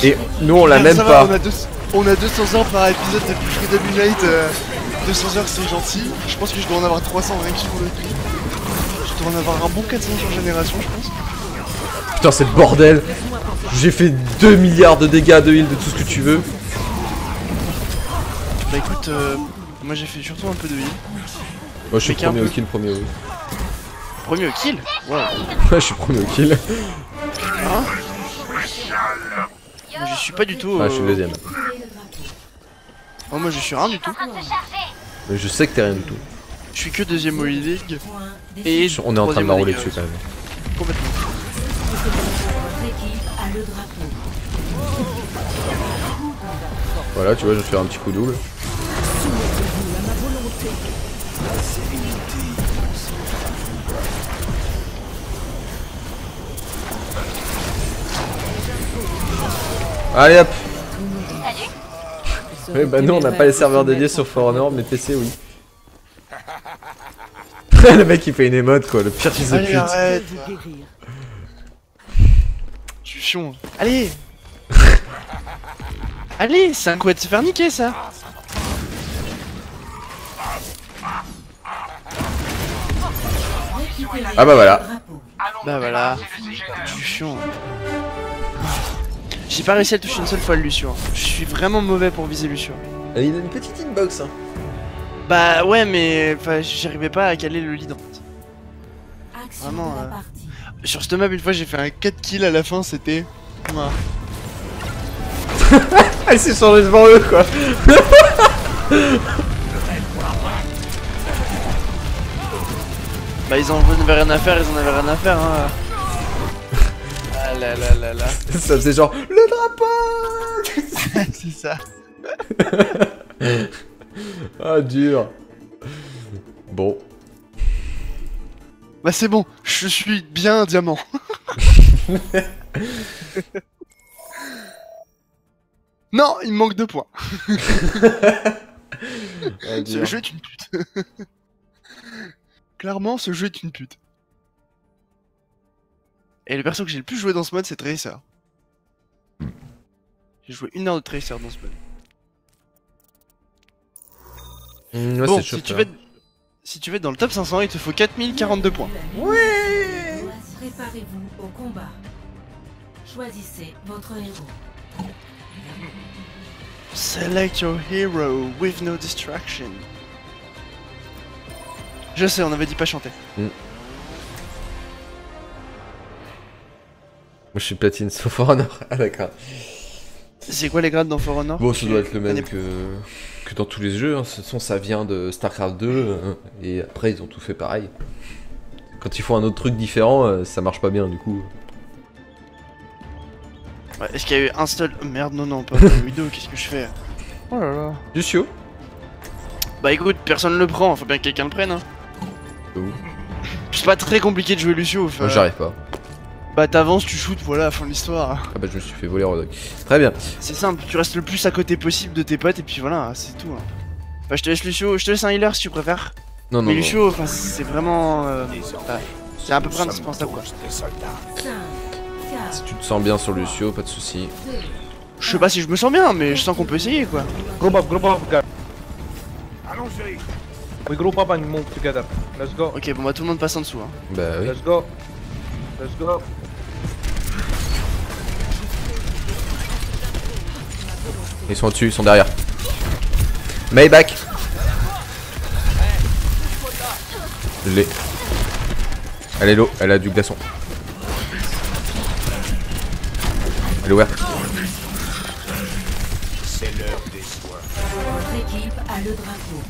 A: et nous on l'a
C: Ah,
A: même
C: va,
A: pas.
C: On a, deux- on a 200 heures par épisode depuis Freedom Unite. Euh, 200 heures c'est gentil. Je pense que je dois en avoir 300 rien que sur le prix. Je dois en avoir un bon 400 sur génération, je pense.
A: Putain c'est le bordel. J'ai fait 2 milliards de dégâts de heal de tout ce que tu veux.
C: Bah écoute, euh, moi j'ai fait surtout un peu de heal.
A: Moi je suis premier au kill, premier au heal.
C: Premier au kill? Wow.
A: Ouais je suis premier au kill.
C: Moi je suis pas du tout.
A: Ah je suis
C: euh,
A: deuxième.
C: Oh, moi je suis rien du tout.
A: Mais je sais que t'es rien du tout.
C: Je suis que deuxième au league. Et
A: On est en train de m'enrouler dessus quand même.
C: Complètement.
A: Voilà tu vois je vais faire un petit coup double. Allez hop Oui bah nous on n'a pas les serveurs dédiés sur For Honor mais PC oui. le mec il fait une émote quoi, le pire fils de pute.
C: arrête. Je suis chiant. Allez Allez, c'est un coup de se faire niquer ça
A: Ah bah voilà.
C: Bah voilà. Je suis chiant. J'ai pas réussi à le toucher une seule fois le Lucio. hein. Je suis vraiment mauvais pour viser Lucio.
A: Il a une petite inbox hein.
C: Bah ouais, mais j'arrivais pas à caler le lead en fait. Vraiment, euh. Sur cette map, une fois, j'ai fait un 4 kills à la fin, c'était.
A: Ah il s'est changé devant eux quoi
C: Bah, ils en avaient rien à faire, ils en avaient rien à faire, hein. Là là là là.
A: Ça faisait genre le drapeau
C: c'est ça.
A: Ah dur Bon.
C: Bah, c'est bon, je suis bien un diamant. non, il me manque deux points.
A: Ah,
C: Ce jeu est une pute. Clairement, ce jeu est une pute. Et le perso que j'ai le plus joué dans ce mode, c'est Tracer. J'ai joué une heure de Tracer dans ce mode.
A: Mmh, ouais,
C: bon, si
A: chaud,
C: tu, veux être... si tu veux être dans le top 500, il te faut 4042 points.
D: Préparez-vous au combat. Choisissez votre héros.
C: Select your hero with no distraction. Je sais, on avait dit pas chanter.
A: Moi je suis platine sauf For Honor. Ah d'accord.
C: C'est quoi les grades dans For Honor
A: Bon, ça doit être le même que, que dans tous les jeux. Hein. De toute façon, ça vient de StarCraft 2. hein, Et après, ils ont tout fait pareil. Quand ils font un autre truc différent, euh, ça marche pas bien du coup.
C: Ouais, Est-ce qu'il y a eu un seul... oh, merde, non, non, pas vidéo, qu'est-ce que je fais? Oh là là.
A: Lucio
C: Bah écoute, personne le prend, faut bien que quelqu'un le prenne. Hein. C'est pas très compliqué de jouer Lucio. enfin,
A: Moi j'arrive pas.
C: Bah t'avances, tu shootes, voilà, fin de l'histoire.
A: Ah bah je me suis fait voler Rodok. Très bien.
C: C'est simple, tu restes le plus à côté possible de tes potes et puis voilà, c'est tout. hein. Bah je te laisse Lucio, je te laisse un healer si tu préfères.
A: Non, non,
C: Mais
A: non.
C: Lucio, enfin c'est vraiment... euh, c'est à peu près indispensable quoi.
D: 5,
A: Si tu te sens bien sur Lucio, pas de soucis.
C: Je sais pas si je me sens bien, mais je sens qu'on peut essayer quoi.
J: Group up, group up, guys.
B: Allons-y.
J: We group up and move together. Let's go.
C: Ok, bon bah tout le monde passe en dessous. Hein.
A: Bah oui.
J: Let's go. Let's go.
A: Ils sont au-dessus, ils sont derrière. Mayback Je l'ai. Elle est low, elle a du glaçon. Elle est ouverte.
B: C'est l'heure des soins.
D: Votre équipe a le drapeau.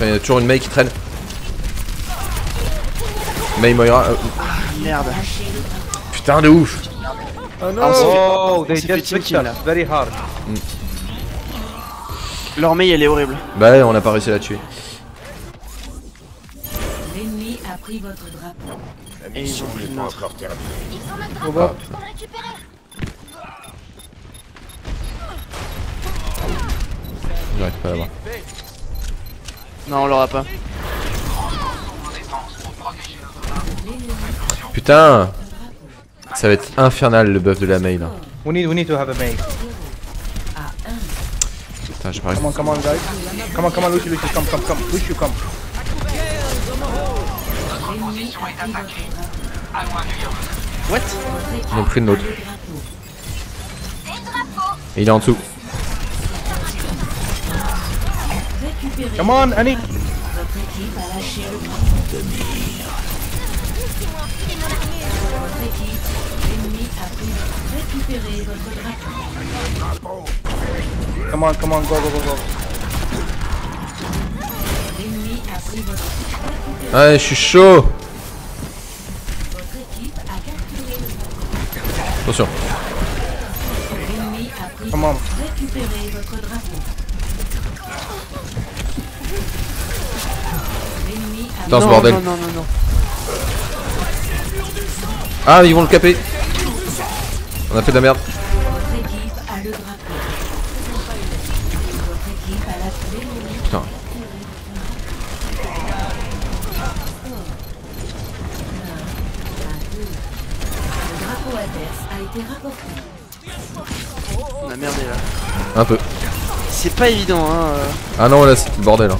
A: Il y a toujours une May qui traîne. May Moira. euh,
C: Merde.
A: putain de ouf
J: Oh!
C: Ah, on s'est fait-
J: Oh,
C: on
J: they
C: team,
J: us
C: là.
J: very hard.
C: Leur mail elle est horrible.
A: Bah on a pas réussi à la tuer.
D: L'ennemi a pris votre drapeau.
B: La
C: Et ils
B: mission n'est pas encore terminée.
E: Ils ont notre
A: Ah,
E: drapeau.
A: J'arrive pas à l'avoir.
C: Non, on l'aura pas.
A: Putain Ça va être infernal le buff de la May là.
J: We need, we need to have a mate.
A: Putain, j'ai pas
J: Come on, come on, guys. Come on, come on, Lucy, Lucy, come, come, come. Lucy, come.
C: What?
A: Ils ont pris
E: drapeaux.
A: Et il est en dessous.
J: Come on, Annie.
D: Votre équipe a lâché le drapeau. Votre équipe, l'ennemi a pris votre... Récupérez votre drapeau.
J: Come on, come on, go, go, go, go.
D: L'ennemi a pris votre... Récupérez
A: Ouais, je suis chaud
D: votre équipe a capturé le
A: Attention.
D: L'ennemi a pris...
J: Come on.
D: Récupérez votre drapeau. L'ennemi a
A: Putain, ce bordel.
C: non, non, non, non.
A: Ah, ils vont le caper On a fait de la merde. Putain.
C: On a merdé là.
A: Un peu.
C: C'est pas évident, hein. euh.
A: Ah non, là, c'est le bordel. Hein.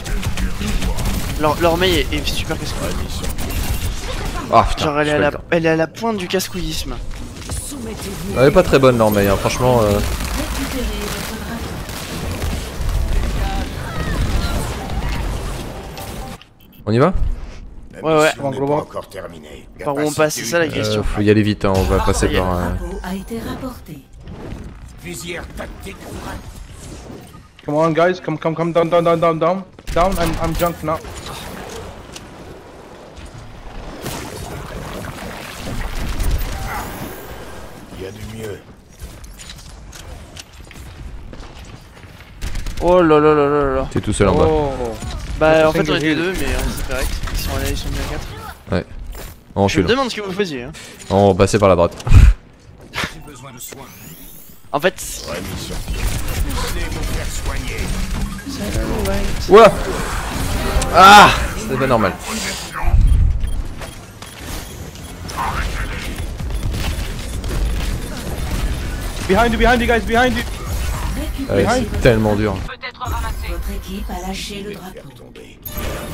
C: Mail est, est super casse
A: Ah putain.
C: Genre elle est, à la, elle est à la pointe du casse-couillisme.
A: Elle est pas très bonne, non, mais hein, franchement. euh. On y va?
C: Ouais, ouais.
B: pas
J: voir.
B: encore terminée.
C: Par où on passe, c'est ça la question.
A: euh, Faut y aller vite, hein, on va passer
C: y est.
A: par. Euh.
J: Come on, guys. Come, come, come down, down, down, down, down. Down, I'm, I'm drunk now.
C: Oh là là là là là là.
A: T'es tout seul en bas.
J: Oh.
C: Bah en fait on était deux mais on s'est correct. Ils sont allés, ils sont bien quatre.
A: Oh, je
C: Je
A: suis
C: me demande ce que vous faisiez. Hein.
A: On va passer par la droite.
B: J'ai besoin de soins.
C: En fait,
B: Ouais.
A: Ouah Ah C'est pas normal.
J: Behind you, behind you, guys, behind you.
D: Récupérez
A: Ouais, c'est tellement dur.
D: Votre équipe a lâché le drapeau.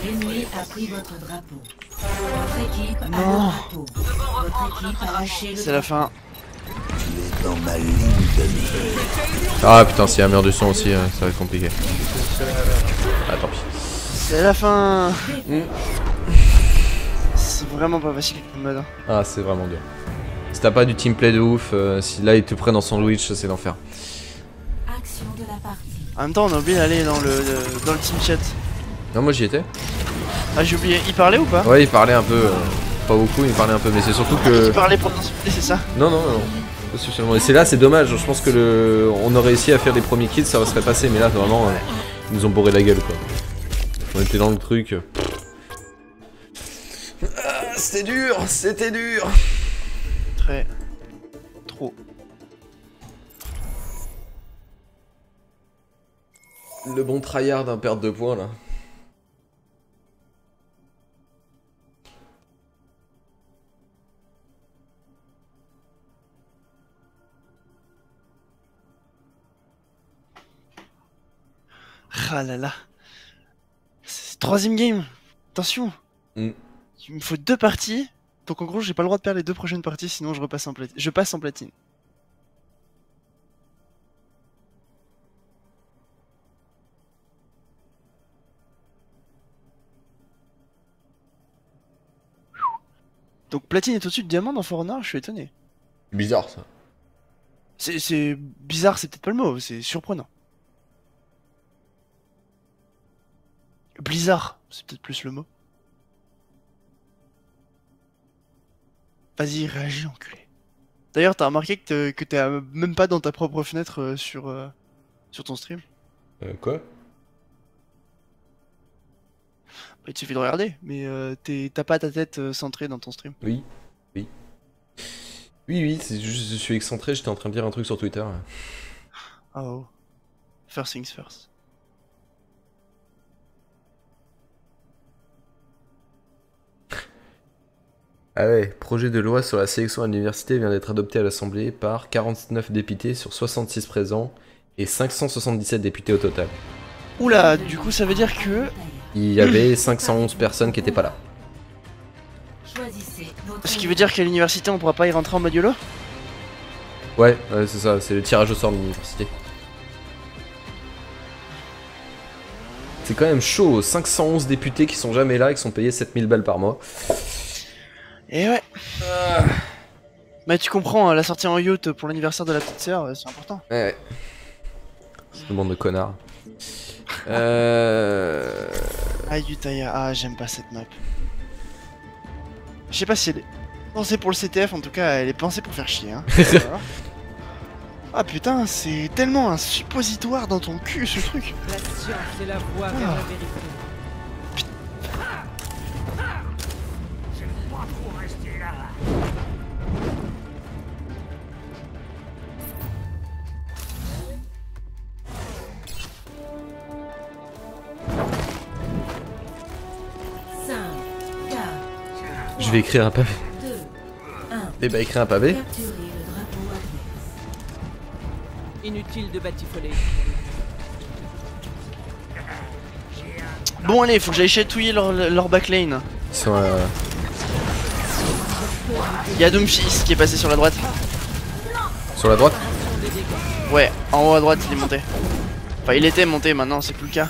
D: L'ennemi a pris votre drapeau. Votre équipe a le drapeau. Votre équipe a lâché le
C: c'est la
D: drapeau.
C: fin.
B: Dans ma ligne de.
A: Ah putain, s'il y a un mur du son aussi, euh, ça va être compliqué. Ah, tant pis.
C: C'est la fin. C'est vraiment pas facile comme mode. hein.
A: Ah, c'est vraiment dur. Si t'as pas du teamplay de ouf, euh, si là ils te prennent en sandwich, c'est l'enfer.
C: En même temps on a oublié d'aller dans le, le- dans le team chat.
A: Non, moi j'y étais.
C: Ah j'ai oublié, il parlait ou pas?
A: Ouais, il parlait un peu. euh, pas beaucoup, il parlait un peu, mais c'est surtout que.
C: Il parlait pour t'insulter c'est ça?
A: Non, non, non. Pas spécialement. Et c'est là, c'est dommage. Je pense que le... on aurait réussi à faire les premiers kills, ça serait passé. Mais là, vraiment, euh, ils nous ont bourré la gueule, quoi. On était dans le truc. Ah, c'était dur, c'était dur.
C: Très.
A: Le bon tryhard d'un perte de points là.
C: Ah là là. C'est troisième game. Attention.
A: Mm.
C: Il me faut deux parties. Donc en gros, j'ai pas le droit de perdre les deux prochaines parties, sinon je repasse en platine. Je passe en platine. Donc platine est au-dessus de diamant dans For Honor, je suis étonné.
A: Bizarre ça.
C: C'est c'est bizarre, c'est peut-être pas le mot, c'est surprenant. Blizzard, c'est peut-être plus le mot. Vas-y, réagis, enculé. D'ailleurs, t'as remarqué que t'es- même pas dans ta propre fenêtre euh, sur, euh, sur ton stream?
A: Euh, quoi?
C: Il te suffit de regarder, mais euh, t'as pas ta tête euh, centrée dans ton stream.
A: Oui. Oui. Oui, oui, c'est juste, je suis excentré, j'étais en train de lire un truc sur Twitter.
C: Oh. First things first.
A: Ah ouais, projet de loi sur la sélection à l'université vient d'être adopté à l'Assemblée par 49 députés sur 66 présents et 577 députés au total.
C: Oula, du coup, ça veut dire que.
A: Il y avait 511 personnes qui étaient pas là.
C: Ce qui veut dire qu'à l'université, on pourra pas y rentrer en mode YOLO
A: Ouais, ouais, c'est ça, c'est le tirage au sort de l'université. C'est quand même chaud, 511 députés qui sont jamais là et qui sont payés 7000 balles par mois.
C: Et ouais. Mais tu comprends, hein, la sortie en yacht pour l'anniversaire de la petite sœur, euh, c'est important.
A: Ouais, ouais. C'est une bande de connards. Euh...
C: Ah, ah, j'aime pas cette map. Je sais pas si elle est pensée pour le CTF, en tout cas, elle est pensée pour faire chier. Hein. Ah putain, c'est tellement un suppositoire dans ton cul ce truc.
I: La science est la voie vers la vérité.
A: Je vais écrire un pavé.
D: deux, un.
A: Et bah écrire un pavé.
I: Inutile de batifoler.
C: Bon, allez, faut que j'aille chatouiller leur, leur backlane.
A: Ils sont euh,
C: Il y a Doomfist qui est passé sur la droite.
A: sur la droite.
C: Ouais, en haut à droite, il est monté. Enfin, il était monté, maintenant, c'est plus le cas.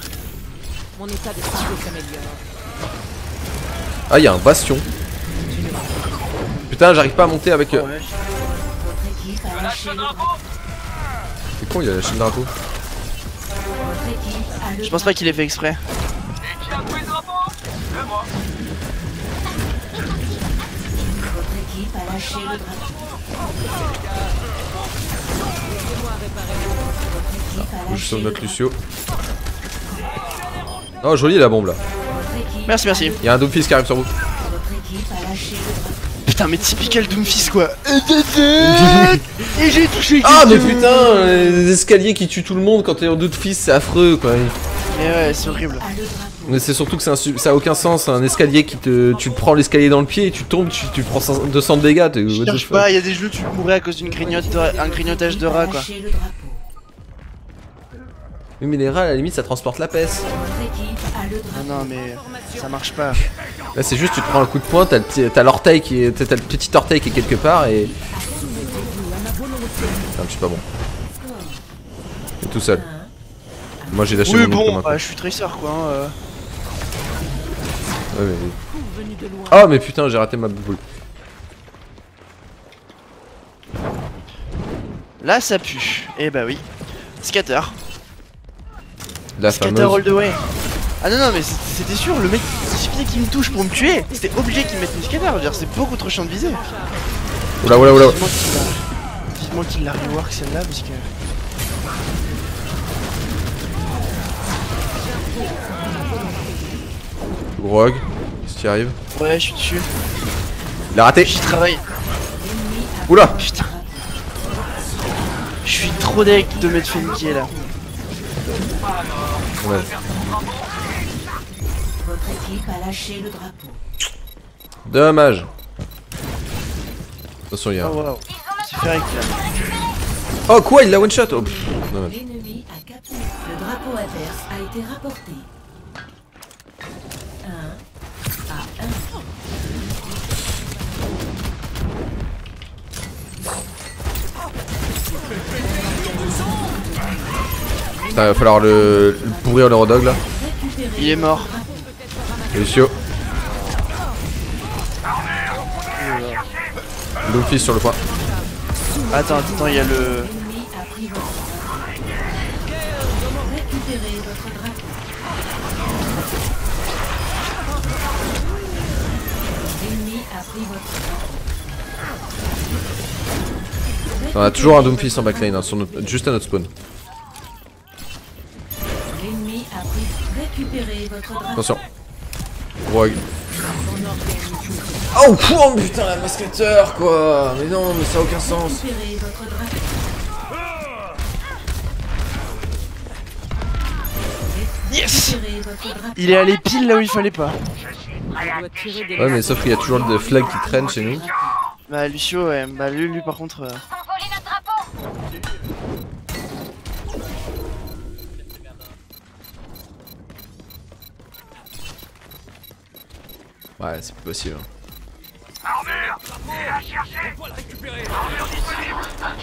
I: Mon état de s'améliore.
A: Ah, il y a un bastion. Putain, j'arrive pas à monter avec. euh. C'est con, il a lâché le drapeau.
C: Je pense pas qu'il ait fait exprès.
A: Je sauve notre. Lucio. Oh, jolie la bombe là.
C: Merci, merci.
A: Il y a un Doomfist qui arrive sur vous.
D: Votre équipe a lâché le drapeau.
C: Putain, mais typical Doomfist quoi. Et j'ai touché
A: Ah, mais putain, les escaliers qui tuent tout le monde quand t'es en Doomfist, c'est affreux quoi.
C: Mais ouais, c'est horrible.
A: Mais c'est surtout que ça a aucun sens, un escalier qui te. Tu te prends l'escalier dans le pied et tu tombes, tu, tu prends 500 200 de dégâts.
C: Je cherche pas, il y a des jeux tu mourrais à cause d'une grignote de- un grignotage de rat quoi.
A: Oui, mais les rats à la limite ça transporte la peste.
C: Non, mais ça marche pas.
A: Là c'est juste tu te prends un coup de poing, t'as le petit- t'as l'orteil qui est. T'as le petit orteil qui est quelque part et. Ah, je suis pas bon. Suis tout seul. Moi j'ai lâché
C: Oui,
A: mon
C: bon, bah, je suis tracer quoi. Hein, euh.
A: Ouais, mais- Ah mais putain j'ai raté ma boule.
C: Là, ça pue. Eh bah oui. Scatter.
A: La
C: Scatter
A: fameuse.
C: all the way. Ah non, non, mais c'était sûr, le mec, il suffisait qu'il me touche pour me tuer. C'était obligé qu'il mette veux dire, c'est beaucoup trop chiant de viser.
A: Oula oula oula.
C: Vivement qu'il la rework celle-là, parce que.
A: Grog, qu'est-ce qui arrive
C: Ouais, je suis dessus.
A: Il a raté
C: J'y travaille.
A: Oula
C: Putain. Je suis trop deck de mettre fait niquer là.
A: Ouais.
D: Votre équipe a lâché le drapeau.
A: Dommage. Attention il y a.
C: Oh là.
A: Oh quoi il l'a one shot Oh pff, dommage.
D: L'ennemi a capturé le drapeau adverse a été rapporté. 1 à 1.
A: Putain, il va falloir le, le pourrir le Rodog là.
C: Il est mort.
A: Lucio. Luffy sur le point.
C: Attends, attends, il y a le.
A: On a toujours un Doomfist en backline, hein, sur notre- juste à notre spawn.
D: L'ennemi a pris. Récupérez votre drapeau.
A: Attention. Rogue. Oh, oh putain, la masqueteur quoi Mais non, mais ça a aucun sens.
C: Yes. Il est allé pile là où il fallait pas.
A: Ouais, mais sauf qu'il y a toujours le flag qui traîne chez nous.
C: Bah, Lucio, ouais. Bah, lui, lui par contre. euh,
A: Ouais, c'est plus possible.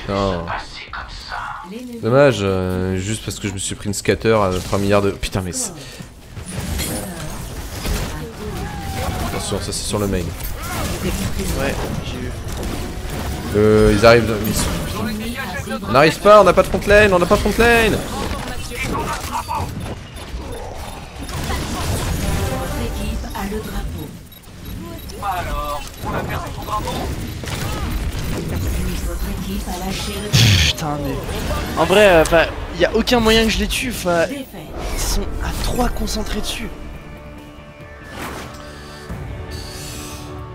A: Non.
D: L'ennemi
A: Dommage, euh, juste parce que je me suis pris une scatter à 3 milliards de. Putain, mais. Attention, ça c'est sur le main.
C: Ouais, j'ai vu.
A: Euh, ils arrivent. ils sont- On n'arrive pas, on n'a pas de front lane, on n'a pas de front lane
D: A le
C: Putain, mais. En vrai, euh, bah, y a aucun moyen que je les tue. Enfin, ils sont à 3 concentrés dessus.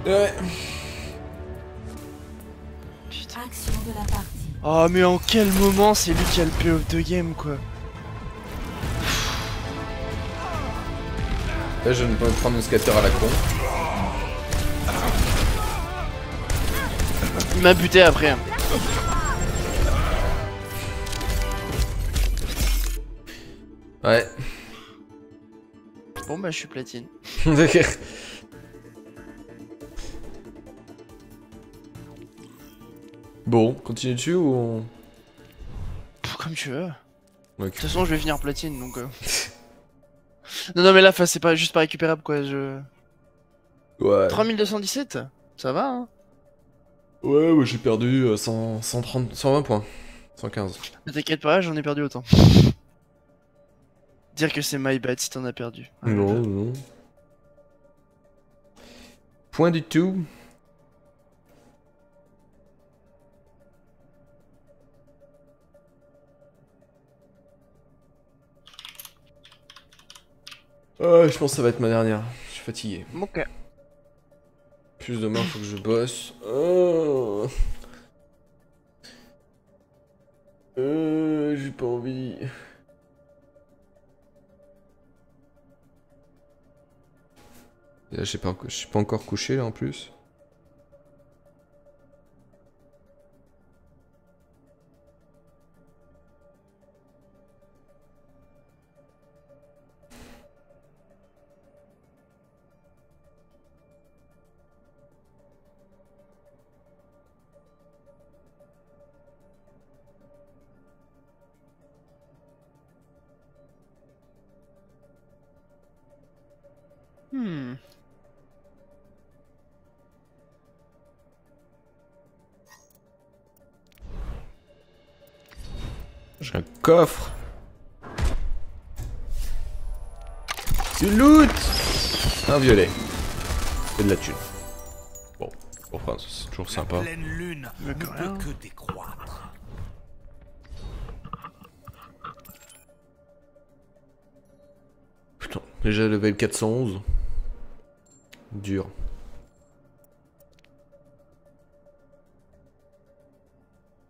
A: Ouais.
D: Action de la partie.
C: Oh, mais en quel moment c'est lui qui a le play of the game, quoi?
A: Là, je ne peux pas prendre une scatter à la con.
C: Il m'a buté après.
A: Ouais.
C: Bon, bah, je suis platine.
A: bon, continue dessus ou on.
C: Comme tu veux. De toute façon, je vais finir platine donc. euh. non, non, mais là, c'est pas juste pas récupérable quoi. Je.
A: Ouais.
C: 3217 Ça va, hein?
A: Ouais, ouais, j'ai perdu euh, 100, 130, 120 points. 115.
C: Ne t'inquiète pas, j'en ai perdu autant. Dire que c'est my bad si t'en as perdu. Ah,
A: Non, non. Point du tout. Ah, je pense que ça va être ma dernière. Je suis fatigué.
C: Ok.
A: Plus demain, faut que je bosse. Oh. Euh, j'ai pas envie. Là, je pas, je suis pas encore couché là en plus.
C: Hmm.
A: J'ai un coffre. Du loot Un violet. Et de la thune. Bon, prendre, c'est toujours sympa.
B: Pleine lune ne peut que décroître.
A: Putain, déjà level 411. Dur.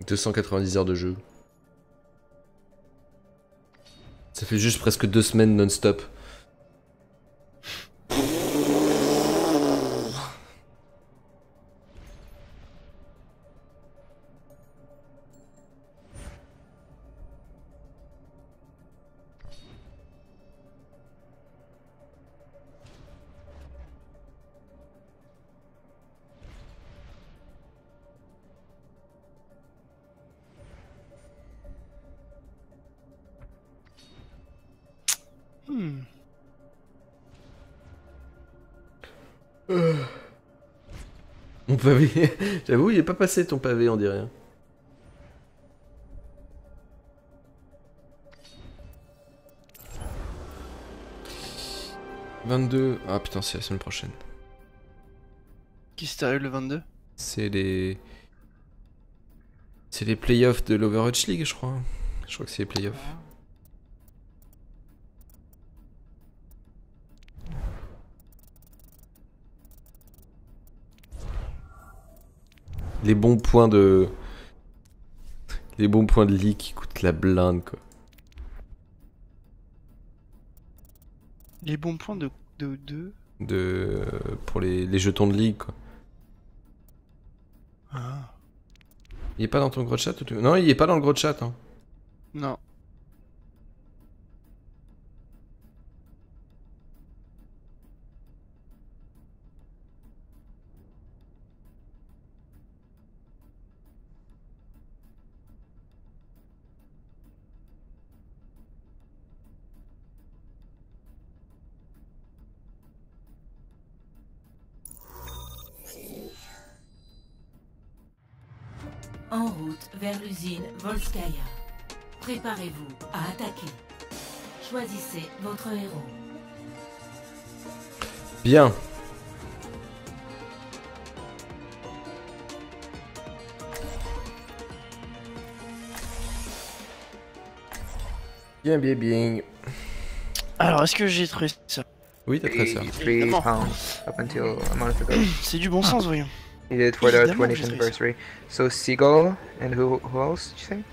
A: « 290 heures de jeu. Ça fait juste presque deux semaines non-stop. Pas passé ton pavé, on dirait. hein. « 22... Ah putain, c'est la semaine prochaine.
C: Qui s'est arrivé le 22
A: C'est les... C'est les playoffs de l'Overwatch League, je crois. Je crois que c'est les playoffs. Les bons points de... Les bons points de league qui coûtent la blinde, quoi.
C: Les bons points de. de. de?
A: De... Pour les, les jetons de ligue, quoi.
C: Ah.
A: Il est pas dans ton gros chat ou tu- Non, il est pas dans le gros chat, hein.
C: Non.
D: Volskaya. Préparez-vous à attaquer. Choisissez votre héros.
A: Bien. Bien, bien, bien.
C: Alors, est-ce que j'ai trouvé ça?
A: Oui, t'as très ça.
K: 83
C: Évidemment.
K: pounds up until a month ago.
C: C'est du bon sens, voyons.
K: He did for the
C: Évidemment que
K: 20th
C: j'ai trouvé
K: anniversary. So Seagull and who who else? Did you say?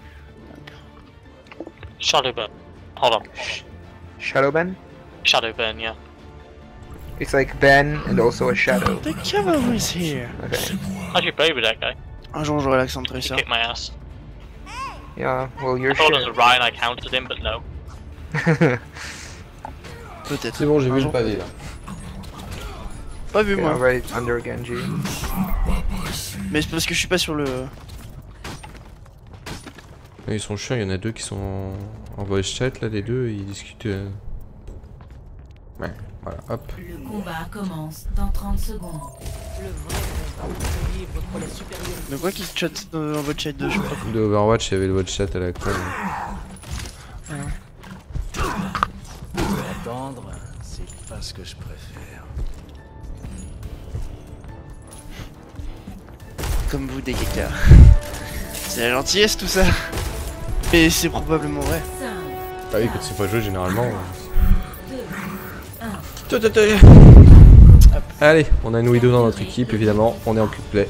H: Shadowburn. Hold on.
K: Shadowben.
H: Shadowburn, yeah.
K: It's like Ben and also a shadow.
C: The cavalry's here.
K: Okay.
H: How'd you play with that guy?
C: Un jour, j'aurai l'accent de Tracer.
H: Kick my ass.
K: Yeah. Well, you're I
H: thought as
K: sure.
H: a Ryan I counted him, but no.
C: Peut-être.
A: C'est bon, j'ai
C: Un
A: vu le pavé, là.
C: Pas vu,
K: Okay,
C: moi.
K: I'll write under Genji.
C: Mais c'est parce que je suis pas sur le.
A: Ils sont chiants, il y en a deux qui sont en, en voice chat, là, les deux, ils discutent... euh. Ouais, voilà, hop.
D: Le combat commence dans 30 secondes.
I: Le vrai combat se livre pour les supérieurs.
C: De quoi qui se chatte dans dans votre chat de je pas.
A: De Overwatch, il y avait le voice chat à la con.
B: Attendre, c'est pas ce que je préfère.
C: Comme vous, des. C'est la gentillesse tout ça. Et c'est probablement vrai.
D: 5,
A: Ah oui, quand c'est pas joué, généralement...
D: 2, 1.
A: Allez, on a Noido dans notre équipe, évidemment, on est en quick play.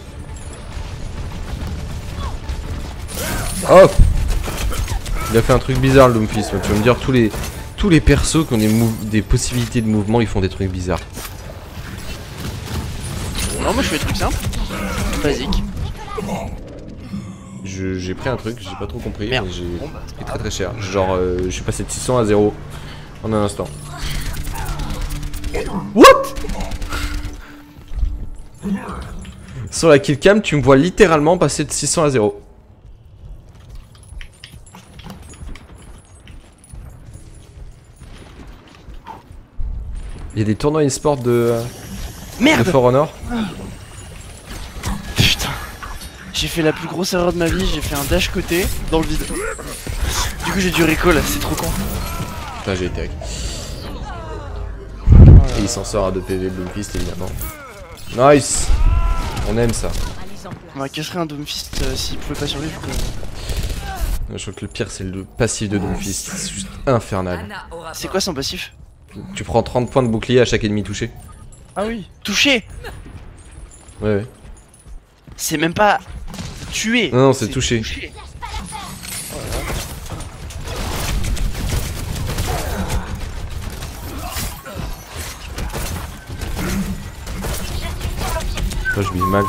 A: Hop Il a fait un truc bizarre, le Doomfist. Tu vas me dire, tous les, tous les persos qui ont des, des possibilités de mouvement, ils font des trucs bizarres.
C: Non, moi je fais des trucs simples. Basique.
A: J'ai pris un truc, j'ai pas trop compris,
C: Merde.
A: mais j'ai
C: bah,
A: pris très très cher. Genre, euh, je suis passé de 600 à 0 en un instant. What? Sur la killcam, tu me vois littéralement passer de 600 à 0. Il y a des tournois e-sport de, de
C: Merde
A: For Honor?
C: J'ai fait la plus grosse erreur de ma vie, j'ai fait un dash côté dans le vide. Du coup j'ai du recall, c'est trop con.
A: Putain, j'ai été hack. Et il s'en sort à 2 PV de Doomfist évidemment. Nice On aime ça.
C: On va casser un Doomfist euh, s'il pouvait pas survivre. quoi.
A: Je crois que le pire c'est le passif de Doomfist. C'est juste infernal.
C: C'est quoi son passif?
A: Tu prends 30 points de bouclier à chaque ennemi touché.
C: Ah oui. Touché?
A: Ouais, ouais.
C: C'est même pas tué.
A: Non, non, c'est touché. Oh, je vis mal.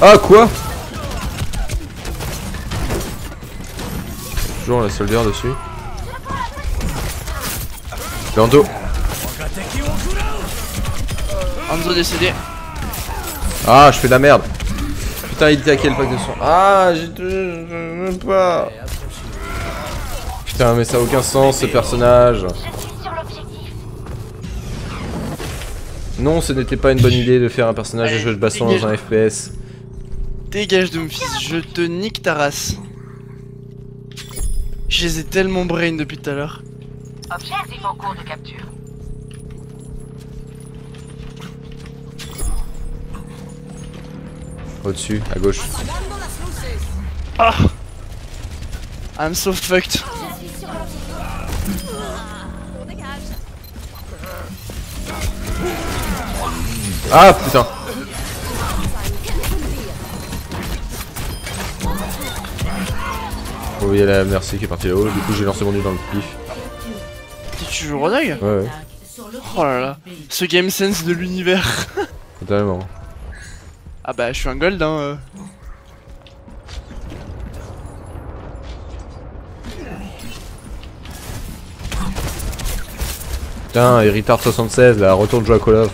A: Ah, quoi? Toujours la soldier dessus. Lando.
C: Hanzo décédé.
A: Ah, je fais de la merde. Putain, il était à quel pack de son Ah, j'ai même pas. Putain, mais ça a aucun sens ce personnage. Non, ce n'était pas une bonne idée de faire un personnage de jeu de baston dans un FPS.
C: Dégage de mon fils, je te nique ta race. Je les ai tellement brain depuis tout à l'heure.
E: Objectif en cours de capture.
A: Au-dessus, à gauche.
C: Ah I'm so fucked.
A: Ah putain Oh, il y a la merci qui est partie là-haut, du coup j'ai lancé mon nid dans le pif.
C: Tu joues au
A: Ouais, ouais,
C: Oh là là, ce game sense de l'univers.
A: totalement.
C: Ah bah je suis un gold hein. euh.
A: Putain, Héritage 76 là, retourne jouer à Call of.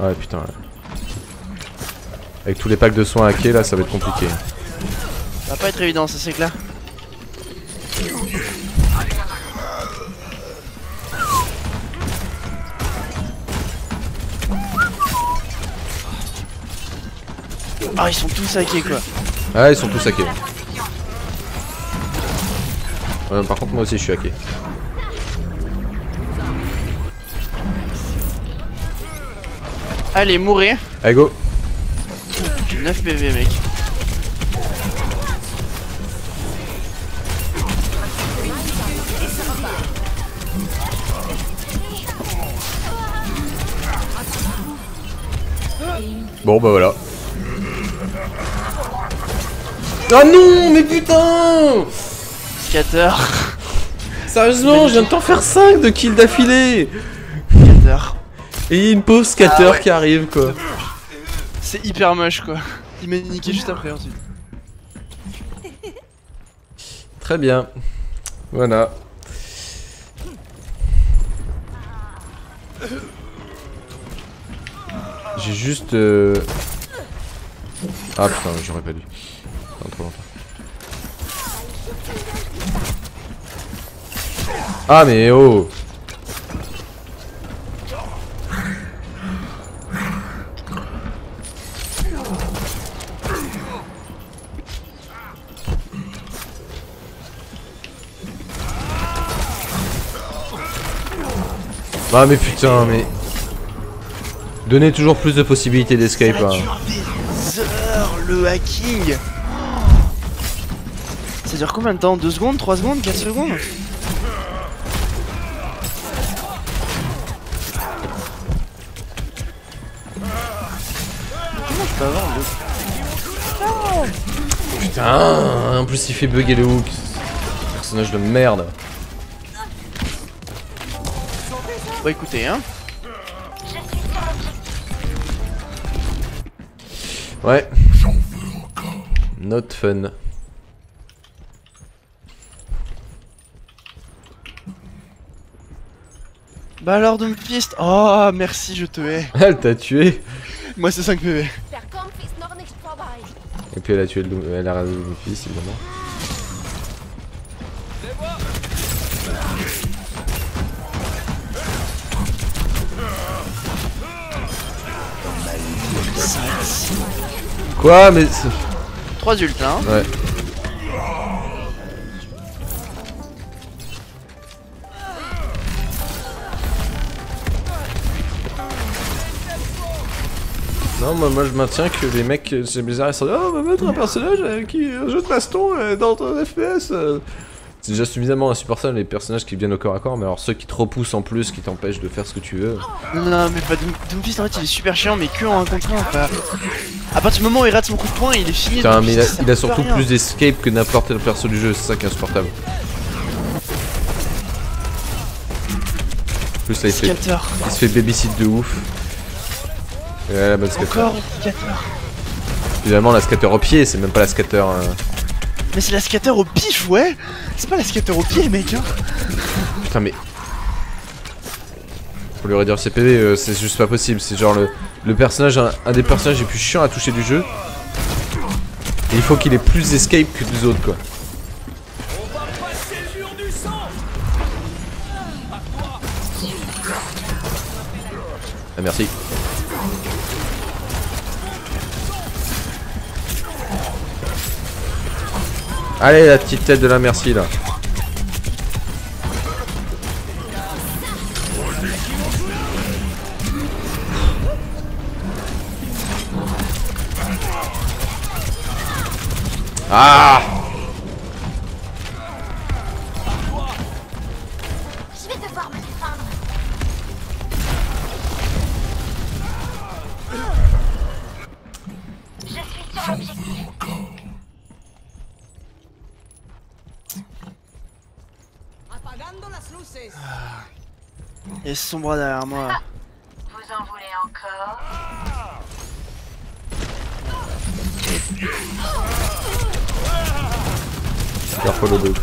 A: Ouais putain. Avec tous les packs de soins hackés là, ça va être compliqué.
C: Ça va pas être évident, ça c'est clair. Ah ils sont tous hackés quoi.
A: Ah, ils sont tous hackés. Ouais, par contre, moi aussi je suis hacké.
C: Allez mourir.
A: Allez, go
C: J'ai 9 PV mec.
A: Bon, bah voilà. Ah non, mais putain
C: Scatter.
A: Sérieusement, je viens de t'en faire 5 de kills d'affilée
C: Scatter.
A: Et il y a une pause scatter
C: Ah ouais.
A: qui arrive quoi.
C: C'est hyper moche quoi. Il m'a niqué juste après ensuite.
A: Très bien. Voilà. J'ai juste... euh, Ah putain, j'aurais pas dû. Ah mais oh Ah mais putain mais... Donnez toujours plus de possibilités d'escape. Hein.
C: le hacking. Dure combien de temps? 2 secondes? 3 secondes? 4 secondes? Comment je peux avoir le...
A: Putain, en plus il fait bugger le hook. Personnage de merde.
C: Bon écoutez hein.
A: Ouais. Not fun.
C: Bah alors Doomfist Oh merci je te hais
A: Elle t'a tué.
C: Moi c'est 5 PV.
A: Et puis elle a tué le, Doom- elle a rasé le fils évidemment. Quoi mais c'est-
C: 3 ults là hein.
A: ouais. Non, moi, moi je maintiens que les mecs, euh, c'est bizarre, ils sont là, oh, on va mettre un personnage euh, qui est un jeu de baston euh, dans ton FPS. euh. C'est déjà suffisamment insupportable les personnages qui viennent au corps à corps, mais alors ceux qui te repoussent en plus, qui t'empêchent de faire ce que tu veux.
C: Non non mais pas Doom- Doomfist en fait il est super chiant mais que en un contre un enfin, À partir du moment où il rate son coup de poing il est fini
A: Putain, mais il a, il surtout
C: rien.
A: plus d'escape que n'importe quel perso du jeu, c'est ça qui est insupportable. En plus là il, fait, il se fait babysit de ouf. Et la bonne
C: skater.
A: Finalement, la skater au pied, c'est même pas la skater. Euh.
C: Mais c'est la skater au pif, ouais C'est pas la skater au pied, mec hein
A: Putain, mais. Faut lui réduire ses PV, euh, c'est juste pas possible. C'est genre le, le personnage, un, un, des personnages les plus chiants à toucher du jeu. Et il faut qu'il ait plus d'escape que les autres, quoi. Ah, merci. Allez, la petite tête de la merci là. Ah
C: Il y a son bras derrière moi.
E: Vous en voulez encore?
A: Super follow de ouf.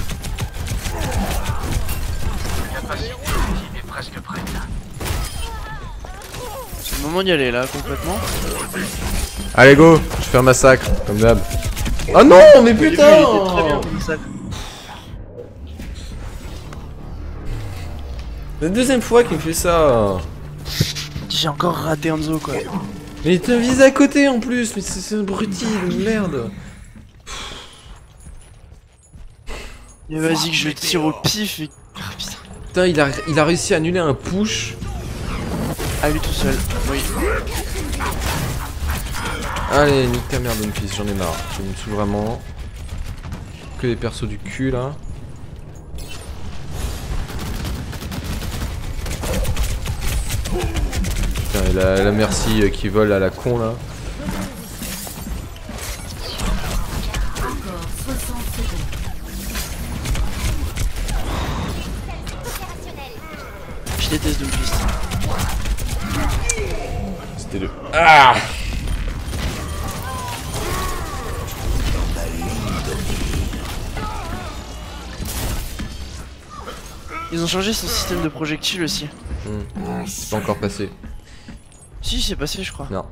B: Presque prête.
C: C'est le moment d'y aller là, complètement.
A: Allez go, je fais un massacre, comme d'hab. Oh non, mais putain La deuxième fois qu'il me fait ça
C: J'ai encore raté Enzo quoi.
A: Mais il te vise à côté en plus, mais c'est c'est un bruti de merde
C: Mais vas-y que je tire au pif et... Ah, putain.
A: Putain, il a, il a réussi à annuler un push.
C: Ah lui tout seul. Oui.
A: Allez, nique ta merde, One Piece, j'en ai marre. Je me saoule vraiment. Que des persos du cul là. Putain, et la, la merci euh, qui vole à la con là.
D: Encore 60 secondes.
C: Je déteste Doom Fist.
A: C'était le. Ah
C: Ils ont changé son système de projectile aussi.
A: Hmm, C'est pas encore passé.
C: Si, c'est passé je crois.
A: Non.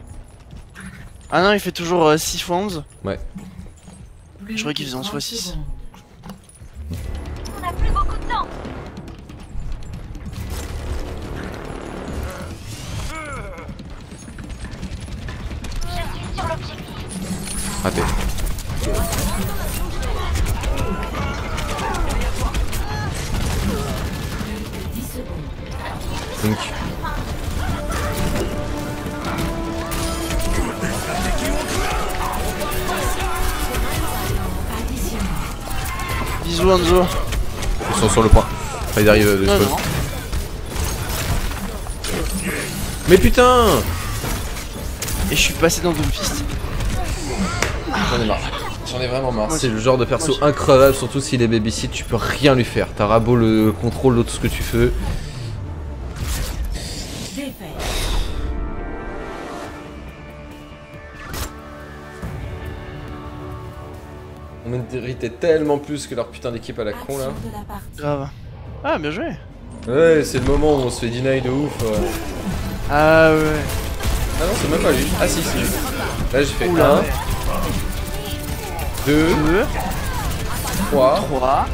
C: Ah non, il fait toujours euh, 6 x 11.
A: Ouais.
C: Je croyais qu'il faisait en
D: 30
C: soit 6.
D: secondes.
E: On n'a plus beaucoup de temps. Je suis sur l'objectif.
A: Raté. Donc.
C: Bisous.
A: Ils sont sur le point. Enfin, ils arrivent de
C: Non,
A: spawn.
C: non.
A: Mais putain
C: Et je suis passé dans Doom Fist.
A: J'en ai marre. J'en ai vraiment marre. C'est le genre de perso increvable, surtout s'il est babysit, tu peux rien lui faire. T'as beau le contrôle de tout ce que tu veux. On méritait tellement plus que leur putain d'équipe à la con là.
C: Grave. Ah, bien joué.
A: Ouais, c'est le moment où on se fait deny de ouf. ouais.
C: Ah ouais.
A: Ah non, c'est même pas lui. Ah si, c'est lui. Là, j'ai fait
C: Oula.
A: 1, 2,
C: 2,
A: 3,
C: 3,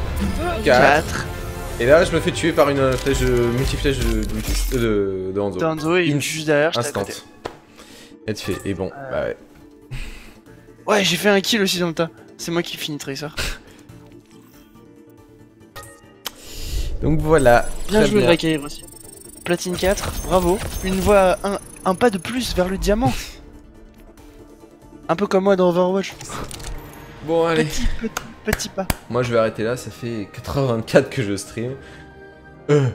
A: 4.
C: 4.
A: Et là, je me fais tuer par une flèche de multiflèche de, de, de, de Hanzo.
C: Et
A: Une-
C: juste derrière,
A: Instant. Et tu fais. Et bon, bah ouais.
C: Ouais, j'ai fait un kill aussi dans le tas. C'est moi qui finis Tracer.
A: Donc voilà.
C: Bien joué, Drakair aussi. Platine 4, bravo. Une voix, un, un pas de plus vers le diamant. Un peu comme moi dans Overwatch.
A: Bon, allez.
C: Petit, petit, petit pas.
A: Moi, je vais arrêter là. Ça fait 84 que je stream. Euh.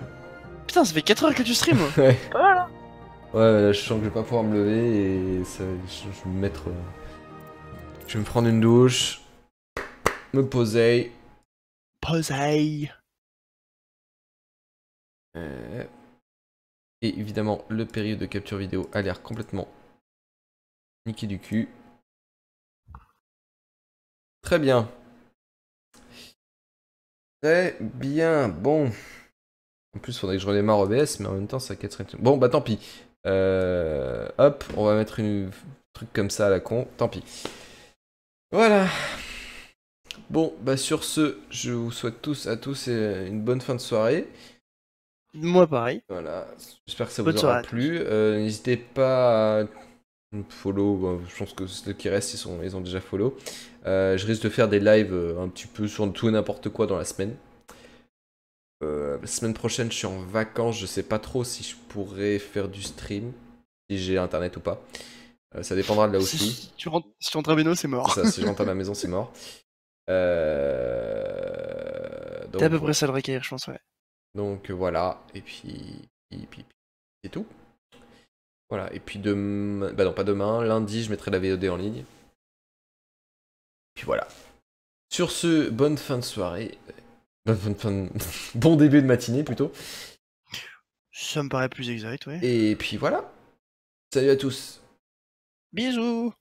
C: Putain, ça fait 4 heures que tu stream.
A: Ouais.
C: Hein.
A: Ouais, là, je sens que je vais pas pouvoir me lever et ça, je, je vais me mettre. euh, Je vais me prendre une douche, me poser.
C: Posey.
A: euh, Et évidemment, le période de capture vidéo a l'air complètement niqué du cul. Très bien. Très bien. Bon. En plus, faudrait que je redémarre OBS, mais en même temps, ça casserait. tout. Bon, bah tant pis. Euh, hop, on va mettre une truc comme ça à la con. Tant pis. Voilà. Bon, bah sur ce, je vous souhaite tous à tous euh, une bonne fin de soirée.
C: Moi pareil.
A: Voilà, j'espère que ça
C: Bonne
A: vous aura plu. Euh, N'hésitez pas à me follow, bon, je pense que ceux qui restent, ils, sont, ils ont déjà follow. Euh, je risque de faire des lives un petit peu sur tout et n'importe quoi dans la semaine. Euh, la semaine prochaine, je suis en vacances, je sais pas trop si je pourrais faire du stream, si j'ai internet ou pas. Euh, ça dépendra de là où je suis.
C: Si tu rentres, si tu rentres à c'est mort.
A: C'est ça, si je rentre à la maison, c'est mort. Euh...
C: T'es à peu près ça le requérir, je pense, ouais.
A: donc voilà, et puis, et puis, puis c'est tout. Voilà, et puis demain, bah non pas demain, lundi je mettrai la VOD en ligne. Puis voilà. Sur ce, bonne fin de soirée. Bonne, bonne fin de- bon début de matinée plutôt.
C: Ça me paraît plus exact, ouais.
A: Et puis voilà. Salut à tous.
C: Bisous